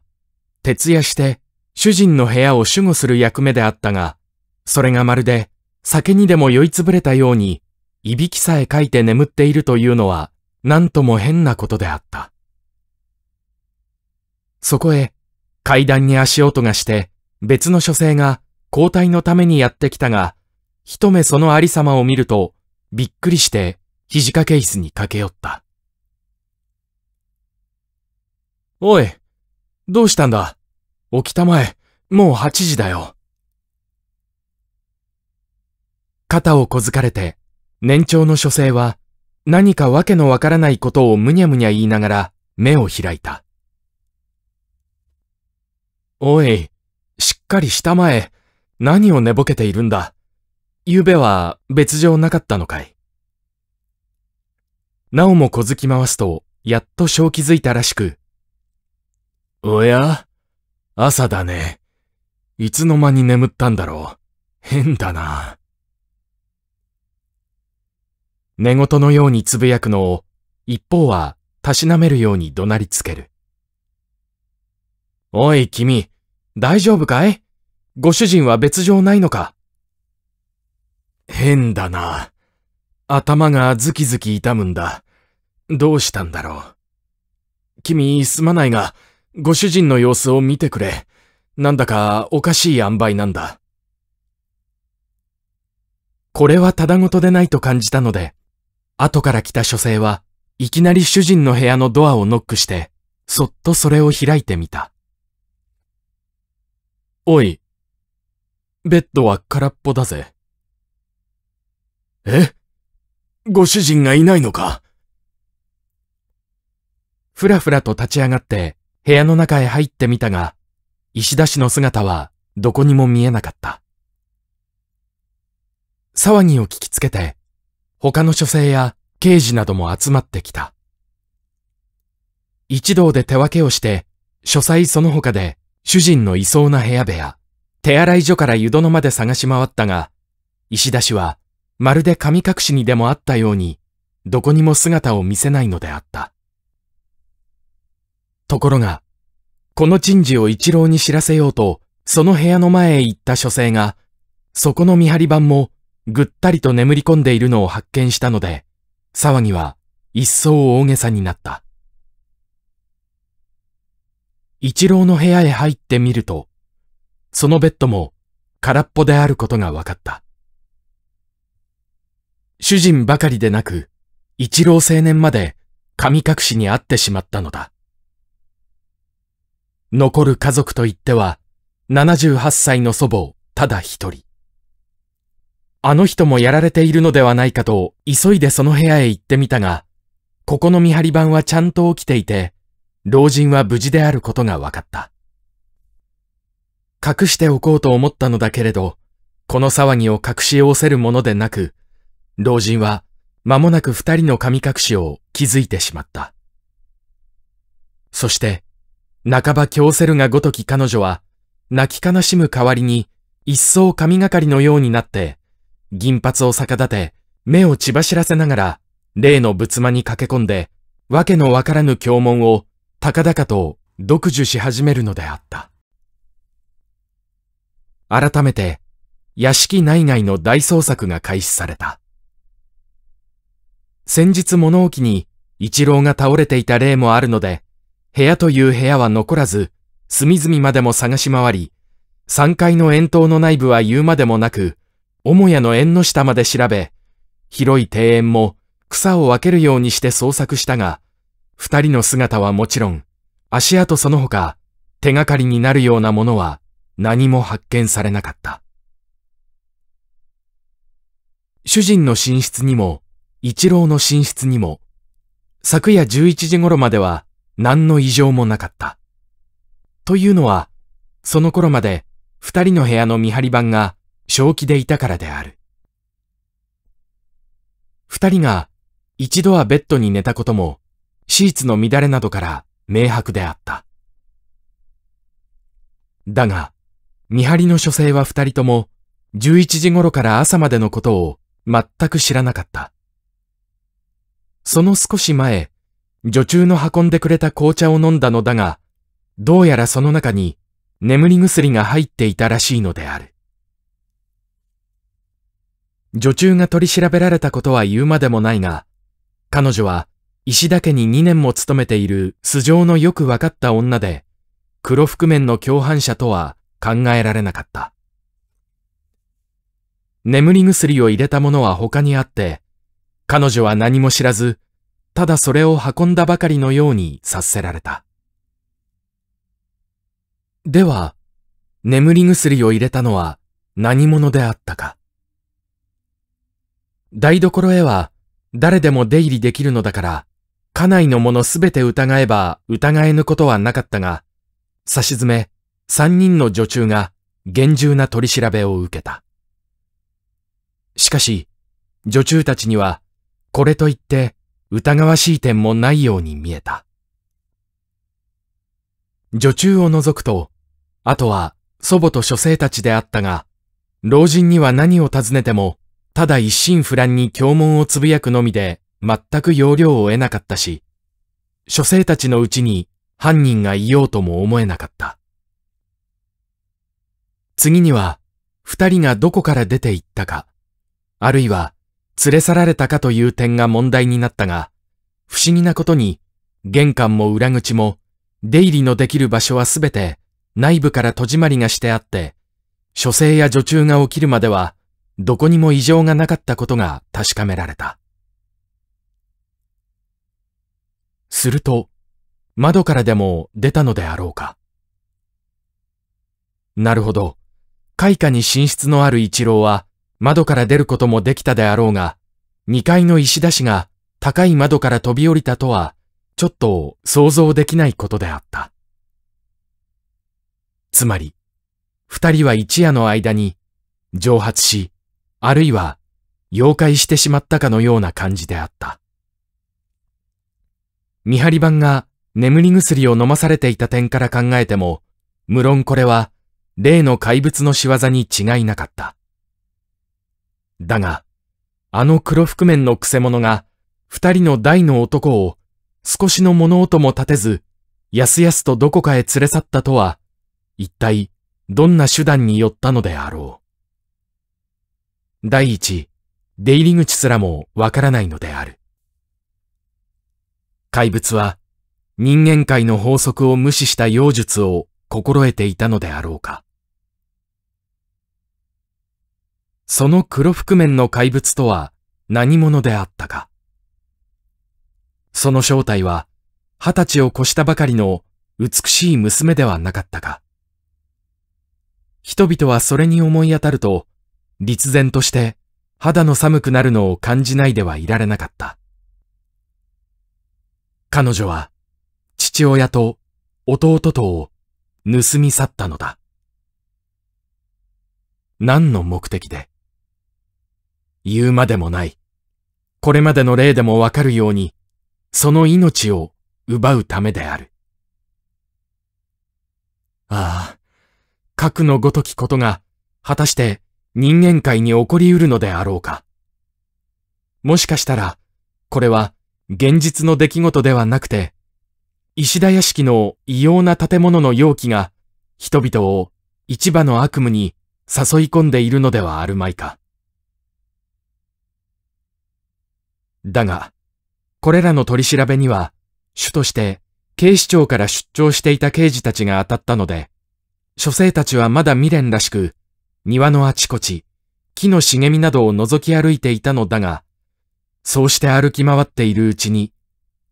徹夜して主人の部屋を守護する役目であったが、それがまるで酒にでも酔いつぶれたように、いびきさえかいて眠っているというのは、なんとも変なことであった。そこへ、階段に足音がして、別の書生が交代のためにやってきたが、一目そのありさまを見ると、びっくりして、肘掛け椅子に駆け寄った。おい、どうしたんだ？起きたまえ、もう8時だよ。肩を小づかれて、年長の書生は、何かわけのわからないことをむにゃむにゃ言いながら目を開いた。おい、しっかりしたまえ。何を寝ぼけているんだ？昨べは別状なかったのかい？なおも小づき回すと、やっと正気づいたらしく、おや？朝だね。いつの間に眠ったんだろう。変だな。寝言のようにつぶやくのを、一方はたしなめるように怒鳴りつける。おい、君、大丈夫かい？ご主人は別状ないのか？変だな。頭がズキズキ痛むんだ。どうしたんだろう。君、すまないが、ご主人の様子を見てくれ。なんだかおかしい塩梅なんだ。これはただごとでないと感じたので、後から来た書生はいきなり主人の部屋のドアをノックして、そっとそれを開いてみた。おい、ベッドは空っぽだぜ。え？ご主人がいないのか？ふらふらと立ち上がって部屋の中へ入ってみたが、石田氏の姿はどこにも見えなかった。騒ぎを聞きつけて、他の書生や刑事なども集まってきた。一同で手分けをして、書斎その他で主人のいそうな部屋部屋、手洗い所から湯殿まで探し回ったが、石田氏はまるで神隠しにでもあったように、どこにも姿を見せないのであった。ところが、この珍事を一郎に知らせようと、その部屋の前へ行った書生が、そこの見張り番もぐったりと眠り込んでいるのを発見したので、騒ぎは一層大げさになった。一郎の部屋へ入ってみると、そのベッドも空っぽであることが分かった。主人ばかりでなく、一郎青年まで神隠しにあってしまったのだ。残る家族といっては、78歳の祖母、ただ一人。あの人もやられているのではないかと、急いでその部屋へ行ってみたが、ここの見張り番はちゃんと起きていて、老人は無事であることが分かった。隠しておこうと思ったのだけれど、この騒ぎを隠し寄せるものでなく、老人は間もなく二人の神隠しを気づいてしまった。そして、半ば強せるがごとき彼女は、泣き悲しむ代わりに、一層神がかりのようになって、銀髪を逆立て、目を血走らせながら、例の仏間に駆け込んで、わけのわからぬ経文を、高々と読受し始めるのであった。改めて、屋敷内外の大捜索が開始された。先日物置に一郎が倒れていた例もあるので、部屋という部屋は残らず、隅々までも探し回り、3階の円筒の内部は言うまでもなく、母屋の縁の下まで調べ、広い庭園も草を分けるようにして捜索したが、二人の姿はもちろん、足跡その他、手がかりになるようなものは何も発見されなかった。主人の寝室にも、一郎の寝室にも、昨夜11時頃までは何の異常もなかった。というのは、その頃まで二人の部屋の見張り番が正気でいたからである。二人が一度はベッドに寝たことも、シーツの乱れなどから明白であった。だが、見張りの書生は二人とも、11時頃から朝までのことを全く知らなかった。その少し前、女中の運んでくれた紅茶を飲んだのだが、どうやらその中に眠り薬が入っていたらしいのである。女中が取り調べられたことは言うまでもないが、彼女は石田家に2年も勤めている素性のよくわかった女で、黒覆面の共犯者とは考えられなかった。眠り薬を入れたものは他にあって、彼女は何も知らず、ただそれを運んだばかりのように察せられた。では、眠り薬を入れたのは何者であったか。台所へは誰でも出入りできるのだから、家内のものすべて疑えば疑えぬことはなかったが、差し詰め三人の女中が厳重な取り調べを受けた。しかし、女中たちには、これといって疑わしい点もないように見えた。女中を除くと、あとは祖母と書生たちであったが、老人には何を尋ねても、ただ一心不乱に教文をつぶやくのみで、全く要領を得なかったし、書生たちのうちに犯人がいようとも思えなかった。次には、二人がどこから出て行ったか、あるいは連れ去られたかという点が問題になったが、不思議なことに、玄関も裏口も、出入りのできる場所はすべて内部から戸締まりがしてあって、書生や女中が起きるまでは、どこにも異常がなかったことが確かめられた。すると、窓からでも出たのであろうか。なるほど。開花に寝室のある一郎は、窓から出ることもできたであろうが、二階の石田氏が高い窓から飛び降りたとは、ちょっと想像できないことであった。つまり、二人は一夜の間に蒸発し、あるいは妖怪してしまったかのような感じであった。見張り番が眠り薬を飲まされていた点から考えても、無論これは例の怪物の仕業に違いなかった。だが、あの黒覆面の癖者が、二人の大の男を、少しの物音も立てず、やすやすとどこかへ連れ去ったとは、一体、どんな手段によったのであろう。第一、出入り口すらもわからないのである。怪物は、人間界の法則を無視した妖術を心得ていたのであろうか。その黒覆面の怪物とは何者であったか。その正体は二十歳を越したばかりの美しい娘ではなかったか。人々はそれに思い当たると、立然として肌の寒くなるのを感じないではいられなかった。彼女は父親と弟とを盗み去ったのだ。何の目的で言うまでもない。これまでの例でもわかるように、その命を奪うためである。ああ、核のごときことが、果たして人間界に起こり得るのであろうか。もしかしたら、これは現実の出来事ではなくて、石田屋敷の異様な建物の容器が、人々を市場の悪夢に誘い込んでいるのではあるまいか。だが、これらの取り調べには、主として警視庁から出張していた刑事たちが当たったので、書生たちはまだ未練らしく、庭のあちこち、木の茂みなどを覗き歩いていたのだが、そうして歩き回っているうちに、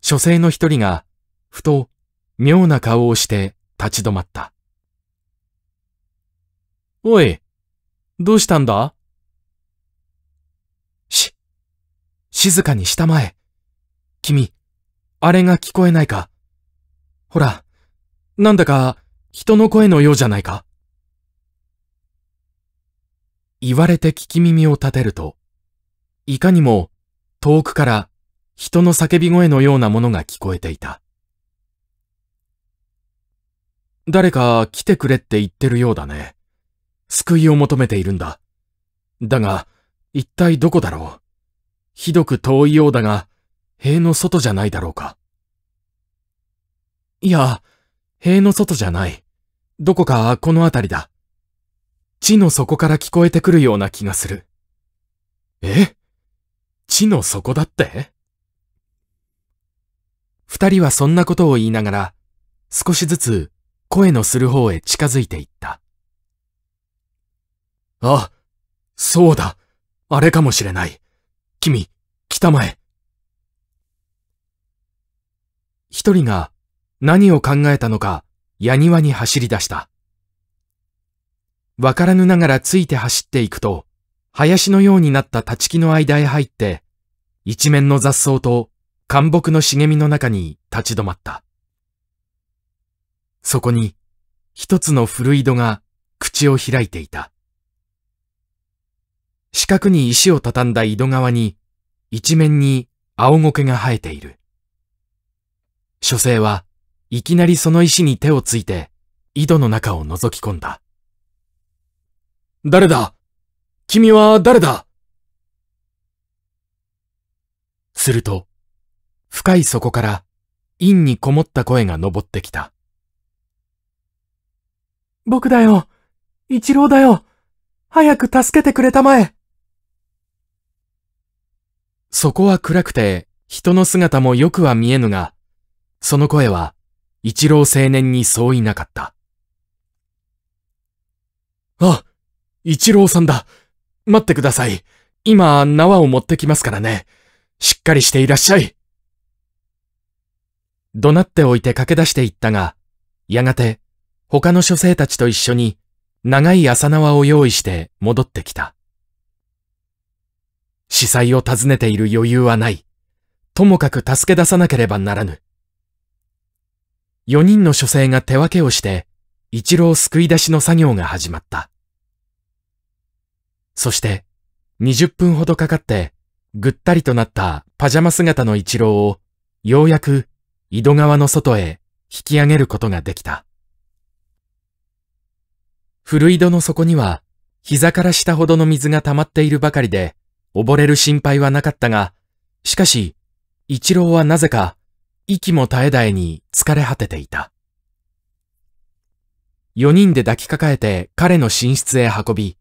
書生の一人が、ふと、妙な顔をして立ち止まった。おい、どうしたんだし、静かにしたまえ。君、あれが聞こえないか？ほら、なんだか人の声のようじゃないか？言われて聞き耳を立てると、いかにも遠くから人の叫び声のようなものが聞こえていた。誰か来てくれって言ってるようだね。救いを求めているんだ。だが、一体どこだろう？ひどく遠いようだが、塀の外じゃないだろうか。いや、塀の外じゃない。どこかこの辺りだ。地の底から聞こえてくるような気がする。え？地の底だって？二人はそんなことを言いながら、少しずつ声のする方へ近づいていった。あ、そうだ。あれかもしれない。君、来たまえ。一人が何を考えたのか、矢庭に走り出した。わからぬながらついて走っていくと、林のようになった立ち木の間へ入って、一面の雑草と灌木の茂みの中に立ち止まった。そこに、一つの古井戸が口を開いていた。四角に石を畳んだ井戸側に、一面に青苔が生えている。書生はいきなりその石に手をついて、井戸の中を覗き込んだ。誰だ？君は誰だ？すると、深い底から陰にこもった声が昇ってきた。僕だよ一郎だよ早く助けてくれたまえそこは暗くて人の姿もよくは見えぬが、その声は一郎青年にそういなかった。あ一郎さんだ。待ってください。今、縄を持ってきますからね。しっかりしていらっしゃい。怒鳴っておいて駆け出していったが、やがて、他の書生たちと一緒に、長い朝縄を用意して戻ってきた。司祭を訪ねている余裕はない。ともかく助け出さなければならぬ。四人の書生が手分けをして、一郎救い出しの作業が始まった。そして、20分ほどかかって、ぐったりとなったパジャマ姿の一郎を、ようやく井戸川の外へ引き上げることができた。古井戸の底には、膝から下ほどの水が溜まっているばかりで、溺れる心配はなかったが、しかし、一郎はなぜか、息も絶え絶えに疲れ果てていた。四人で抱きかかえて彼の寝室へ運び、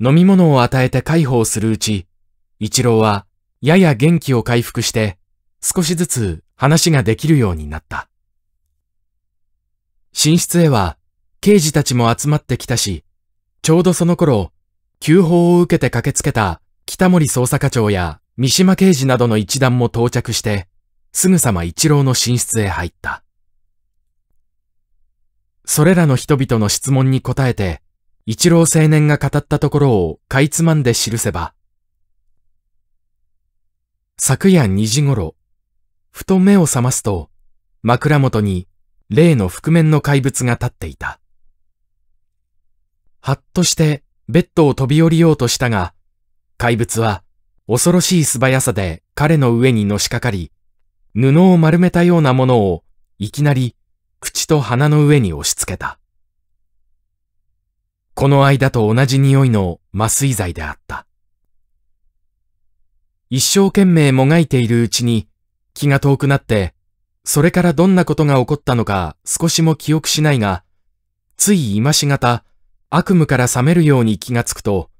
飲み物を与えて介抱するうち、一郎はやや元気を回復して少しずつ話ができるようになった。寝室へは刑事たちも集まってきたし、ちょうどその頃、急報を受けて駆けつけた北森捜査課長や三島刑事などの一団も到着して、すぐさま一郎の寝室へ入った。それらの人々の質問に答えて、一郎青年が語ったところをかいつまんで記せば、昨夜2時頃、ふと目を覚ますと、枕元に例の覆面の怪物が立っていた。はっとしてベッドを飛び降りようとしたが、怪物は恐ろしい素早さで彼の上にのしかかり、布を丸めたようなものをいきなり口と鼻の上に押し付けた。この間と同じ匂いの麻酔剤であった。一生懸命もがいているうちに気が遠くなって、それからどんなことが起こったのか少しも記憶しないが、つい今しがた、悪夢から覚めるように気がつくと、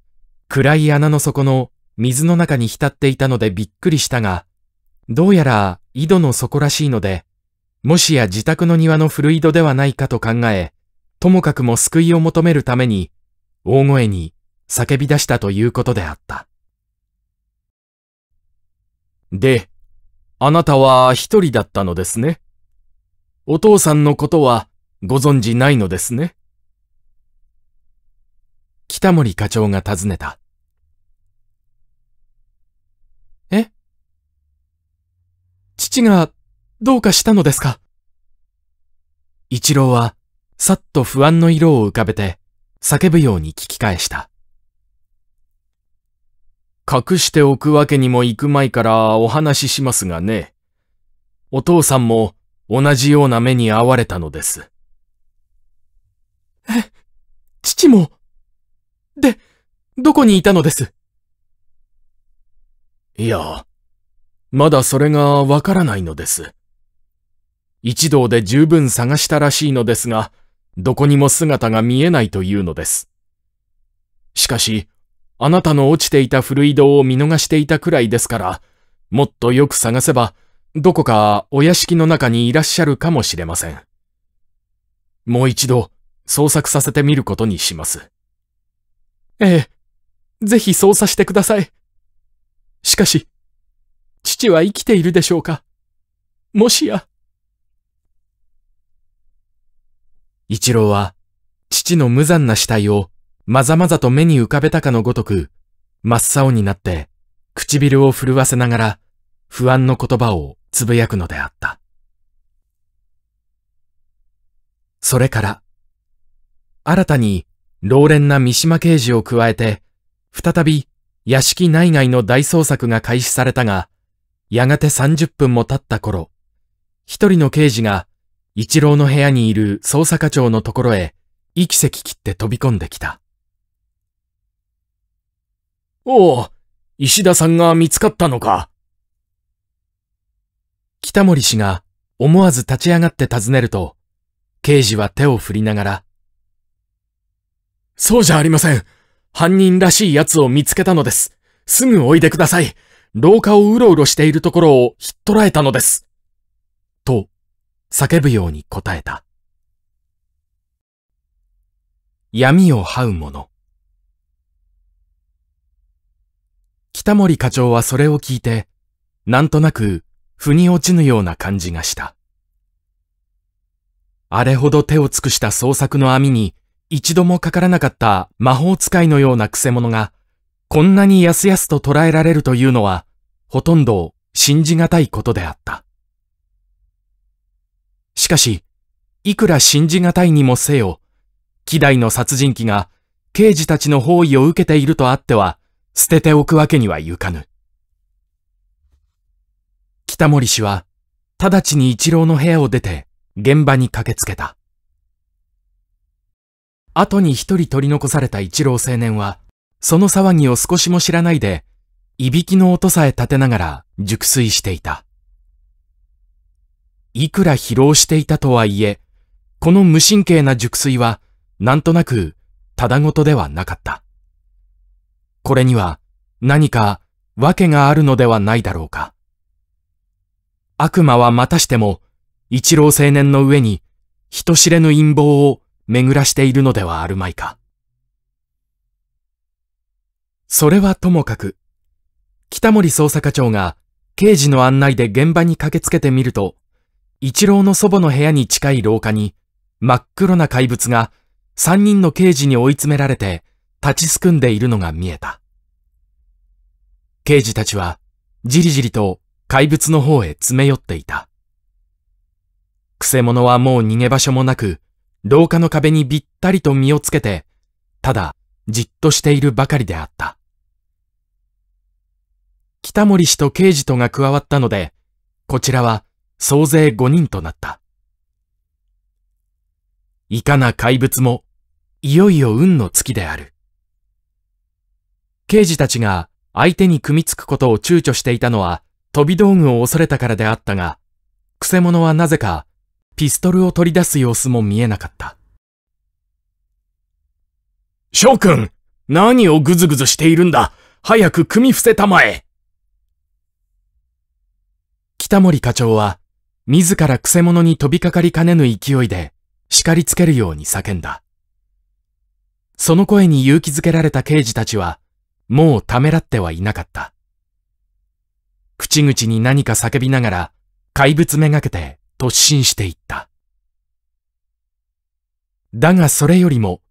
暗い穴の底の水の中に浸っていたのでびっくりしたが、どうやら井戸の底らしいので、もしや自宅の庭の古井戸ではないかと考え、ともかくも救いを求めるために、大声に叫び出したということであった。で、あなたは一人だったのですね。お父さんのことはご存じないのですね。北森課長が尋ねた。え父がどうかしたのですか？一郎はさっと不安の色を浮かべて叫ぶように聞き返した。隠しておくわけにもいくまいからお話ししますがね。お父さんも同じような目に遭われたのです。え、父も？で、どこにいたのです？いや、まだそれがわからないのです。一同で十分探したらしいのですが、どこにも姿が見えないというのです。しかし、あなたの落ちていた古井戸を見逃していたくらいですから、もっとよく探せば、どこかお屋敷の中にいらっしゃるかもしれません。もう一度、捜索させてみることにします。ええ、ぜひ捜査してください。しかし、父は生きているでしょうか？もしや。一郎は、父の無残な死体をまざまざと目に浮かべたかのごとく、真っ青になって、唇を震わせながら、不安の言葉をつぶやくのであった。それから、新たに、老練な三島刑事を加えて、再び、屋敷内外の大捜索が開始されたが、やがて30分も経った頃、一人の刑事が、一郎の部屋にいる捜査課長のところへ、息せき切って飛び込んできた。おお、石田さんが見つかったのか。北森氏が思わず立ち上がって尋ねると、刑事は手を振りながら、そうじゃありません。犯人らしい奴を見つけたのです。すぐおいでください。廊下をうろうろしているところをひっ捕らえたのです。と、叫ぶように答えた。闇を這う者。北森課長はそれを聞いて、なんとなく、腑に落ちぬような感じがした。あれほど手を尽くした創作の網に、一度もかからなかった魔法使いのような癖者が、こんなにやすやすと捉えられるというのは、ほとんど信じがたいことであった。しかし、いくら信じがたいにもせよ、希代の殺人鬼が刑事たちの包囲を受けているとあっては、捨てておくわけにはいかぬ。北森氏は、直ちに一郎の部屋を出て、現場に駆けつけた。後に一人取り残された一郎青年は、その騒ぎを少しも知らないで、いびきの音さえ立てながら熟睡していた。いくら疲労していたとはいえ、この無神経な熟睡は、なんとなく、ただごとではなかった。これには何か訳があるのではないだろうか。悪魔はまたしても一郎青年の上に人知れぬ陰謀を巡らしているのではあるまいか。それはともかく、北森捜査課長が刑事の案内で現場に駆けつけてみると、一郎の祖母の部屋に近い廊下に真っ黒な怪物が三人の刑事に追い詰められて立ちすくんでいるのが見えた。刑事たちは、じりじりと怪物の方へ詰め寄っていた。くせ者はもう逃げ場所もなく、廊下の壁にびったりと身をつけて、ただ、じっとしているばかりであった。北森氏と刑事とが加わったので、こちらは総勢5人となった。いかな怪物も、いよいよ運の月である。刑事たちが相手に組みつくことを躊躇していたのは飛び道具を恐れたからであったが、くせ者はなぜかピストルを取り出す様子も見えなかった。翔くん、何をぐずぐずしているんだ早く組み伏せたまえ北森課長は、自らクセ者に飛びかかりかねぬ勢いで、叱りつけるように叫んだ。その声に勇気づけられた刑事たちは、もうためらってはいなかった。口々に何か叫びながら、怪物めがけて突進していった。だがそれよりも、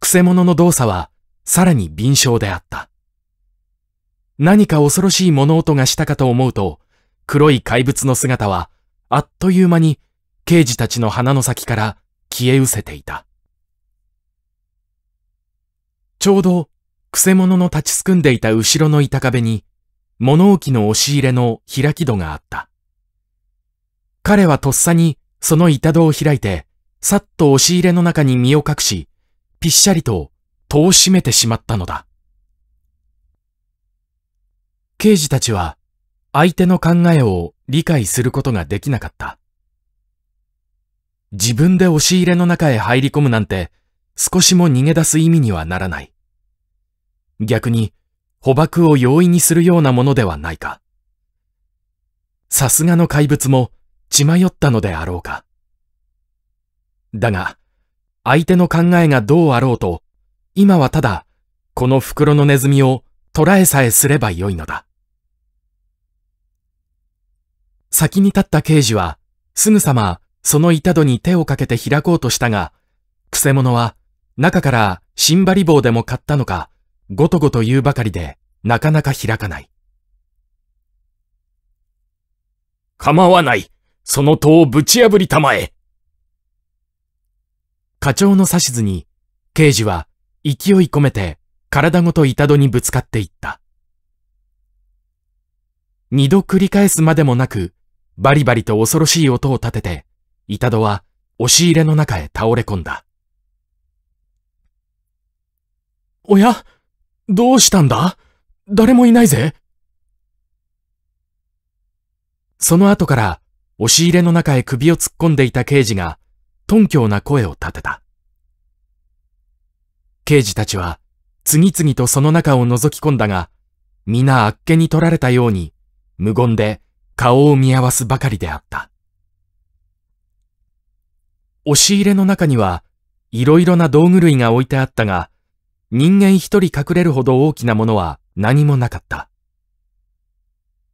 クセ者の動作はさらに敏捷であった。何か恐ろしい物音がしたかと思うと、黒い怪物の姿は、あっという間に刑事たちの鼻の先から消え失せていた。ちょうど、くせ者の立ちすくんでいた後ろの板壁に、物置の押し入れの開き戸があった。彼はとっさにその板戸を開いて、さっと押し入れの中に身を隠し、ぴっしゃりと戸を閉めてしまったのだ。刑事たちは相手の考えを理解することができなかった。自分で押し入れの中へ入り込むなんて少しも逃げ出す意味にはならない。逆に捕獲を容易にするようなものではないか。さすがの怪物も血迷ったのであろうか。だが、相手の考えがどうあろうと、今はただ、この袋のネズミを捕らえさえすればよいのだ。先に立った刑事は、すぐさまその板戸に手をかけて開こうとしたが、くせ者は中から新張り棒でも買ったのか、ごとごと言うばかりで、なかなか開かない。構わない。その戸をぶち破りたまえ。課長の指図に、刑事は勢い込めて体ごと板戸にぶつかっていった。二度繰り返すまでもなく、バリバリと恐ろしい音を立てて、板戸は押し入れの中へ倒れ込んだ。おやどうしたんだ？誰もいないぜ。その後から、押し入れの中へ首を突っ込んでいた刑事が、頓強な声を立てた。刑事たちは、次々とその中を覗き込んだが、皆あっけに取られたように、無言で顔を見合わすばかりであった。押し入れの中には、いろいろな道具類が置いてあったが、人間一人隠れるほど大きなものは何もなかった。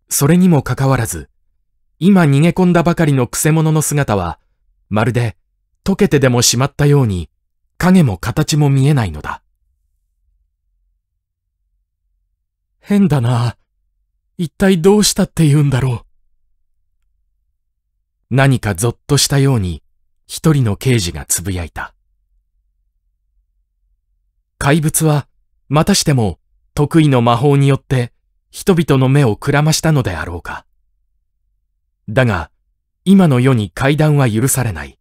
それにもかかわらず、今逃げ込んだばかりのクセ者の姿は、まるで溶けてでもしまったように、影も形も見えないのだ。変だな。一体どうしたって言うんだろう。何かぞっとしたように、一人の刑事がつぶやいた。怪物は、またしても得意の魔法によって人々の目をくらましたのであろうか。だが、今の世に階段は許されない。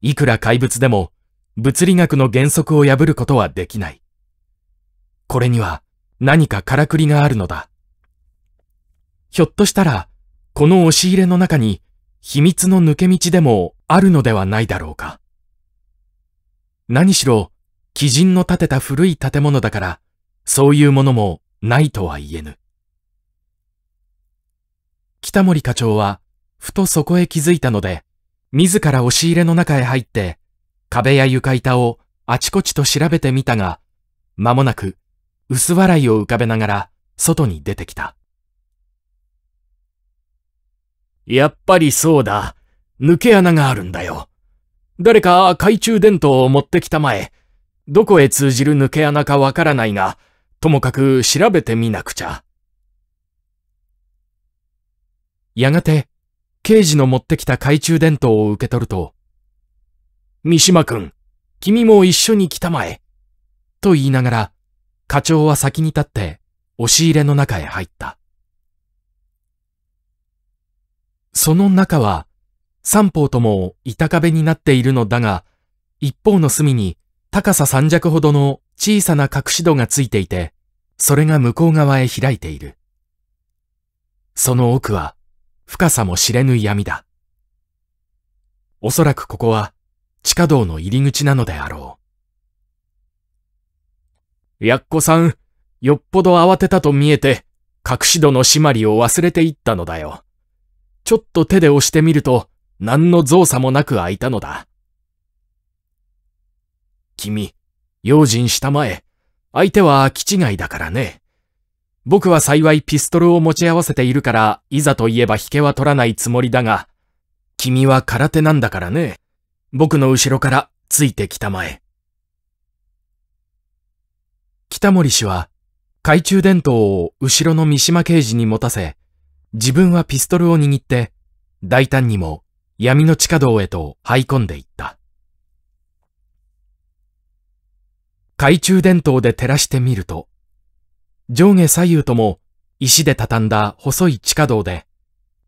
いくら怪物でも物理学の原則を破ることはできない。これには何かからくりがあるのだ。ひょっとしたら、この押し入れの中に秘密の抜け道でもあるのではないだろうか。何しろ、基人の建てた古い建物だから、そういうものもないとは言えぬ。北森課長は、ふとそこへ気づいたので、自ら押し入れの中へ入って、壁や床板をあちこちと調べてみたが、間もなく、薄笑いを浮かべながら、外に出てきた。やっぱりそうだ。抜け穴があるんだよ。誰か懐中電灯を持ってきたまえ。どこへ通じる抜け穴かわからないが、ともかく調べてみなくちゃ。やがて、刑事の持ってきた懐中電灯を受け取ると、三島くん、君も一緒に来たまえ。と言いながら、課長は先に立って、押し入れの中へ入った。その中は、三方とも板壁になっているのだが、一方の隅に高さ三尺ほどの小さな隠し戸がついていて、それが向こう側へ開いている。その奥は、深さも知れぬ闇だ。おそらくここは、地下道の入り口なのであろう。やっこさん、よっぽど慌てたと見えて、隠し戸の締まりを忘れていったのだよ。ちょっと手で押してみると、何の造作もなく開いたのだ。君、用心したまえ。相手は気違いだからね。僕は幸いピストルを持ち合わせているから、いざといえば引けは取らないつもりだが、君は空手なんだからね。僕の後ろからついてきたまえ。北森氏は、懐中電灯を後ろの三島刑事に持たせ、自分はピストルを握って、大胆にも闇の地下道へと這い込んでいった。懐中電灯で照らしてみると、上下左右とも石で畳んだ細い地下道で、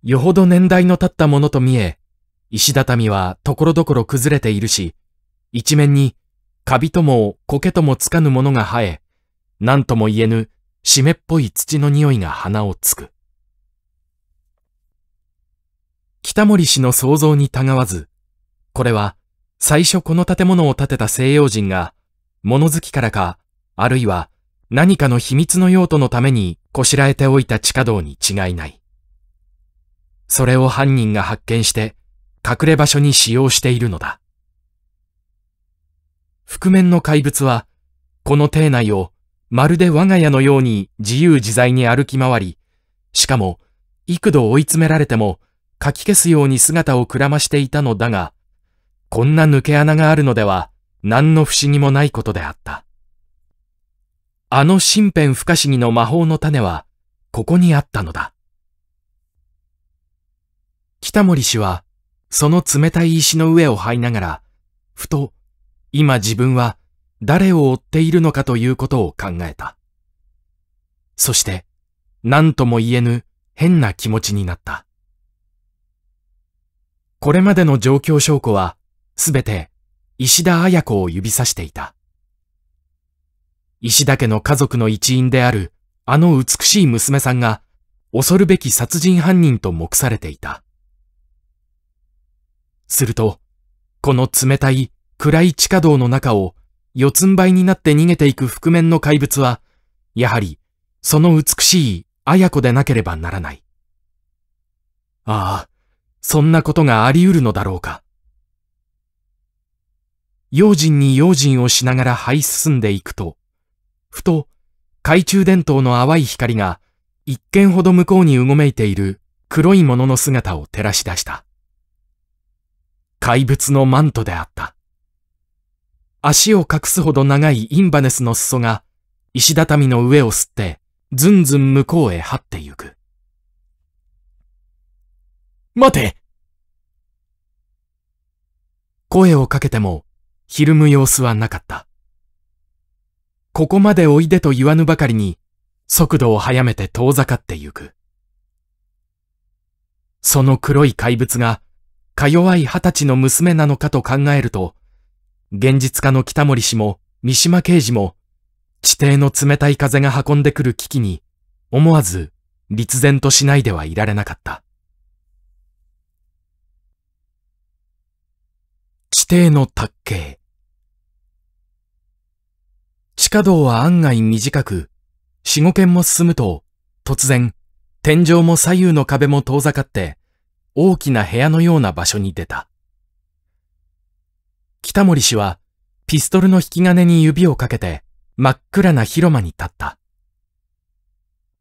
よほど年代の経ったものと見え、石畳はところどころ崩れているし、一面にカビとも苔ともつかぬものが生え、何とも言えぬ湿っぽい土の匂いが鼻をつく。北森氏の想像にたがわず、これは最初この建物を建てた西洋人が物好きからか、あるいは何かの秘密の用途のためにこしらえておいた地下道に違いない。それを犯人が発見して隠れ場所に使用しているのだ。覆面の怪物は、この邸内をまるで我が家のように自由自在に歩き回り、しかも幾度追い詰められてもかき消すように姿をくらましていたのだが、こんな抜け穴があるのでは何の不思議もないことであった。あの身辺不可思議の魔法の種は、ここにあったのだ。北森氏は、その冷たい石の上を這いながら、ふと、今自分は誰を追っているのかということを考えた。そして、何とも言えぬ変な気持ちになった。これまでの状況証拠は、すべて石田彩子を指さしていた。石田家の家族の一員であるあの美しい娘さんが恐るべき殺人犯人と目されていた。すると、この冷たい暗い地下道の中を四つん這いになって逃げていく覆面の怪物は、やはりその美しい綾子でなければならない。ああ、そんなことがあり得るのだろうか。用心に用心をしながら這い進んでいくと、ふと懐中電灯の淡い光が一軒ほど向こうにうごめいている黒いものの姿を照らし出した。怪物のマントであった。足を隠すほど長いインバネスの裾が石畳の上を吸ってずんずん向こうへ這ってゆく。待て声をかけてもひるむ様子はなかった。ここまでおいでと言わぬばかりに、速度を速めて遠ざかってゆく。その黒い怪物が、か弱い二十歳の娘なのかと考えると、現実家の北森氏も三島刑事も、地底の冷たい風が運んでくる危機に、思わず立然としないではいられなかった。底の卓形。地下道は案外短く、四五軒も進むと、突然、天井も左右の壁も遠ざかって、大きな部屋のような場所に出た。北森氏は、ピストルの引き金に指をかけて、真っ暗な広間に立った。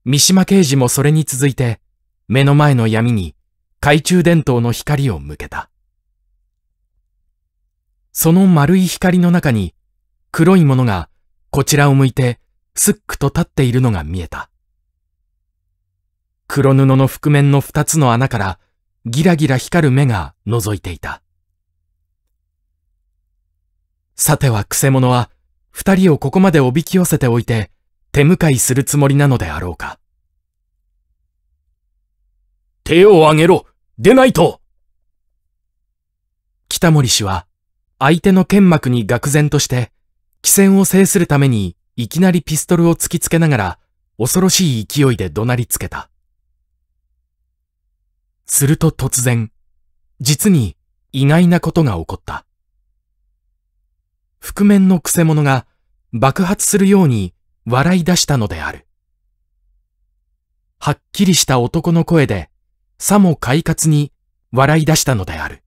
三島刑事もそれに続いて、目の前の闇に懐中電灯の光を向けた。その丸い光の中に、黒いものがこちらを向いて、すっくと立っているのが見えた。黒布の覆面の二つの穴から、ギラギラ光る目が覗いていた。さてはくせ者は、二人をここまでおびき寄せておいて、手向かいするつもりなのであろうか。手を挙げろ出ないと北森氏は、相手の剣幕に愕然として、汽船を制するためにいきなりピストルを突きつけながら恐ろしい勢いで怒鳴りつけた。すると突然、実に意外なことが起こった。覆面のくせ者が爆発するように笑い出したのである。はっきりした男の声で、さも快活に笑い出したのである。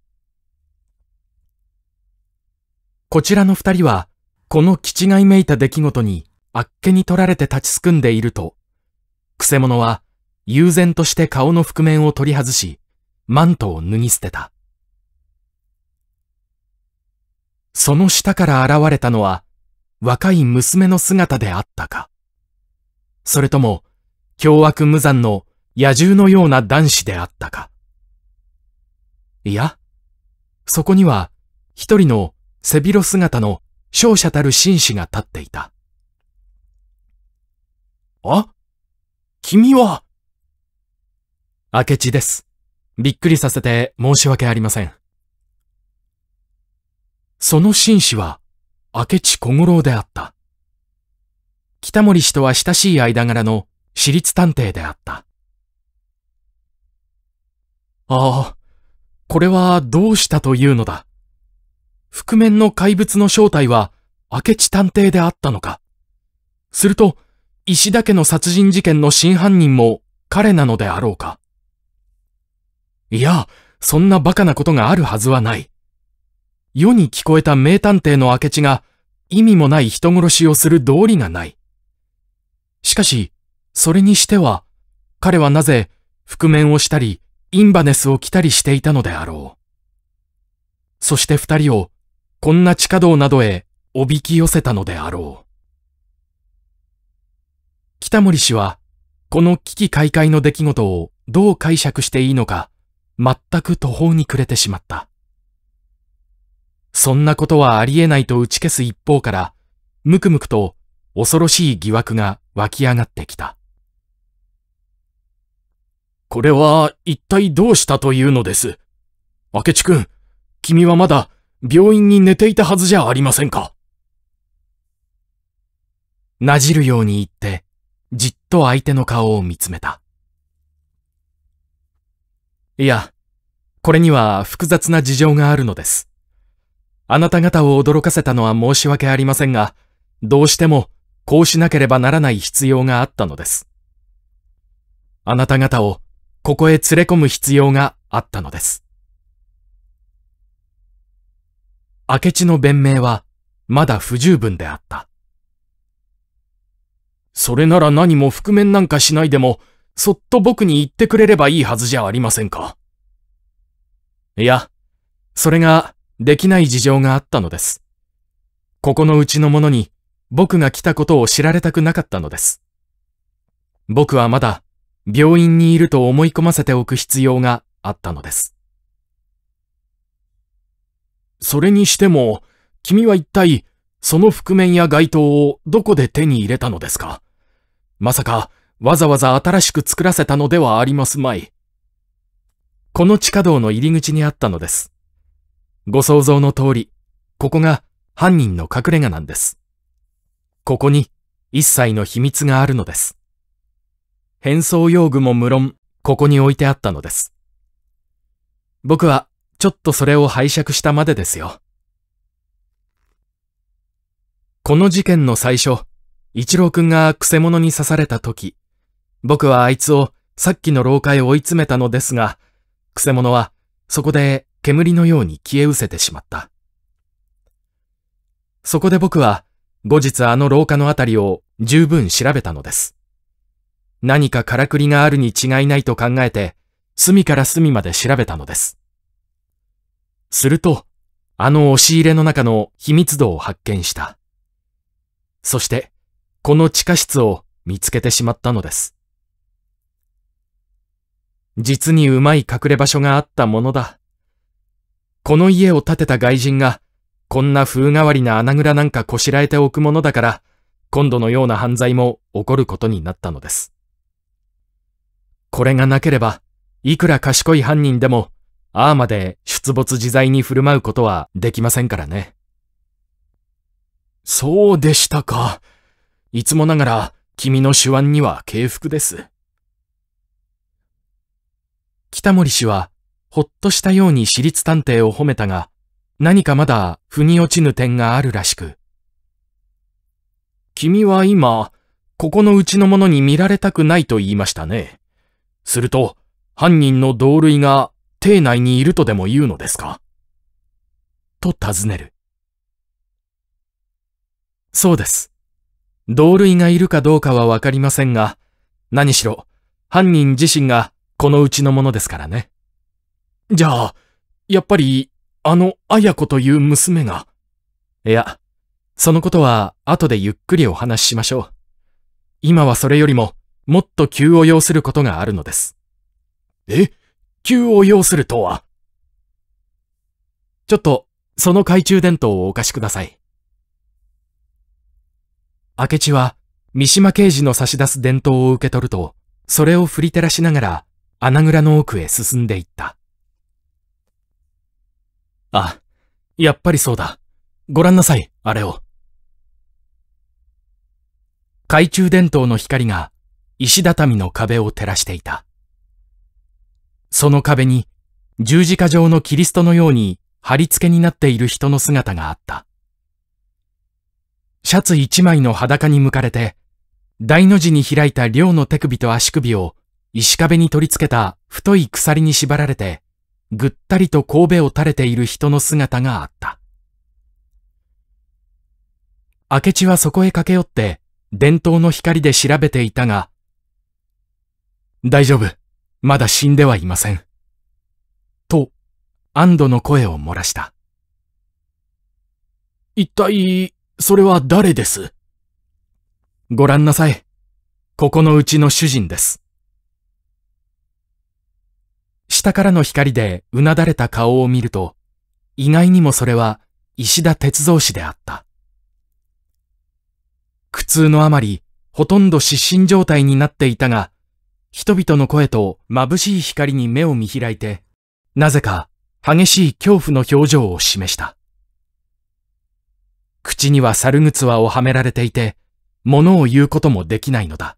こちらの二人は、この気違いめいた出来事にあっけに取られて立ちすくんでいると、くせ者は悠然として顔の覆面を取り外し、マントを脱ぎ捨てた。その下から現れたのは、若い娘の姿であったか。それとも、凶悪無残の野獣のような男子であったか。いや、そこには、一人の背広姿の勝者たる紳士が立っていた。あ？君は？明智です。びっくりさせて申し訳ありません。その紳士は、明智小五郎であった。北森氏とは親しい間柄の私立探偵であった。ああ、これはどうしたというのだ？覆面の怪物の正体は明智探偵であったのか。すると、石田家の殺人事件の真犯人も彼なのであろうか。いや、そんな馬鹿なことがあるはずはない。世に聞こえた名探偵の明智が意味もない人殺しをする道理がない。しかし、それにしては、彼はなぜ覆面をしたり、インバネスを着たりしていたのであろう。そして二人を、こんな地下道などへおびき寄せたのであろう。北森氏は、この危機開会の出来事をどう解釈していいのか、全く途方に暮れてしまった。そんなことはありえないと打ち消す一方から、むくむくと恐ろしい疑惑が湧き上がってきた。これは一体どうしたというのです？明智くん、君はまだ病院に寝ていたはずじゃありませんか。なじるように言って、じっと相手の顔を見つめた。いや、これには複雑な事情があるのです。あなた方を驚かせたのは申し訳ありませんが、どうしてもこうしなければならない必要があったのです。あなた方をここへ連れ込む必要があったのです。明智の弁明はまだ不十分であった。それなら何も覆面なんかしないでも、そっと僕に言ってくれればいいはずじゃありませんか。いや、それができない事情があったのです。ここのうちの者に僕が来たことを知られたくなかったのです。僕はまだ病院にいると思い込ませておく必要があったのです。それにしても、君は一体、その覆面や街灯をどこで手に入れたのですか？まさか、わざわざ新しく作らせたのではありますまい。この地下道の入り口にあったのです。ご想像の通り、ここが犯人の隠れ家なんです。ここに一切の秘密があるのです。変装用具も無論、ここに置いてあったのです。僕は、ちょっとそれを拝借したまでですよ。この事件の最初、一郎くんがクセ者に刺された時、僕はあいつをさっきの廊下へ追い詰めたのですが、クセ者はそこで煙のように消え失せてしまった。そこで僕は後日あの廊下のあたりを十分調べたのです。何かからくりがあるに違いないと考えて、隅から隅まで調べたのです。すると、あの押し入れの中の秘密道を発見した。そして、この地下室を見つけてしまったのです。実にうまい隠れ場所があったものだ。この家を建てた外人がこんな風変わりな穴蔵なんかこしらえておくものだから、今度のような犯罪も起こることになったのです。これがなければ、いくら賢い犯人でも、ああまで出没自在に振る舞うことはできませんからね。そうでしたか。いつもながら君の手腕には敬服です。北森氏は、ほっとしたように私立探偵を褒めたが、何かまだ腑に落ちぬ点があるらしく。君は今、ここのうちの者に見られたくないと言いましたね。すると、犯人の同類が邸内にいるとでも言うのですか？と尋ねる。そうです。同類がいるかどうかはわかりませんが、何しろ、犯人自身がこのうちのものですからね。じゃあ、やっぱり、あの、綾子という娘が？いや、そのことは後でゆっくりお話ししましょう。今はそれよりも、もっと急を要することがあるのです。え？急を要するとはちょっと、その懐中電灯をお貸しください。明智は、三島刑事の差し出す電灯を受け取ると、それを振り照らしながら、穴蔵の奥へ進んでいった。あ、やっぱりそうだ。ご覧なさい、あれを。懐中電灯の光が石畳の壁を照らしていた。その壁に十字架状のキリストのように貼り付けになっている人の姿があった。シャツ一枚の裸に向かれて、大の字に開いた両の手首と足首を石壁に取り付けた太い鎖に縛られて、ぐったりと神戸を垂れている人の姿があった。明智はそこへ駆け寄って、伝統の光で調べていたが、大丈夫。まだ死んではいません。と、安堵の声を漏らした。一体、それは誰です？ご覧なさい。ここのうちの主人です。下からの光でうなだれた顔を見ると、意外にもそれは石田鉄三氏であった。苦痛のあまり、ほとんど失神状態になっていたが、人々の声と眩しい光に目を見開いて、なぜか激しい恐怖の表情を示した。口には猿靴輪をはめられていて、物を言うこともできないのだ。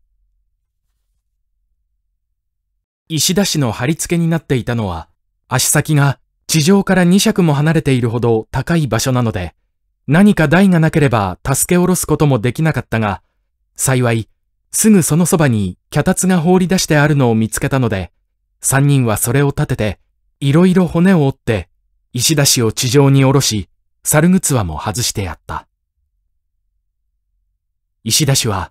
石田氏の貼り付けになっていたのは、足先が地上から2尺も離れているほど高い場所なので、何か台がなければ助け下ろすこともできなかったが、幸い、すぐそのそばに脚立が放り出してあるのを見つけたので、三人はそれを立てて、いろいろ骨を折って、石田氏を地上に下ろし、猿靴輪も外してやった。石田氏は、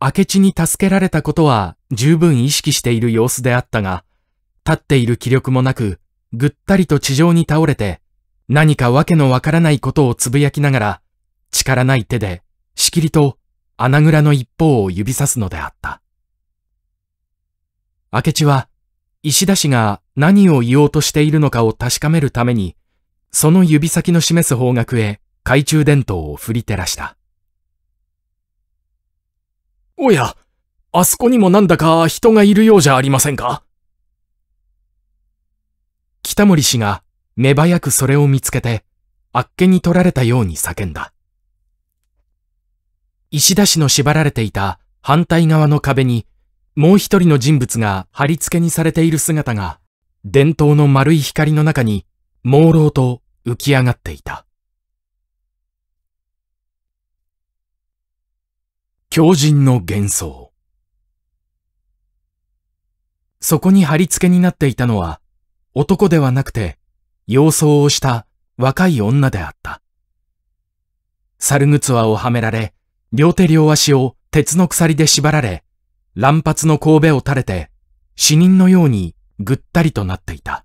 明智に助けられたことは十分意識している様子であったが、立っている気力もなく、ぐったりと地上に倒れて、何かわけのわからないことをつぶやきながら、力ない手で、しきりと穴蔵の一方を指さすのであった。明智は、石田氏が何を言おうとしているのかを確かめるために、その指先の示す方角へ懐中電灯を振り照らした。おや、あそこにもなんだか人がいるようじゃありませんか？北森氏が目早くそれを見つけて、あっけに取られたように叫んだ。石田氏の縛られていた反対側の壁に、もう一人の人物が貼り付けにされている姿が、伝統の丸い光の中に、朦朧と浮き上がっていた。狂人の幻想。そこに貼り付けになっていたのは、男ではなくて、様相をした若い女であった。猿靴輪をはめられ、両手両足を鉄の鎖で縛られ、乱発の神戸を垂れて、死人のようにぐったりとなっていた。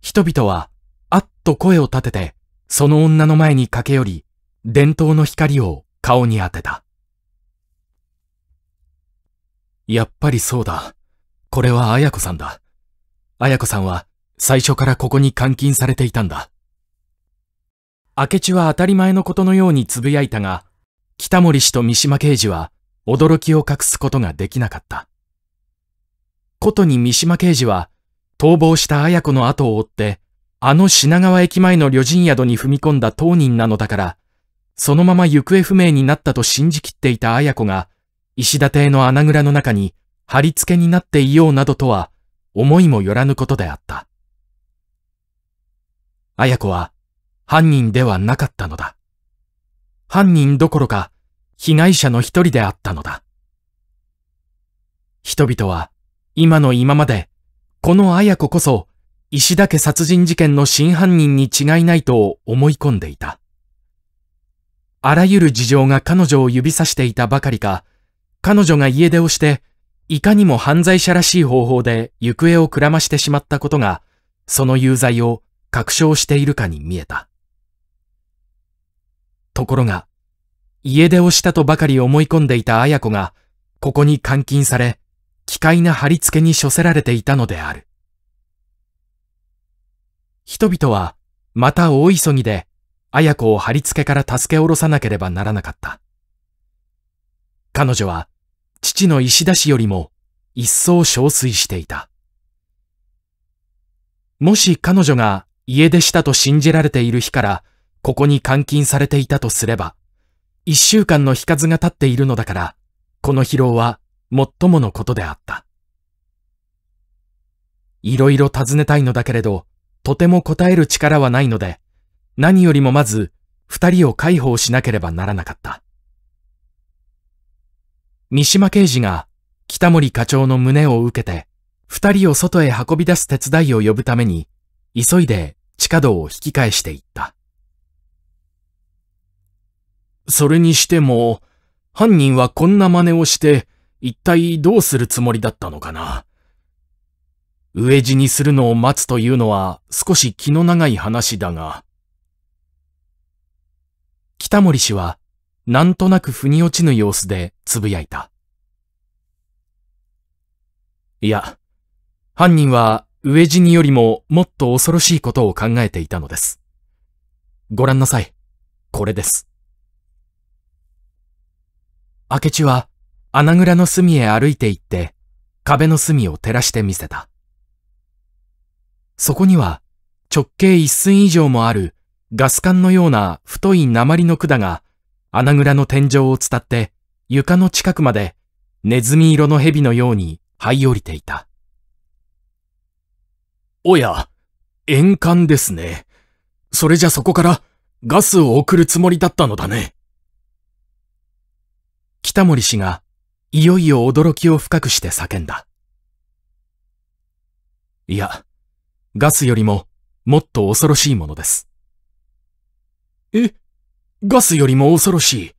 人々は、あっと声を立てて、その女の前に駆け寄り、伝統の光を顔に当てた。やっぱりそうだ。これは綾子さんだ。綾子さんは最初からここに監禁されていたんだ。明智は当たり前のことのように呟いたが、北森氏と三島刑事は驚きを隠すことができなかった。ことに三島刑事は逃亡した綾子の後を追って、あの品川駅前の旅人宿に踏み込んだ当人なのだから、そのまま行方不明になったと信じきっていた綾子が、石田邸の穴蔵の中に貼り付けになっていようなどとは、思いもよらぬことであった。綾子は、犯人ではなかったのだ。犯人どころか、被害者の一人であったのだ。人々は今の今までこの綾子こそ石田家殺人事件の真犯人に違いないと思い込んでいた。あらゆる事情が彼女を指さしていたばかりか、彼女が家出をして、いかにも犯罪者らしい方法で行方をくらましてしまったことが、その有罪を確証しているかに見えた。ところが、家出をしたとばかり思い込んでいた綾子が、ここに監禁され、奇怪な貼り付けに処せられていたのである。人々は、また大急ぎで、綾子を貼り付けから助け下ろさなければならなかった。彼女は、父の石田氏よりも、一層憔悴していた。もし彼女が家出したと信じられている日から、ここに監禁されていたとすれば、一週間の日数が経っているのだから、この疲労は最ものことであった。いろいろ尋ねたいのだけれど、とても答える力はないので、何よりもまず、二人を解放しなければならなかった。三島刑事が北森課長の胸を受けて、二人を外へ運び出す手伝いを呼ぶために、急いで地下道を引き返していった。それにしても、犯人はこんな真似をして、一体どうするつもりだったのかな？飢え死にするのを待つというのは少し気の長い話だが。北森氏は、なんとなく腑に落ちぬ様子でつぶやいた。いや、犯人は飢え死によりももっと恐ろしいことを考えていたのです。ご覧なさい。これです。明智は穴蔵の隅へ歩いて行って、壁の隅を照らしてみせた。そこには、直径一寸以上もあるガス管のような太い鉛の管が、穴蔵の天井を伝って床の近くまでネズミ色の蛇のように這い降りていた。おや、円環ですね。それじゃそこからガスを送るつもりだったのだね。北森氏がいよいよ驚きを深くして叫んだ。いや、ガスよりももっと恐ろしいものです。えガスよりも恐ろしい？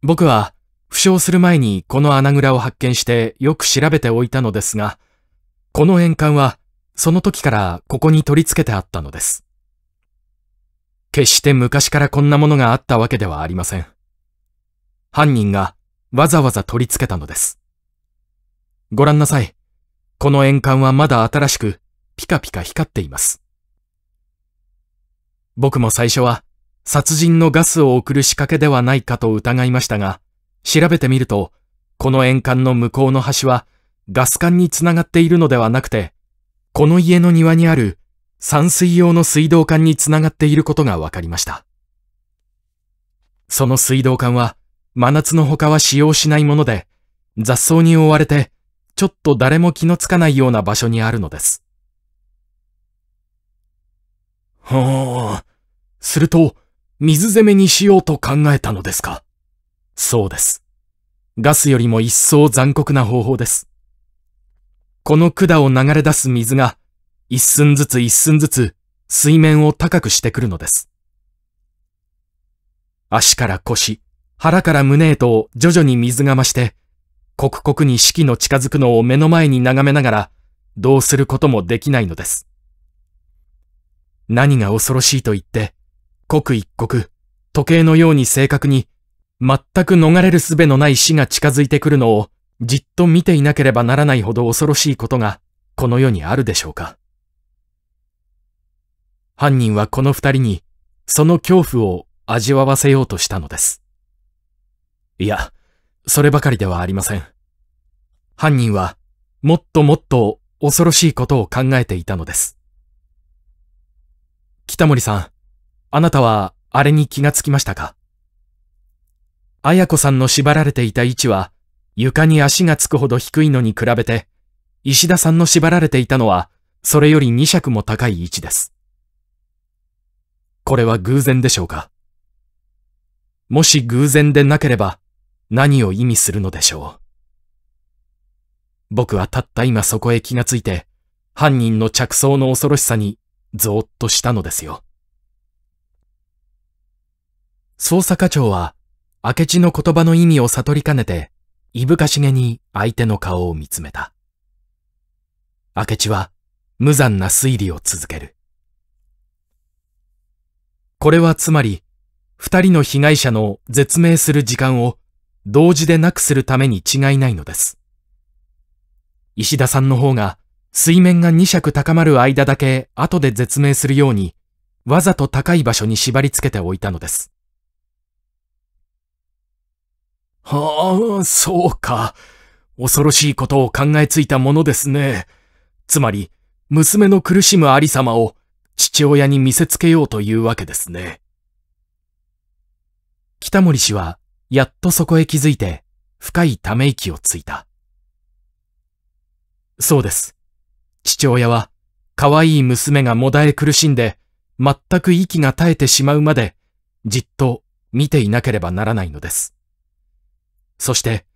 僕は負傷する前にこの穴蔵を発見してよく調べておいたのですが、この円環はその時からここに取り付けてあったのです。決して昔からこんなものがあったわけではありません。犯人がわざわざ取り付けたのです。ご覧なさい。この円環はまだ新しく、ピカピカ光っています。僕も最初は、殺人のガスを送る仕掛けではないかと疑いましたが、調べてみると、この円環の向こうの端は、ガス管につながっているのではなくて、この家の庭にある散水用の水道管につながっていることが分かりました。その水道管は、真夏の他は使用しないもので、雑草に覆われて、ちょっと誰も気のつかないような場所にあるのです。はあ、すると、水攻めにしようと考えたのですか？そうです。ガスよりも一層残酷な方法です。この管を流れ出す水が、一寸ずつ一寸ずつ水面を高くしてくるのです。足から腰、腹から胸へと徐々に水が増して、刻々に四季の近づくのを目の前に眺めながら、どうすることもできないのです。何が恐ろしいと言って、刻一刻、時計のように正確に、全く逃れる術のない死が近づいてくるのを、じっと見ていなければならないほど恐ろしいことが、この世にあるでしょうか。犯人はこの二人に、その恐怖を味わわせようとしたのです。いや、そればかりではありません。犯人は、もっともっと恐ろしいことを考えていたのです。北森さん、あなたはあれに気がつきましたか？綾子さんの縛られていた位置は、床に足がつくほど低いのに比べて、石田さんの縛られていたのは、それより2尺も高い位置です。これは偶然でしょうか？もし偶然でなければ何を意味するのでしょう。僕はたった今そこへ気がついて、犯人の着想の恐ろしさにゾーッとしたのですよ。捜査課長は、明智の言葉の意味を悟りかねて、いぶかしげに相手の顔を見つめた。明智は、無残な推理を続ける。これはつまり、二人の被害者の絶命する時間を同時でなくするために違いないのです。石田さんの方が水面が二尺高まる間だけ後で絶命するように、わざと高い場所に縛り付けておいたのです。はあ、そうか。恐ろしいことを考えついたものですね。つまり、娘の苦しむありさまを父親に見せつけようというわけですね。北森氏は、やっとそこへ気づいて、深いため息をついた。そうです。父親は、可愛い娘がもだえ苦しんで、全く息が絶えてしまうまで、じっと見ていなければならないのです。そして、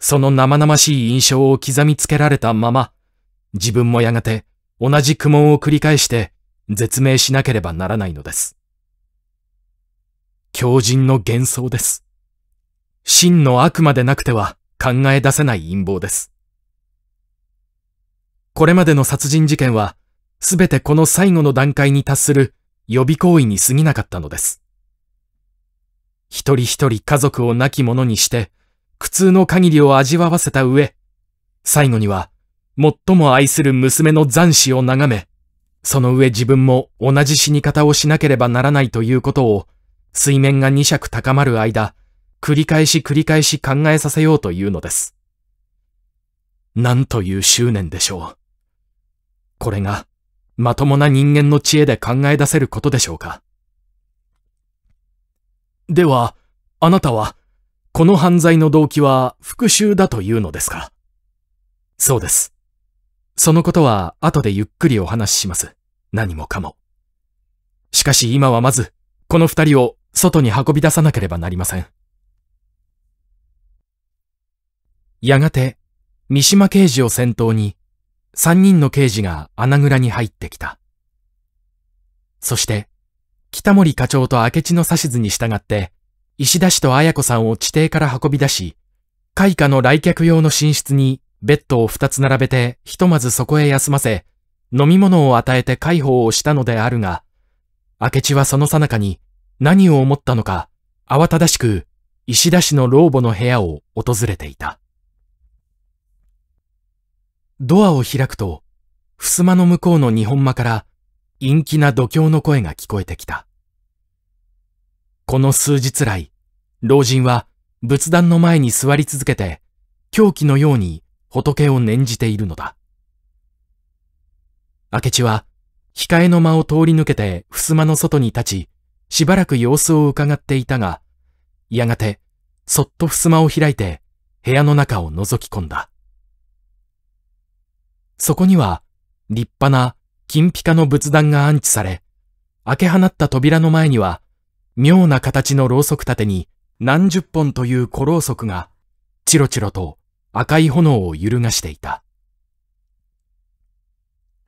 その生々しい印象を刻みつけられたまま、自分もやがて同じ苦悶を繰り返して絶命しなければならないのです。狂人の幻想です。真の悪魔でなくては考え出せない陰謀です。これまでの殺人事件は、すべてこの最後の段階に達する予備行為に過ぎなかったのです。一人一人家族を亡き者にして、苦痛の限りを味わわせた上、最後には、最も愛する娘の残死を眺め、その上自分も同じ死に方をしなければならないということを、水面が二尺高まる間、繰り返し繰り返し考えさせようというのです。なんという執念でしょう。これが、まともな人間の知恵で考え出せることでしょうか。では、あなたは、この犯罪の動機は復讐だというのですか？そうです。そのことは後でゆっくりお話しします。何もかも。しかし今はまず、この二人を外に運び出さなければなりません。やがて、三島刑事を先頭に、三人の刑事が穴蔵に入ってきた。そして、北森課長と明智の指図に従って、石田氏と綾子さんを地底から運び出し、開花の来客用の寝室にベッドを二つ並べてひとまずそこへ休ませ、飲み物を与えて解放をしたのであるが、明智はその最中に何を思ったのか、慌ただしく石田氏の老母の部屋を訪れていた。ドアを開くと、襖の向こうの日本間から陰気な度胸の声が聞こえてきた。この数日来、老人は仏壇の前に座り続けて、狂気のように仏を念じているのだ。明智は、控えの間を通り抜けて襖の外に立ち、しばらく様子を伺っていたが、やがて、そっと襖を開いて、部屋の中を覗き込んだ。そこには、立派な金ピカの仏壇が安置され、開け放った扉の前には、妙な形のろうそく立てに何十本という小ろうそくが、チロチロと赤い炎を揺るがしていた。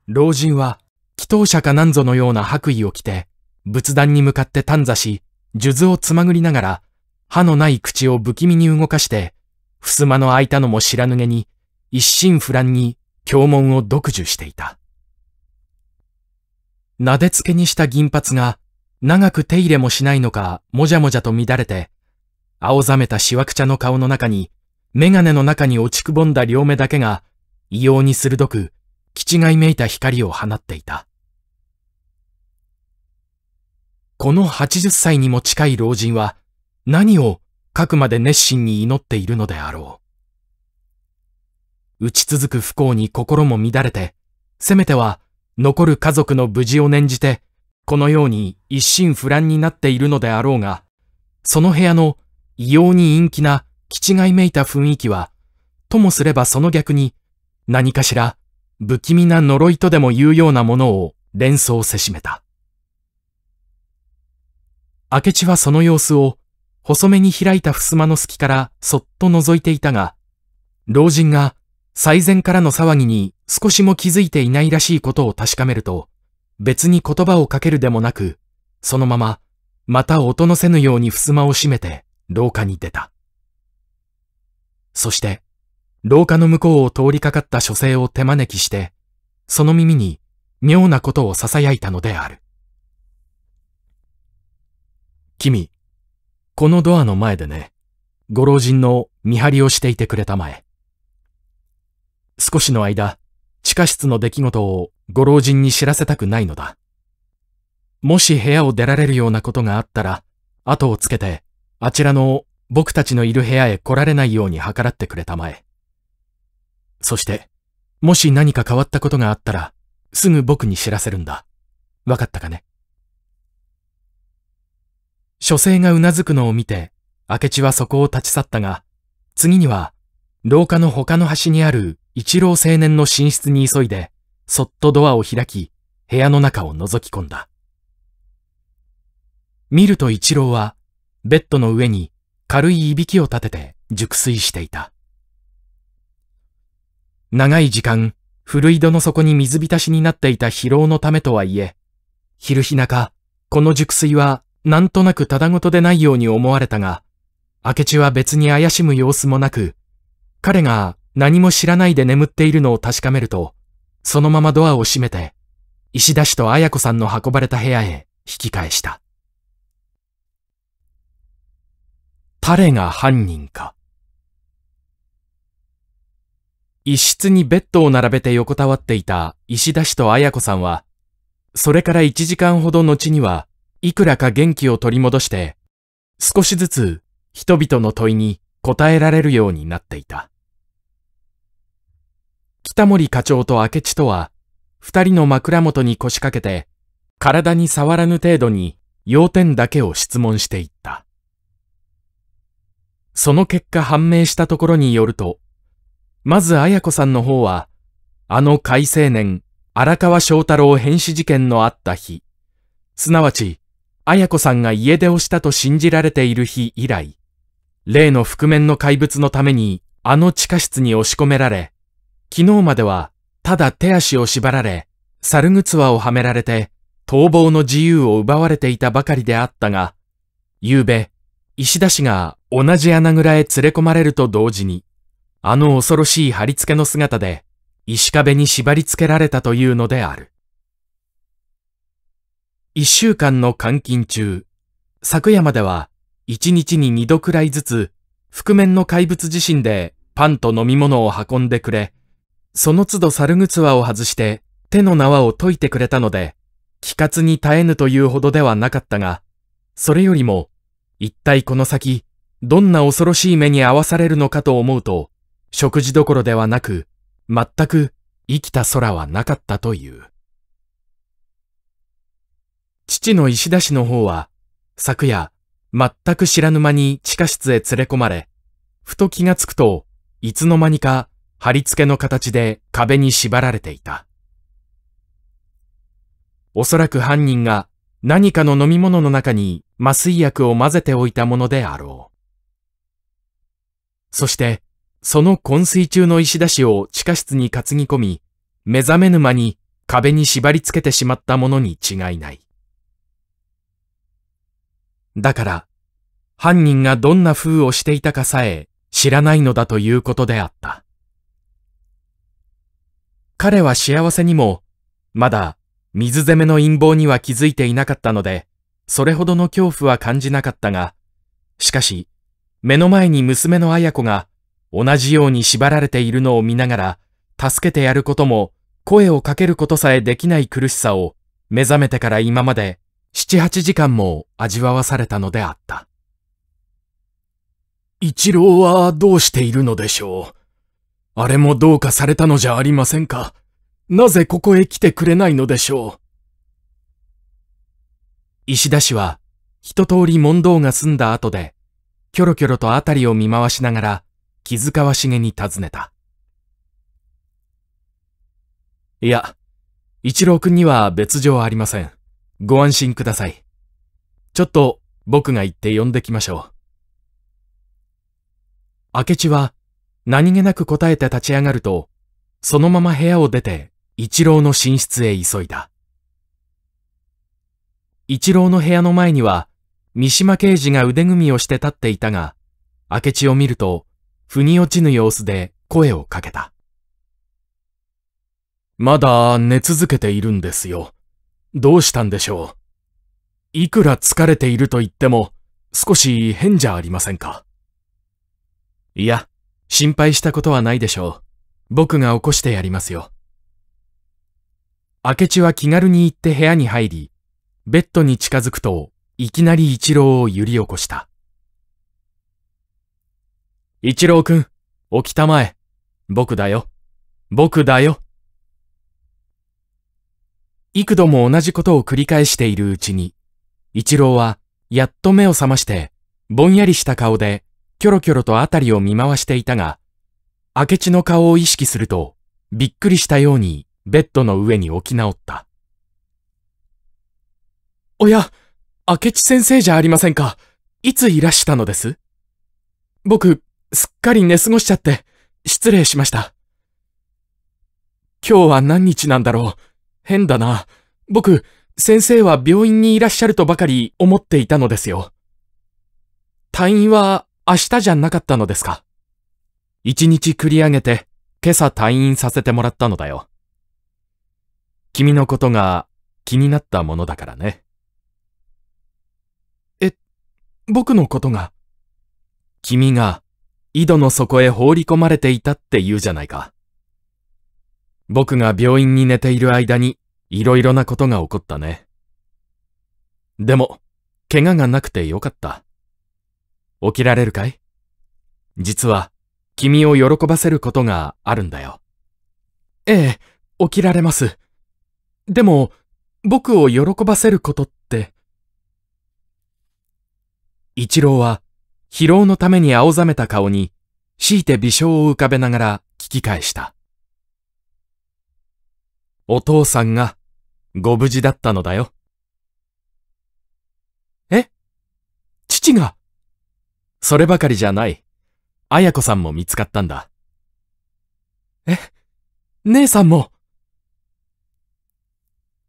老人は、祈祷者かなんぞのような白衣を着て、仏壇に向かって短座し、数珠をつまぐりながら、歯のない口を不気味に動かして、襖の開いたのも知らぬげに、一心不乱に経文を読受していた。撫でつけにした銀髪が長く手入れもしないのか、もじゃもじゃと乱れて、青ざめたしわくちゃの顔の中に、メガネの中に落ちくぼんだ両目だけが、異様に鋭く、気違いめいた光を放っていた。この80歳にも近い老人は、何を書くまで熱心に祈っているのであろう。打ち続く不幸に心も乱れて、せめては残る家族の無事を念じてこのように一心不乱になっているのであろうが、その部屋の異様に陰気な、気違いめいた雰囲気は、ともすればその逆に、何かしら不気味な呪いとでも言うようなものを連想せしめた。明智はその様子を、細めに開いた襖の隙からそっと覗いていたが、老人が最前からの騒ぎに少しも気づいていないらしいことを確かめると、別に言葉をかけるでもなく、そのまま、また音のせぬように襖を閉めて廊下に出た。そして、廊下の向こうを通りかかった書生を手招きして、その耳に妙なことを囁いたのである。君、このドアの前でね、ご老人の見張りをしていてくれたまえ。少しの間、地下室の出来事をご老人に知らせたくないのだ。もし部屋を出られるようなことがあったら、後をつけて、あちらの僕たちのいる部屋へ来られないように計らってくれたまえ。そして、もし何か変わったことがあったら、すぐ僕に知らせるんだ。わかったかね？書生がうなずくのを見て、明智はそこを立ち去ったが、次には、廊下の他の端にある一郎青年の寝室に急いで、そっとドアを開き、部屋の中を覗き込んだ。見ると一郎は、ベッドの上に軽いいびきを立てて熟睡していた。長い時間、古井戸の底に水浸しになっていた疲労のためとはいえ、昼日中、この熟睡はなんとなくただごとでないように思われたが、明智は別に怪しむ様子もなく、彼が何も知らないで眠っているのを確かめると、そのままドアを閉めて、石田氏と綾子さんの運ばれた部屋へ引き返した。誰が犯人か。一室にベッドを並べて横たわっていた石田氏と綾子さんは、それから一時間ほど後には、いくらか元気を取り戻して、少しずつ人々の問いに答えられるようになっていた。北森課長と明智とは、二人の枕元に腰掛けて、体に触らぬ程度に要点だけを質問していった。その結果判明したところによると、まず綾子さんの方は、あの海青年、荒川翔太郎変死事件のあった日、すなわち、綾子さんが家出をしたと信じられている日以来、例の覆面の怪物のためにあの地下室に押し込められ、昨日まではただ手足を縛られ、猿靴輪をはめられて、逃亡の自由を奪われていたばかりであったが、夕べ、石田氏が同じ穴蔵へ連れ込まれると同時に、あの恐ろしい貼り付けの姿で、石壁に縛り付けられたというのである。一週間の監禁中、昨夜までは一日に二度くらいずつ、覆面の怪物自身でパンと飲み物を運んでくれ、その都度猿靴輪を外して手の縄を解いてくれたので、気活に耐えぬというほどではなかったが、それよりも、一体この先、どんな恐ろしい目に遭わされるのかと思うと、食事どころではなく、全く生きた空はなかったという。父の石田氏の方は、昨夜、全く知らぬ間に地下室へ連れ込まれ、ふと気がつくと、いつの間にか貼り付けの形で壁に縛られていた。おそらく犯人が何かの飲み物の中に麻酔薬を混ぜておいたものであろう。そして、その昏睡中の石田氏を地下室に担ぎ込み、目覚めぬ間に壁に縛り付けてしまったものに違いない。だから、犯人がどんな風をしていたかさえ知らないのだということであった。彼は幸せにも、まだ水攻めの陰謀には気づいていなかったので、それほどの恐怖は感じなかったが、しかし、目の前に娘の綾子が同じように縛られているのを見ながら、助けてやることも、声をかけることさえできない苦しさを、目覚めてから今まで七八時間も味わわされたのであった。一郎はどうしているのでしょう？あれもどうかされたのじゃありませんか。なぜここへ来てくれないのでしょう。石田氏は、一通り問答が済んだ後で、キョロキョロとあたりを見回しながら、気遣わしげに尋ねた。いや、一郎くんには別状ありません。ご安心ください。ちょっと僕が行って呼んできましょう。明智は何気なく答えて立ち上がると、そのまま部屋を出て一郎の寝室へ急いだ。一郎の部屋の前には三島刑事が腕組みをして立っていたが、明智を見ると、腑に落ちぬ様子で声をかけた。まだ寝続けているんですよ。どうしたんでしょう。いくら疲れていると言っても、少し変じゃありませんか。いや、心配したことはないでしょう。僕が起こしてやりますよ。明智は気軽に行って部屋に入り、ベッドに近づくと、いきなり一郎を揺り起こした。一郎くん、起きたまえ。僕だよ。僕だよ。幾度も同じことを繰り返しているうちに、一郎はやっと目を覚まして、ぼんやりした顔で、キョロキョロとあたりを見回していたが、明智の顔を意識すると、びっくりしたようにベッドの上に起き直った。おや、明智先生じゃありませんか。いついらしたのです？僕、すっかり寝過ごしちゃって、失礼しました。今日は何日なんだろう。変だな。僕、先生は病院にいらっしゃるとばかり思っていたのですよ。退院は明日じゃなかったのですか？一日繰り上げて、今朝退院させてもらったのだよ。君のことが気になったものだからね。え、僕のことが？君が井戸の底へ放り込まれていたって言うじゃないか。僕が病院に寝ている間にいろいろなことが起こったね。でも、怪我がなくてよかった。起きられるかい？実は、君を喜ばせることがあるんだよ。ええ、起きられます。でも、僕を喜ばせることって。一郎は、疲労のために青ざめた顔に、強いて微笑を浮かべながら聞き返した。お父さんが、ご無事だったのだよ。え？父がそればかりじゃない。綾子さんも見つかったんだ。え？姉さんも？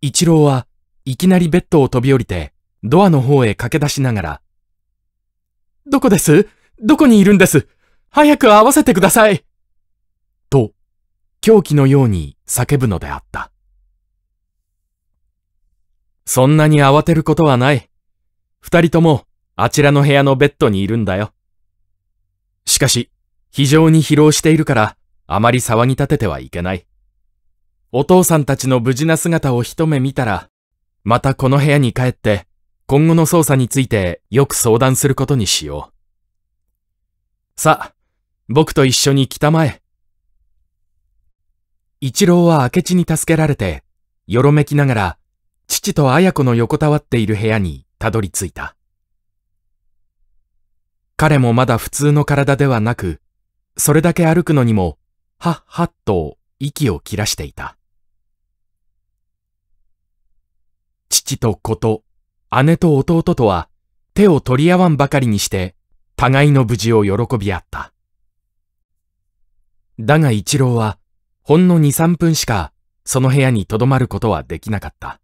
一郎はいきなりベッドを飛び降りて、ドアの方へ駆け出しながら、どこです？どこにいるんです？早く会わせてくださいと、狂気のように叫ぶのであった。そんなに慌てることはない。二人ともあちらの部屋のベッドにいるんだよ。しかし、非常に疲労しているから、あまり騒ぎ立ててはいけない。お父さんたちの無事な姿を一目見たら、またこの部屋に帰って、今後の捜査についてよく相談することにしよう。さあ、僕と一緒に来たまえ。一郎は明智に助けられて、よろめきながら、父と綾子の横たわっている部屋にたどり着いた。彼もまだ普通の体ではなく、それだけ歩くのにも、はっはっと息を切らしていた。父と子と姉と弟とは手を取り合わんばかりにして互いの無事を喜び合った。だが一郎はほんの二三分しかその部屋に留まることはできなかった。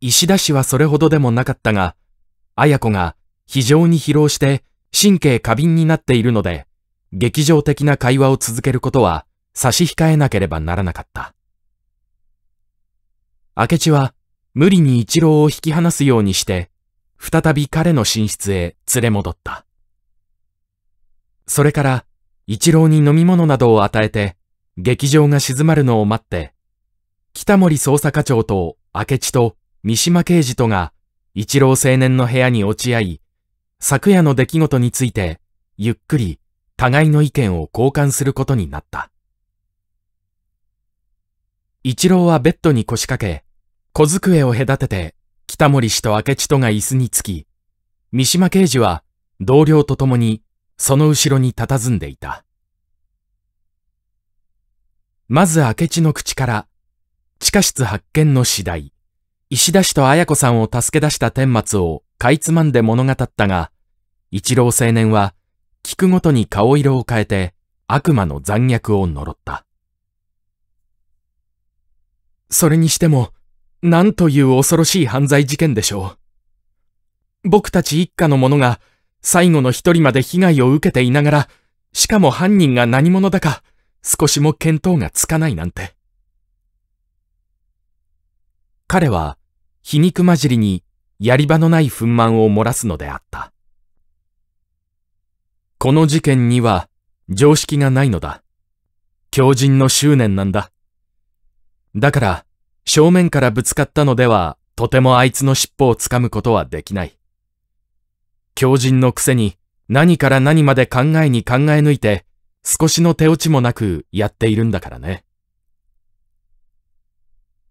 石田氏はそれほどでもなかったが、綾子が非常に疲労して神経過敏になっているので、劇場的な会話を続けることは差し控えなければならなかった。明智は無理に一郎を引き離すようにして、再び彼の寝室へ連れ戻った。それから、一郎に飲み物などを与えて、劇場が静まるのを待って、北森捜査課長と明智と三島刑事とが一郎青年の部屋に落ち合い、昨夜の出来事について、ゆっくり互いの意見を交換することになった。一郎はベッドに腰掛け、小机を隔てて、北森氏と明智とが椅子につき、三島刑事は同僚と共にその後ろに佇んでいた。まず明智の口から、地下室発見の次第、石田氏と綾子さんを助け出した顛末をかいつまんで物語ったが、一郎青年は、聞くごとに顔色を変えて悪魔の残虐を呪った。それにしても、何という恐ろしい犯罪事件でしょう。僕たち一家の者が最後の一人まで被害を受けていながら、しかも犯人が何者だか少しも見当がつかないなんて。彼は皮肉混じりにやり場のない憤懣を漏らすのであった。この事件には常識がないのだ。狂人の執念なんだ。だから、正面からぶつかったのでは、とてもあいつの尻尾をつかむことはできない。狂人のくせに、何から何まで考えに考え抜いて、少しの手落ちもなくやっているんだからね。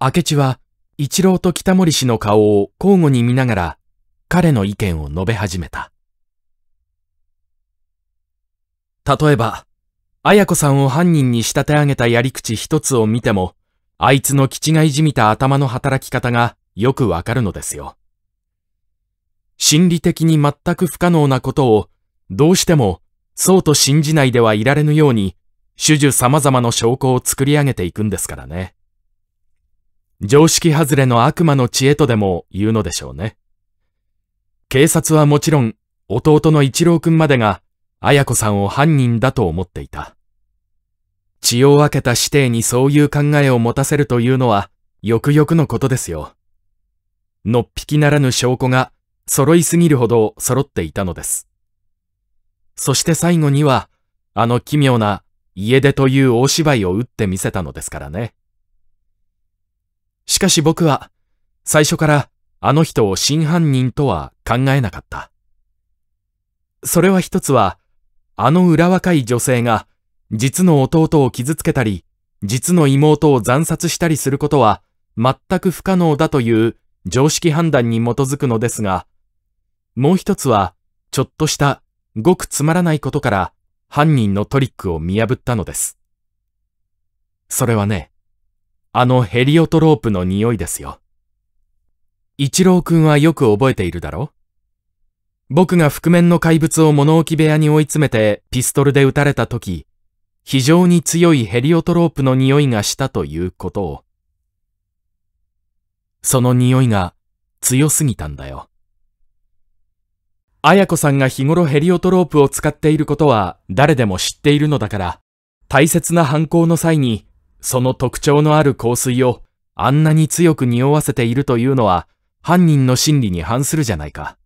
明智は、一郎と北森氏の顔を交互に見ながら、彼の意見を述べ始めた。例えば、綾子さんを犯人に仕立て上げたやり口一つを見ても、あいつの気違いじみた頭の働き方がよくわかるのですよ。心理的に全く不可能なことを、どうしてもそうと信じないではいられぬように、種々様々な証拠を作り上げていくんですからね。常識外れの悪魔の知恵とでも言うのでしょうね。警察はもちろん、弟の一郎くんまでが、綾子さんを犯人だと思っていた。血を分けた指定にそういう考えを持たせるというのは、よくよくのことですよ。のっぴきならぬ証拠が、揃いすぎるほど揃っていたのです。そして最後には、あの奇妙な家出という大芝居を打ってみせたのですからね。しかし僕は、最初からあの人を真犯人とは考えなかった。それは一つは、あの裏若い女性が、実の弟を傷つけたり、実の妹を惨殺したりすることは、全く不可能だという常識判断に基づくのですが、もう一つは、ちょっとしたごくつまらないことから犯人のトリックを見破ったのです。それはね、あのヘリオトロープの匂いですよ。一郎くんはよく覚えているだろう？僕が覆面の怪物を物置部屋に追い詰めてピストルで撃たれた時、非常に強いヘリオトロープの匂いがしたということを。その匂いが強すぎたんだよ。綾子さんが日頃ヘリオトロープを使っていることは誰でも知っているのだから、大切な犯行の際に、その特徴のある香水をあんなに強く匂わせているというのは、犯人の心理に反するじゃないか。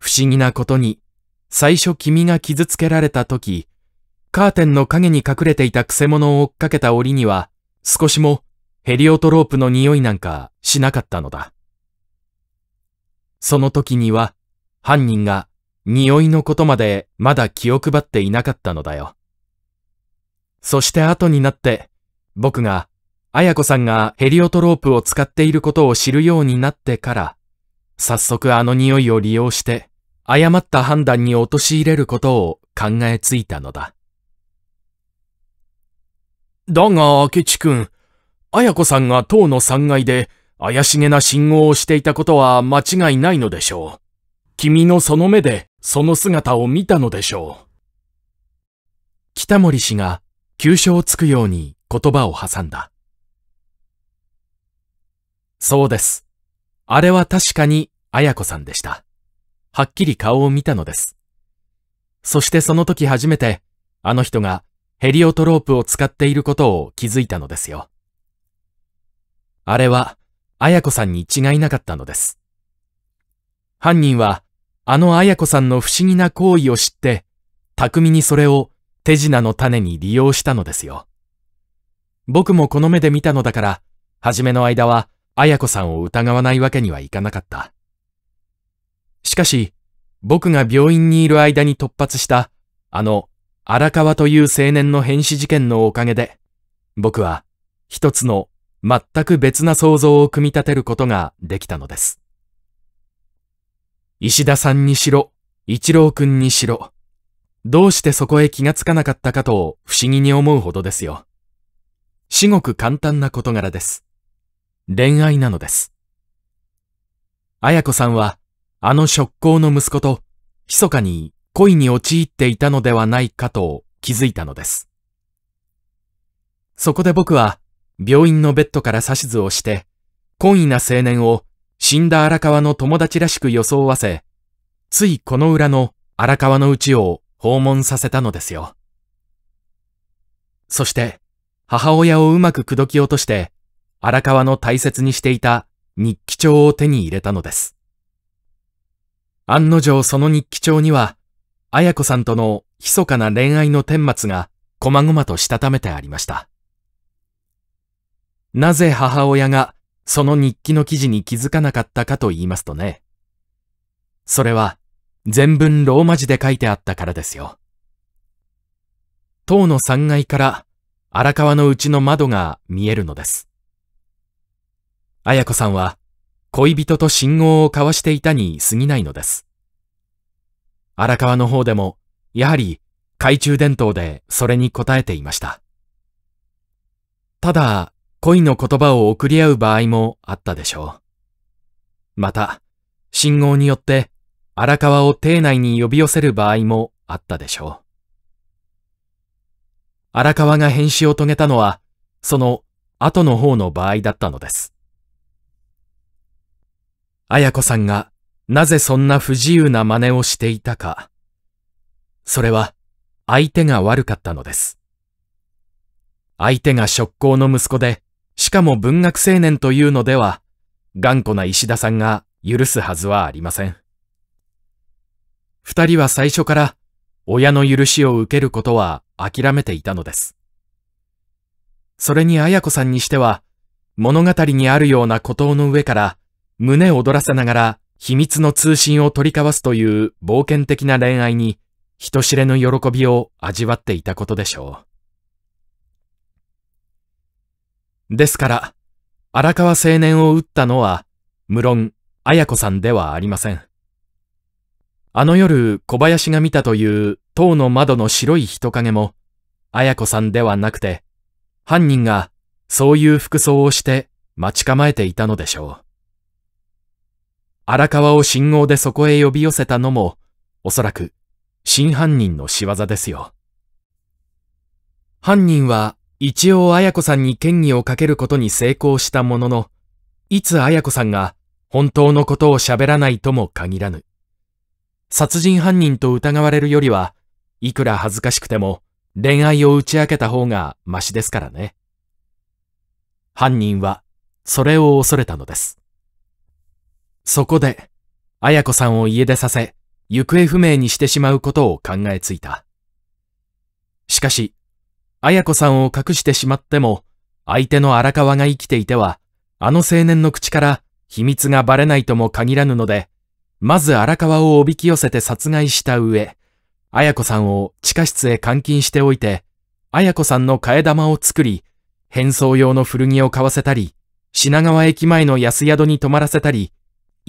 不思議なことに、最初君が傷つけられた時、カーテンの影に隠れていたクセ者を追っかけた折には、少しもヘリオトロープの匂いなんかしなかったのだ。その時には、犯人が匂いのことまでまだ気を配っていなかったのだよ。そして後になって、僕が、綾子さんがヘリオトロープを使っていることを知るようになってから、早速あの匂いを利用して、誤った判断に陥れることを考えついたのだ。だが、明智くん、綾子さんが塔の3階で怪しげな信号をしていたことは間違いないのでしょう。君のその目でその姿を見たのでしょう。北森氏が急所をつくように言葉を挟んだ。そうです。あれは確かに綾子さんでした。はっきり顔を見たのです。そしてその時初めて、あの人がヘリオトロープを使っていることを気づいたのですよ。あれは綾子さんに違いなかったのです。犯人は、あの綾子さんの不思議な行為を知って、巧みにそれを手品の種に利用したのですよ。僕もこの目で見たのだから、初めの間は綾子さんを疑わないわけにはいかなかった。しかし、僕が病院にいる間に突発した、あの、荒川という青年の変死事件のおかげで、僕は一つの全く別な想像を組み立てることができたのです。石田さんにしろ、一郎くんにしろ、どうしてそこへ気がつかなかったかと不思議に思うほどですよ。至極簡単な事柄です。恋愛なのです。綾子さんは、あの職工の息子と、密かに恋に陥っていたのではないかと気づいたのです。そこで僕は病院のベッドから指図をして、懇意な青年を死んだ荒川の友達らしく装わせ、ついこの裏の荒川の家を訪問させたのですよ。そして、母親をうまく口説き落として、荒川の大切にしていた日記帳を手に入れたのです。案の定その日記帳には、綾子さんとの密かな恋愛の顛末が細々としたためてありました。なぜ母親がその日記の記事に気づかなかったかと言いますとね。それは全文ローマ字で書いてあったからですよ。塔の3階から荒川のうちの窓が見えるのです。綾子さんは恋人と信号を交わしていたに過ぎないのです。荒川の方でも、やはり懐中電灯でそれに応えていました。ただ、恋の言葉を送り合う場合もあったでしょう。また、信号によって荒川を邸内に呼び寄せる場合もあったでしょう。荒川が変死を遂げたのは、その後の方の場合だったのです。綾子さんがなぜそんな不自由な真似をしていたか。それは相手が悪かったのです。相手が職工の息子で、しかも文学青年というのでは、頑固な石田さんが許すはずはありません。二人は最初から親の許しを受けることは諦めていたのです。それに綾子さんにしては、物語にあるような孤島の上から胸躍らせながら秘密の通信を取り交わすという冒険的な恋愛に人知れぬ喜びを味わっていたことでしょう。ですから、荒川青年を撃ったのは、無論、綾子さんではありません。あの夜、小林が見たという塔の窓の白い人影も、綾子さんではなくて、犯人がそういう服装をして待ち構えていたのでしょう。荒川を信号でそこへ呼び寄せたのも、おそらく、真犯人の仕業ですよ。犯人は、一応綾子さんに嫌疑をかけることに成功したものの、いつ綾子さんが本当のことを喋らないとも限らぬ。殺人犯人と疑われるよりは、いくら恥ずかしくても恋愛を打ち明けた方がマシですからね。犯人は、それを恐れたのです。そこで、綾子さんを家出させ、行方不明にしてしまうことを考えついた。しかし、綾子さんを隠してしまっても、相手の荒川が生きていては、あの青年の口から秘密がバレないとも限らぬので、まず荒川をおびき寄せて殺害した上、綾子さんを地下室へ監禁しておいて、綾子さんの替え玉を作り、変装用の古着を買わせたり、品川駅前の安宿に泊まらせたり、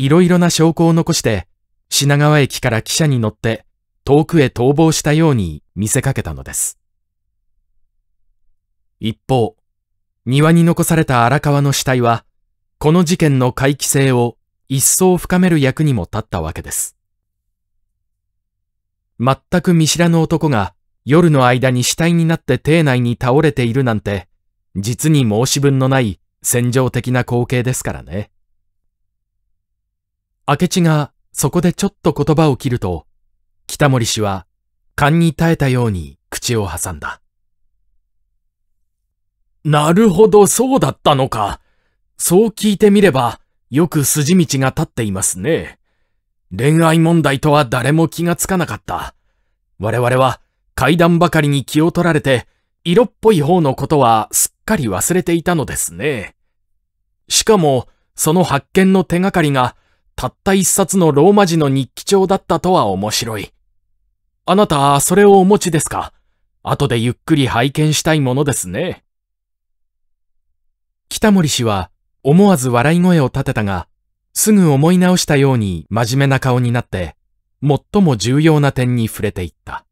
いろいろな証拠を残して、品川駅から汽車に乗って遠くへ逃亡したように見せかけたのです。一方、庭に残された荒川の死体は、この事件の回帰性を一層深める役にも立ったわけです。全く見知らぬ男が夜の間に死体になって邸内に倒れているなんて、実に申し分のない戦場的な光景ですからね。明智がそこでちょっと言葉を切ると、北森氏は勘に耐えたように口を挟んだ。なるほど、そうだったのか。そう聞いてみれば、よく筋道が立っていますね。恋愛問題とは誰も気がつかなかった。我々は階段ばかりに気を取られて、色っぽい方のことはすっかり忘れていたのですね。しかも、その発見の手がかりがたった一冊のローマ字の日記帳だったとは面白い。あなた、それをお持ちですか？後でゆっくり拝見したいものですね。北森氏は思わず笑い声を立てたが、すぐ思い直したように真面目な顔になって、最も重要な点に触れていった。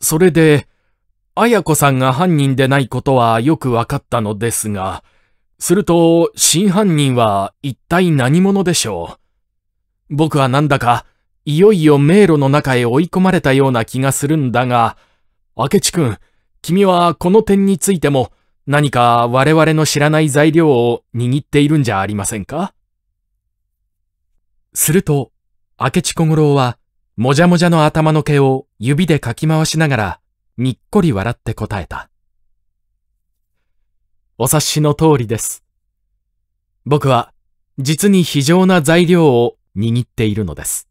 それで、綾子さんが犯人でないことはよくわかったのですが、すると、真犯人は一体何者でしょう？僕はなんだか、いよいよ迷路の中へ追い込まれたような気がするんだが、明智くん、君はこの点についても何か我々の知らない材料を握っているんじゃありませんか？すると、明智小五郎は、もじゃもじゃの頭の毛を指でかき回しながら、にっこり笑って答えた。お察しの通りです。僕は、実に非常な材料を握っているのです。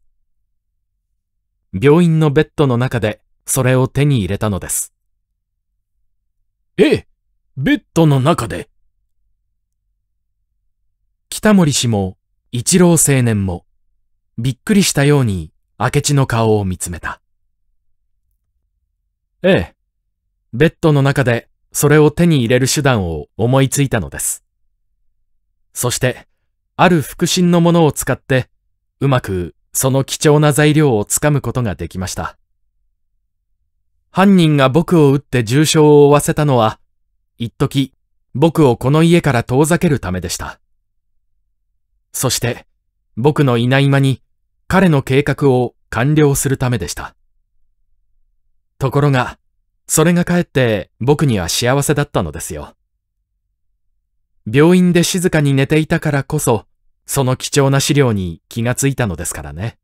病院のベッドの中でそれを手に入れたのです。ええ、ベッドの中で？北森氏も一郎青年もびっくりしたように明智の顔を見つめた。ええ、ベッドの中でそれを手に入れる手段を思いついたのです。そして、ある腹心のものを使って、うまくその貴重な材料をつかむことができました。犯人が僕を撃って重傷を負わせたのは、一時僕をこの家から遠ざけるためでした。そして、僕のいない間に彼の計画を完了するためでした。ところが、それがかえって僕には幸せだったのですよ。病院で静かに寝ていたからこそ、その貴重な資料に気がついたのですからね。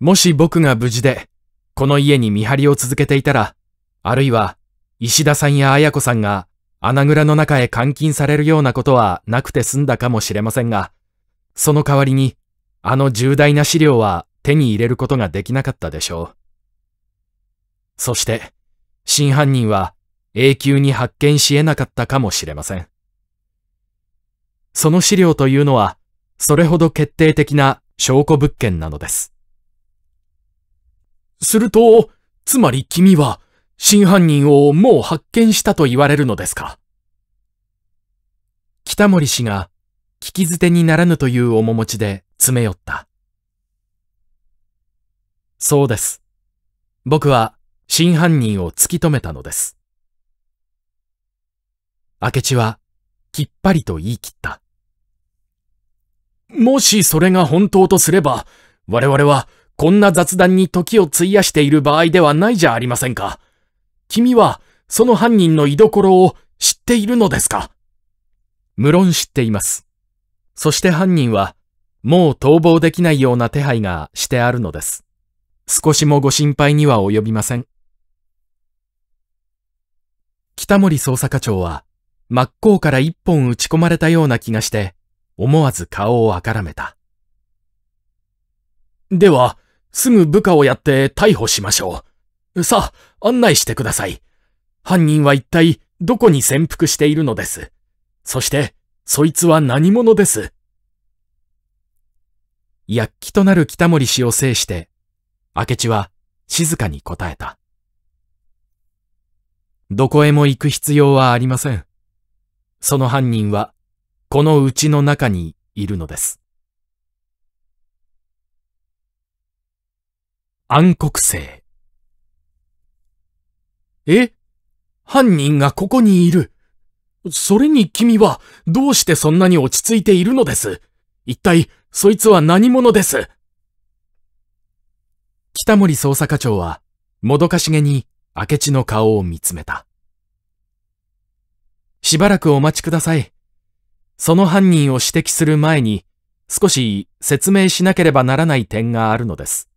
もし僕が無事で、この家に見張りを続けていたら、あるいは、石田さんや綾子さんが穴蔵の中へ監禁されるようなことはなくて済んだかもしれませんが、その代わりに、あの重大な資料は手に入れることができなかったでしょう。そして、真犯人は永久に発見し得なかったかもしれません。その資料というのは、それほど決定的な証拠物件なのです。すると、つまり君は、真犯人をもう発見したと言われるのですか？北森氏が、聞き捨てにならぬという面持ちで詰め寄った。そうです。僕は、真犯人を突き止めたのです。明智は、きっぱりと言い切った。もしそれが本当とすれば、我々はこんな雑談に時を費やしている場合ではないじゃありませんか。君はその犯人の居所を知っているのですか無論知っています。そして犯人は、もう逃亡できないような手配がしてあるのです。少しもご心配には及びません。北森捜査課長は、真っ向から一本打ち込まれたような気がして、思わず顔をあからめた。では、すぐ部下をやって逮捕しましょう。さあ、案内してください。犯人は一体どこに潜伏しているのです。そして、そいつは何者です。躍起となる北森氏を制して、明智は静かに答えた。どこへも行く必要はありません。その犯人はこの家の中にいるのです。暗黒星。え？犯人がここにいる。それに君はどうしてそんなに落ち着いているのです？一体そいつは何者です？北森捜査課長はもどかしげに明智の顔を見つめた。しばらくお待ちください。その犯人を指摘する前に少し説明しなければならない点があるのです。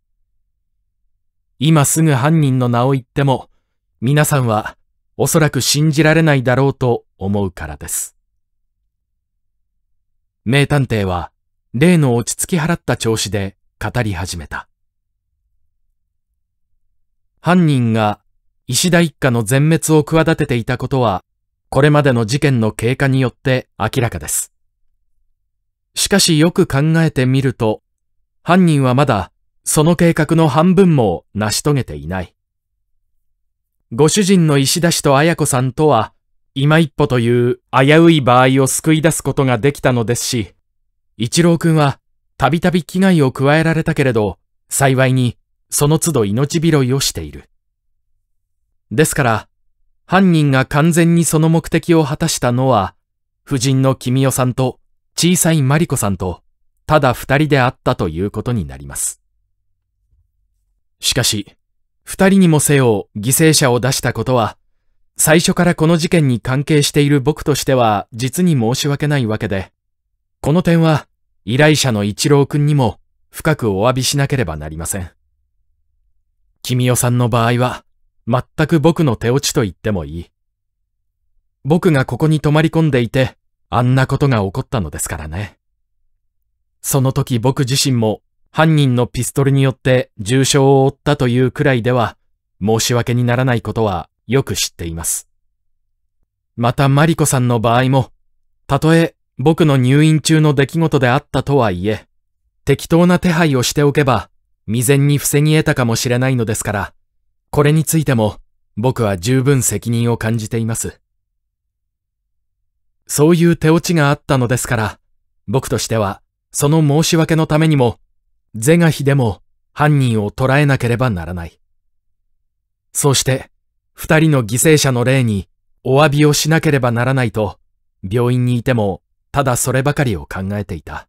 今すぐ犯人の名を言っても皆さんはおそらく信じられないだろうと思うからです。名探偵は例の落ち着き払った調子で語り始めた。犯人が石田一家の全滅を企てていたことはこれまでの事件の経過によって明らかです。しかしよく考えてみると、犯人はまだその計画の半分も成し遂げていない。ご主人の石田氏と綾子さんとは、今一歩という危うい場合を救い出すことができたのですし、一郎くんはたびたび危害を加えられたけれど、幸いにその都度命拾いをしている。ですから、犯人が完全にその目的を果たしたのは、夫人の君代さんと小さいマリコさんと、ただ二人であったということになります。しかし、二人にもせよ犠牲者を出したことは、最初からこの事件に関係している僕としては実に申し訳ないわけで、この点は依頼者の一郎くんにも深くお詫びしなければなりません。君代さんの場合は、全く僕の手落ちと言ってもいい。僕がここに泊まり込んでいて、あんなことが起こったのですからね。その時僕自身も犯人のピストルによって重傷を負ったというくらいでは申し訳にならないことはよく知っています。またマリコさんの場合も、たとえ僕の入院中の出来事であったとはいえ、適当な手配をしておけば未然に防ぎ得たかもしれないのですから、これについても僕は十分責任を感じています。そういう手落ちがあったのですから、僕としては、その申し訳のためにも、是が非でも犯人を捕らえなければならない。そうして、二人の犠牲者の霊にお詫びをしなければならないと、病院にいても、ただそればかりを考えていた。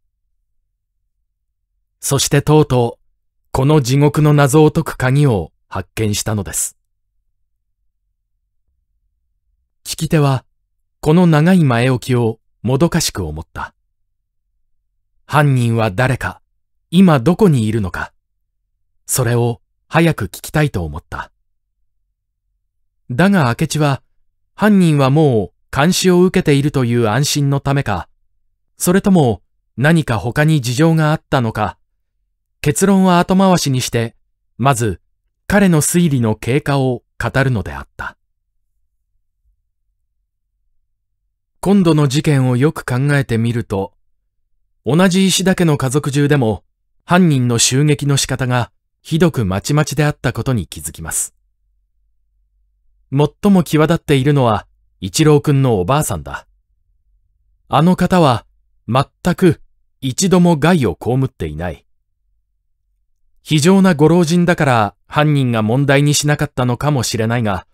そしてとうとう、この地獄の謎を解く鍵を発見したのです。聞き手は、この長い前置きをもどかしく思った。犯人は誰か、今どこにいるのか、それを早く聞きたいと思った。だが明智は、犯人はもう監視を受けているという安心のためか、それとも何か他に事情があったのか、結論は後回しにして、まず彼の推理の経過を語るのであった。今度の事件をよく考えてみると、同じ石田家の家族中でも犯人の襲撃の仕方がひどくまちまちであったことに気づきます。最も際立っているのは一郎くんのおばあさんだ。あの方は全く一度も害を被っていない。非常なご老人だから犯人が問題にしなかったのかもしれないが、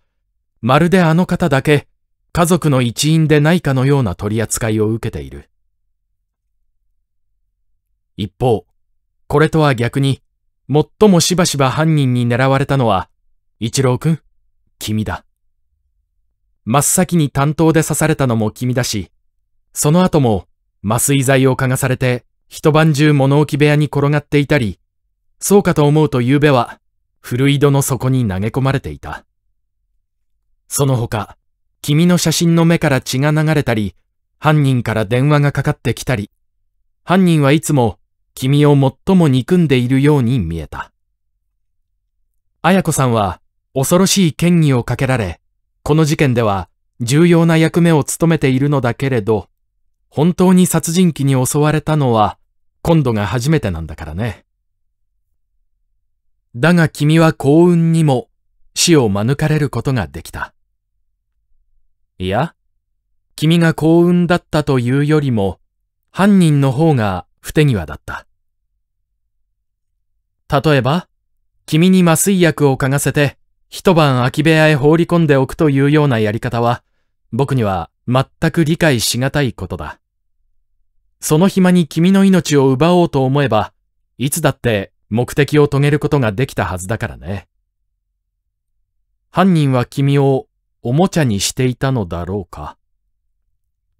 まるであの方だけ家族の一員でないかのような取り扱いを受けている。一方、これとは逆に、最もしばしば犯人に狙われたのは、一郎くん、君だ。真っ先に担当で刺されたのも君だし、その後も麻酔剤を嗅がされて一晩中物置部屋に転がっていたり、そうかと思うと夕べは古井戸の底に投げ込まれていた。その他、君の写真の目から血が流れたり、犯人から電話がかかってきたり、犯人はいつも君を最も憎んでいるように見えた。綾子さんは恐ろしい嫌疑をかけられ、この事件では重要な役目を務めているのだけれど、本当に殺人鬼に襲われたのは今度が初めてなんだからね。だが君は幸運にも死を免れることができた。いや、君が幸運だったというよりも、犯人の方が不手際だった。例えば、君に麻酔薬を嗅がせて、一晩空き部屋へ放り込んでおくというようなやり方は、僕には全く理解しがたいことだ。その暇に君の命を奪おうと思えば、いつだって目的を遂げることができたはずだからね。犯人は君をおもちゃにしていたのだろうか。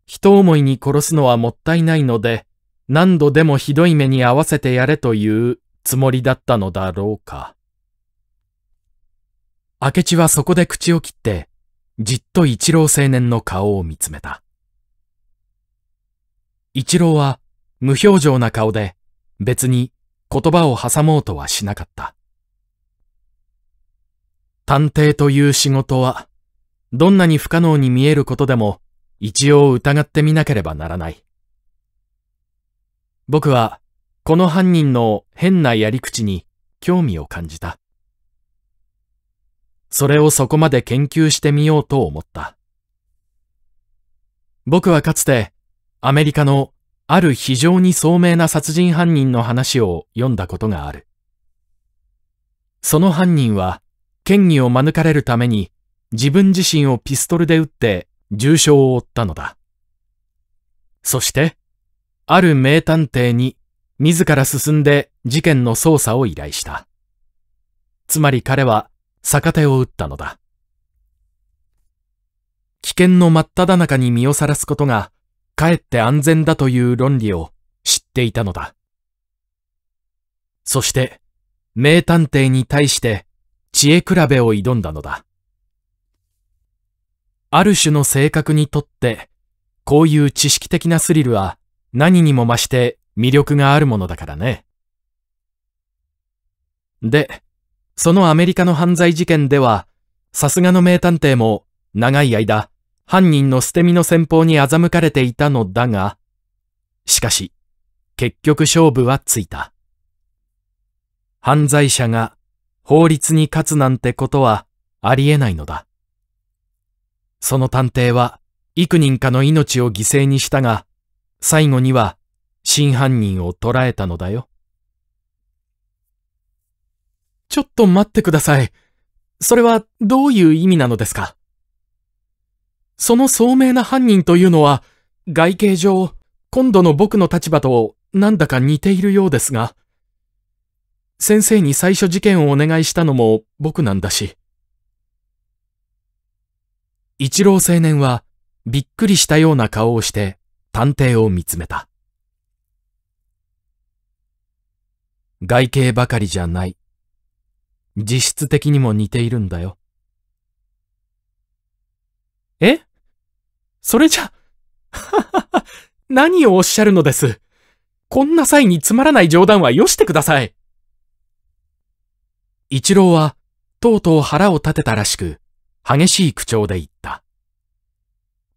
人思いに殺すのはもったいないので、何度でもひどい目に合わせてやれというつもりだったのだろうか。明智はそこで口を切って、じっと一郎青年の顔を見つめた。一郎は無表情な顔で別に言葉を挟もうとはしなかった。探偵という仕事はどんなに不可能に見えることでも、一応疑ってみなければならない。僕は、この犯人の変なやり口に興味を感じた。それをそこまで研究してみようと思った。僕はかつて、アメリカのある非常に聡明な殺人犯人の話を読んだことがある。その犯人は、権威を免れるために自分自身をピストルで撃って重傷を負ったのだ。そして、ある名探偵に自ら進んで事件の捜査を依頼した。つまり彼は逆手を打ったのだ。危険の真っ只中に身をさらすことが、かえって安全だという論理を知っていたのだ。そして、名探偵に対して知恵比べを挑んだのだ。ある種の性格にとって、こういう知識的なスリルは何にも増して魅力があるものだからね。で、そのアメリカの犯罪事件では、さすがの名探偵も長い間、犯人の捨て身の戦法に欺かれていたのだが、しかし、結局勝負はついた。犯罪者が法律に勝つなんてことはありえないのだ。その探偵は幾人かの命を犠牲にしたが、最後には真犯人を捕らえたのだよ。ちょっと待ってください。それはどういう意味なのですか？その聡明な犯人というのは、外形上、今度の僕の立場となんだか似ているようですが、先生に最初事件をお願いしたのも僕なんだし。一郎青年はびっくりしたような顔をして探偵を見つめた。外形ばかりじゃない。実質的にも似ているんだよ。えそれじゃ、ははは、何をおっしゃるのです。こんな際につまらない冗談はよしてください。一郎は、とうとう腹を立てたらしく、激しい口調で言った。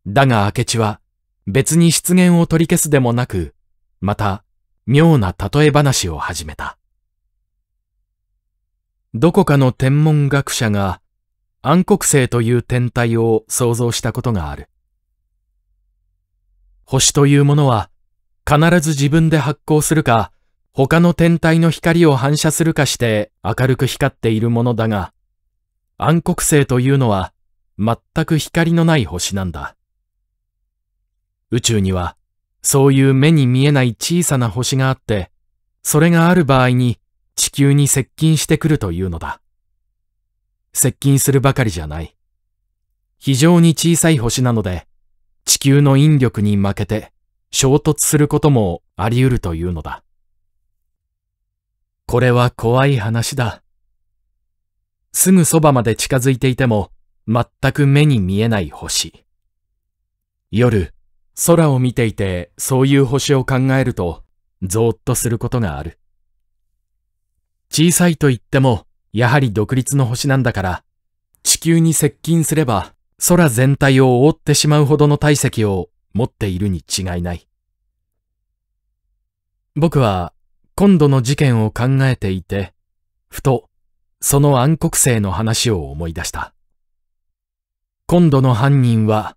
だが明智は、別に失言を取り消すでもなく、また、妙な例え話を始めた。どこかの天文学者が暗黒星という天体を想像したことがある。星というものは必ず自分で発光するか他の天体の光を反射するかして明るく光っているものだが暗黒星というのは全く光のない星なんだ。宇宙にはそういう目に見えない小さな星があってそれがある場合に地球に接近してくるというのだ。接近するばかりじゃない。非常に小さい星なので、地球の引力に負けて衝突することもあり得るというのだ。これは怖い話だ。すぐそばまで近づいていても全く目に見えない星。夜、空を見ていてそういう星を考えると、ぞーっとすることがある。小さいと言っても、やはり独立の星なんだから、地球に接近すれば、空全体を覆ってしまうほどの体積を持っているに違いない。僕は、今度の事件を考えていて、ふと、その暗黒星の話を思い出した。今度の犯人は、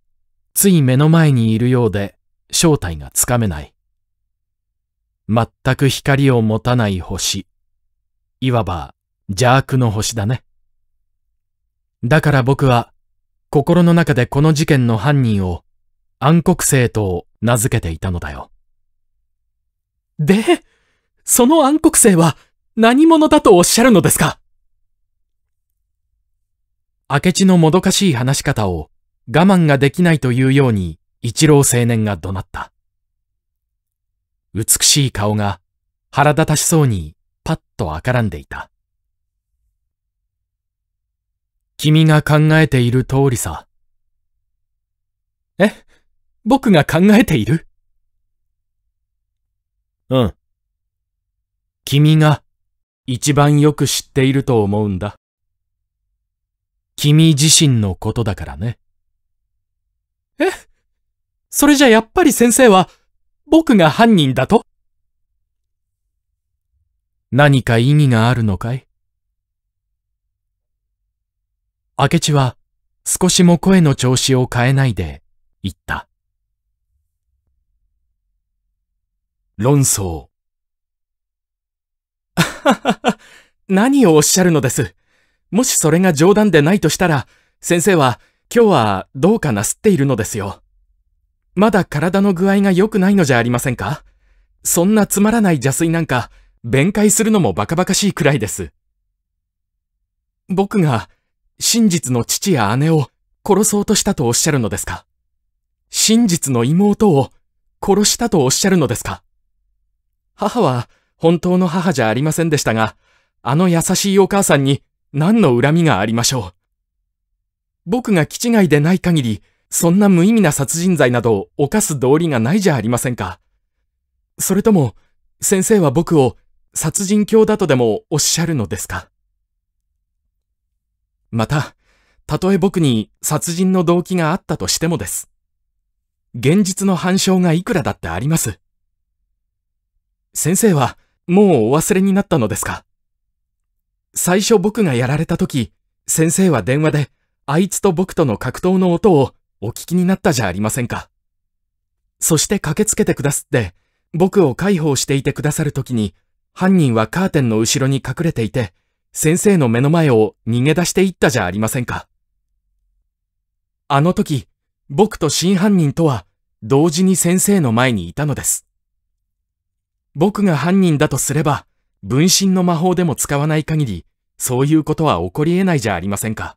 つい目の前にいるようで、正体がつかめない。全く光を持たない星。いわば邪悪の星だね。だから僕は心の中でこの事件の犯人を暗黒星と名付けていたのだよ。で、その暗黒星は何者だとおっしゃるのですか？明智のもどかしい話し方を我慢ができないというように一郎青年が怒鳴った。美しい顔が腹立たしそうにパッと赤らんでいた。君が考えている通りさ。え？僕が考えている？うん。君が一番よく知っていると思うんだ。君自身のことだからね。え？それじゃやっぱり先生は僕が犯人だと？何か意味があるのかい？明智は少しも声の調子を変えないで言った。論争。何をおっしゃるのです。もしそれが冗談でないとしたら、先生は今日はどうかなすっているのですよ。まだ体の具合が良くないのじゃありませんか？そんなつまらない邪推なんか弁解するのもバカバカしいくらいです。僕が真実の父や姉を殺そうとしたとおっしゃるのですか？真実の妹を殺したとおっしゃるのですか？母は本当の母じゃありませんでしたが、あの優しいお母さんに何の恨みがありましょう？僕が気違いでない限り、そんな無意味な殺人罪などを犯す道理がないじゃありませんか？それとも、先生は僕を殺人狂だとでもおっしゃるのですか？また、たとえ僕に殺人の動機があったとしてもです。現実の反証がいくらだってあります。先生はもうお忘れになったのですか？最初僕がやられた時、先生は電話であいつと僕との格闘の音をお聞きになったじゃありませんか。そして駆けつけてくだすって、僕を介抱していてくださる時に、犯人はカーテンの後ろに隠れていて、先生の目の前を逃げ出していったじゃありませんか。あの時、僕と真犯人とは同時に先生の前にいたのです。僕が犯人だとすれば、分身の魔法でも使わない限り、そういうことは起こり得ないじゃありませんか。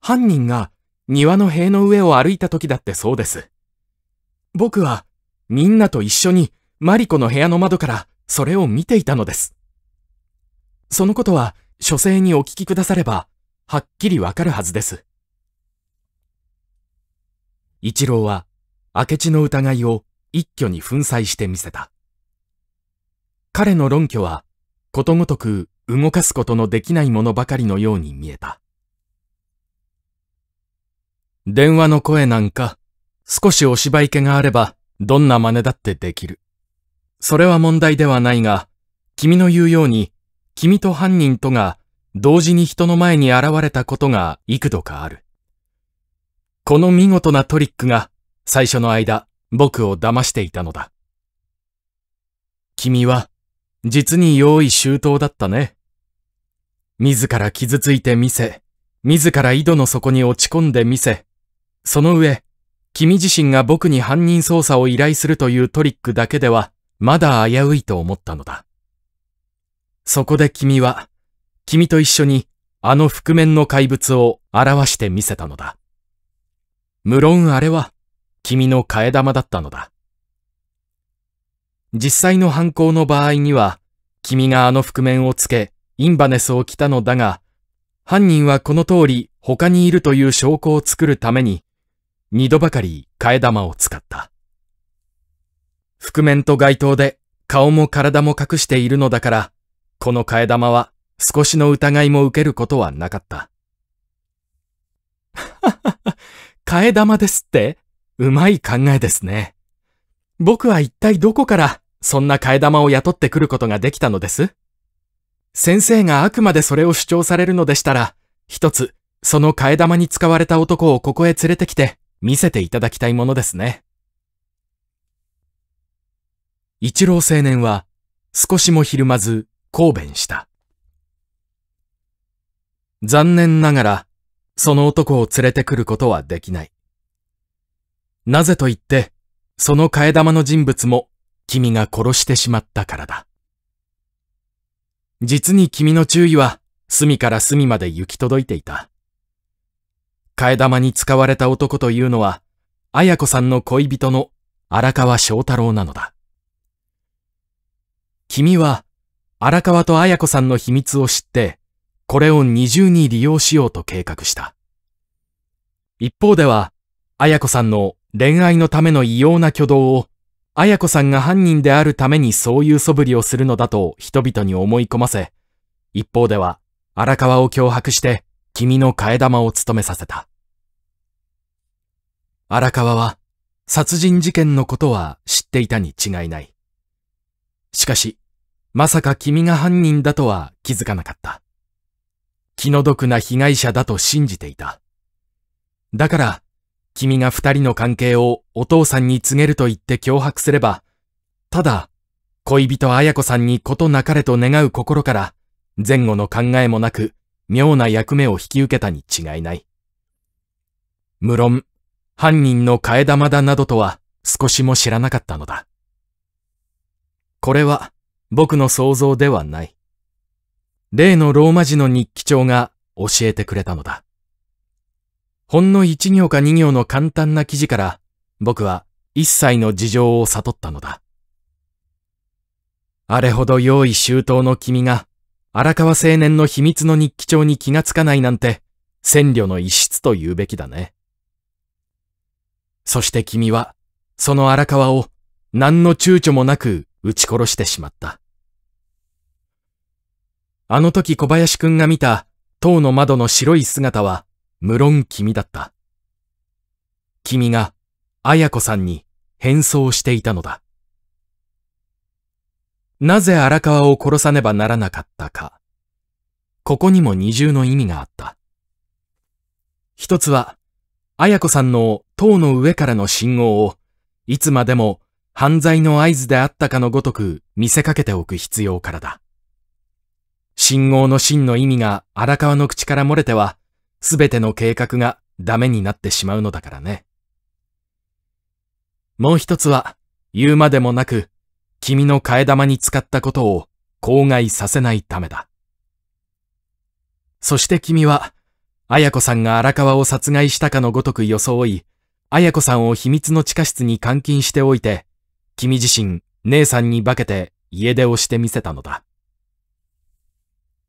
犯人が庭の塀の上を歩いた時だってそうです。僕はみんなと一緒にマリコの部屋の窓からそれを見ていたのです。そのことは書生にお聞きくだされば、はっきりわかるはずです。一郎は、明智の疑いを一挙に粉砕してみせた。彼の論拠は、ことごとく動かすことのできないものばかりのように見えた。電話の声なんか、少しお芝居気があれば、どんな真似だってできる。それは問題ではないが、君の言うように、君と犯人とが同時に人の前に現れたことが幾度かある。この見事なトリックが最初の間僕を騙していたのだ。君は実に用意周到だったね。自ら傷ついてみせ、自ら井戸の底に落ち込んでみせ、その上、君自身が僕に犯人捜査を依頼するというトリックだけではまだ危ういと思ったのだ。そこで君は、君と一緒にあの覆面の怪物を表してみせたのだ。無論あれは君の替え玉だったのだ。実際の犯行の場合には、君があの覆面をつけ、インバネスを着たのだが、犯人はこの通り他にいるという証拠を作るために、二度ばかり替え玉を使った。覆面と街頭で顔も体も隠しているのだから、この替え玉は少しの疑いも受けることはなかった。替え玉ですって？うまい考えですね。僕は一体どこからそんな替え玉を雇ってくることができたのです？先生があくまでそれを主張されるのでしたら、一つ、その替え玉に使われた男をここへ連れてきて見せていただきたいものですね。一郎青年は少しもひるまず抗弁した。残念ながら、その男を連れてくることはできない。なぜと言って、その替え玉の人物も君が殺してしまったからだ。実に君の注意は隅から隅まで行き届いていた。替え玉に使われた男というのは、綾子さんの恋人の荒川翔太郎なのだ。君は荒川と綾子さんの秘密を知って、これを二重に利用しようと計画した。一方では、綾子さんの恋愛のための異様な挙動を、綾子さんが犯人であるためにそういう素振りをするのだと人々に思い込ませ、一方では、荒川を脅迫して、君の替え玉を務めさせた。荒川は、殺人事件のことは知っていたに違いない。しかし、まさか君が犯人だとは気づかなかった。気の毒な被害者だと信じていた。だから、君が二人の関係をお父さんに告げると言って脅迫すれば、ただ、恋人綾子さんにことなかれと願う心から、前後の考えもなく、妙な役目を引き受けたに違いない。無論、犯人の替え玉だなどとは少しも知らなかったのだ。これは、僕の想像ではない。例のローマ字の日記帳が教えてくれたのだ。ほんの一行か二行の簡単な記事から僕は一切の事情を悟ったのだ。あれほど用意周到の君が荒川青年の秘密の日記帳に気がつかないなんて千慮の異質と言うべきだね。そして君はその荒川を何の躊躇もなく撃ち殺してしまった。あの時小林くんが見た塔の窓の白い姿は無論君だった。君が綾子さんに変装していたのだ。なぜ荒川を殺さねばならなかったか。ここにも二重の意味があった。一つは、綾子さんの塔の上からの信号を、いつまでも犯罪の合図であったかのごとく見せかけておく必要からだ。信号の真の意味が荒川の口から漏れては、すべての計画がダメになってしまうのだからね。もう一つは、言うまでもなく、君の替え玉に使ったことを口外させないためだ。そして君は、綾子さんが荒川を殺害したかのごとく装い、綾子さんを秘密の地下室に監禁しておいて、君自身、姉さんに化けて家出をしてみせたのだ。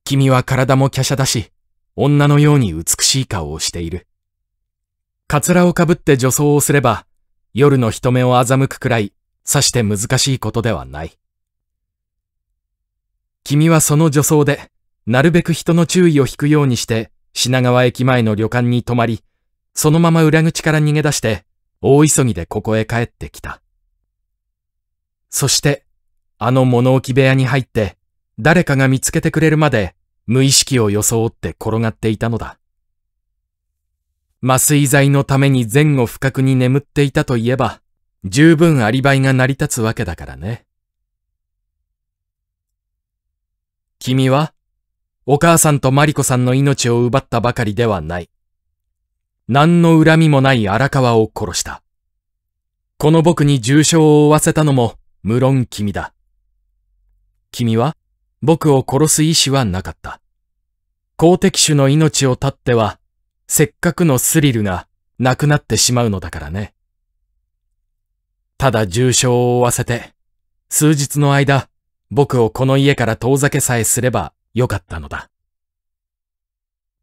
君は体も華奢だし、女のように美しい顔をしている。カツラをかぶって女装をすれば、夜の人目を欺くくらい、さして難しいことではない。君はその女装で、なるべく人の注意を引くようにして、品川駅前の旅館に泊まり、そのまま裏口から逃げ出して、大急ぎでここへ帰ってきた。そして、あの物置部屋に入って、誰かが見つけてくれるまで、無意識を装って転がっていたのだ。麻酔剤のために前後不覚に眠っていたといえば、十分アリバイが成り立つわけだからね。君は、お母さんとマリコさんの命を奪ったばかりではない。何の恨みもない荒川を殺した。この僕に重傷を負わせたのも、無論君だ。君は、僕を殺す意志はなかった。公敵種の命を絶っては、せっかくのスリルがなくなってしまうのだからね。ただ重傷を負わせて、数日の間、僕をこの家から遠ざけさえすればよかったのだ。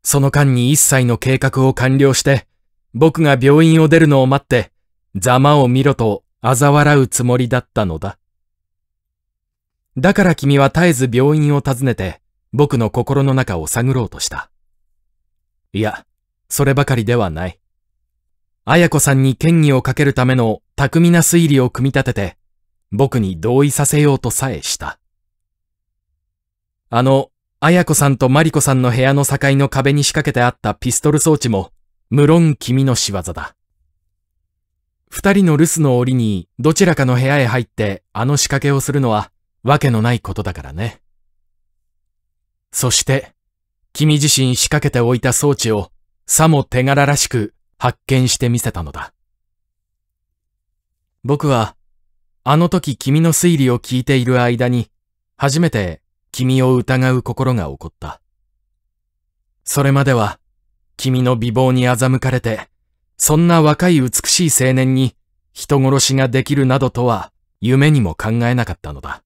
その間に一切の計画を完了して、僕が病院を出るのを待って、ざまを見ろと嘲笑うつもりだったのだ。だから君は絶えず病院を訪ねて、僕の心の中を探ろうとした。いや、そればかりではない。綾子さんに権威をかけるための巧みな推理を組み立てて、僕に同意させようとさえした。あの、綾子さんとマリコさんの部屋の境の壁に仕掛けてあったピストル装置も、無論君の仕業だ。二人の留守の折にどちらかの部屋へ入ってあの仕掛けをするのは、わけのないことだからね。そして、君自身仕掛けておいた装置を、さも手柄らしく発見してみせたのだ。僕は、あの時君の推理を聞いている間に、初めて君を疑う心が起こった。それまでは、君の美貌に欺かれて、そんな若い美しい青年に人殺しができるなどとは夢にも考えなかったのだ。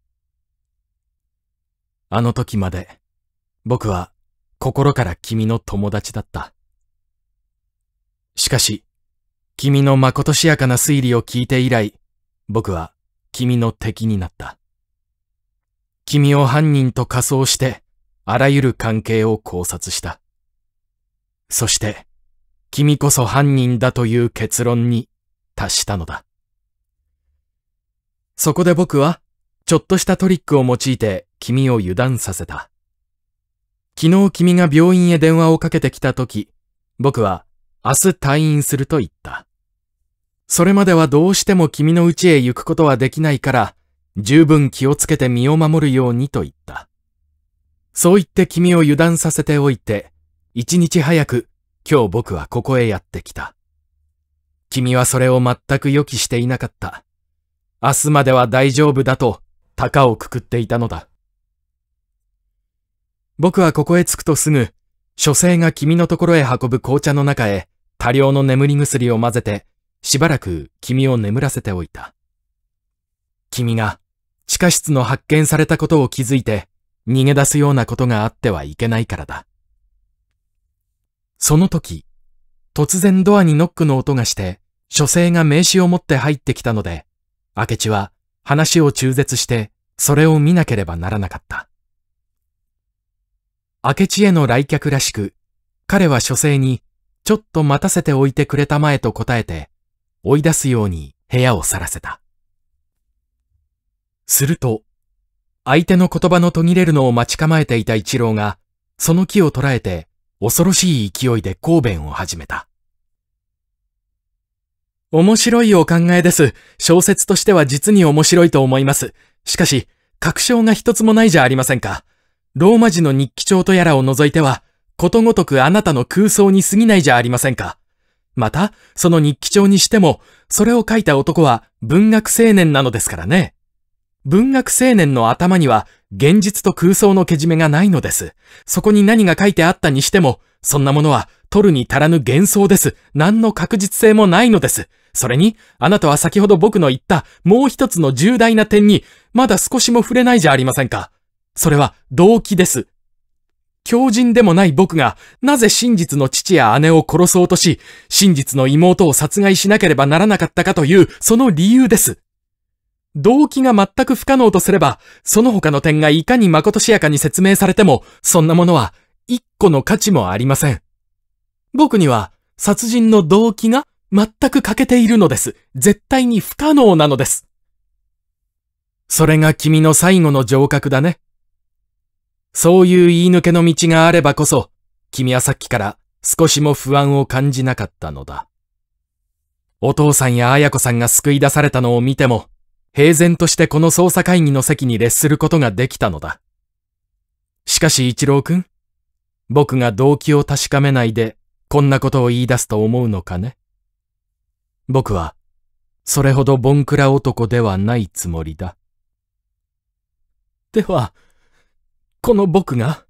あの時まで、僕は心から君の友達だった。しかし、君のまことしやかな推理を聞いて以来、僕は君の敵になった。君を犯人と仮装して、あらゆる関係を考察した。そして、君こそ犯人だという結論に達したのだ。そこで僕は、ちょっとしたトリックを用いて君を油断させた。昨日君が病院へ電話をかけてきた時、僕は明日退院すると言った。それまではどうしても君の家へ行くことはできないから、十分気をつけて身を守るようにと言った。そう言って君を油断させておいて、一日早く今日僕はここへやってきた。君はそれを全く予期していなかった。明日までは大丈夫だと、高をくくっていたのだ。僕はここへ着くとすぐ、書生が君のところへ運ぶ紅茶の中へ多量の眠り薬を混ぜて、しばらく君を眠らせておいた。君が地下室の発見されたことを気づいて逃げ出すようなことがあってはいけないからだ。その時、突然ドアにノックの音がして、書生が名刺を持って入ってきたので、明智は話を中絶して、それを見なければならなかった。明智への来客らしく、彼は書生に、ちょっと待たせておいてくれたまえと答えて、追い出すように部屋を去らせた。すると、相手の言葉の途切れるのを待ち構えていた一郎が、その木を捉えて、恐ろしい勢いで公弁を始めた。面白いお考えです。小説としては実に面白いと思います。しかし、確証が一つもないじゃありませんか。ローマ字の日記帳とやらを除いては、ことごとくあなたの空想に過ぎないじゃありませんか。また、その日記帳にしても、それを書いた男は文学青年なのですからね。文学青年の頭には現実と空想のけじめがないのです。そこに何が書いてあったにしても、そんなものは取るに足らぬ幻想です。何の確実性もないのです。それに、あなたは先ほど僕の言ったもう一つの重大な点に、まだ少しも触れないじゃありませんか。それは動機です。強人でもない僕が、なぜ真実の父や姉を殺そうとし、真実の妹を殺害しなければならなかったかという、その理由です。動機が全く不可能とすれば、その他の点がいかにまことしやかに説明されても、そんなものは一個の価値もありません。僕には、殺人の動機が全く欠けているのです。絶対に不可能なのです。それが君の最後の城郭だね。そういう言い抜けの道があればこそ、君はさっきから少しも不安を感じなかったのだ。お父さんや綾子さんが救い出されたのを見ても、平然としてこの捜査会議の席に列することができたのだ。しかし一郎くん、僕が動機を確かめないでこんなことを言い出すと思うのかね僕は、それほどボンクラ男ではないつもりだ。では、この僕が、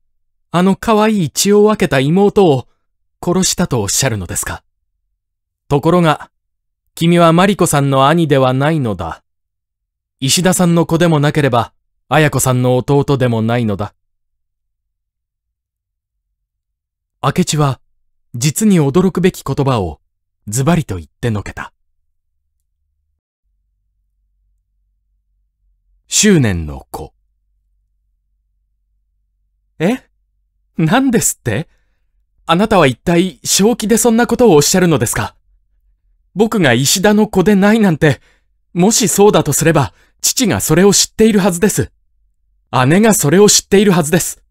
あの可愛い血を分けた妹を殺したとおっしゃるのですかところが、君はマリコさんの兄ではないのだ。石田さんの子でもなければ、綾子さんの弟でもないのだ。明智は、実に驚くべき言葉をズバリと言ってのけた。執念の子。え？何ですって？あなたは一体正気でそんなことをおっしゃるのですか？僕が石田の子でないなんて、もしそうだとすれば、父がそれを知っているはずです。姉がそれを知っているはずです。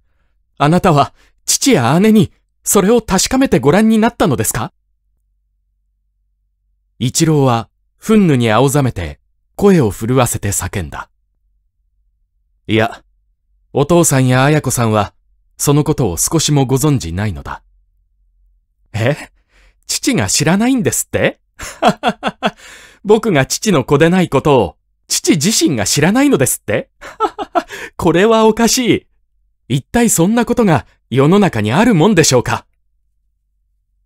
あなたは、父や姉に、それを確かめてご覧になったのですか？一郎は、憤怒に青ざめて、声を震わせて叫んだ。いや、お父さんや綾子さんは、そのことを少しもご存じないのだ。え？父が知らないんですって？僕が父の子でないことを、父自身が知らないのですって？これはおかしい。一体そんなことが世の中にあるもんでしょうか？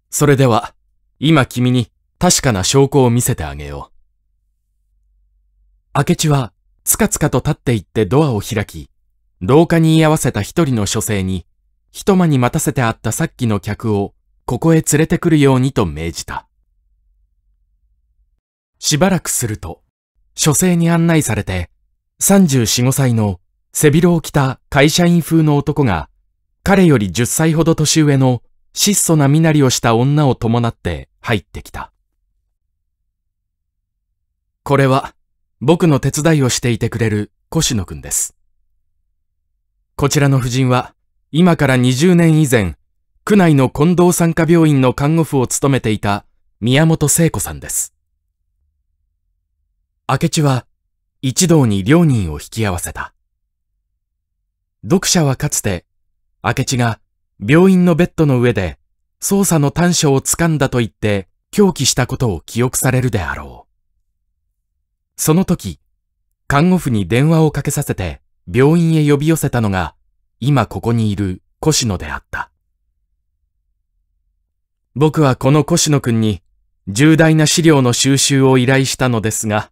それでは、今君に確かな証拠を見せてあげよう。明智は、つかつかと立って行ってドアを開き、廊下に居合わせた一人の書生に、一間に待たせてあったさっきの客を、ここへ連れてくるようにと命じた。しばらくすると、書生に案内されて、34、5歳の背広を着た会社員風の男が、彼より10歳ほど年上の質素な身なりをした女を伴って入ってきた。これは、僕の手伝いをしていてくれる越野くんです。こちらの婦人は、今から20年以前、区内の近藤産科病院の看護婦を務めていた宮本聖子さんです。明智は、一同に両人を引き合わせた。読者はかつて、明智が病院のベッドの上で捜査の短所を掴んだと言って狂気したことを記憶されるであろう。その時、看護婦に電話をかけさせて病院へ呼び寄せたのが、今ここにいる越野であった。僕はこの越野くんに重大な資料の収集を依頼したのですが、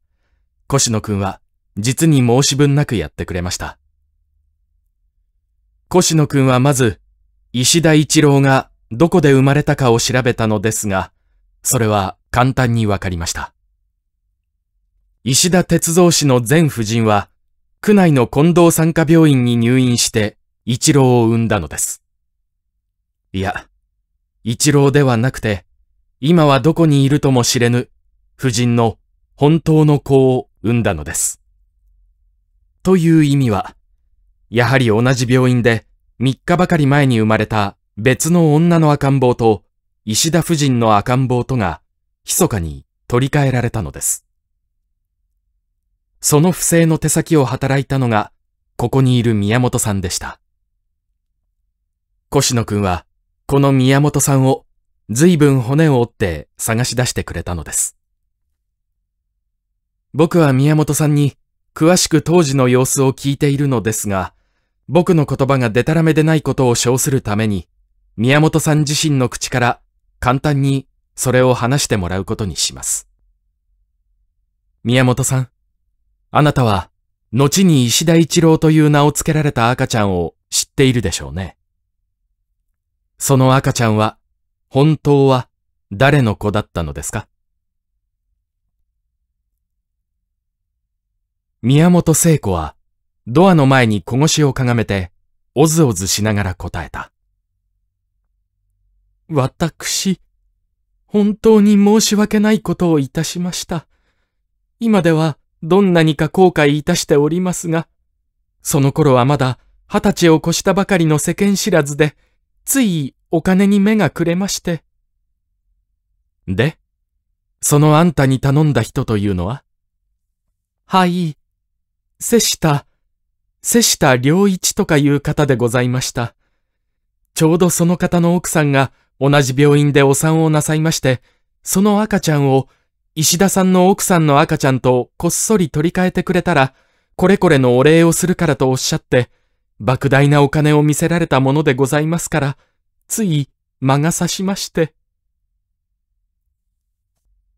越野くんは実に申し分なくやってくれました。越野くんはまず、石田一郎がどこで生まれたかを調べたのですが、それは簡単にわかりました。石田哲三氏の前夫人は、区内の近藤産科病院に入院して一郎を産んだのです。いや、一郎ではなくて、今はどこにいるとも知れぬ夫人の本当の子を産んだのです。という意味は、やはり同じ病院で3日ばかり前に生まれた別の女の赤ん坊と石田夫人の赤ん坊とが密かに取り替えられたのです。その不正の手先を働いたのが、ここにいる宮本さんでした。越野くんは、この宮本さんを随分骨を折って探し出してくれたのです。僕は宮本さんに詳しく当時の様子を聞いているのですが、僕の言葉がデタラメでないことを称するために、宮本さん自身の口から簡単にそれを話してもらうことにします。宮本さん、あなたは、後に石田一郎という名を付けられた赤ちゃんを知っているでしょうね。その赤ちゃんは、本当は誰の子だったのですか？宮本聖子は、ドアの前に小腰をかがめて、おずおずしながら答えた。私、本当に申し訳ないことをいたしました。今ではどんなにか後悔いたしておりますが、その頃はまだ二十歳を越したばかりの世間知らずで、ついお金に目がくれまして。で、そのあんたに頼んだ人というのは？はい、瀬下、瀬下良一とかいう方でございました。ちょうどその方の奥さんが同じ病院でお産をなさいまして、その赤ちゃんを石田さんの奥さんの赤ちゃんとこっそり取り替えてくれたら、これこれのお礼をするからとおっしゃって、莫大なお金を見せられたものでございますから、つい間が差しまして。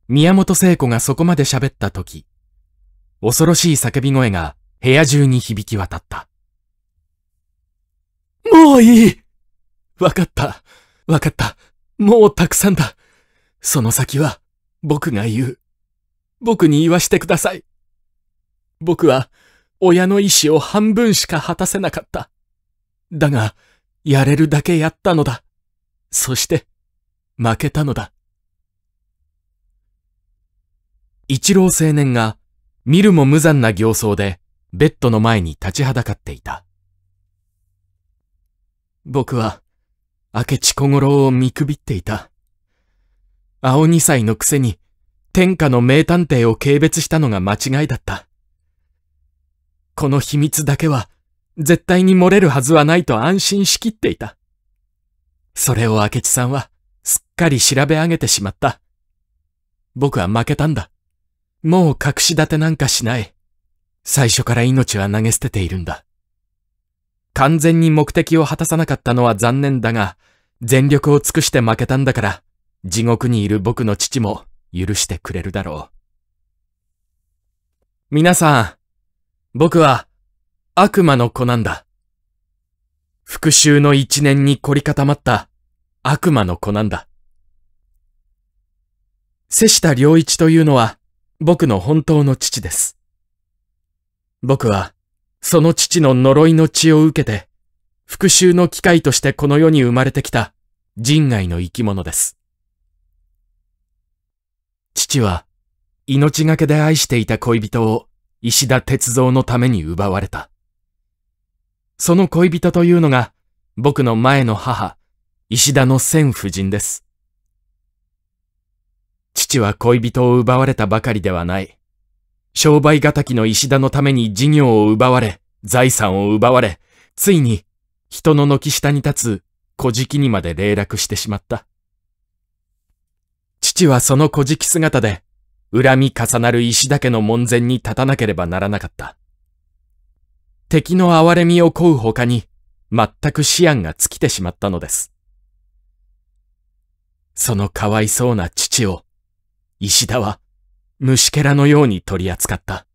宮本聖子がそこまで喋った時、恐ろしい叫び声が部屋中に響き渡った。もういいわかった。わかった。もうたくさんだ。その先は、僕が言う。僕に言わしてください。僕は、親の意志を半分しか果たせなかった。だが、やれるだけやったのだ。そして、負けたのだ。一郎青年が、見るも無残な形相で、ベッドの前に立ちはだかっていた。僕は、明智小五郎を見くびっていた。青二歳のくせに、天下の名探偵を軽蔑したのが間違いだった。この秘密だけは、絶対に漏れるはずはないと安心しきっていた。それを明智さんは、すっかり調べ上げてしまった。僕は負けたんだ。もう隠し立てなんかしない。最初から命は投げ捨てているんだ。完全に目的を果たさなかったのは残念だが、全力を尽くして負けたんだから、地獄にいる僕の父も許してくれるだろう。皆さん、僕は悪魔の子なんだ。復讐の一年に凝り固まった悪魔の子なんだ。瀬下良一というのは僕の本当の父です。僕はその父の呪いの血を受けて復讐の機会としてこの世に生まれてきた人外の生き物です。父は命がけで愛していた恋人を石田哲三のために奪われた。その恋人というのが僕の前の母、石田の千夫人です。父は恋人を奪われたばかりではない。商売敵の石田のために事業を奪われ、財産を奪われ、ついに人の軒下に立つ小敷にまで霊落してしまった。父はその小敷姿で、恨み重なる石田家の門前に立たなければならなかった。敵の憐れみを請う他に、全く思案が尽きてしまったのです。そのかわいそうな父を、石田は虫けらのように取り扱った。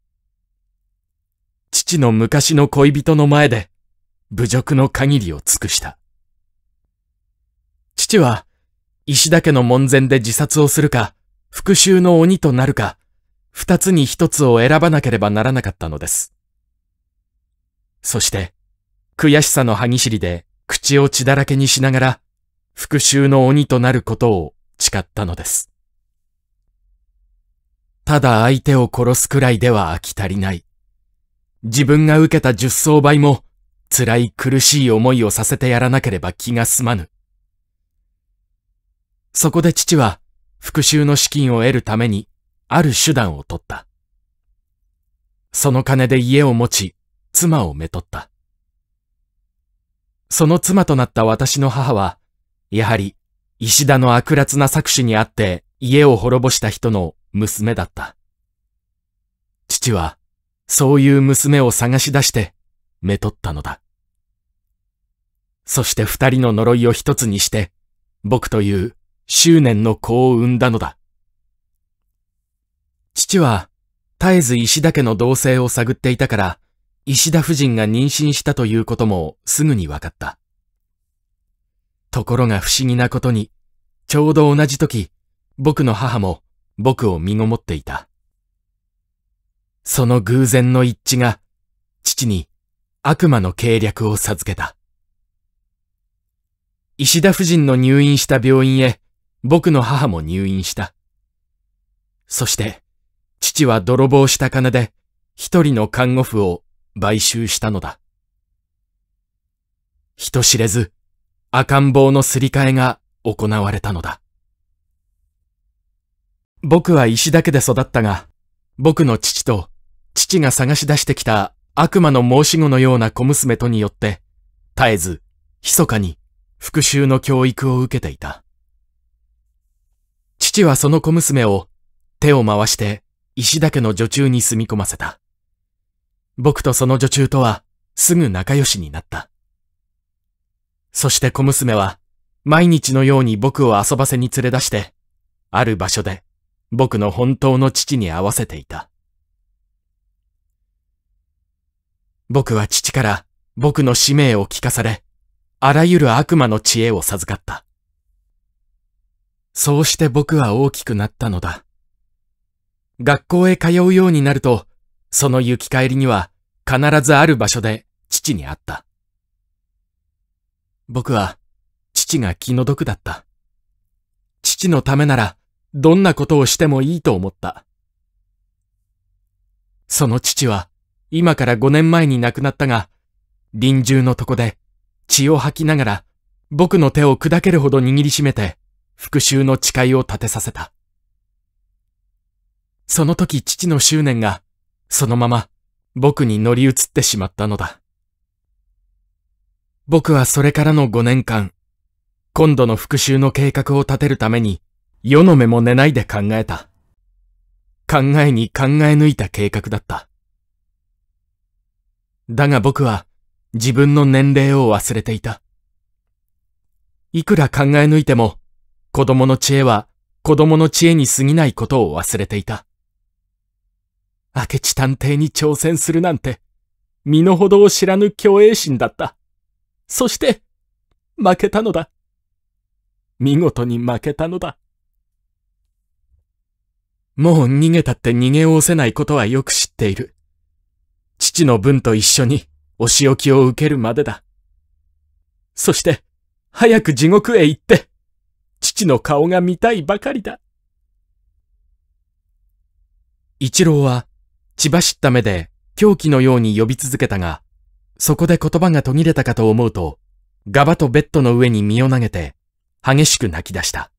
父の昔の恋人の前で侮辱の限りを尽くした。父は石田家の門前で自殺をするか、復讐の鬼となるか、二つに一つを選ばなければならなかったのです。そして、悔しさの歯ぎしりで口を血だらけにしながら、復讐の鬼となることを誓ったのです。ただ相手を殺すくらいでは飽き足りない。自分が受けた十層倍も辛い苦しい思いをさせてやらなければ気が済まぬ。そこで父は復讐の資金を得るためにある手段を取った。その金で家を持ち、妻をめとった。その妻となった私の母は、やはり石田の悪辣な搾取にあって家を滅ぼした人の娘だった。父は、そういう娘を探し出して、めとったのだ。そして二人の呪いを一つにして、僕という執念の子を産んだのだ。父は、絶えず石田家の同性を探っていたから、石田夫人が妊娠したということもすぐに分かった。ところが不思議なことに、ちょうど同じ時、僕の母も僕を身ごもっていた。その偶然の一致が、父に悪魔の計略を授けた。石田夫人の入院した病院へ僕の母も入院した。そして、父は泥棒した金で一人の看護婦を買収したのだ。人知れず赤ん坊のすり替えが行われたのだ。僕は石だけで育ったが、僕の父と父が探し出してきた悪魔の申し子のような小娘とによって、絶えず、密かに復讐の教育を受けていた。父はその小娘を手を回して石だけの女中に住み込ませた。僕とその女中とはすぐ仲良しになった。そして小娘は毎日のように僕を遊ばせに連れ出して、ある場所で僕の本当の父に会わせていた。僕は父から僕の使命を聞かされ、あらゆる悪魔の知恵を授かった。そうして僕は大きくなったのだ。学校へ通うようになると、その行き帰りには必ずある場所で父に会った。僕は父が気の毒だった。父のためならどんなことをしてもいいと思った。その父は今から5年前に亡くなったが、臨終のとこで血を吐きながら僕の手を砕けるほど握りしめて復讐の誓いを立てさせた。その時父の執念がそのまま僕に乗り移ってしまったのだ。僕はそれからの5年間、今度の復讐の計画を立てるために夜の目も寝ないで考えた。考えに考え抜いた計画だった。だが僕は自分の年齢を忘れていた。いくら考え抜いても、子供の知恵は子供の知恵に過ぎないことを忘れていた。明智探偵に挑戦するなんて、身の程を知らぬ虚栄心だった。そして、負けたのだ。見事に負けたのだ。もう逃げたって逃げおせないことはよく知っている。父の分と一緒にお仕置きを受けるまでだ。そして、早く地獄へ行って、父の顔が見たいばかりだ。一郎は、血走った目で狂気のように呼び続けたが、そこで言葉が途切れたかと思うと、ガバとベッドの上に身を投げて、激しく泣き出した。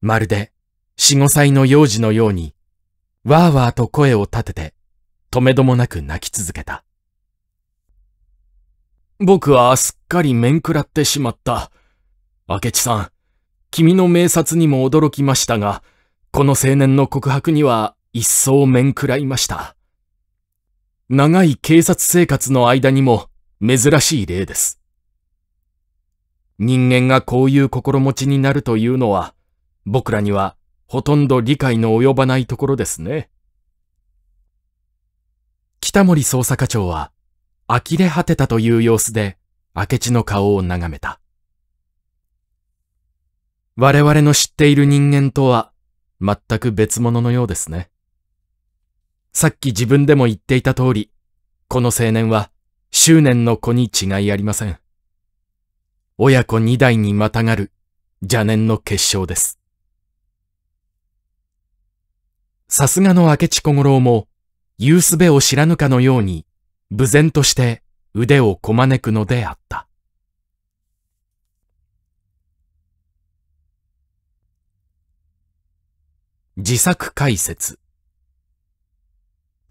まるで、四五歳の幼児のように、わーわーと声を立てて、止めどもなく泣き続けた。僕はすっかり面食らってしまった。明智さん、君の名察にも驚きましたが、この青年の告白には一層面食らいました。長い警察生活の間にも、珍しい例です。人間がこういう心持ちになるというのは、僕らにはほとんど理解の及ばないところですね。北森捜査課長は、呆れ果てたという様子で、明智の顔を眺めた。我々の知っている人間とは、全く別物のようですね。さっき自分でも言っていた通り、この青年は執念の子に違いありません。親子二代にまたがる邪念の結晶です。さすがの明智小五郎も、言うすべを知らぬかのように、無然として腕をこまねくのであった。自作解説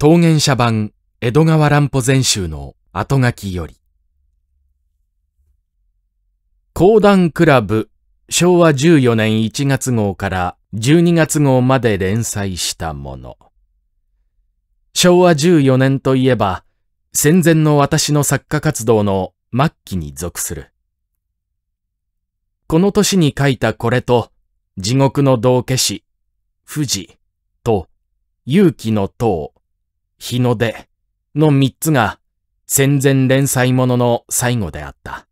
桃源社版江戸川乱歩全集の後書きより講談クラブ昭和14年1月号から12月号まで連載したもの。昭和14年といえば、戦前の私の作家活動の末期に属する。この年に書いたこれと、地獄の道化師、富士と、勇気の塔、日の出の三つが戦前連載ものの最後であった。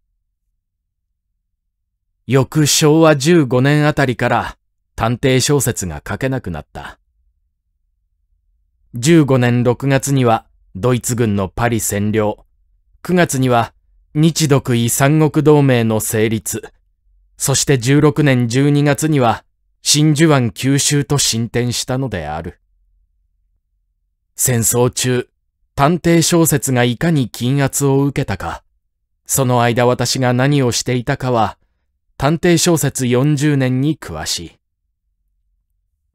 翌昭和15年あたりから探偵小説が書けなくなった。15年6月にはドイツ軍のパリ占領、9月には日独位三国同盟の成立、そして16年12月には真珠湾吸収と進展したのである。戦争中、探偵小説がいかに禁圧を受けたか、その間私が何をしていたかは、探偵小説40年に詳しい。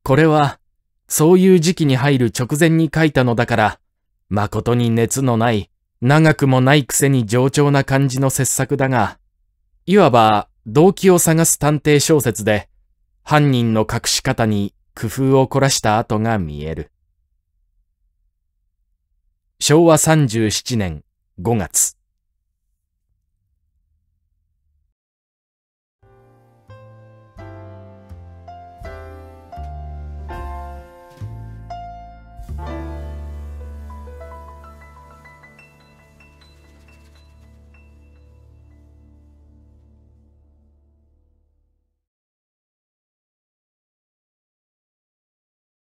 これは、そういう時期に入る直前に書いたのだから、誠に熱のない、長くもないくせに上調な感じの傑作だが、いわば動機を探す探偵小説で、犯人の隠し方に工夫を凝らした跡が見える。昭和37年5月。